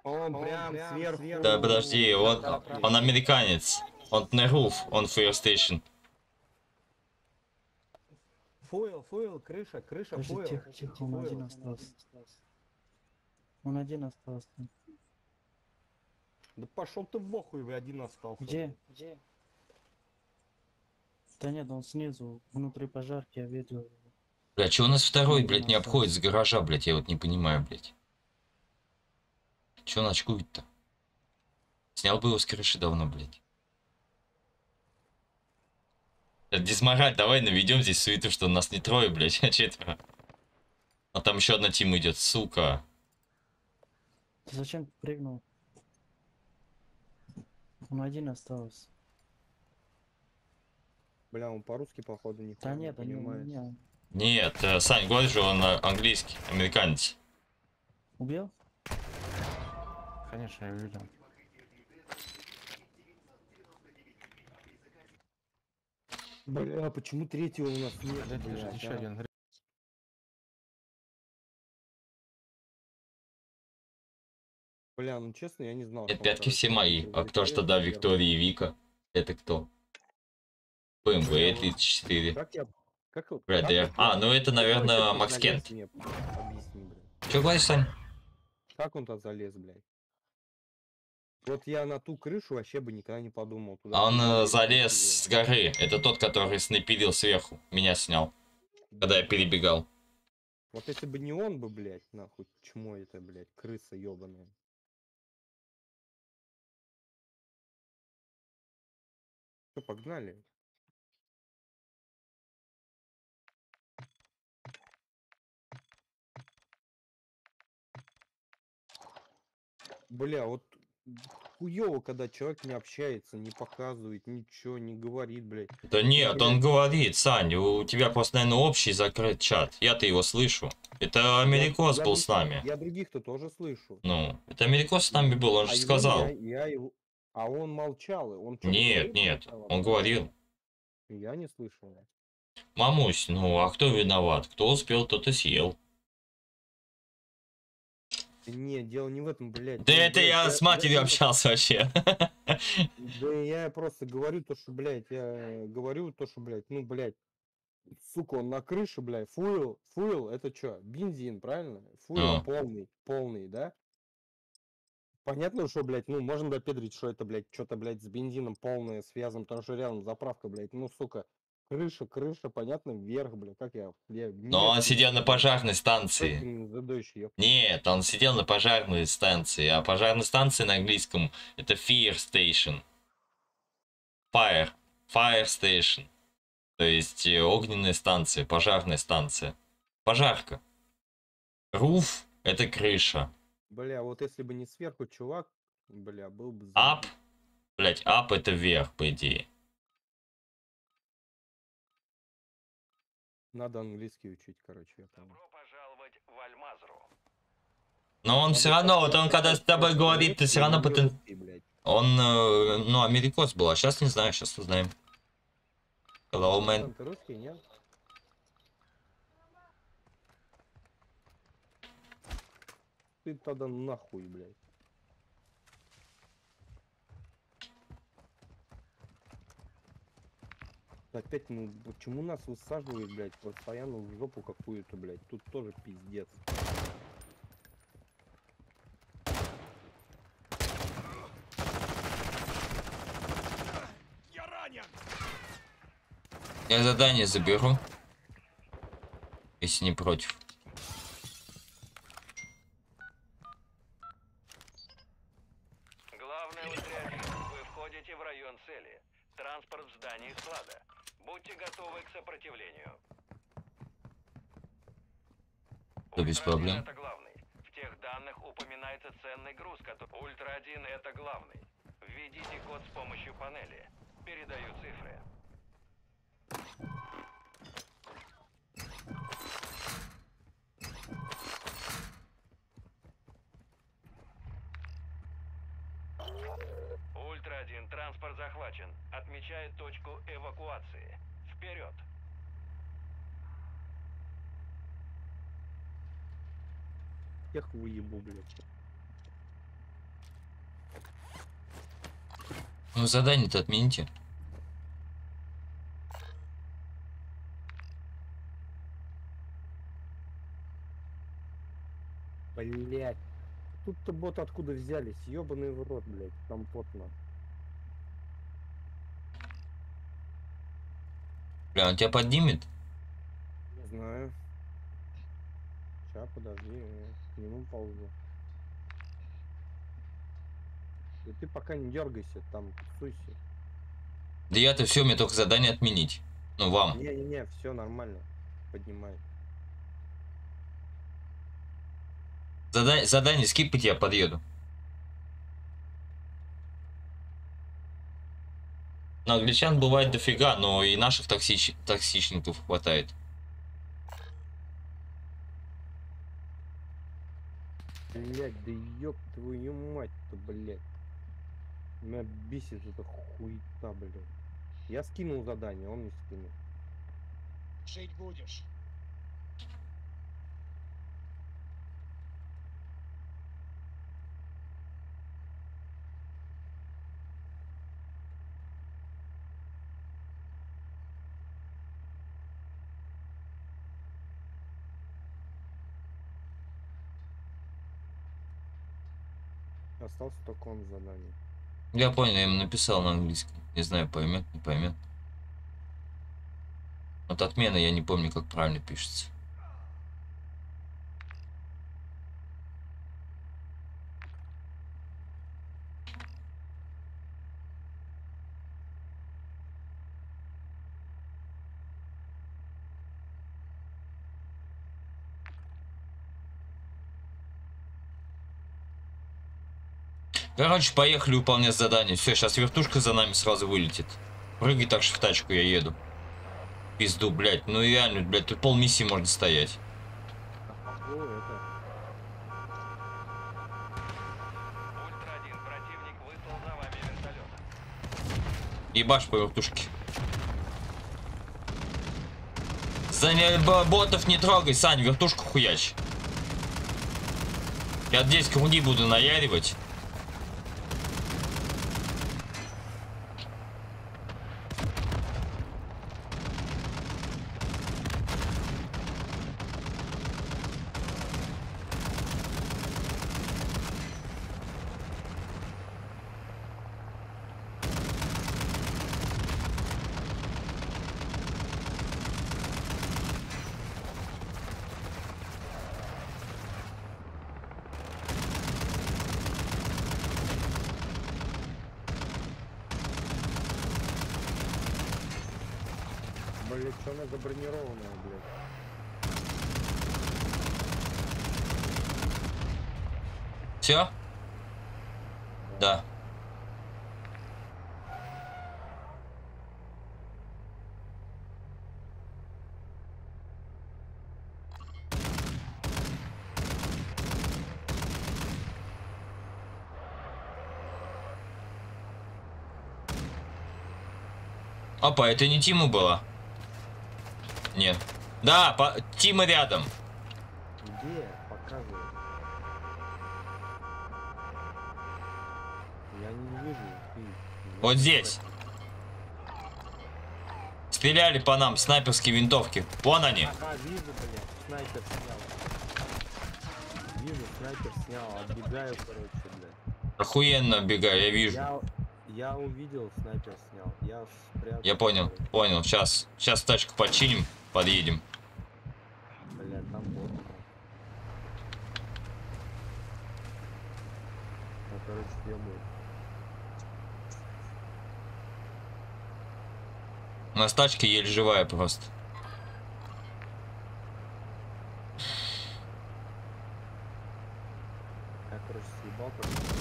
Он прям сверху. Да подожди, он, он американец. Он на roof, он fire station. Фуэл, фуэл, крыша, крыша, Подожди, фуэл. тихо, тихо, он один остался. Он один остался. Да пошел ты в охуй, вы один остался. Где? Где? Да нет, он снизу, внутри пожарки, я видел. Бля, чего у нас второй, блядь, не обходит с гаража, блядь, я вот не понимаю, блядь. Чего он очкует-то? Снял бы его с крыши давно, блядь. Э, Дисмораль, давай наведем здесь суету, что нас не трое, блядь, а четверо. А там еще одна тима идет, сука. Ты зачем прыгнул? Он один остался. Бля, он по-русски, походу, не Да нет, у понимает. Нет, э, Сань, говорит же, он э, английский, американец. Убил? Конечно, я видел. Бля, а почему третьего у нас нет? Подожди, блядь, еще а? один. Бля, ну честно, я не знал. Нет, что он пятки там все мои. А кто ж тогда Виктория и Вика? Это кто? BMW 34. Как я... Как, как я- А, ну это, наверное, Макс Кент. Че говоришь, Сань? Как он туда залез, блядь? Вот я на ту крышу вообще бы никогда не подумал. Туда А он э, залез с горы. Это тот, который снайперил сверху. Меня снял. Когда я перебегал. Вот если бы не он бы, блядь, нахуй, чмо это, блядь, крыса ебаная. Что, погнали? Бля, вот хуёво, когда человек не общается, не показывает, ничего, не говорит, блядь. Да нет, блядь, он говорит, Сань, у тебя просто, наверное, общий закрыт чат. Я-то его слышу. Это Америкос я был с других- нами. Я других-то тоже слышу. Ну, это Америкос с нами был, он же А сказал. Я, я его... А он молчал, он Нет, говорил нет, он говорил. Я не слышал. Мамусь, ну а кто виноват? Кто успел, тот и съел. Нет, дело не в этом, блядь. Да это я с матерью общался вообще. Да я просто говорю то, что, блядь, я говорю то, что, блядь, ну, блядь, сука, он на крыше, блядь, фуил, фуил, это что, бензин, правильно? Фуил Ну. полный, полный, да? Понятно, что, блядь, ну, можно допедрить, что это, блядь, что-то, блядь, с бензином полное связано, потому что рядом заправка, блядь, ну, сука, крыша, крыша, понятно, вверх, блядь, как я, я Но он сидел на пожарной станции. станции. Нет, он сидел на пожарной станции, а пожарная станция на английском это Fire Station. Fire. Fire Station. То есть э, огненная станция, пожарная станция. Пожарка. Руф это крыша. Бля, вот если бы не сверху чувак, бля, был бы... Ап. Блять, ап это вверх, по идее. Надо английский учить, короче, я понял. Но он все равно, вот он когда с тобой говорит, ты все равно потом... Он, э, ну, америкос был, а сейчас не знаю, сейчас узнаем. Hello, man. Ты русский, нет? Ты тогда нахуй, блядь. Опять, ну, почему нас высаживают, блядь, постоянно в жопу какую-то, блядь? Тут тоже пиздец. Я ранен! Я задание заберу. Если не против. Главное Вы входите в район цели. Транспорт в здании склада. Будьте готовы к сопротивлению. Да без проблем. Это главный. В тех данных упоминается ценный груз, который... Ультра-1 это главный. Введите код с помощью панели. Передаю цифры. Ультра-1, транспорт захвачен. Отмечает точку эвакуации. Вперед! Всех уебу, блядь. Ну задание-то отмените. Блять. Тут-то бот откуда взялись? Ёбаный в рот, блядь. Там потно. Бля, он тебя поднимет? Не знаю. Сейчас, подожди, я к нему ползу. И ты пока не дергайся, там, суйся. Да я-то все, мне только задание отменить. Ну, вам. Не-не-не, все нормально. Поднимай. Задание, задание скипать я подъеду. Но англичан бывает дофига, но и наших токсич... токсичников хватает. Блять, да ёб твою мать-то, блять. Меня бесит эта хуета, блядь. Я скинул задание, он не скинул. Жить будешь. Остался только он задание. Я понял, я ему написал на английском. Не знаю, поймет, не поймет. Вот отмена я не помню, как правильно пишется. Короче, поехали выполнять задание. Все, сейчас вертушка за нами сразу вылетит. Прыгай так же в тачку, я еду. Пизду, блядь. Ну реально, блядь, тут пол миссии можно стоять. Ебашь по вертушке. Б- Ботов не трогай, Сань, вертушку хуяч. Я здесь круги буду наяривать. Блять, что она забронированная, блядь. Все? Да. Опа, это не Тима была? Нет. Да, по... Тима рядом. Где? Показывай. Я не вижу. Ты. Вот здесь. Стреляли по нам снайперские винтовки. Вон они. Ага, вижу, блядь. Снайпер снял. Вижу, снайпер снял. Отбегаю, короче, блядь. Охуенно бегаю, я вижу. Я, я увидел, снайпер снял. Я спрятал. Я понял, понял. Сейчас, сейчас тачку починим, подъедем. Блядь, там бот. Ну, короче, съемы. У нас тачка еле живая просто. Я, короче, съебал просто.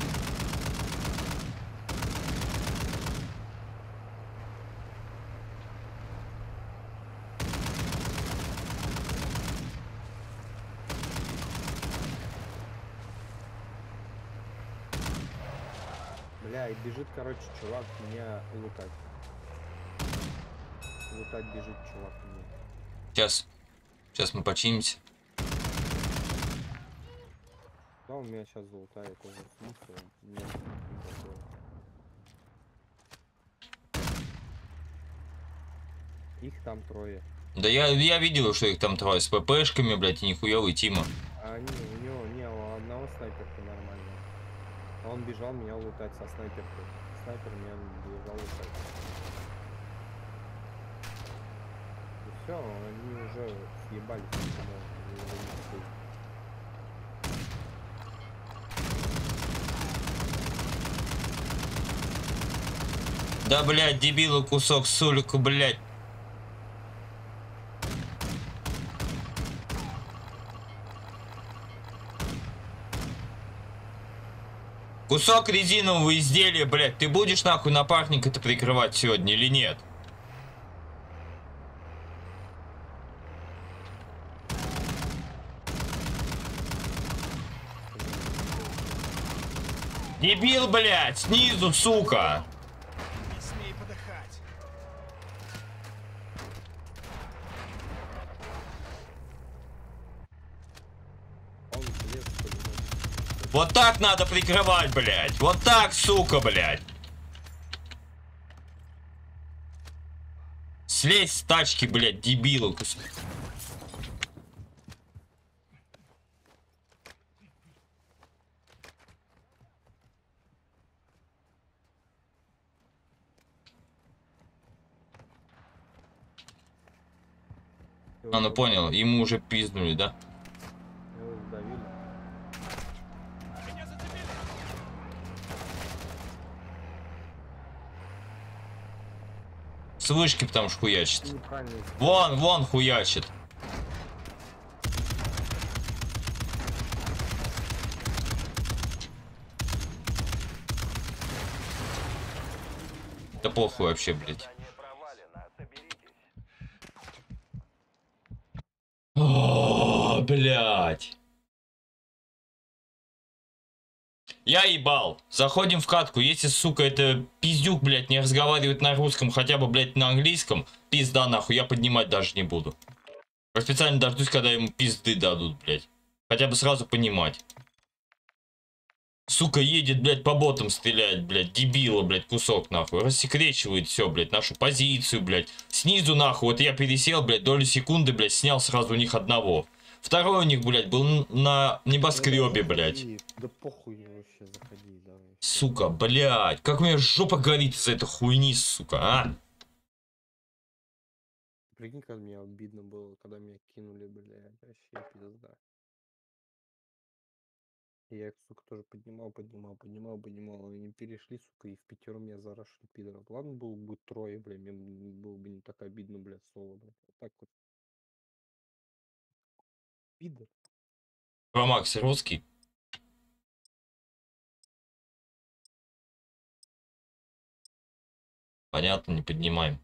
Бля, и бежит, короче, чувак меня лутать. Лутать бежит чувак мне. Сейчас. Сейчас мы починимся. Да, у меня сейчас золотая тоже смысл. Нет. Их там трое. Да я, я видел, что их там трое с ППшками, блядь, и нихуевый Тима. А они, у него, не, у одного снайперка нормально. Он бежал меня лутать со снайперкой. Снайпер меня бежал лутать. И все, они уже съебались. Да, блядь, дебилу кусок сулику, блядь. Кусок резинового изделия, блядь, ты будешь нахуй напарник это прикрывать сегодня или нет? Дебил, блядь, снизу, сука. Не смей подыхать. Он слез, что ли, ну. Вот так надо прикрывать, блядь. Вот так, сука, блядь. Слезь с тачки, блядь, дебилу. А, ну понял, ему уже пизнули, да? Его сдавили. С вышки потому что хуячит. Вон, вон хуячит. Да похуй вообще, блядь. О, блядь. Я ебал. Заходим в катку. Если, сука, это пиздюк, блядь, не разговаривает на русском, хотя бы, блядь, на английском, пизда нахуй, я поднимать даже не буду. Я специально дождусь, когда ему пизды дадут, блядь. Хотя бы сразу понимать. Сука, едет, блядь, по ботам стреляет, блядь, дебила, блядь, кусок, нахуй. Рассекречивает все, блядь, нашу позицию, блядь. Снизу, нахуй, вот я пересел, блядь, долю секунды, блядь, снял сразу у них одного. Второй у них, блядь, был на небоскребе, блядь. Да похуй вообще, заходи, давай. Сука, блядь, как у меня жопа горит из-за этой хуйни, сука, а? Прикинь, как мне обидно было, когда меня кинули, блядь, вообще пизда. Я их, сука, тоже поднимал, поднимал, поднимал, поднимал. а Они перешли, сука, и в пятером меня зарашили пидоров. Ладно, было бы трое, блядь, мне было бы не так обидно, блядь, соло, блядь. Вот так вот. Пидор. Про Макс русский. Понятно, не поднимаем.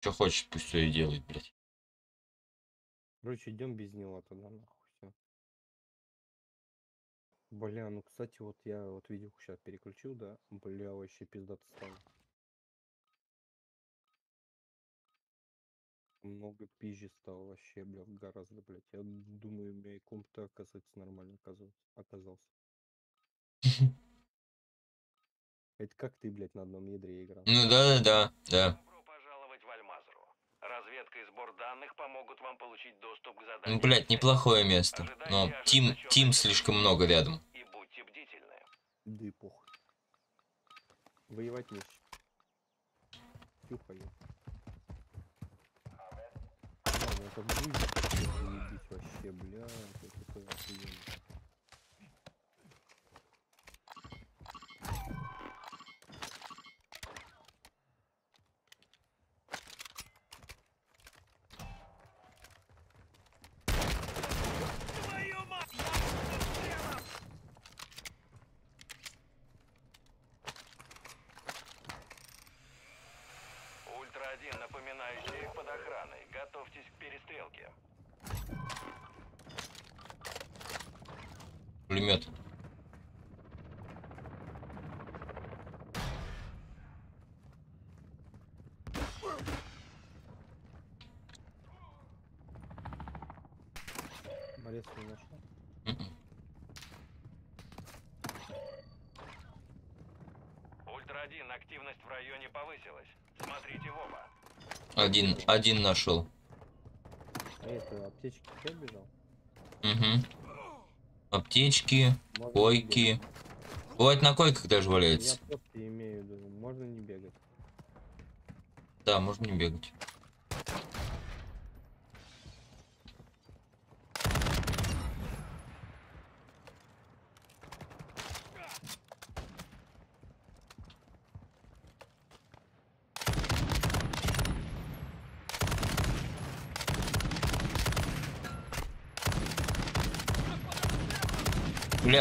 Что хочет, пусть все и делает, блядь. Короче, идем без него тогда, нахуй, все. Бля, ну, кстати, вот я вот видео сейчас переключил, да? Бля, вообще пиздато стало. Много пизже стало вообще, бля, гораздо, блядь. Я думаю, у меня и комп-то, оказывается, нормально оказался. Это как ты, блядь, на одном ядре играл? Ну да, да, да, да. Добро пожаловать в Альмазру. Разведка и сбор данных помогут вам получить доступ к Ну, заданию. блядь, неплохое место. Но Тим, Тим слишком много рядом. И будьте бдительны. Да и похуй. Воевать не с чем. Тюхаю. Ладно, это будет заебись вообще, бля, это такое охуенно. Ультра-1, напоминаю, сейф под охраной. Готовьтесь к перестрелке. Пулемет. Арес не нашел? Ультра-1, активность в районе повысилась. Смотрите в оба. Один, один нашел. А это аптечки кто бежал? Угу. Аптечки, Можно койки. Бывает на койках даже Я валяется. просто имею в виду, можно не бегать. Да, можно не бегать.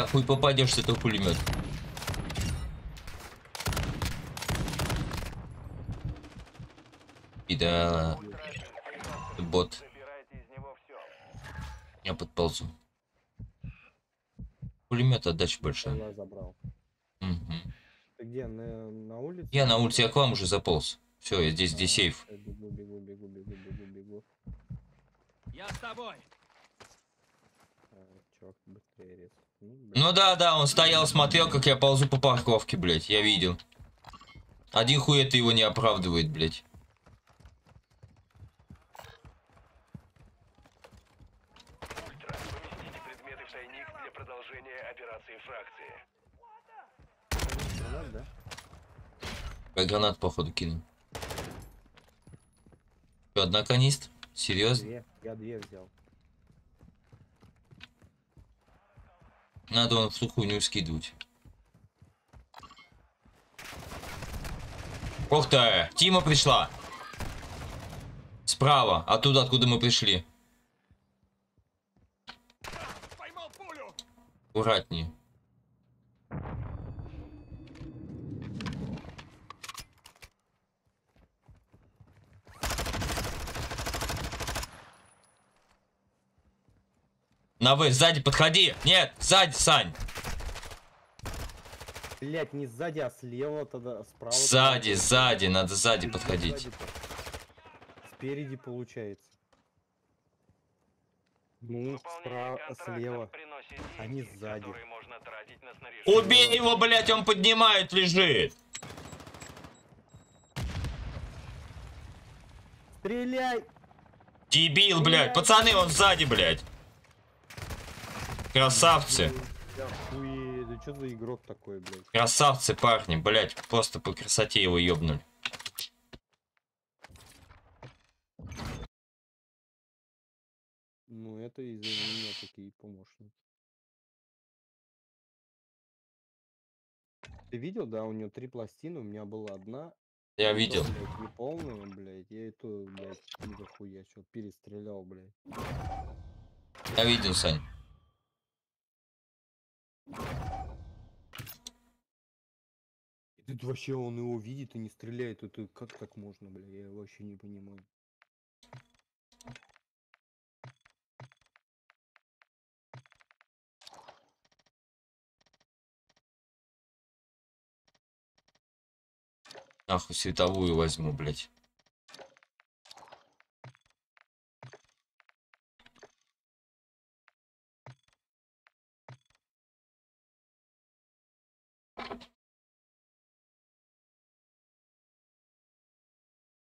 Бля, хуй попадешь с этого пулемет. И да. Бот. Я подползу. Пулемет отдача большая. Я забрал. Мгм. Ты где, на, на улице? Я на улице, я к вам уже заполз. Все, я здесь, здесь сейф. Я бегу, бегу, бегу, бегу, бегу, бегу. Я с тобой. А, чувак, быстрее рез. Ну, блин. Ну да, да, он стоял, смотрел, как я ползу по парковке, блядь, я видел. Один хуй это его не оправдывает, блядь. Я гранат, походу, кинул. Одна канистра? Серьезно? Две. Я две взял. Надо в ту хуйню скидывать. Ух ты! Тима пришла! Справа, оттуда, откуда мы пришли. Аккуратнее. На вы, сзади подходи! Нет, сзади, Сань! Блять, не сзади, а слева тогда, справа. Сзади, тогда. сзади, надо сзади подходить. сзади-то? Спереди получается. Ну, справа, слева. Они сзади. Убей его, блять, он поднимает, лежит! Стреляй! Дебил, блядь, пацаны, он сзади, блядь. Красавцы. Да что за игрок такой, блядь? Красавцы, парни, блядь, просто по красоте его ёбнули. Ну, это из-за меня такие помощники. Ты видел, да, у него три пластины, у меня была одна. Я и то, видел. блядь, не полная, блядь, я эту, блядь, не дохуя, что перестрелял, блядь. Я видел, Сань. И тут вообще он его видит и не стреляет, это как так можно, бля, я вообще не понимаю. Нахуй световую возьму, блядь.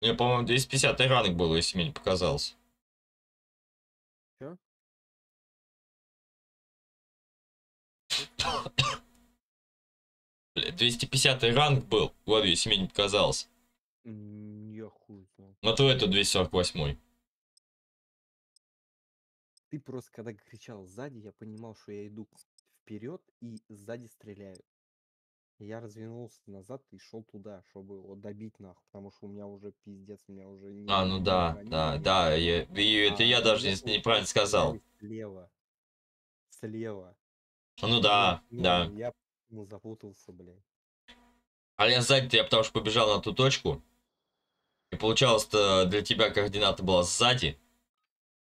Мне, по-моему, 250 ранок было, если мне не показалось. Чё? Бля, 250 ранг был, говорю, если мне не показалось. Я хуй знал. На то это 248. Ты просто когда кричал сзади, я понимал, что я иду вперед и сзади стреляют. Я развернулся назад и шел туда, чтобы его добить нахуй, потому что у меня уже пиздец, у меня уже не А, ну не да, брони, да, ни да, я- и это А я даже не- неправильно сказал. Слева. Слева. Ну да, Я- да. не, Я ну, запутался, блядь. А я сзади, я потому что побежал на ту точку. И получалось-то для тебя координата была сзади.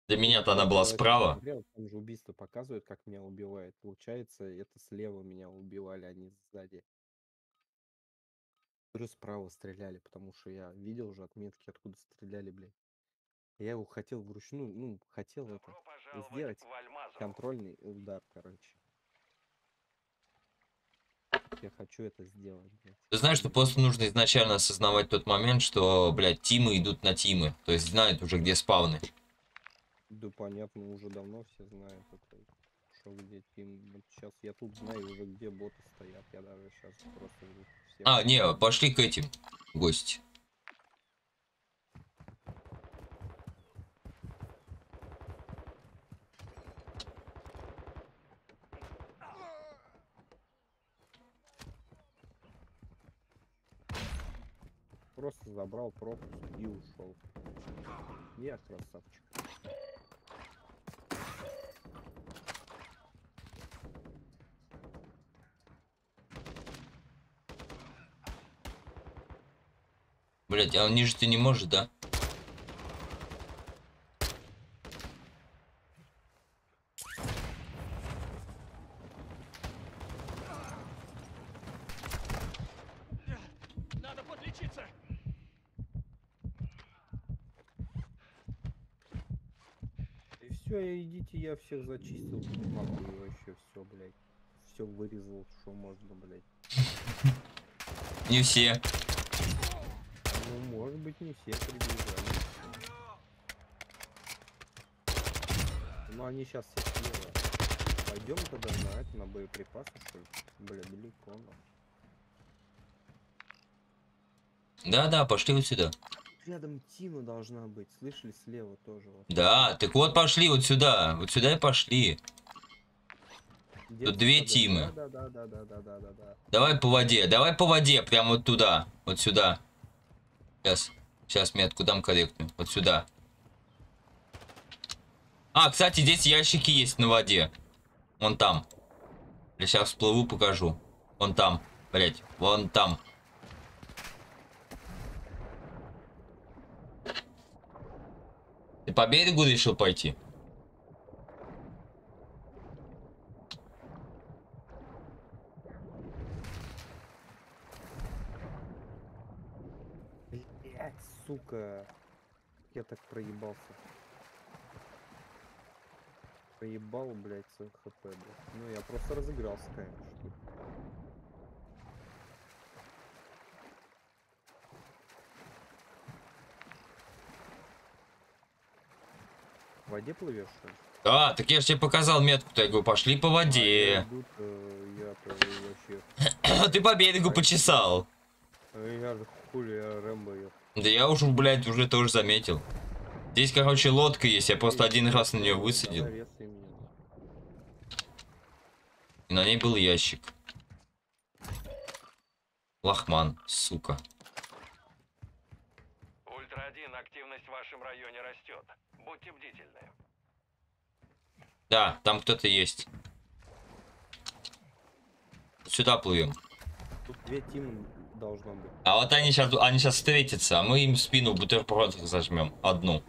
Для меня-то она была справа. смотрел, Там же убийство показывает, как меня убивают. Получается, это слева меня убивали, а не сзади. Говорю, справа стреляли, потому что я видел уже отметки, откуда стреляли, блядь. Я его хотел вручную, ну, хотел это сделать контрольный удар, короче. Я хочу это сделать, блядь. Ты знаешь, что просто нужно изначально осознавать тот момент, что, блядь, тимы идут на тимы. То есть знают уже, где спавны. Да понятно, уже давно все знают это. Что где тим. Вот сейчас я тут знаю уже, где боты стоят. Я даже сейчас просто всем- А, не, пошли к этим в гости. Просто забрал пропуск и ушел. Я красавчик. Блядь, а он ниже ты не может, да? Надо подлечиться. И все, идите, я всех зачистил. Нахуй вообще все, блядь. Все вырезал, что можно, блядь. Не все. Ну, может быть, не все прибежали. Ну, они сейчас все слева. Пойдем тогда на это, на боеприпасы, что ли? Бля, далеко нам. Да-да, пошли вот сюда. Рядом Тима должна быть, слышали, слева тоже. Вот. Да, так вот пошли вот сюда. Вот сюда и пошли. Тут две тимы. Да, да, да, да, да, да, да, да. Давай по воде, давай по воде, прям вот туда, вот сюда. Сейчас, сейчас метку дам корректную, вот сюда. А, кстати, здесь ящики есть на воде. Вон там. Я сейчас всплыву, покажу. Вон там, блять, вон там. Ты по берегу решил пойти? Блять, сука. Я так проебался. Проебал, блять, свой хп, блядь. Ну, я просто разыгрался, конечно. В воде плывешь, что ли? А, так я же тебе показал метку-то, я говорю, пошли по воде. Идут, э, вообще... Ты по берегу почесал. А Я же хули, я Рэмбо, я... Да я уже, блядь, уже тоже заметил. Здесь, короче, лодка есть, я просто один раз на нее высадил. И на ней был ящик. Лохман, сука. Ультра-1, активность в вашем районе растет. Будьте бдительны. Да, там кто-то есть. Сюда плывем. Тут две тимы должно быть. А вот они сейчас, они сейчас встретятся, а мы им в спину бутерброд зажмем. Одну.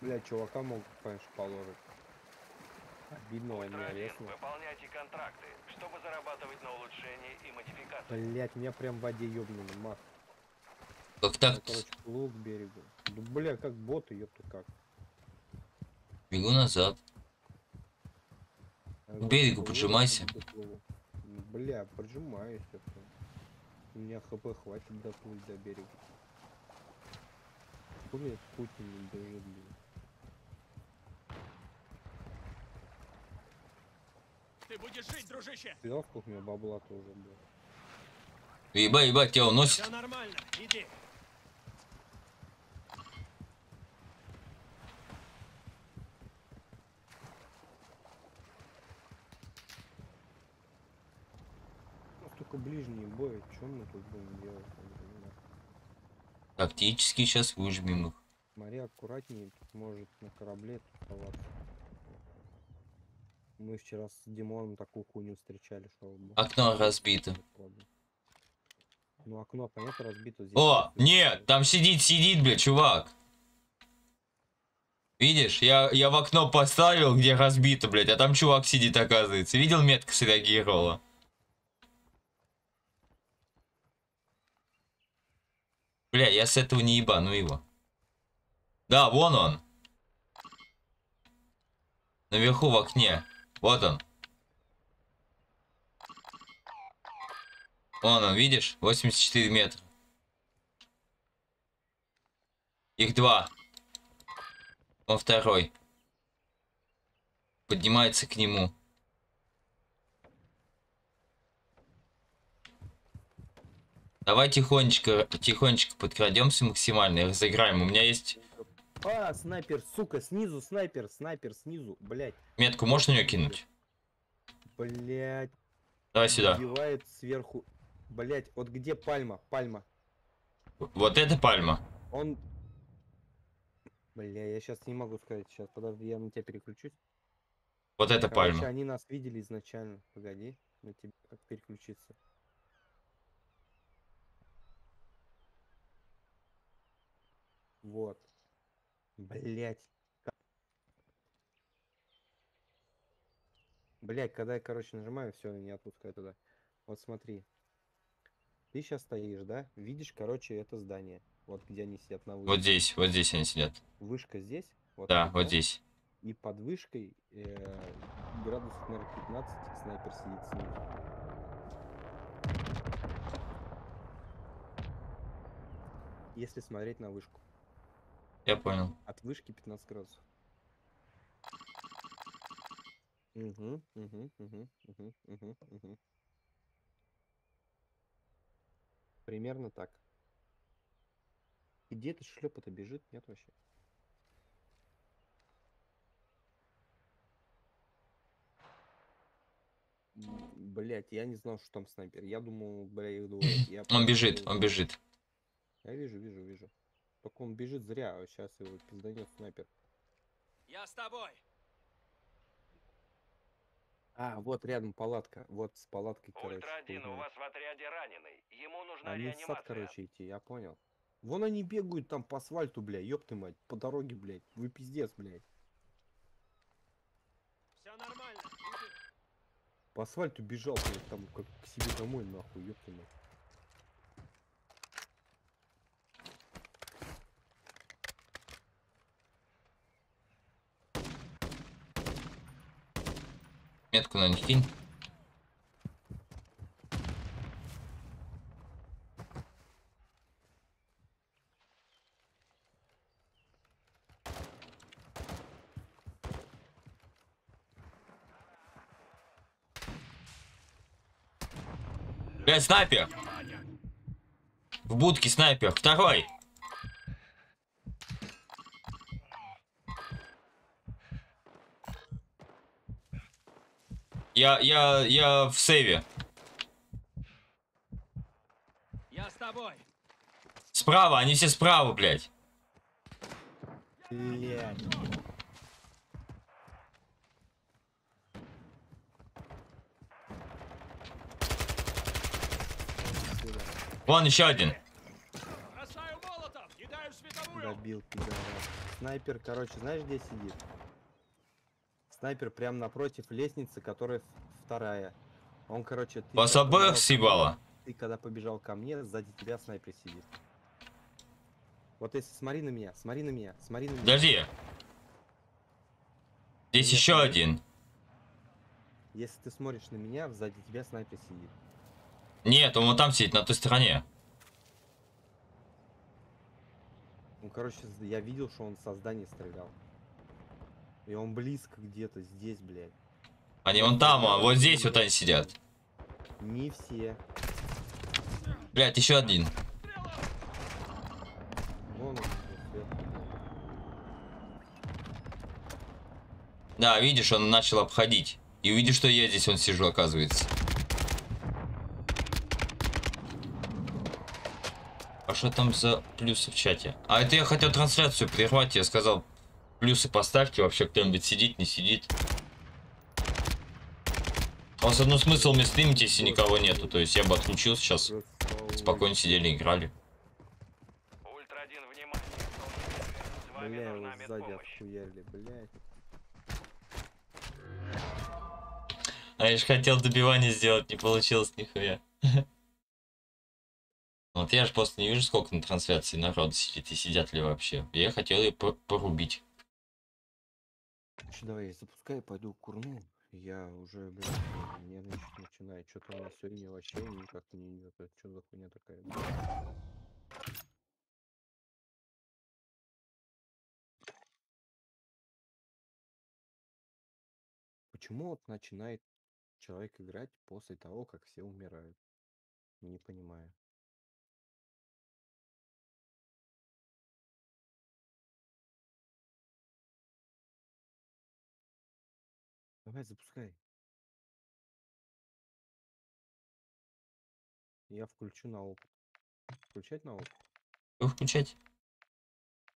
Бля, чувака могут, конечно, положить. Обидно, Ультра-1, арестно. выполняйте контракты, чтобы зарабатывать на улучшение и модификации. Блять, меня прям в воде ёбнули, мах. Как так? Короче, плыл к берегу. Да, бля, как боты, ёпта, как. Бегу назад. К берегу поджимайся. Бля, поджимаюсь это. У меня хп хватит доплыть до берега. Хули Путин не дает, блин. Ты будешь жить, дружище. Сколько у меня бабла тоже было? Ебать, ебать, тебя уносит. Все нормально. Иди. Ну, только ближний бой, что мы тут будем делать? Тактически сейчас выжмем их. Смотри, аккуратнее, тут может на корабле тусоваться. Мы вчера с Димоном такую хуйню встречали, что... Окно разбито. Ну, окно, понятно, разбито. Здесь О, нет, там сидит, сидит, бля, чувак. Видишь, я, я в окно поставил, где разбито, блядь, а там чувак сидит, оказывается. Видел, метка среагировала. Бля, я с этого не ебану его. Да, вон он. Наверху в окне. Вот он. Вон он, видишь? 84 метра. Их два. Он второй. Поднимается к нему. Давай тихонечко, тихонечко подкрадемся максимально и разыграем. У меня есть А, снайпер, сука, снизу, снайпер, снайпер, снизу, блять. метку, можешь на нее кинуть? Блять. Давай сюда. Убивает сверху. Блять, вот где пальма? Пальма. Вот это пальма. Он... Бля, я сейчас не могу сказать. Сейчас, подожди, я на тебя переключусь. Вот это Короче, пальма. они нас видели изначально. Погоди, на тебя как переключиться. Вот. Блять. Блять, когда я, короче, нажимаю, все, не отпускаю туда. Вот смотри. Ты сейчас стоишь, да? Видишь, короче, это здание. Вот где они сидят на вышке. Вот здесь, вот здесь они сидят. Вышка здесь? Вот Да, вот здесь. И под вышкой э, градусов, наверное, 15 снайпер сидит снизу. Если смотреть на вышку. Я понял. От вышки 15 градусов. Угу, угу, угу, угу, угу, угу. Примерно так. И где эта шлепа-то бежит? Нет вообще. Блять, я не знал, что там снайпер. Я думал, бля, их двое. Я Он бежит, он бежит. Я вижу, вижу, вижу. Только он бежит зря, а сейчас его пизданет снайпер. Я с тобой. А, вот рядом палатка. Вот с палаткой, короче. Ультра-1, у хуйня. вас в отряде раненый. Ему нужна А мне в сад, реанимация. короче, идти, я понял. Вон они бегают там по асфальту, бля, ёб ты мать, по дороге, блядь. Вы пиздец, блядь. Все нормально. По асфальту бежал, блядь, там как к себе домой, нахуй, ёб ты мать. Метку на них кинь. Блять, снайпер! В будке снайпер. Второй! Я, я, я в сейве. Я с тобой. Справа, они все справа, блядь. Блядь. Вон еще один. Бросаю молотов. Кидаю световую. Добил, пидорас. Снайпер, короче, знаешь, где сидит? Снайпер прямо напротив лестницы, которая вторая. Он, короче, ты... Вас обоих съебало? Ты когда побежал ко мне, сзади тебя снайпер сидит. Вот если смотри на меня, смотри на меня, смотри на меня. Подожди. Здесь Нет, еще один. Если ты смотришь на меня, сзади тебя снайпер сидит. Нет, он вот там сидит, на той стороне. Ну, короче, я видел, что он со здания стрелял. И он близко где-то здесь, блядь. Они вон там, а вот здесь вот они сидят. Не все. Блять, еще один. Вон он. Да, видишь, он начал обходить. И увидишь, что я здесь он сижу, оказывается. А что там за плюсы в чате? А это я хотел трансляцию прервать, я сказал, плюсы поставьте, вообще кто-нибудь сидит, не сидит. У вас одно смысл мне стримить, если никого нету, то есть я бы отключил сейчас, спокойно сидели, играли. Ультра-1, внимание. С вами Бля, нужна его сзади медпомощь. отхуярили, блядь. А я же хотел добивание сделать, не получилось нихуя. Вот я же просто не вижу, сколько на трансляции народ сидит и сидят ли вообще. Я хотел ее по- порубить. Короче, давай я запускаю, пойду курну. Я уже, блин, нервничать начинаю. Что-то у нас сегодня вообще никак не идет. Что за хуйня такая? Почему вот начинает человек играть после того, как все умирают? Не понимаю. Давай, запускай. Я включу на опыт. Включать на опыт? Вы включать?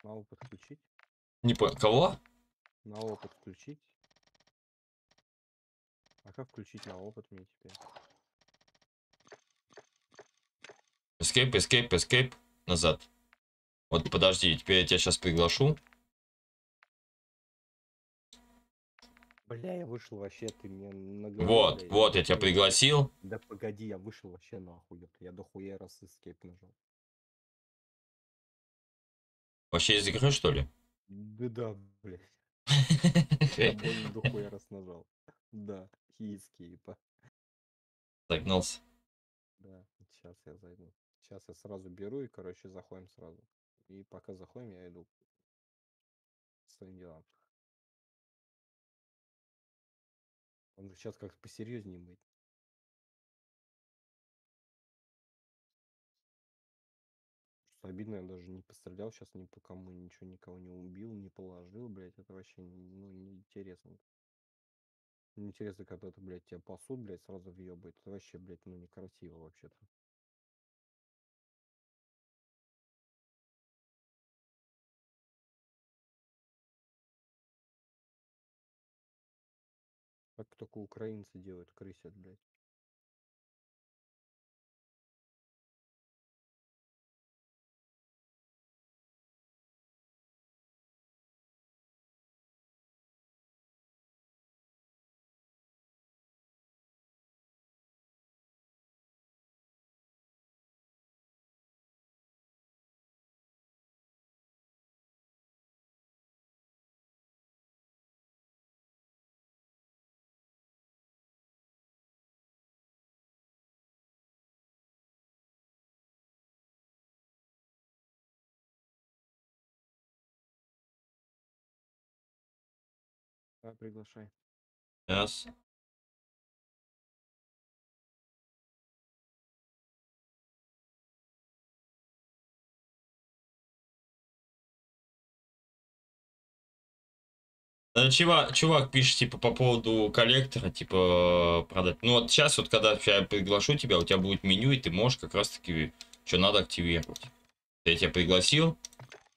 На опыт включить? Не по... Кого? На опыт включить? А как включить на опыт мне теперь? Escape, escape, escape. Назад. Вот подожди, теперь я тебя сейчас приглашу. Бля, я вышел вообще, ты мне наговорил. Вот, блядь. вот, я тебя пригласил. Да погоди, я вышел вообще нахуй. Я дохуя раз escape нажал. Вообще из игры, что ли? Да да, блядь. Я дохуя раз нажал. Да, и escape. Загнался. Да, сейчас я зайду. Сейчас я сразу беру и, короче, заходим сразу. И пока заходим, я иду своим делам. Он сейчас как-то посерьезнее быть. Что обидно, я даже не пострелял сейчас ни по кому, ничего никого не убил, не положил, блядь, это вообще, ну, неинтересно. Неинтересно, когда ты, блядь, тебя пасут, блядь, сразу въебает. Это вообще, блядь, ну, некрасиво вообще-то. Как только украинцы делают, крысят, блядь. А, приглашай. Сейчас. Да, чувак, чувак пишет, типа, по поводу коллектора, типа, продать. Ну, вот сейчас, вот, когда я приглашу тебя, у тебя будет меню, и ты можешь как раз-таки, что надо активировать. Я тебя пригласил,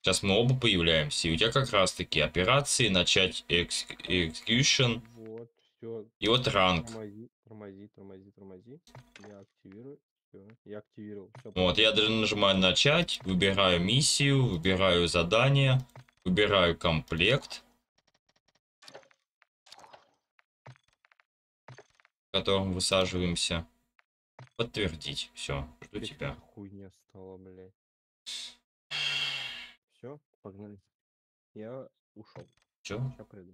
сейчас мы оба появляемся, и у тебя как раз-таки операции, начать экс- execution, Вот, все. и вот ранг. Тормози, тормози, тормози, тормози. Я активирую. Все, я активировал. Вот, я даже нажимаю начать, выбираю миссию, выбираю задание, выбираю комплект, в котором высаживаемся. Подтвердить. Все, жду Опять тебя. Хуйня стала, блядь. Все, погнали. Я ушел. Чё? Сейчас приду.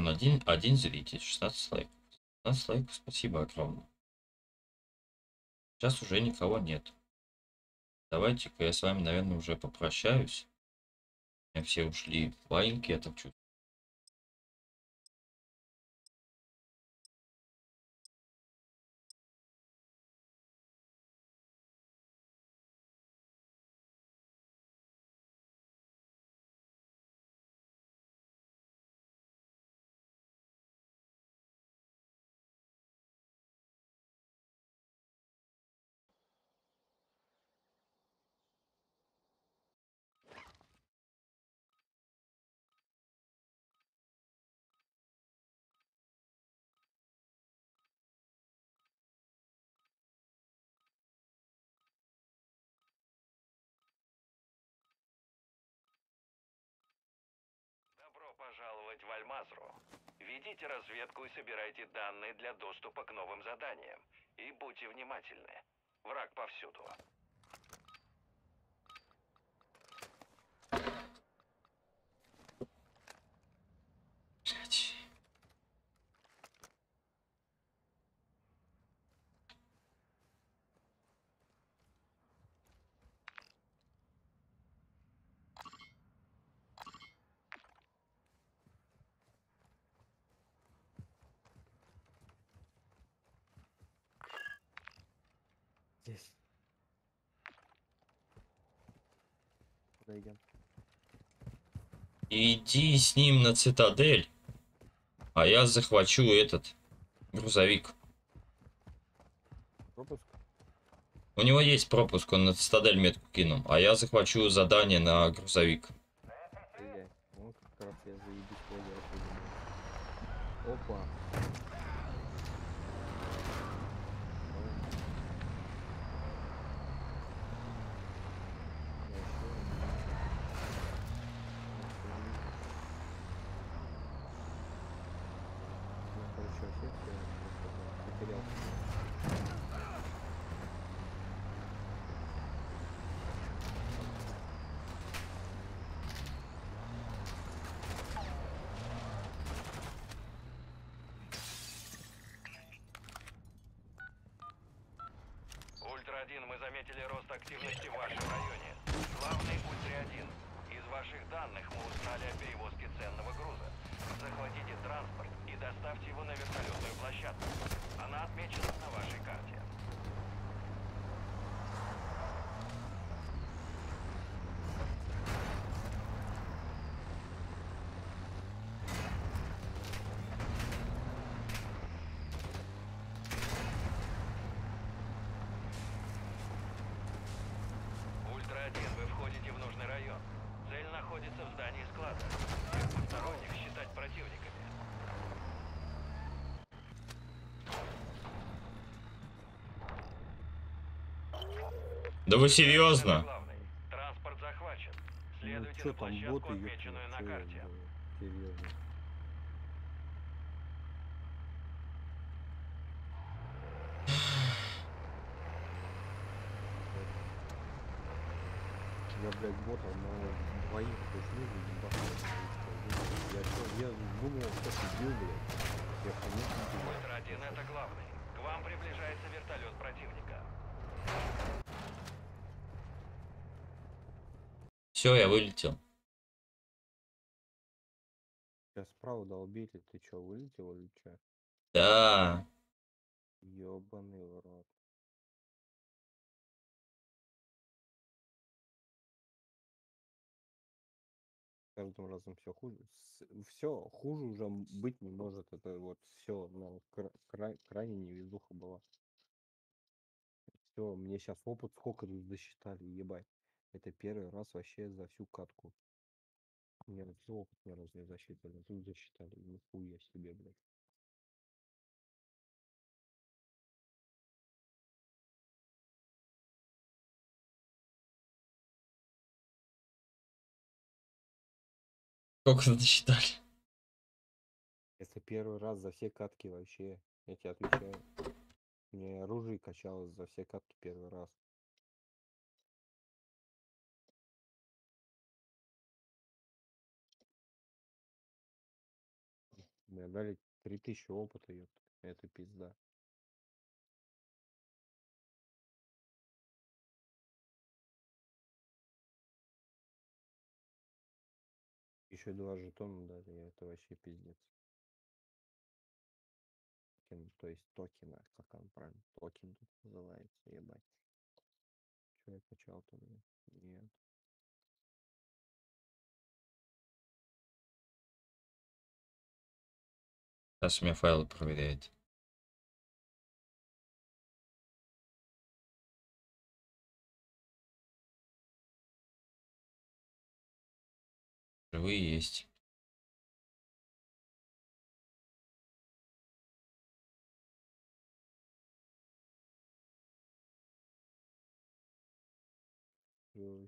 Он один, один зритель, 16 лайков. 16 лайков, спасибо огромное. Сейчас уже никого нет. Давайте-ка я с вами, наверное, уже попрощаюсь. У меня все ушли баиньки, я так чувствую. Пожаловать в Альмазру. Ведите разведку и собирайте данные для доступа к новым заданиям. И будьте внимательны. Враг повсюду. Блядь. Здесь. Куда идем? Иди с ним на цитадель. А я захвачу этот грузовик. Пропуск? У него есть пропуск, он на цитадель метку кинул. А я захвачу задание на грузовик вот как раз я заебись понял, Опа. Ну, короче, вообще всё, просто потерялся. Ультра-1, мы заметили рост активности в вашем районе. Главный Ультра-1. Из ваших данных мы узнали о перевозке ценного груза. Захватите транспорт и доставьте его на вертолетную площадку. Она отмечена на вашей карте. Ультра-1, вы входите в нужный район. Цель находится в здании склада. Всех посторонних считать противниками. Да вы серьезно? Транспорт захвачен. Ну Следуйте на площадку, отмеченную на карте. серьезно. Я, блядь, ботом на двоих пришли, Я что, я думал, что ты бил, блядь. Я конечно не бил. Ультра-1, это главный. К вам приближается вертолет противника. Все, я вылетел. Сейчас справа долбили, ты чё, вылетел или чё? Да. Ёбаный в рот. Каждым разом все хуже. Все хуже уже быть не может. Это вот все на кра- кра- крайне невезуха была. Все, мне сейчас опыт сколько тут засчитали, ебать. Это первый раз вообще за всю катку. Мне вообще опыт ни разу не засчитали. Тут засчитали. Нихуя себе, блядь. Сколько досчитали? Это первый раз за все катки вообще. Я тебе отвечаю. Мне оружие качалось за все катки первый раз. Мне дали 3000 опыта, ёпта. Это пизда. Еще два жетона дали, это вообще пиздец. Токен, то есть токена, как он правильно, токен тут называется, ебать. Че я качал-то, блин? Нет. Сейчас у меня файлы проверяет. Живые есть.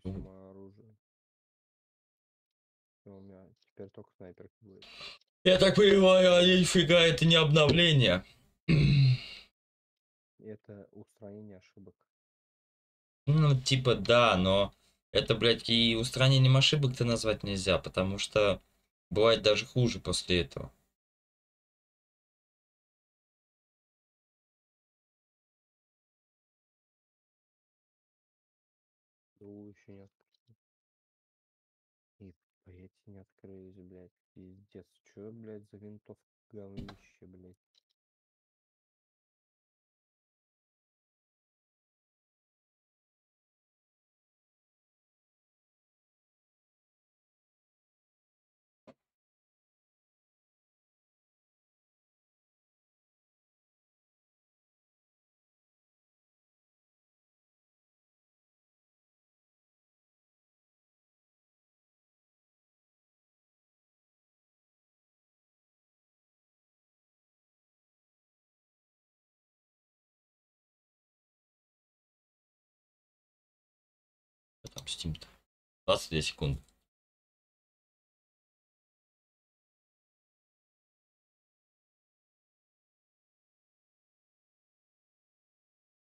Оружие. У меня теперь только снайперка будет. Я так понимаю, а нифига, это не обновление. Это устранение ошибок. Ну, типа, да, но это, блядь, и устранением ошибок-то назвать нельзя, потому что бывает даже хуже после этого. ДУ еще не открыли. И эти не открылись, блядь. Пиздец. Чё, блядь, за винтовка говнище, блядь. Steam-то? 22 секунды.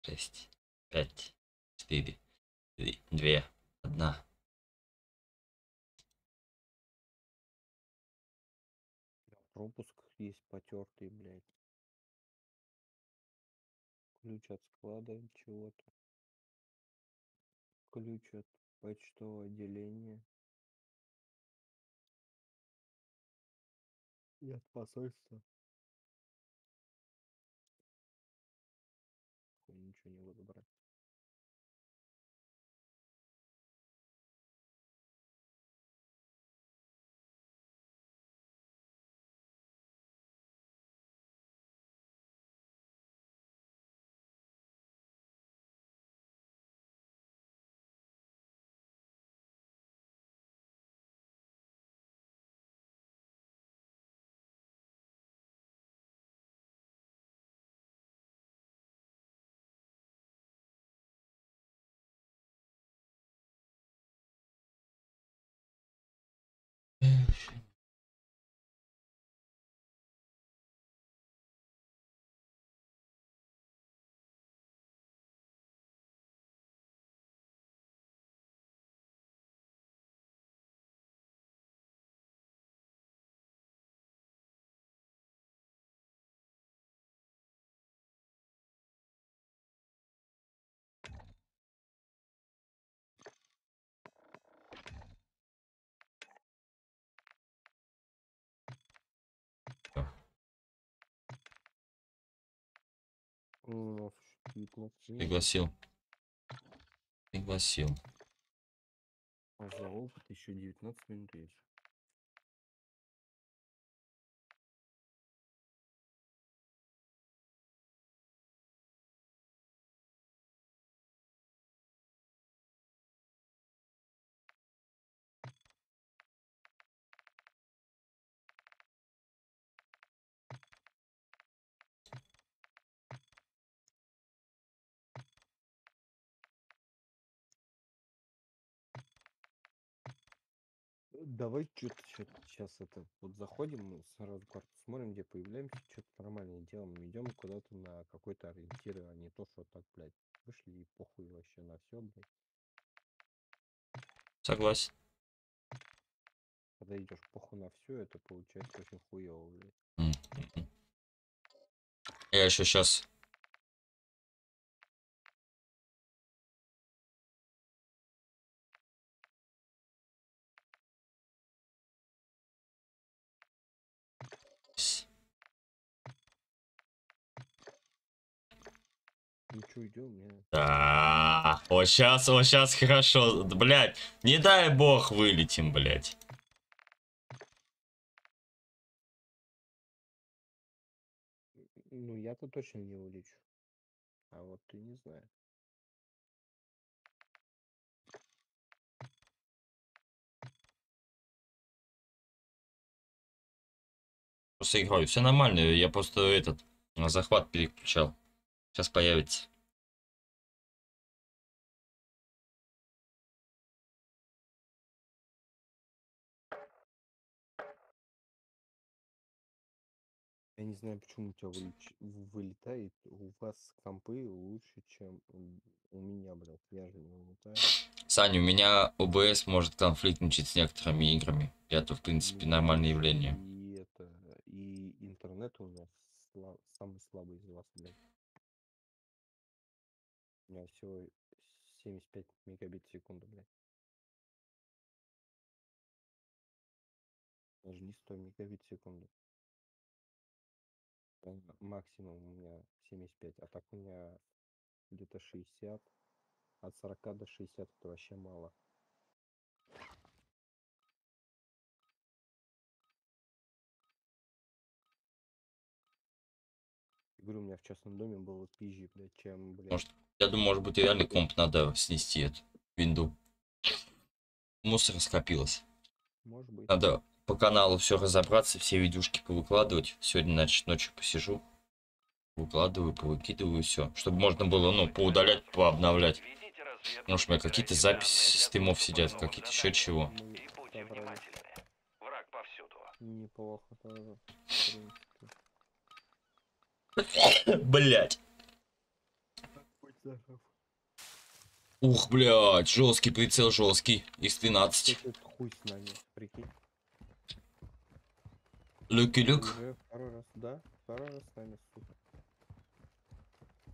Шесть, пять, четыре, две, одна. Пропуск есть потертый, блядь. Ключ от склада чего-то. Ключ от почтового отделения. И от посольства. Хуй, Ничего не буду Пригласил. Пригласил. А за опыт еще 19 минут есть. Давай что-то сейчас это вот заходим, сразу карту смотрим, где появляемся, что-то нормальное делаем, идем куда-то на какой-то ориентир, а не то, что так, блядь, вышли и похуй вообще на все, блядь. Согласен. Когда идешь похуй на все, это получается очень хуево, блядь. Я еще сейчас Да, вот сейчас, вот сейчас хорошо, блядь, не дай бог вылетим, блядь. Ну, я-то точно не улечу. А вот ты не знаю. Просто играю, все нормально, я просто этот захват переключал. Сейчас появится. Я не знаю, почему у тебя вылеч- вылетает. У вас компы лучше, чем у меня, блядь. Я же не. Саня, у меня ОБС может конфликтничать с некоторыми играми. Это, в принципе, нормальное явление. И это, и интернет у меня сла- самый слабый из вас, блядь. У меня всего 75 мегабит в секунду, блядь. Даже не 100 мегабит в секунду. Максимум у меня 75, а так у меня где-то 60. От 40 до 60 это вообще мало. Говорю, у меня в частном доме было пизже, блядь, чем, блядь. Я думаю, может быть, реально комп надо снести эту винду. Мусор скопилось. Может быть. Надо по каналу все разобраться, все видюшки повыкладывать. Сегодня, значит, ночью посижу. Выкладываю, повыкидываю все. Чтобы можно было, ну, поудалять, пообновлять. Потому что у меня какие-то записи стримов сидят, какие-то еще чего. Повсюду. Неплохо тоже. в Блять. Ух, блядь, жесткий прицел, жесткий. X13. Кстати, это хуй с нами, прикинь. Люки-люк. Уже второй раз, да? Второй раз с нами, сука.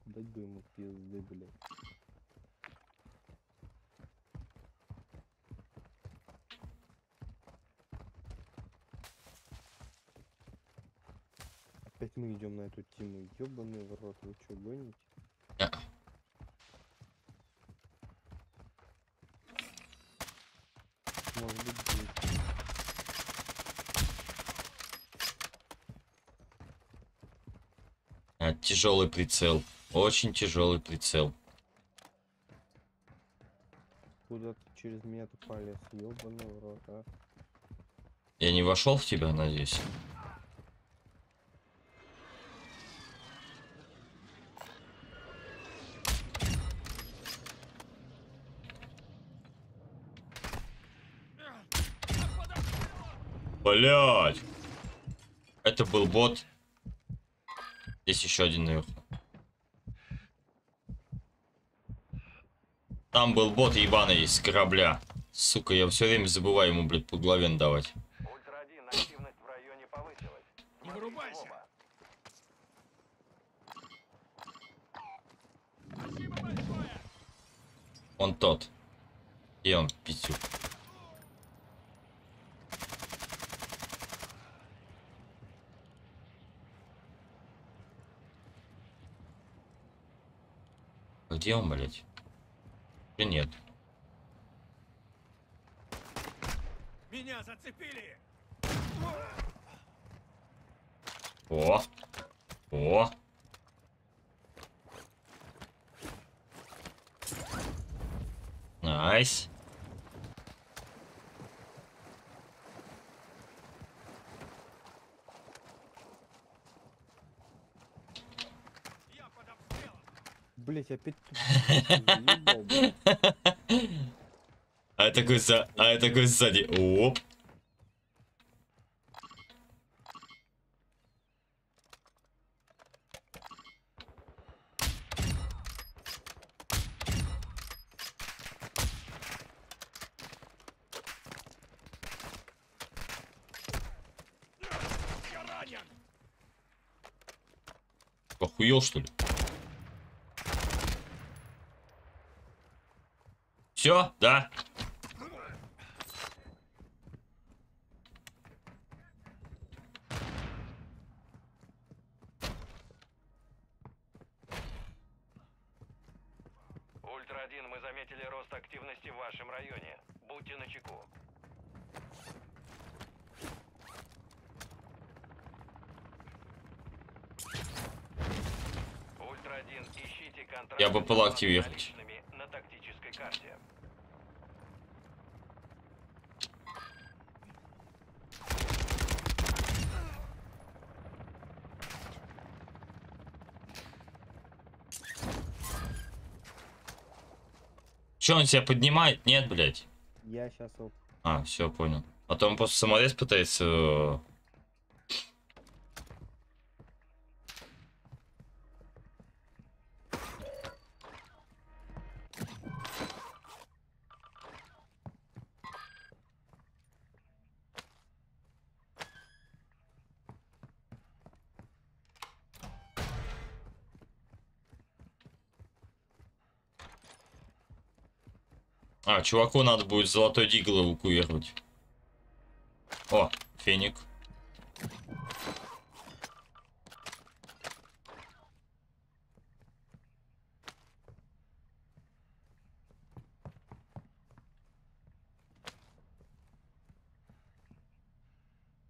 Дать бы ему пизды, блядь. Опять мы идем на эту тему. Ёбаный в рот, вы чё, гоните? Может быть, будет. тяжелый прицел. Очень тяжелый прицел. Куда ты через меня ты полез? Ёбаный в рот, а? Я не вошел в тебя, надеюсь. Блять! Это был бот. Здесь еще один наверху. Там был бот ебаный с корабля. Сука, я все время забываю ему, блядь, по голове надавать. Ультра-1, активность в районе повысилась. Не вырубайся. Он тот. И он, писю. Где он, блядь? Да нет. Меня зацепили! О! О! Найс. Блять, опять. А я такой за... А я такой сзади. Оп. Охуел, что ли? Все, да? Ультра-1, мы заметили рост активности в вашем районе. Будьте начеку. Ультра-1, ищите контракт Я бы был активировать. на тактической карте. Че, он себя поднимает? Нет, блядь. Я сейчас. А, все, понял. А то он просто саморез пытается... А, чуваку надо будет золотой дигл эвакуировать. О, феник.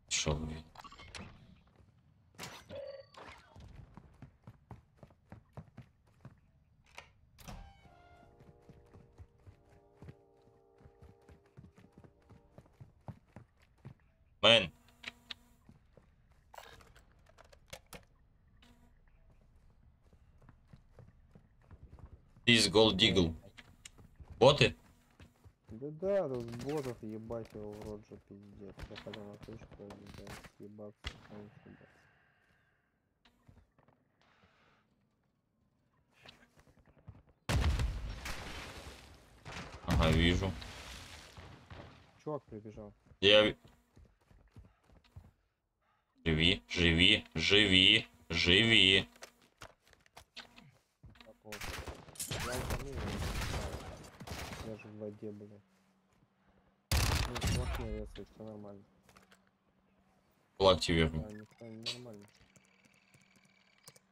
Шел, блин. Мэн. This gold deagle. Боты? Да да, тут ботов ебать его в рот же пиздец. Я хотел на точку, блядь, съебаться, а не съебаться. Ага, вижу. Чувак прибежал. Я... ви- Живи, живи, живи, живи. Такого. Я утону, я не знаю. Воде, блядь. Ну, не резает, все нормально. Был активирован. Да, не, нормально.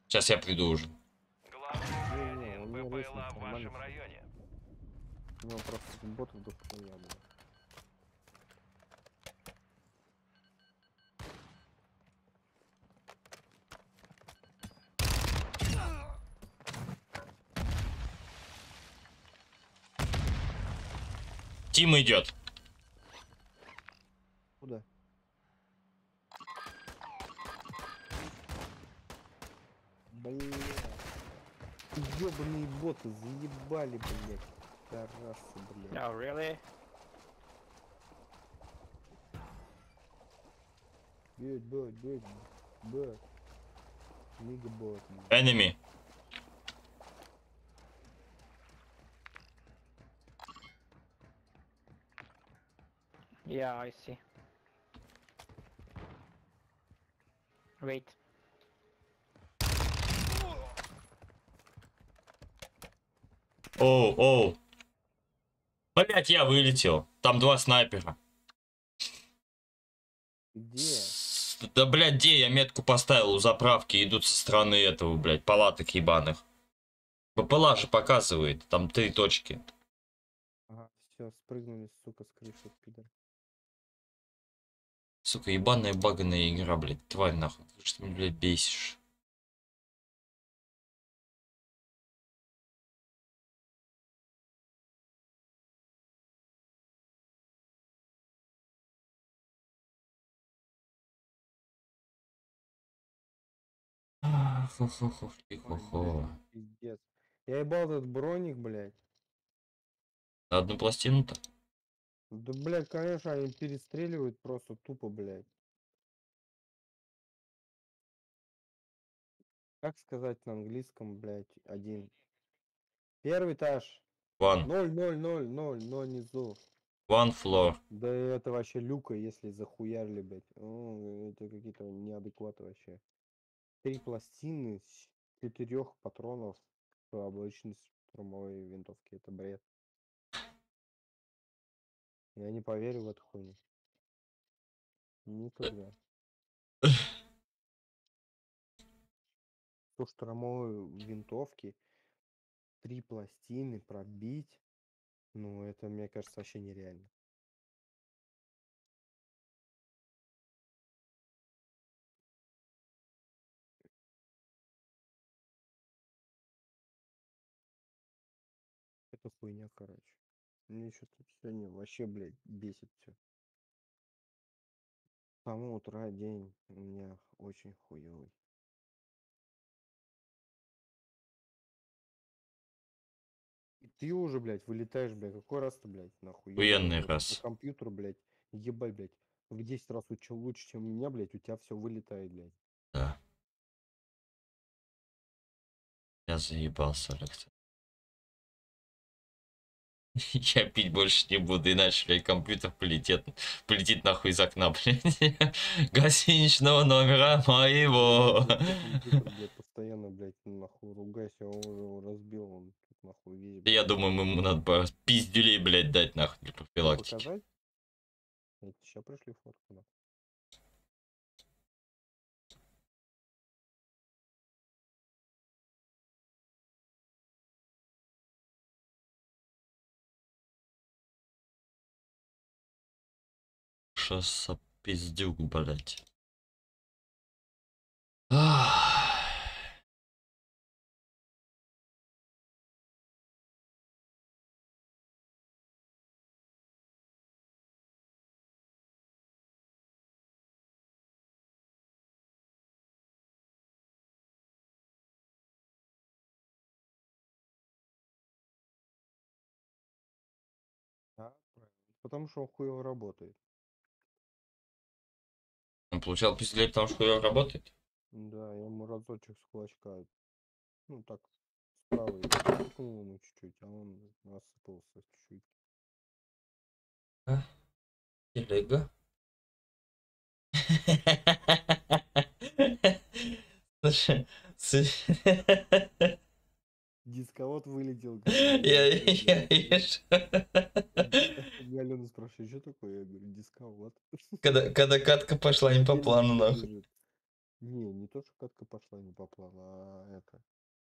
Сейчас я приду уже. Не, не, не резает, БПЛА в вашем районе. У него просто ботов до хуя, блядь. Тим идет. Куда? Бля. Ёбаные боты заебали, блядь. Тарасы, блядь. Oh, really? Бьет, бьет, бьет, бьет. Нига бот. Enemy. Yeah, I see. Wait. Оу, оу. Блять, я вылетел. Там два снайпера. Где? Да, блядь, где я метку поставил у заправки, идут со стороны этого, блядь, палаток ебаных. БПЛА же показывает, там три точки. Ага, все, спрыгнули, сука, с крыши, пидор. Сука, ебаная баганая игра, блядь, тварь нахуй. Ты что меня, блядь, бесишь? Хо-хо-хо, хо-хо. Пиздец. Я ебал этот броник, блядь. На одну пластину-то? Да, блядь, конечно, они перестреливают просто тупо, блядь. Как сказать на английском, блядь, один? Первый этаж. One. Ноль, ноль, ноль, ноль, ноль внизу. One floor. Да это вообще люка, если захуярили, блядь. О, это какие-то неадекваты вообще. Три пластины четырех патронов по обычной штурмовой винтовке. Это бред. Я не поверю в эту хуйню. Никогда. Сто штурмовой винтовки, три пластины пробить, ну это, мне кажется, вообще нереально. Это хуйня, короче. Мне что-то сегодня вообще, блядь, бесит все. С самого утра день у меня очень хуёвый. И ты уже, блядь, вылетаешь, блядь, какой раз ты, блядь, нахуй? Ебаный, раз. По компьютеру, блядь, ебать, блядь, в 10 раз лучше, лучше, чем у меня, блядь, у тебя все вылетает, блядь. Да. Я заебался, Алексей. Я пить больше не буду, иначе, блядь, компьютер полетит, полетит нахуй из окна, блядь. Гостиничного номера моего. Блядь, постоянно, блядь, нахуй ругайся, он уже разбил, он нахуй весь. Я думаю, ему надо по- пиздюлей, блядь, дать нахуй для профилактики. Показать? Сейчас пришли фотку. нахуй. Сейчас пиздюк, блядь. Потому что он хуево работает. Он получал пиздюлей, потому что хуёво работает? Да, я ему разочек с кулачка, ну так, справа ткнул ему чуть-чуть, а он осыпался чуть-чуть. А? Телега. Слушай, слушай. Дисковод вылетел. Я, я. Я Алену спрашиваю, что такое? Я говорю, дисковод. Когда, когда катка пошла не по плану, нахуй. Не, не то, что катка пошла не по плану, а это.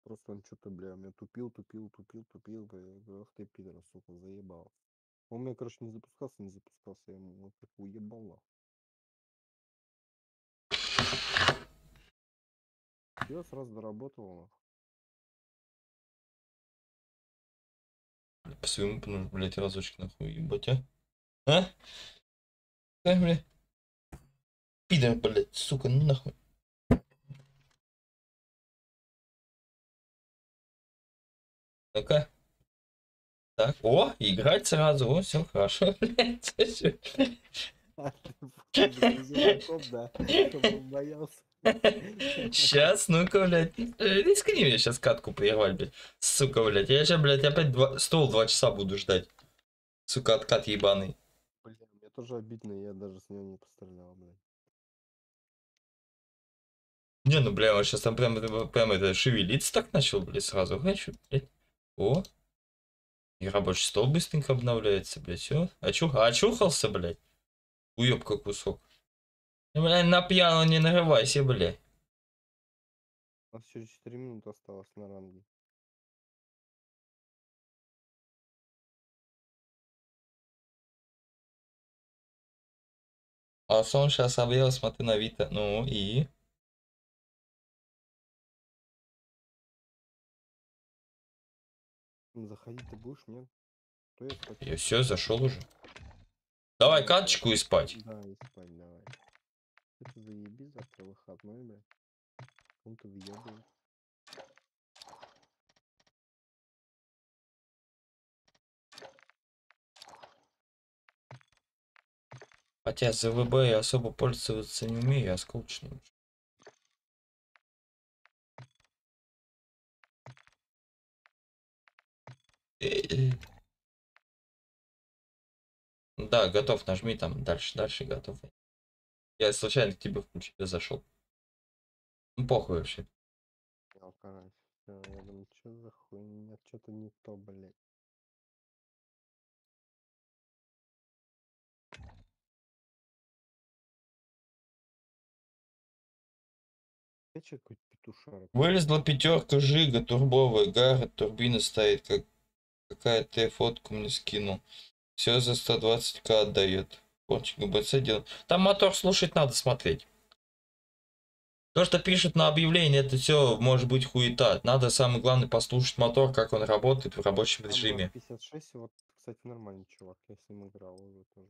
Просто он что-то, бля, меня тупил, тупил, тупил, тупил, бля. Я говорю, ах ты, пидор, сука, заебал. Он меня, короче, не запускался, не запускался, я ему вот так уебал. Все, сразу доработал, нахуй. По своему, ну, блядь, разочек нахуй ебать, а? А? Да, блядь. Пидор, блядь, сука, ну нахуй. Ну-ка. Так, о, играть сразу, о, все хорошо, блядь. он боялся. Сейчас, ну-ка, блядь. э, Рискни мне сейчас катку прервать, блядь. Сука, блядь. Я сейчас, блядь, опять два... стол два часа буду ждать. Сука, откат ебаный. Бля, мне тоже обидно, я даже с него не пострелял, блядь. Не, ну, бля, он сейчас там прям, прям это шевелиться так начал, блядь, сразу. Хочу, блядь. О. И рабочий стол быстренько обновляется, блядь. Все. Очух... Очухался, блядь. Уебка кусок. Блядь, на пьяну не нарывайся, блядь. У нас еще 4 минуты осталось на ранге. А сон сейчас объел, смотри на Вита. Ну и... Заходить ты будешь, нет? Я. Я все, зашел уже. Давай каточку и спать. Да, и спать давай. Это заеби, завтра выходной, блядь. Он-то въебывает. Хотя ЗВБ я особо пользоваться не умею, я скучный. Да, готов, нажми там дальше, дальше готов. Я случайно к тебе включил, зашел. Ну похуй вообще. Я думаю, что за хуйня, что-то не то, блядь. Вылезла пятерка Жига турбовая, гара, турбина стоит, как какая-то фотку мне скинул. Все за 120к отдает. Порчик ГБЦ делал. Там мотор слушать надо смотреть. То, что пишут на объявлении, это все может быть хуета. Надо самое главное послушать мотор, как он работает в рабочем режиме. 56, вот, кстати, нормальный чувак, я с ним играл тоже.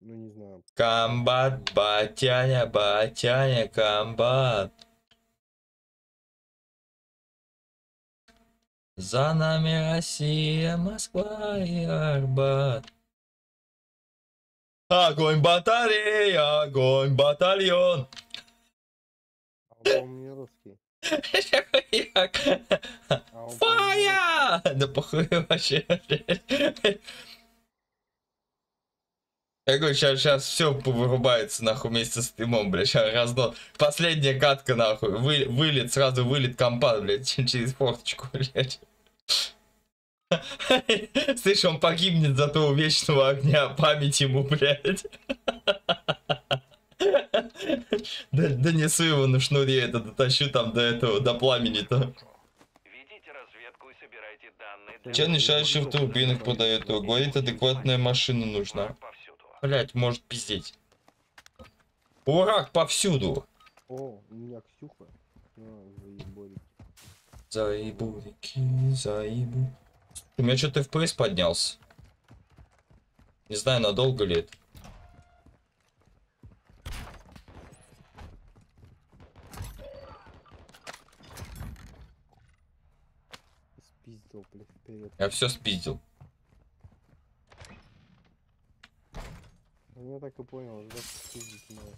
Ну, не знаю. Комбат, батяня, батяня, комбат. За нами Россия, Москва и Арбат. Огонь батарея, огонь батальон. А он, не русский. Фая! Да похуй вообще. Я говорю, сейчас, сейчас все вырубается нахуй вместе с стримом, блядь, сейчас разнос. Последняя катка нахуй, Вы, вылет, сразу вылет компа, блядь, через форточку, блядь. Слышь, он погибнет за того вечного огня, память ему, блядь. Да, донесу его на шнуре, это дотащу там до этого, до пламени-то. Ведите разведку и собирайте данные Че мешающий в турбинах продает? Говорит, адекватная машина нужна. Блять, может пиздеть. Урак повсюду. О, у меня Ксюха. А. Заебурики, заебу. У меня что-то FPS поднялся. Не знаю, надолго ли это. Спиздил, блядь, вперед. Я все спиздил. Ну, Я так и понял, да, спиздить надо.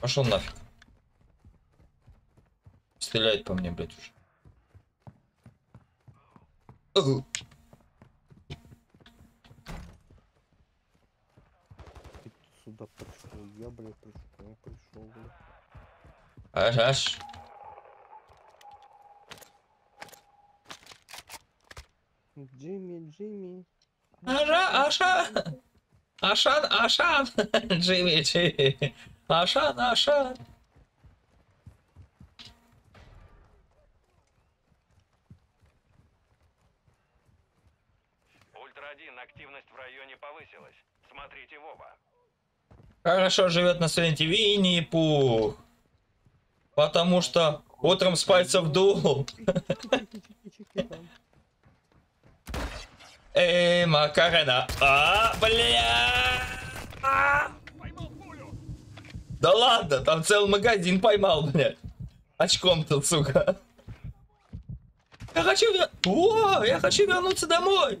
Пошел нафиг. Стреляет по мне, блядь, уже. Ugh. Ты сюда пришел, я, блядь, пришел, я пришел, блядь. Аж, аж. Джимми, Джимми. Аша, Аша. Ашан, Ашан. Джимми, Джимми. Ашан, Ашан. Ультра-1, активность в районе повысилась. Смотрите в оба. Хорошо живет на свете Винни-Пух. Потому что утром с пальцев дул. Эй, Макарена. А, бля. А. Да ладно, там целый магазин поймал, блядь. Очком-то, сука. Я хочу. О, я хочу вернуться домой.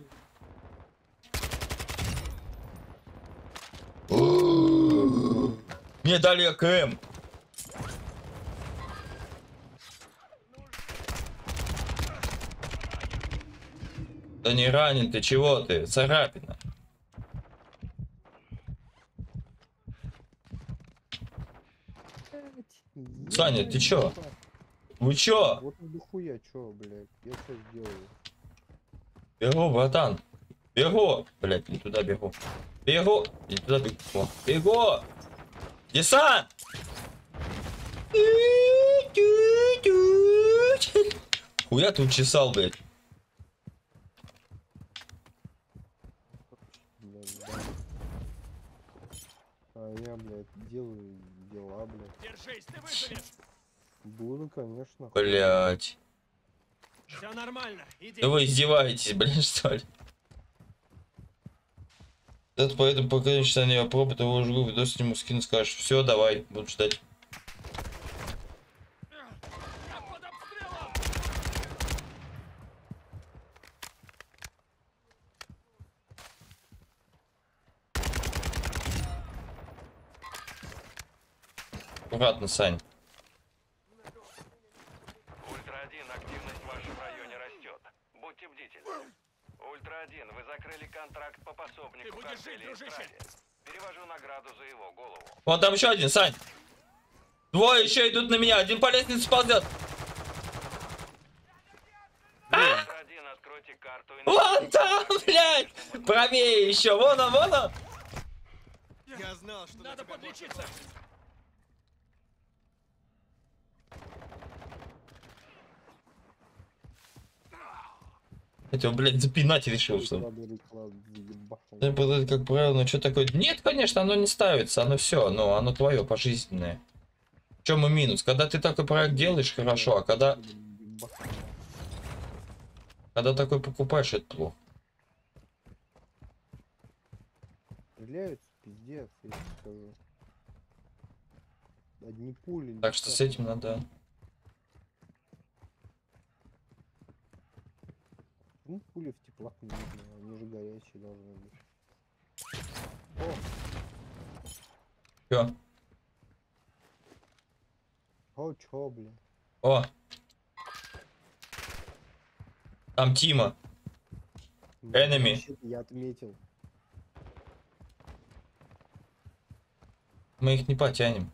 Мне дали АКМ. Да не ранен, ты чего ты? Царапина. Саня, ты чё? Вы чё? Вот нихуя чё, блядь, я что сделаю? Бегу, братан. Бегу. Блять, не туда бегу. Бегу. Не туда бегу. О, Бегу. Десант. Хуя ты учесал, блядь. Блядь. А я, блядь, делаю дела, блядь. Держись, ты выживешь. Буду, конечно. Блять. Все нормально. Иди. Да вы издеваетесь, блин, что ли? Это поэтому пока я читаю я пробу того жгу, видос сниму, скин скажешь. Все, давай, буду ждать. Аккуратно, Сань. Ультра-1, активность в вашем районе растет. Будьте бдительны. Ультра-1, вы закрыли контракт по пособнику будешь жить, дружище. Перевожу награду за его голову. Вон там еще один, Сань. Двое еще идут на меня, один по лестнице ползет. Ультра-1, откройте карту и... Вон там, блядь! Правее еще, вон он, вон он. Я знал, что надо подлечиться. Хотел, блядь, запинать решил, что... Да, было, как правило, ну что такое? Нет, конечно, оно не ставится, оно все, но оно твое, пожизненное. В чем и минус? Когда ты такой проект делаешь, хорошо, а когда, когда такой покупаешь, это плохо. Стреляют, пиздец, я скажу. Одни пули. Так что с этим надо... Ну, пули в теплах не видно, они же горячие должны быть. О, Чё? о, чё, блин? О! Там Тима. Enemy. Я отметил. Мы их не потянем.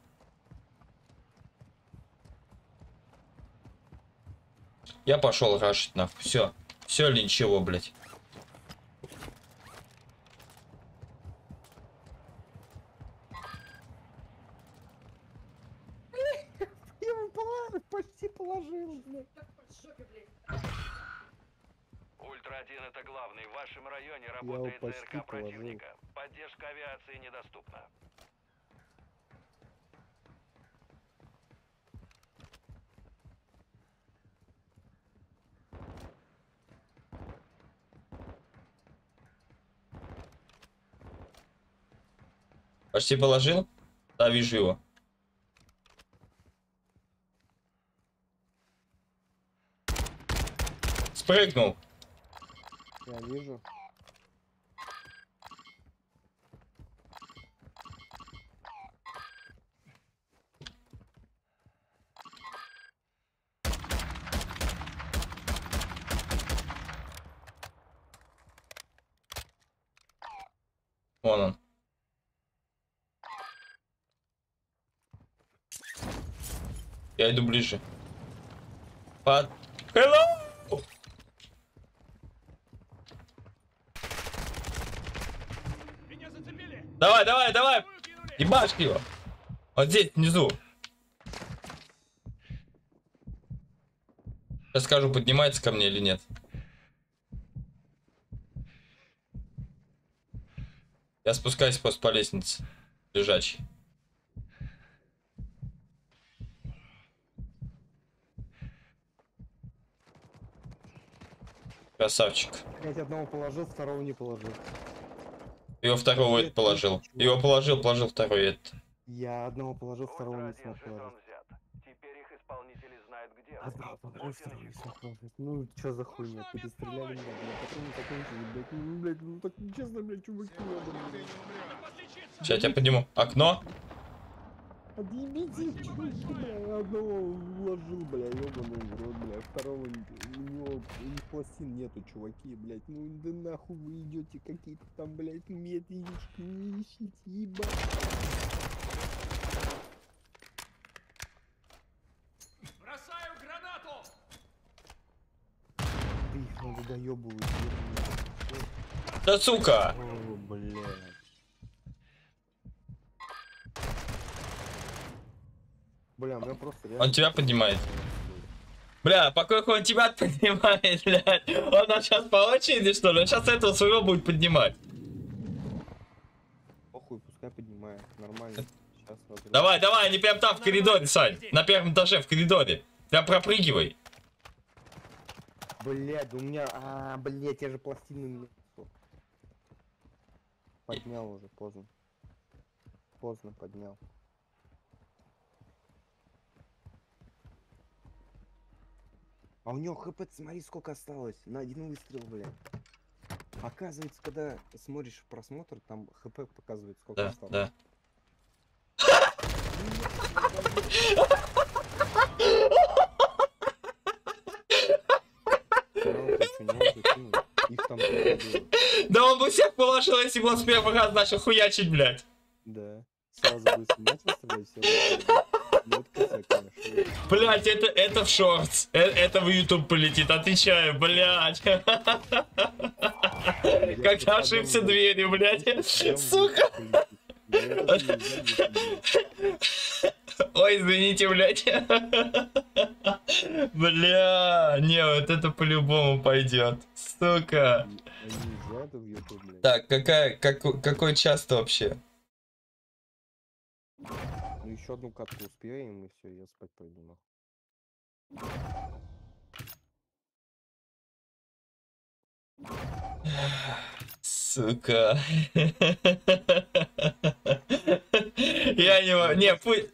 Я пошел рашить нахуй. Все. Все или ничего, блядь. Я его пола- почти положил, блядь. Ультра-1 это главный. В вашем районе работает почти ЗРК положил. противника. Поддержка авиации недоступна. Почти положил? Да, вижу его. Спрыгнул. Я вижу. Вон он. Я иду ближе. Под... Hello! Меня зацепили! Давай, давай, давай! Ебашь его! Вот здесь, внизу. Сейчас скажу, поднимается ко мне или нет. Я спускаюсь просто по лестнице. Лежачий. Красавчик. Блять, одного положил, второго не положил. Его второго это положил. Его положил, положил второй это. Я одного положил, второго не смог положить. Теперь их исполнители знают, где вы. Одного положил, второго не смог положить. Ну, чё за хуйня? Перестреляли меня, блядь, потом не закончили, блядь. Ну, блядь, ну так честно, блядь, чуваки, блядь. Сейчас я тебя подниму. Окно? Отъебите, чуваки, бля, одного вложил, бля, ёбаный в рот, бля, второго, у него, у них пластин нету, чуваки, блядь, ну да нахуй вы идете какие-то там, блядь, метрички, не ищите, ебать. Бросаю гранату! Ты их надо доебывать. Да сука! О, блядь. Бля, меня просто реально... Он тебя поднимает. Бля, поскольку он тебя поднимает, блядь. Он нас сейчас по очереди, что ли? Он сейчас этого своего будет поднимать. Похуй, пускай поднимает, нормально. Сейчас разрыв. Давай, давай, они прям там в коридоре, Сань. На первом этаже в коридоре. Прям пропрыгивай. Блядь, у меня... А, блядь, я же пластины... Поднял уже, поздно. Поздно поднял. А у него хп, смотри, сколько осталось. На один выстрел, блядь. Оказывается, когда смотришь просмотр, там хп показывает, сколько Да, осталось. да. Да он бы всех положил, если бы он с первого раза начал хуячить, блядь. Да. Сразу бы начал стрелять, все бы- Ну. Блядь, это, это в шортс. Э- Это в YouTube полетит, отвечаю, блядь. Когда ошибся дверью, блядь. Сука. Ой, извините, блядь. Бля, не, вот это по-любому пойдет. Сука. Так, какая, какой, какой час-то вообще? Ну еще одну катку успеем, и все, я спать пойду нахуй. Сука. Я не могу. Не, пусть.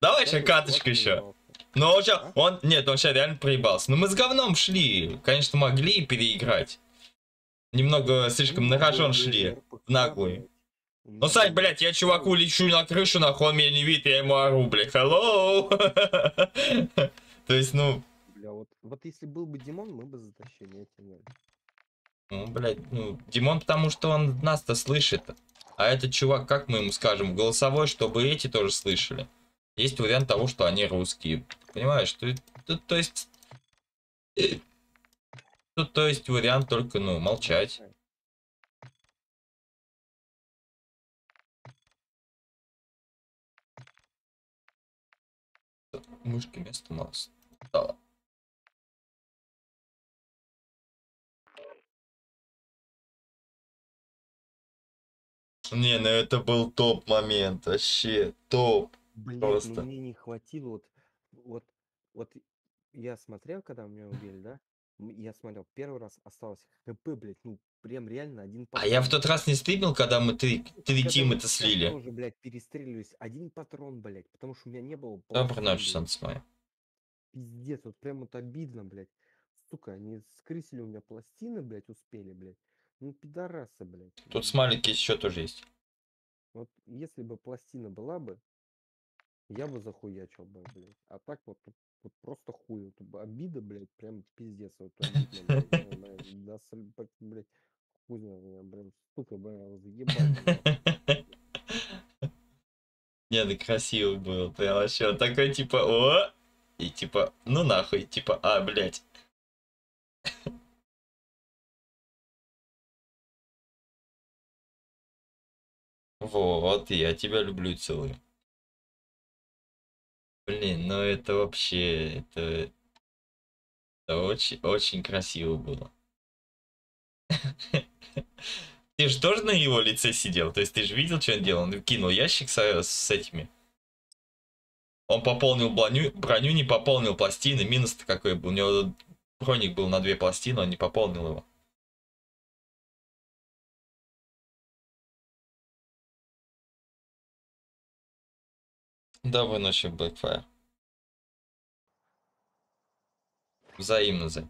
Давай еще каточку еще. Но ща- он, нет, он сейчас реально проебался. Но мы с говном шли. Конечно, могли переиграть. Немного слишком на рожон шли. В наглую. Ну, Сань, блядь, я чуваку лечу на крышу, нахуй, он меня не видит, я ему ору, блядь, hello. То есть, ну, Бля, вот, вот если был бы Димон, мы бы затащили, говорю. ну, блядь, ну, Димон, потому что он нас-то слышит. А этот чувак, как мы ему скажем, голосовой, чтобы эти тоже слышали. Есть вариант того, что они русские. Понимаешь? То, то, то есть, Тут, то есть, вариант только, ну, молчать. Мышки вместо мауса. Да. Не, ну это был топ момент, вообще топ. Блять, Просто. ну мне не хватило вот, вот, вот я смотрел, когда меня убили, да? Я смотрел, первый раз осталось хп, блять, ну прям реально один А я в патрон. тот раз не стримил, когда мы три, три тима мы то сейчас слили. тоже, блядь, перестреливались. Один патрон, блядь, потому что у меня не было Доброй ночи, блядь. Майя. Пиздец, вот прям вот обидно, блядь. Сука, они скрысили у меня пластины, блядь, успели, блядь. Ну, пидорасы, блядь. Тут смайлики еще тоже есть. Вот если бы пластина была бы, я бы захуячил бы, блядь. А так вот, вот, вот просто хуй. Вот обида, блядь, прям пиздец. Вот блядь. Блядь, да, блядь, хуй блядь, сука, блядь, нахуй. Не, ну красиво был. Прям вообще такой типа о и типа ну нахуй типа а блять. Вот я тебя люблю целую. Блин, ну это вообще это, это очень очень красиво было. Ты же тоже на его лице сидел, то есть ты же видел, что он делал? Он кинул ящик со- с этими. Он пополнил броню, броню не пополнил пластины, минус-то какой был. У него броник был на две пластины, он не пополнил его. Доброй ночи, Blackfire. Взаимно за.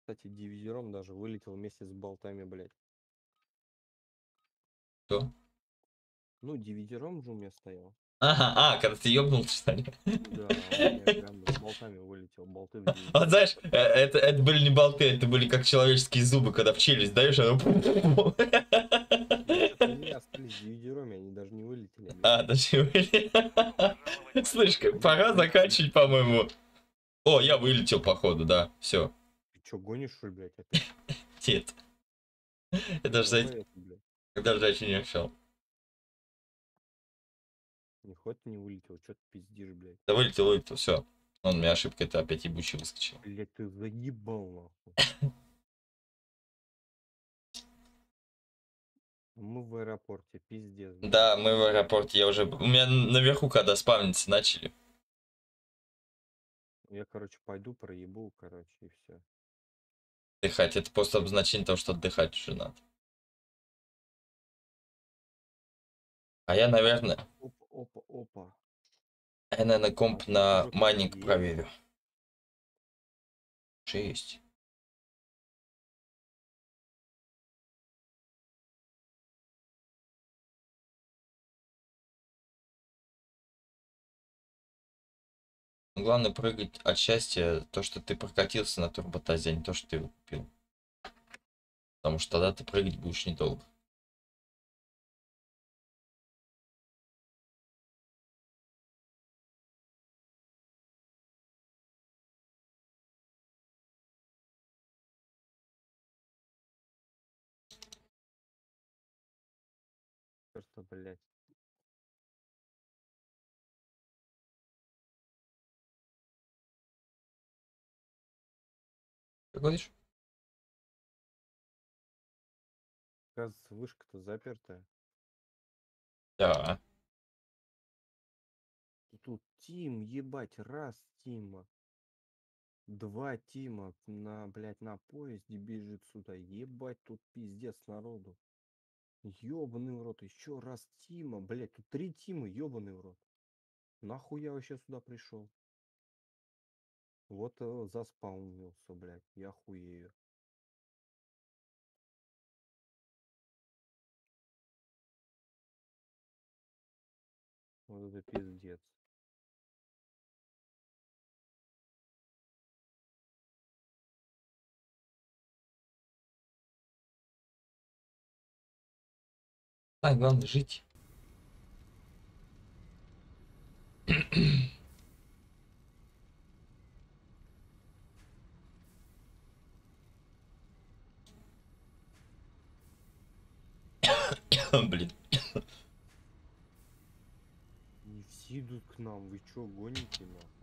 Кстати, дивизером даже вылетел вместе с болтами, блядь. Кто? Ну, дивизером же у меня стоял. Ага, а, когда ты ёбнул, что ли? Да, прям с болтами вылетел. Болты Вот знаешь, э, это, это были не болты, это были как человеческие зубы, когда в челюсть даешь, оно... С дивизерами, они даже не вылетели. А, даже были. Слышь, как- пора заканчивать, по-моему. О, я вылетел, походу, да, все. Ты чё, гонишь, что ли, блядь, опять? Нет. Я даже за Давай эти- это, блядь. я даже за этим не решал. Не хоть не вылетел, что ты пиздишь, блядь. Да вылетел, вылетел, все. Он, у меня ошибка, это опять ебучий выскочил. Блядь, ты заебал, нахуй. Мы в аэропорте, пиздец. Да, мы в аэропорте, я уже... У меня наверху, когда спавниться начали. Я, короче, пойду проебу, короче, и все. Отдыхать, это просто обозначение того, что отдыхать уже надо. А я, наверное, Опа, опа, опа. я, наверное, комп на майнинг проверю. Шесть. Главное прыгать от счастья, то, что ты прокатился на турботазе, а не то, что ты его купил. Потому что тогда ты прыгать будешь недолго. Просто, блядь. Как говоришь? Оказывается, вышка-то запертая. Да. И Тут Тим, ебать, раз Тима. Два Тима на, блядь, на поезде бежит сюда. Ебать, тут пиздец народу. Ёбаный в рот, еще раз Тима, блядь, тут три Тима, ёбаный в рот. Нахуй я вообще сюда пришел? Вот э, заспаунился, блядь, я хуею. Вот это пиздец. А, главное жить. Блин. Не все идут к нам, вы чё, гоните нахуй?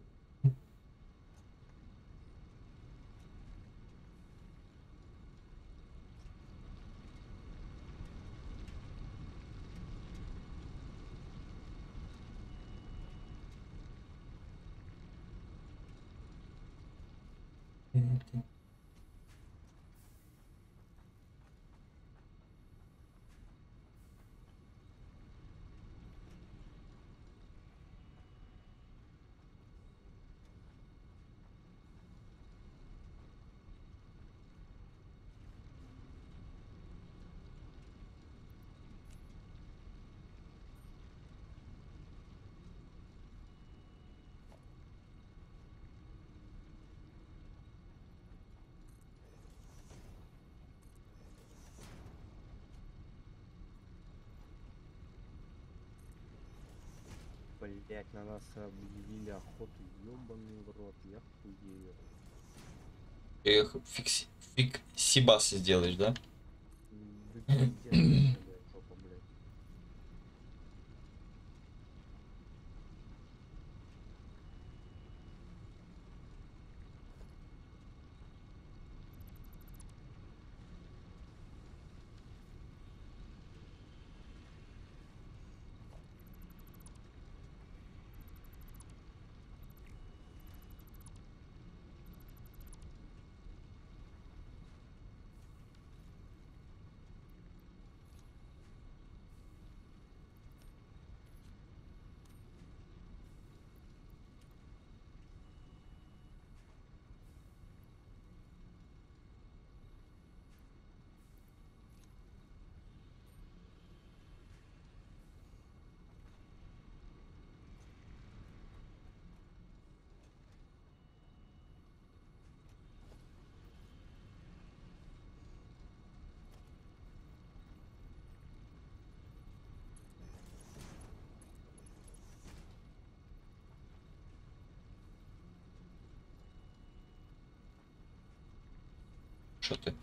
Блять, на нас объявили охоту, ёбаный в рот, я хуею. Эх, фикси... Фиг Сибас сделаешь, да? Да Что ты?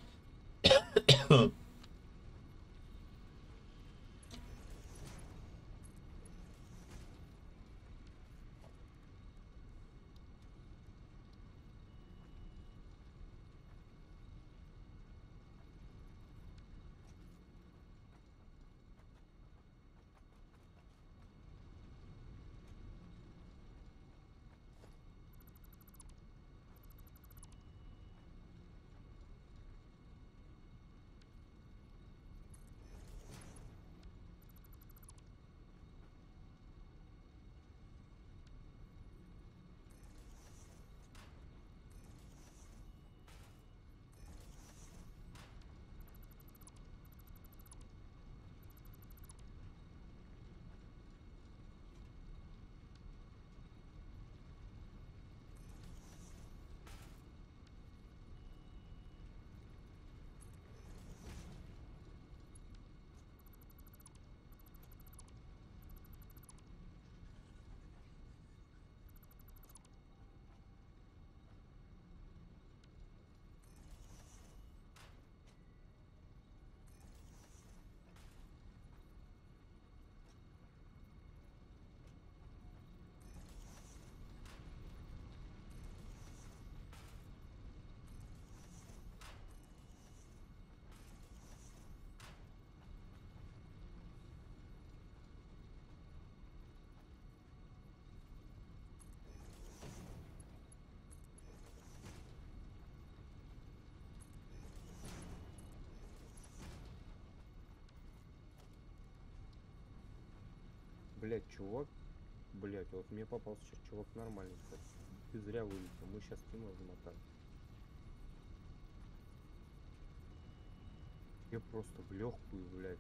Блять, чувак, блять, вот мне попался сейчас чувак нормальный, кстати. Ты зря вылетел, мы сейчас ним размотаем. Я просто в легкую, блядь.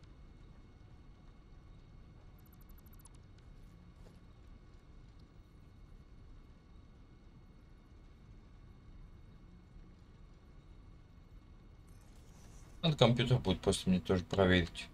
Надо компьютер будет после мне тоже проверить.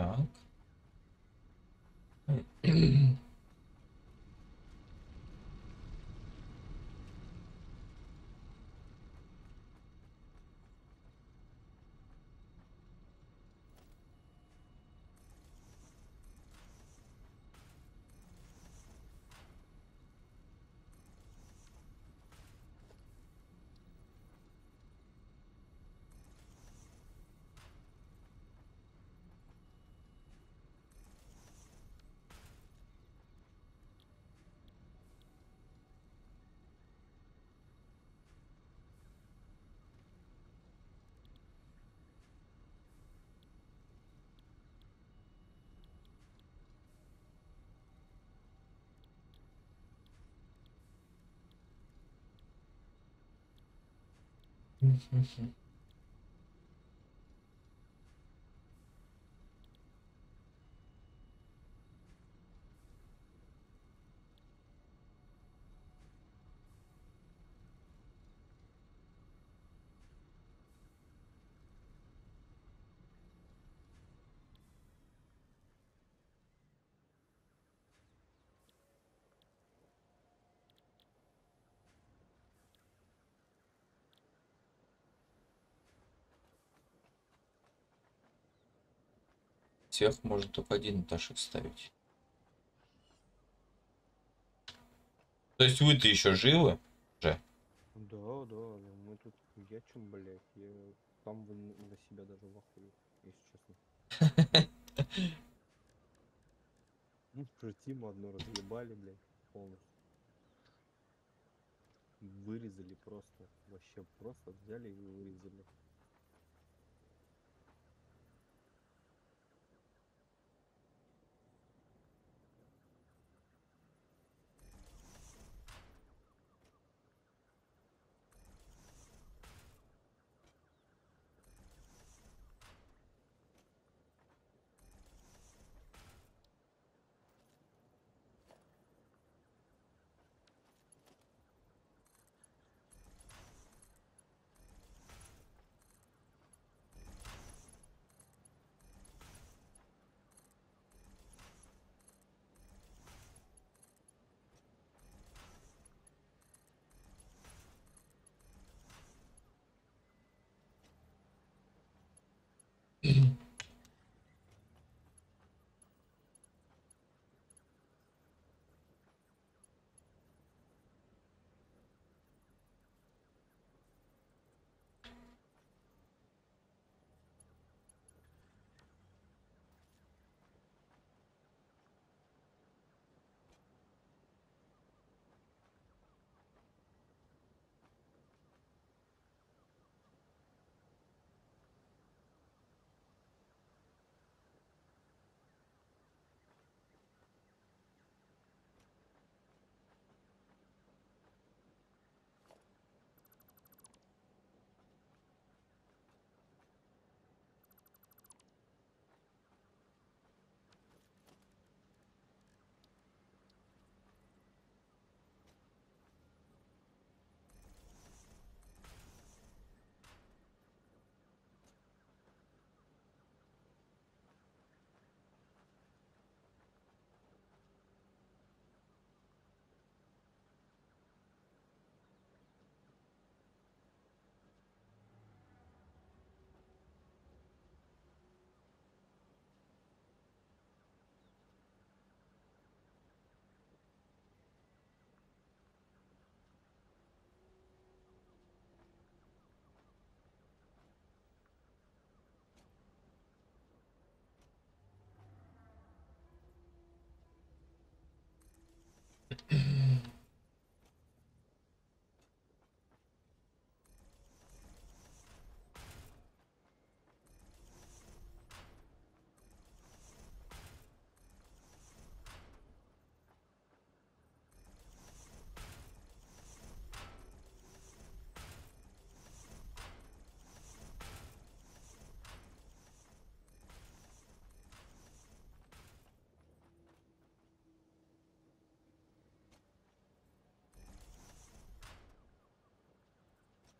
Так. 嗯嗯嗯。Сверху можно только один этаж ставить. То есть вы-то еще живы? Же. Да, да, ну мы тут, я чем, блядь, я сам в- на себя даже в ахуе, если честно. Ну, про Тиму одно разъебали, блядь, полностью. Вырезали просто, вообще просто взяли и вырезали. mm-hmm. Mm-hmm.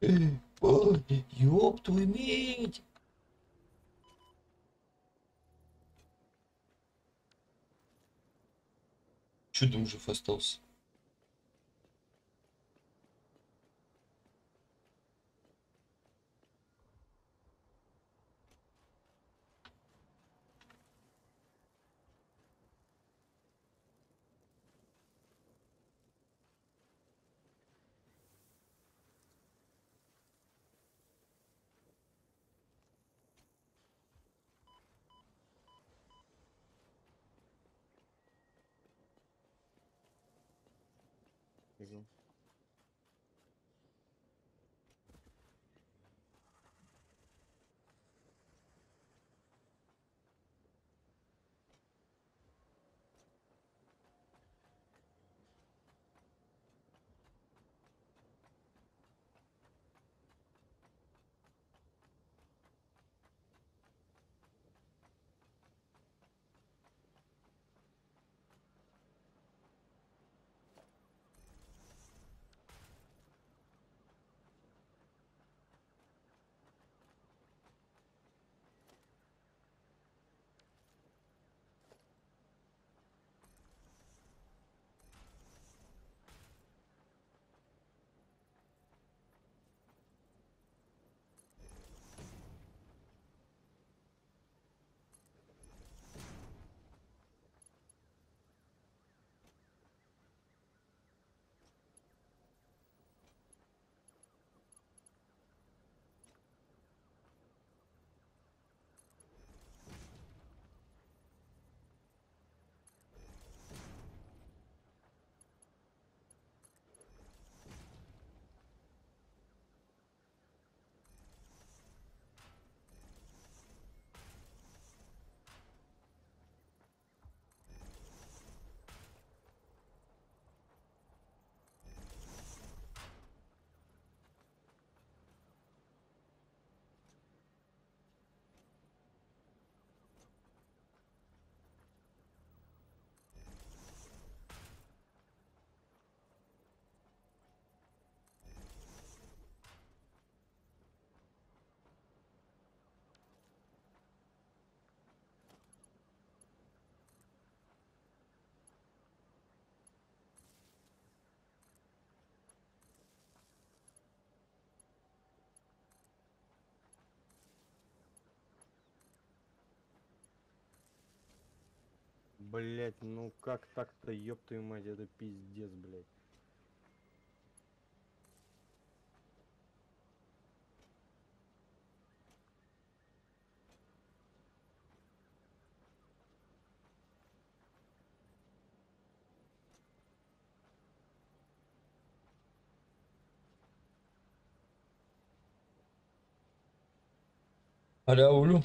Парни, ёб твою медь! Чудом жив остался. Блять, ну как так-то, ёб твою мать, это пиздец, блять. Аля, улю.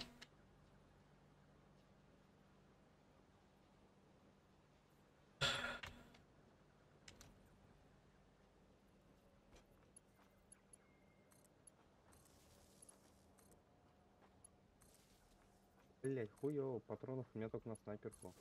Блять, хуёво, патронов у меня только на снайперку.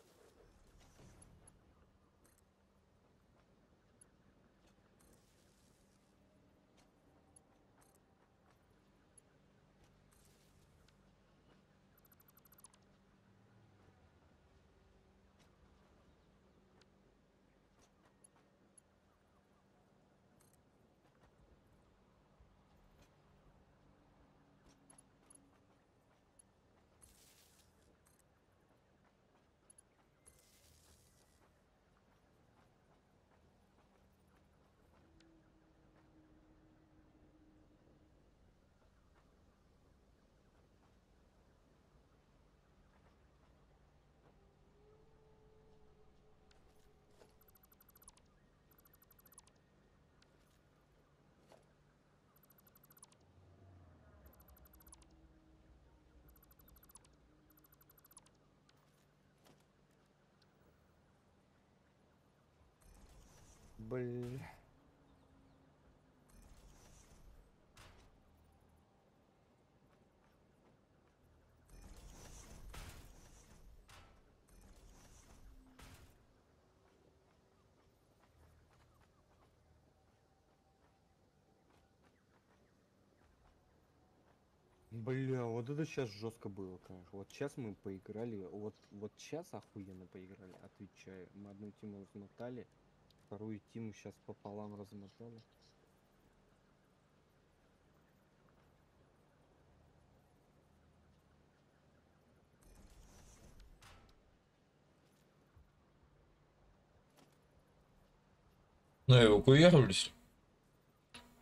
Бля. Бля, вот это сейчас жестко было, конечно. Вот сейчас мы поиграли, вот, вот сейчас охуенно поиграли, отвечаю. Мы одну тему размотали вторую тему сейчас пополам размотали. Ну, эвакуировались.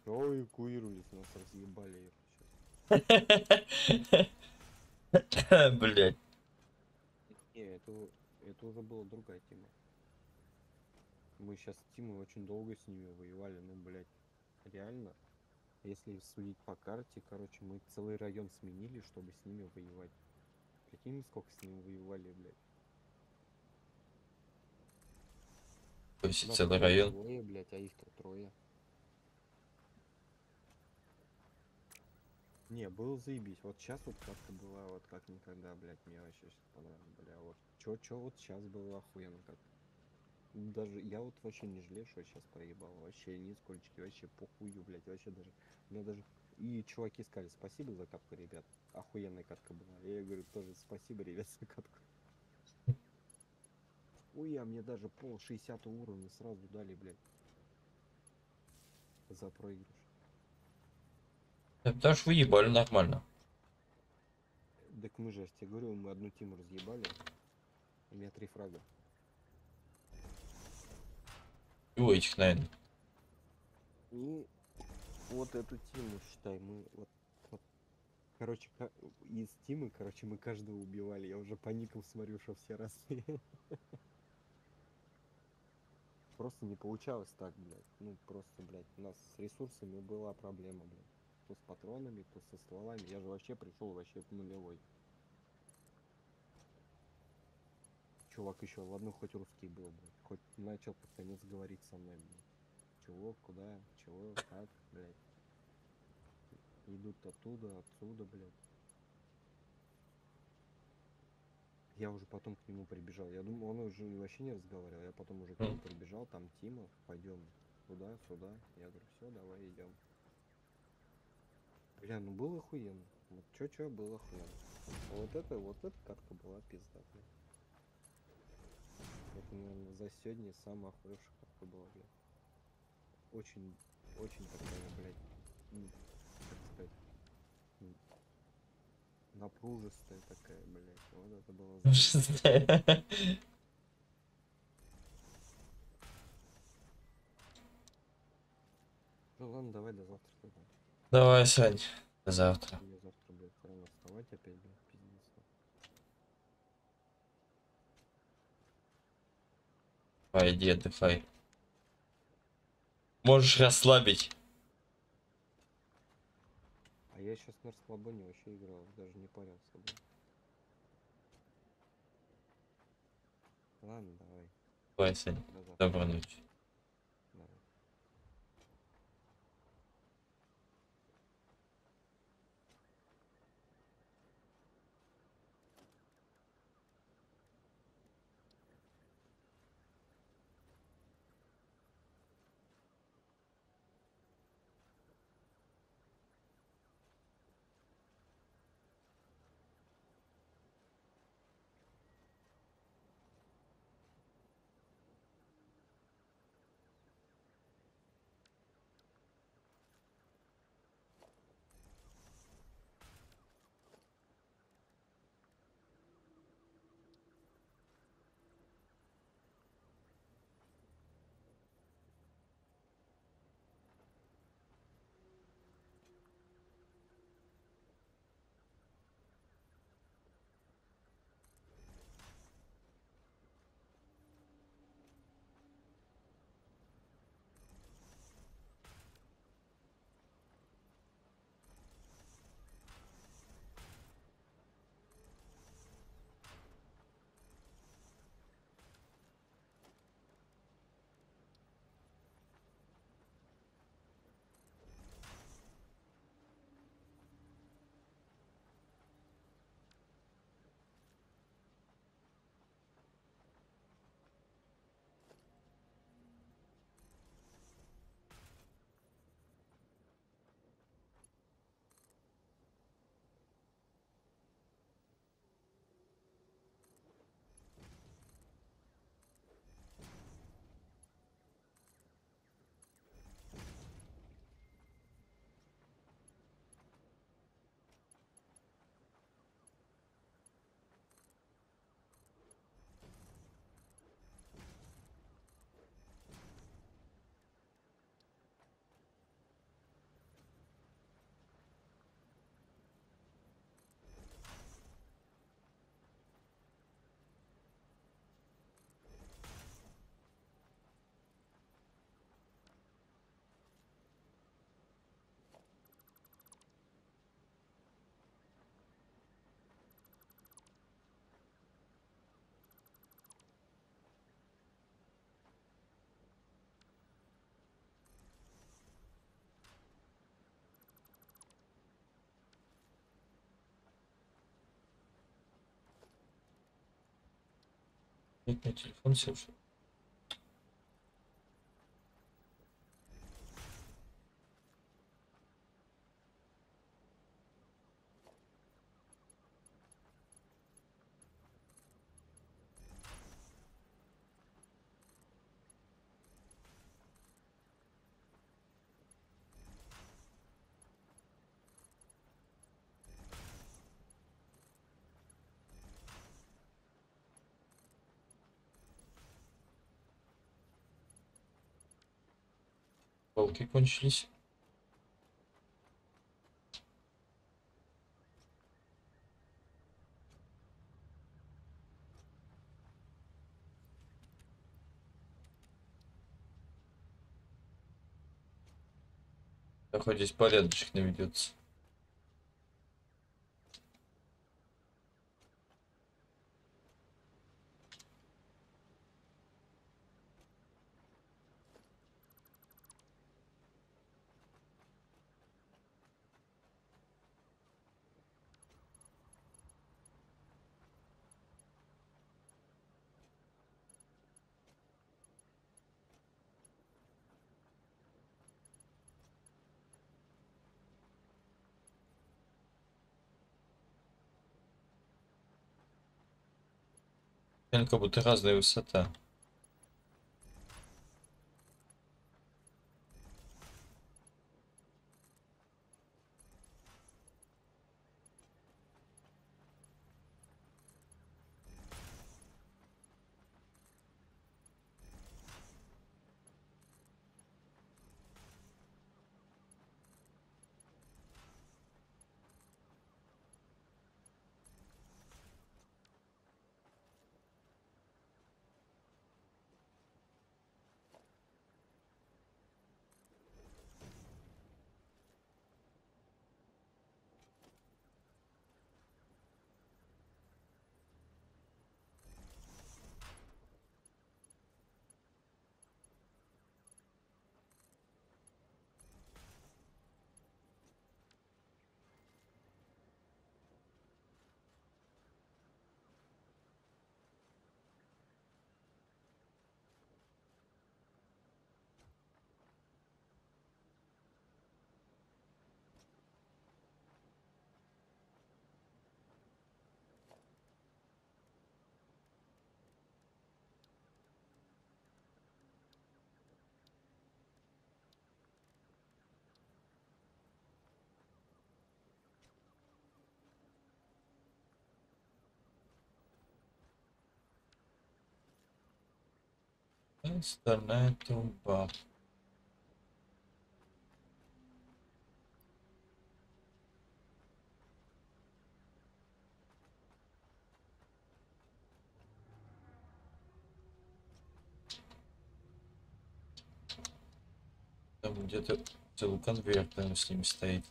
Ой, эвакуировались, нас разъебали Блять. Не, это, это уже была другая тема. Мы сейчас с Тимой очень долго с ними воевали, ну, блядь, реально. Если судить по карте, короче, мы целый район сменили, чтобы с ними воевать. Прикинь, сколько с ними воевали, блядь. То есть Нас целый было район. Двое, блядь, а их-то трое. Не, было заебись. Вот сейчас вот как-то была вот как никогда, блядь, мне вообще сейчас понравилось, бля. Вот чё, чё вот сейчас было охуенно как. Даже я вот вообще не жалею, что сейчас проебал. Вообще нисколько, вообще похую, блядь. Вообще даже. У меня даже. И чуваки сказали, спасибо за катку, ребят. Охуенная катка была. Я говорю, тоже спасибо, ребят, за катку. Ой, а мне даже пол 60 уровня сразу дали, блядь. За проигрыш. Потому что выебали нормально. Так мы же, я тебе говорю, мы одну тиму разъебали. У меня три фрага. У этих, наверное. И вот эту тиму, считай, мы вот, вот короче, из тимы, короче, мы каждого убивали. Я уже по смотрю, что все разные. Просто не получалось так, блядь. Ну, просто, блядь, у нас с ресурсами была проблема, блядь. То с патронами, то со стволами. Я же вообще пришел вообще в нулевой. Чувак еще, ладно, хоть русский был, блядь. Хоть начал под конец говорить со мной, блядь. Чего, куда, чего, как, блядь. Идут оттуда, отсюда, блядь. Я уже потом к нему прибежал. Я думал, он уже вообще не разговаривал. Я потом уже к нему прибежал, там Тима, пойдем туда, сюда. Я говорю, все, давай идем. Бля, ну было охуенно. Вот чё-чё было охуенно. Вот это, вот эта катка была пизда, блядь. Это, наверное, за сегодня самая охуевшая катка была, блядь. Очень, очень такая, блядь, как сказать, напружистая такая, блядь. Вот это было заебись. Ну ладно, давай до завтра. Давай, Сань. До завтра. Мне завтра, блядь, рано вставать опять, блядь, пиздец. Давай, иди отдыхай. Можешь расслабить. А я сейчас на расслабоне вообще играл, даже не парился, блядь. Ладно, давай. Давай, Сань. Доброй ночи. Нет, на телефон Палки кончились. Да хоть здесь порядочек наведется. Как будто разная высота. Стальная труба. Там где-то целый конвейер прямо с ними стоит.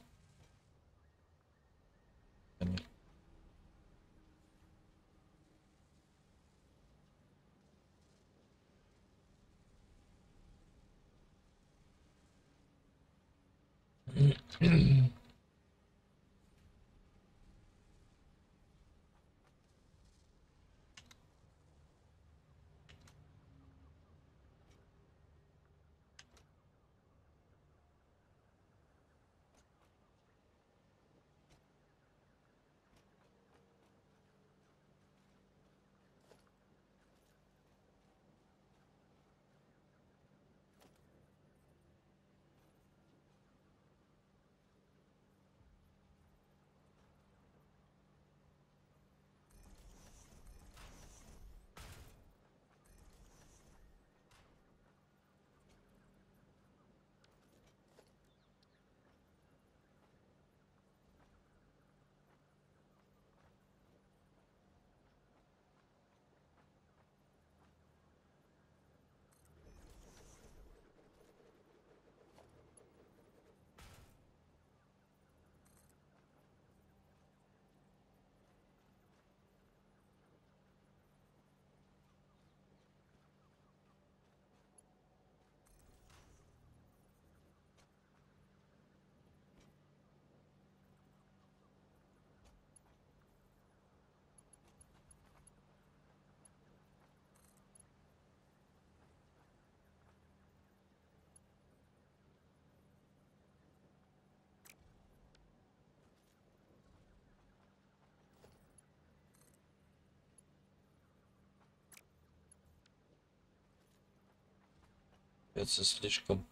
Это слишком.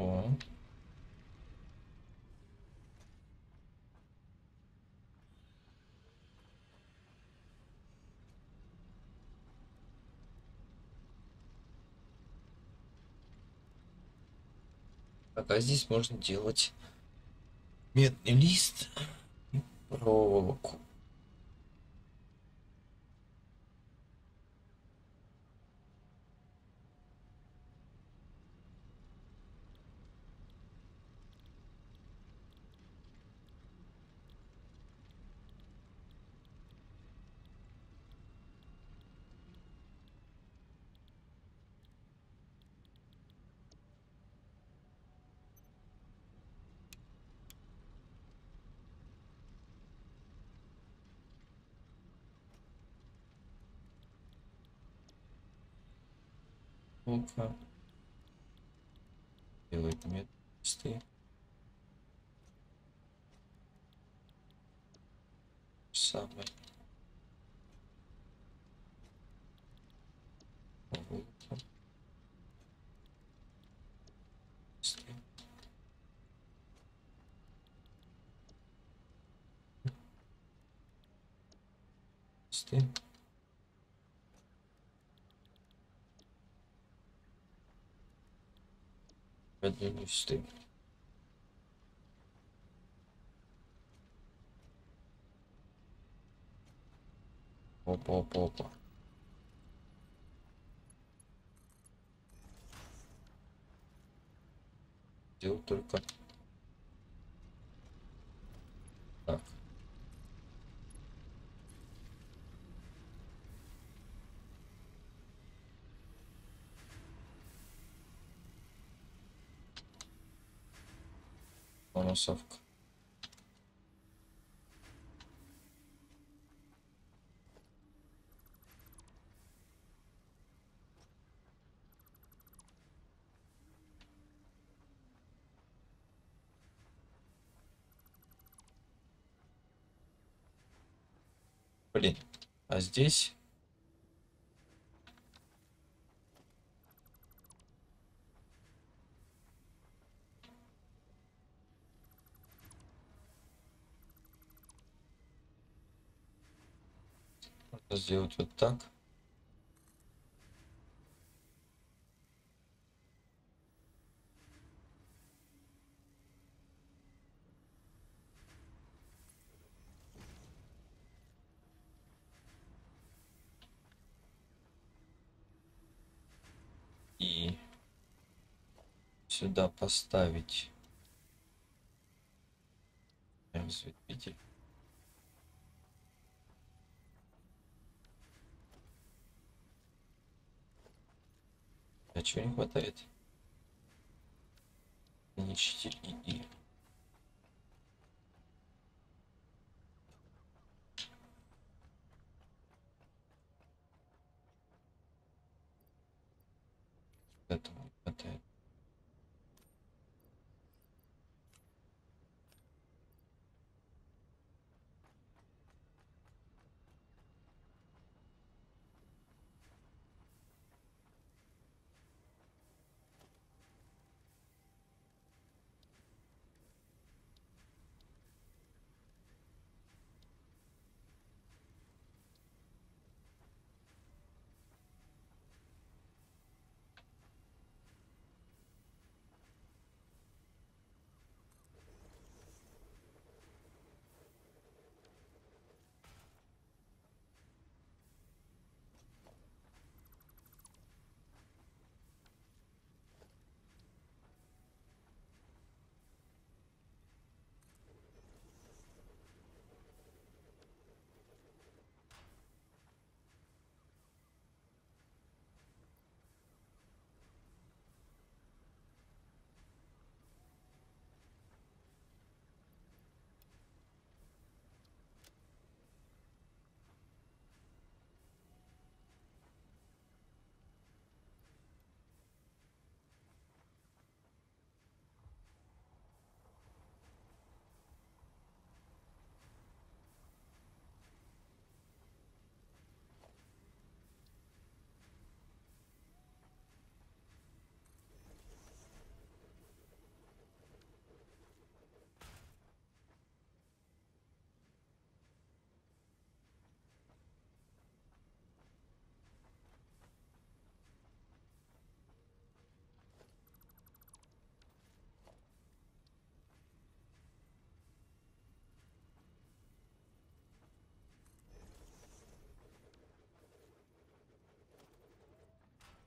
О. Так, здесь можно делать медный лист и проволоку. Делать медные листы. Самое. Проволока. Листы. Медные листы. Опа, опа, опа. Делал только. Так. Бонусовка. Блин, а здесь можно сделать вот так. И сюда поставить разветвитель. А чего не хватает? Нищитель ИИ.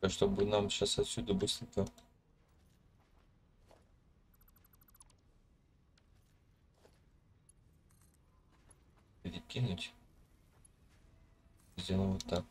Чтобы нам сейчас отсюда быстренько... Перекинуть. Сделаем вот так.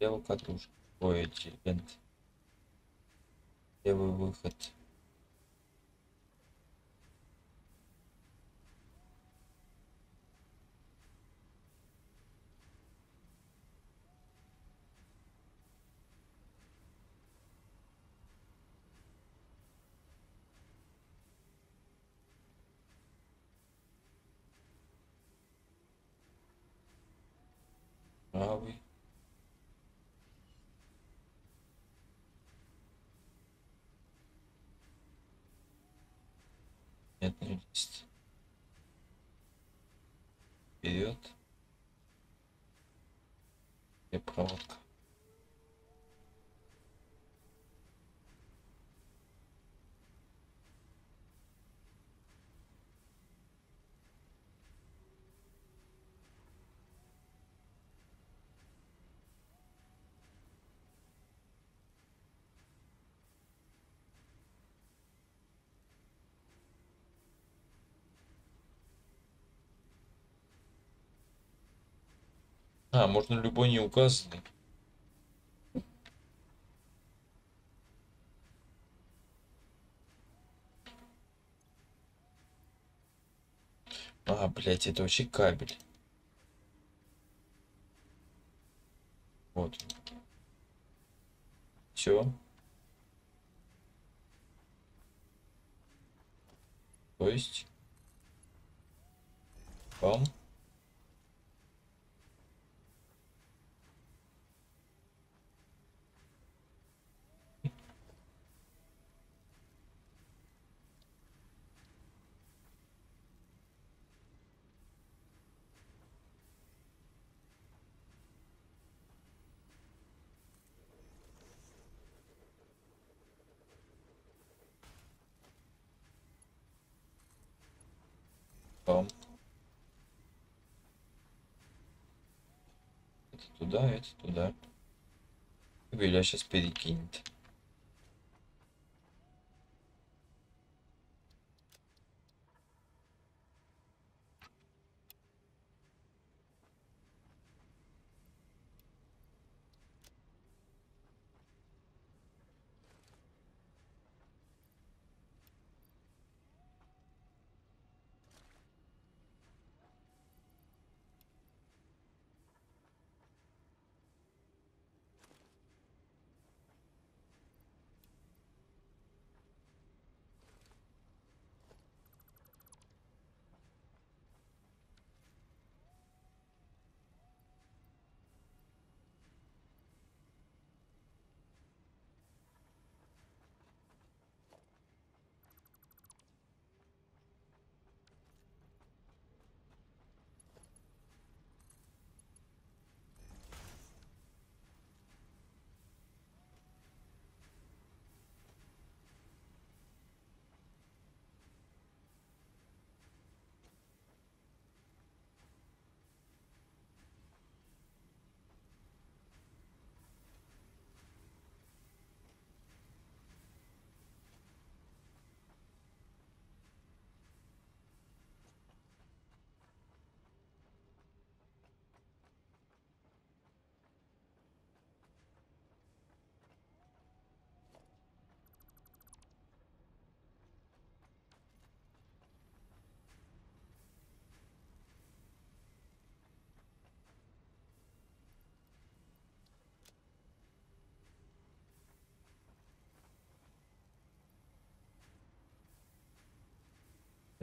Левая катушка. Ой, эти ленты. Левый выход. И А, можно любой не указанный. А, блядь, это вообще кабель. Вот. Все. То есть. Бам. Это туда, это туда. Беля сейчас перекинет.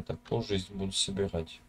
Так позже буду собирать.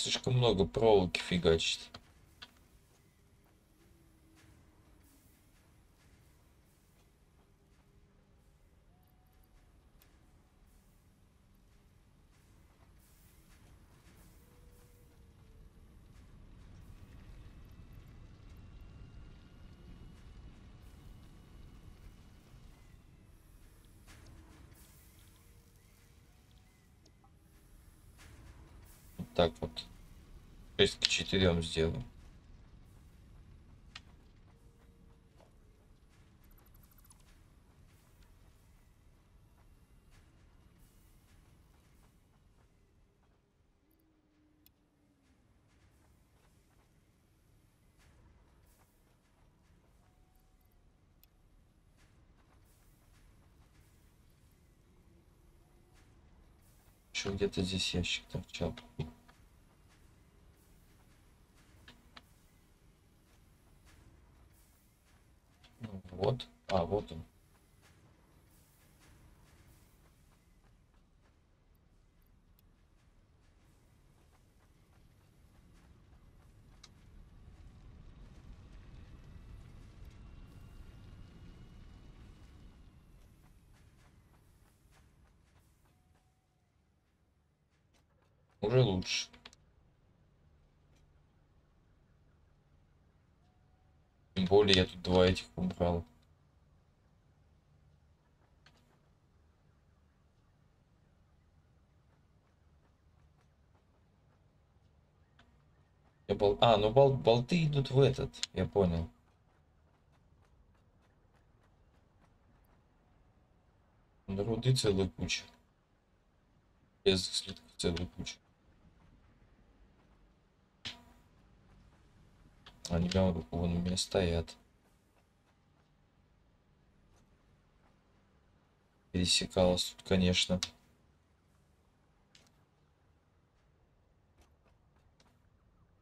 Слишком много проволоки фигачит. Так вот. 6 к 4 сделаю. Еще где-то здесь ящик торчал. Вот. А, вот он. Уже лучше. Тем более я тут два этих убрал. Я бол... А, ну бол... болты идут в этот, я понял. Руды целая куча. Без слитков целая куча. Они прям вон у меня стоят. Пересекалось тут, конечно.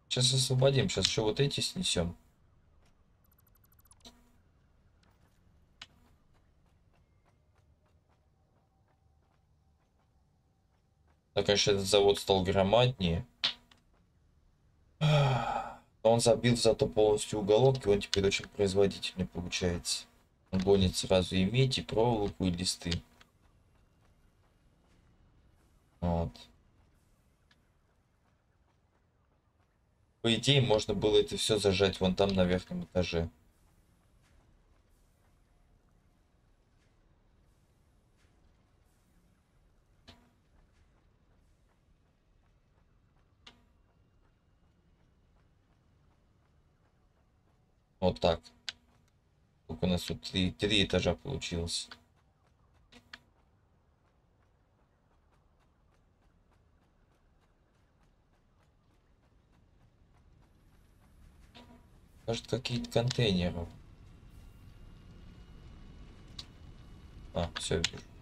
Сейчас освободим, сейчас еще вот эти снесем. Да, конечно, этот завод стал громаднее. Но он забил зато полностью уголок, он теперь очень производительный получается. Он гонит сразу и медь, и проволоку, и листы. Вот. По идее, можно было это все зажать вон там на верхнем этаже. Вот так. Сколько у нас тут три, три этажа получилось. Может какие-то контейнеры. А, все вижу.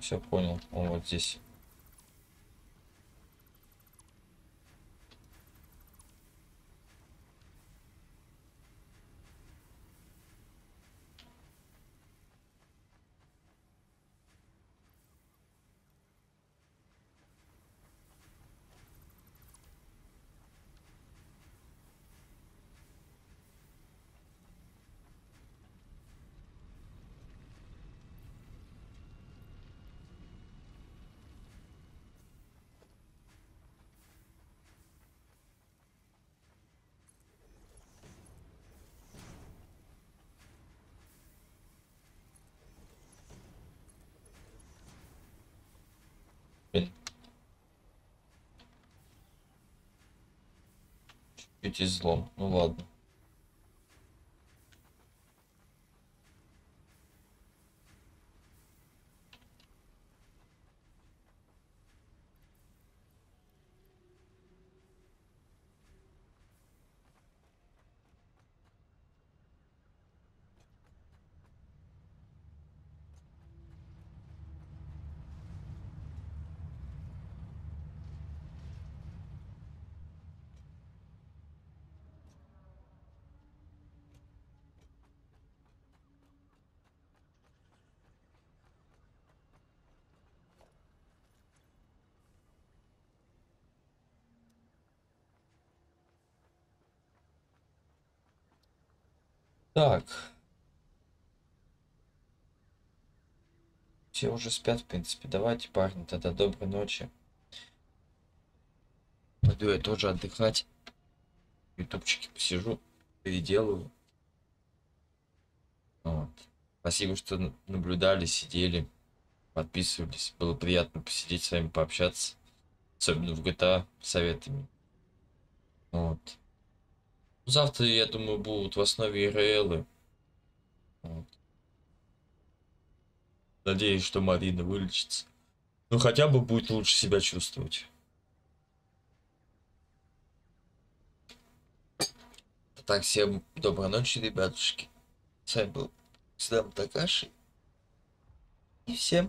Все понял. Он вот здесь. Блин. Чуть излом. Ну ладно. Так. Все уже спят, в принципе. Давайте, парни, тогда доброй ночи. Пойду я тоже отдыхать. Ютубчики посижу, переделаю. Вот. Спасибо, что наблюдали, сидели, подписывались. Было приятно посидеть с вами, пообщаться. Особенно в GTA советами. Вот. Завтра, я думаю, будут в основе ИРЛы. Вот. Надеюсь, что Марина вылечится. Ну, хотя бы будет лучше себя чувствовать. Так, всем доброй ночи, ребятушки. С вами был Сдам Такаши. И всем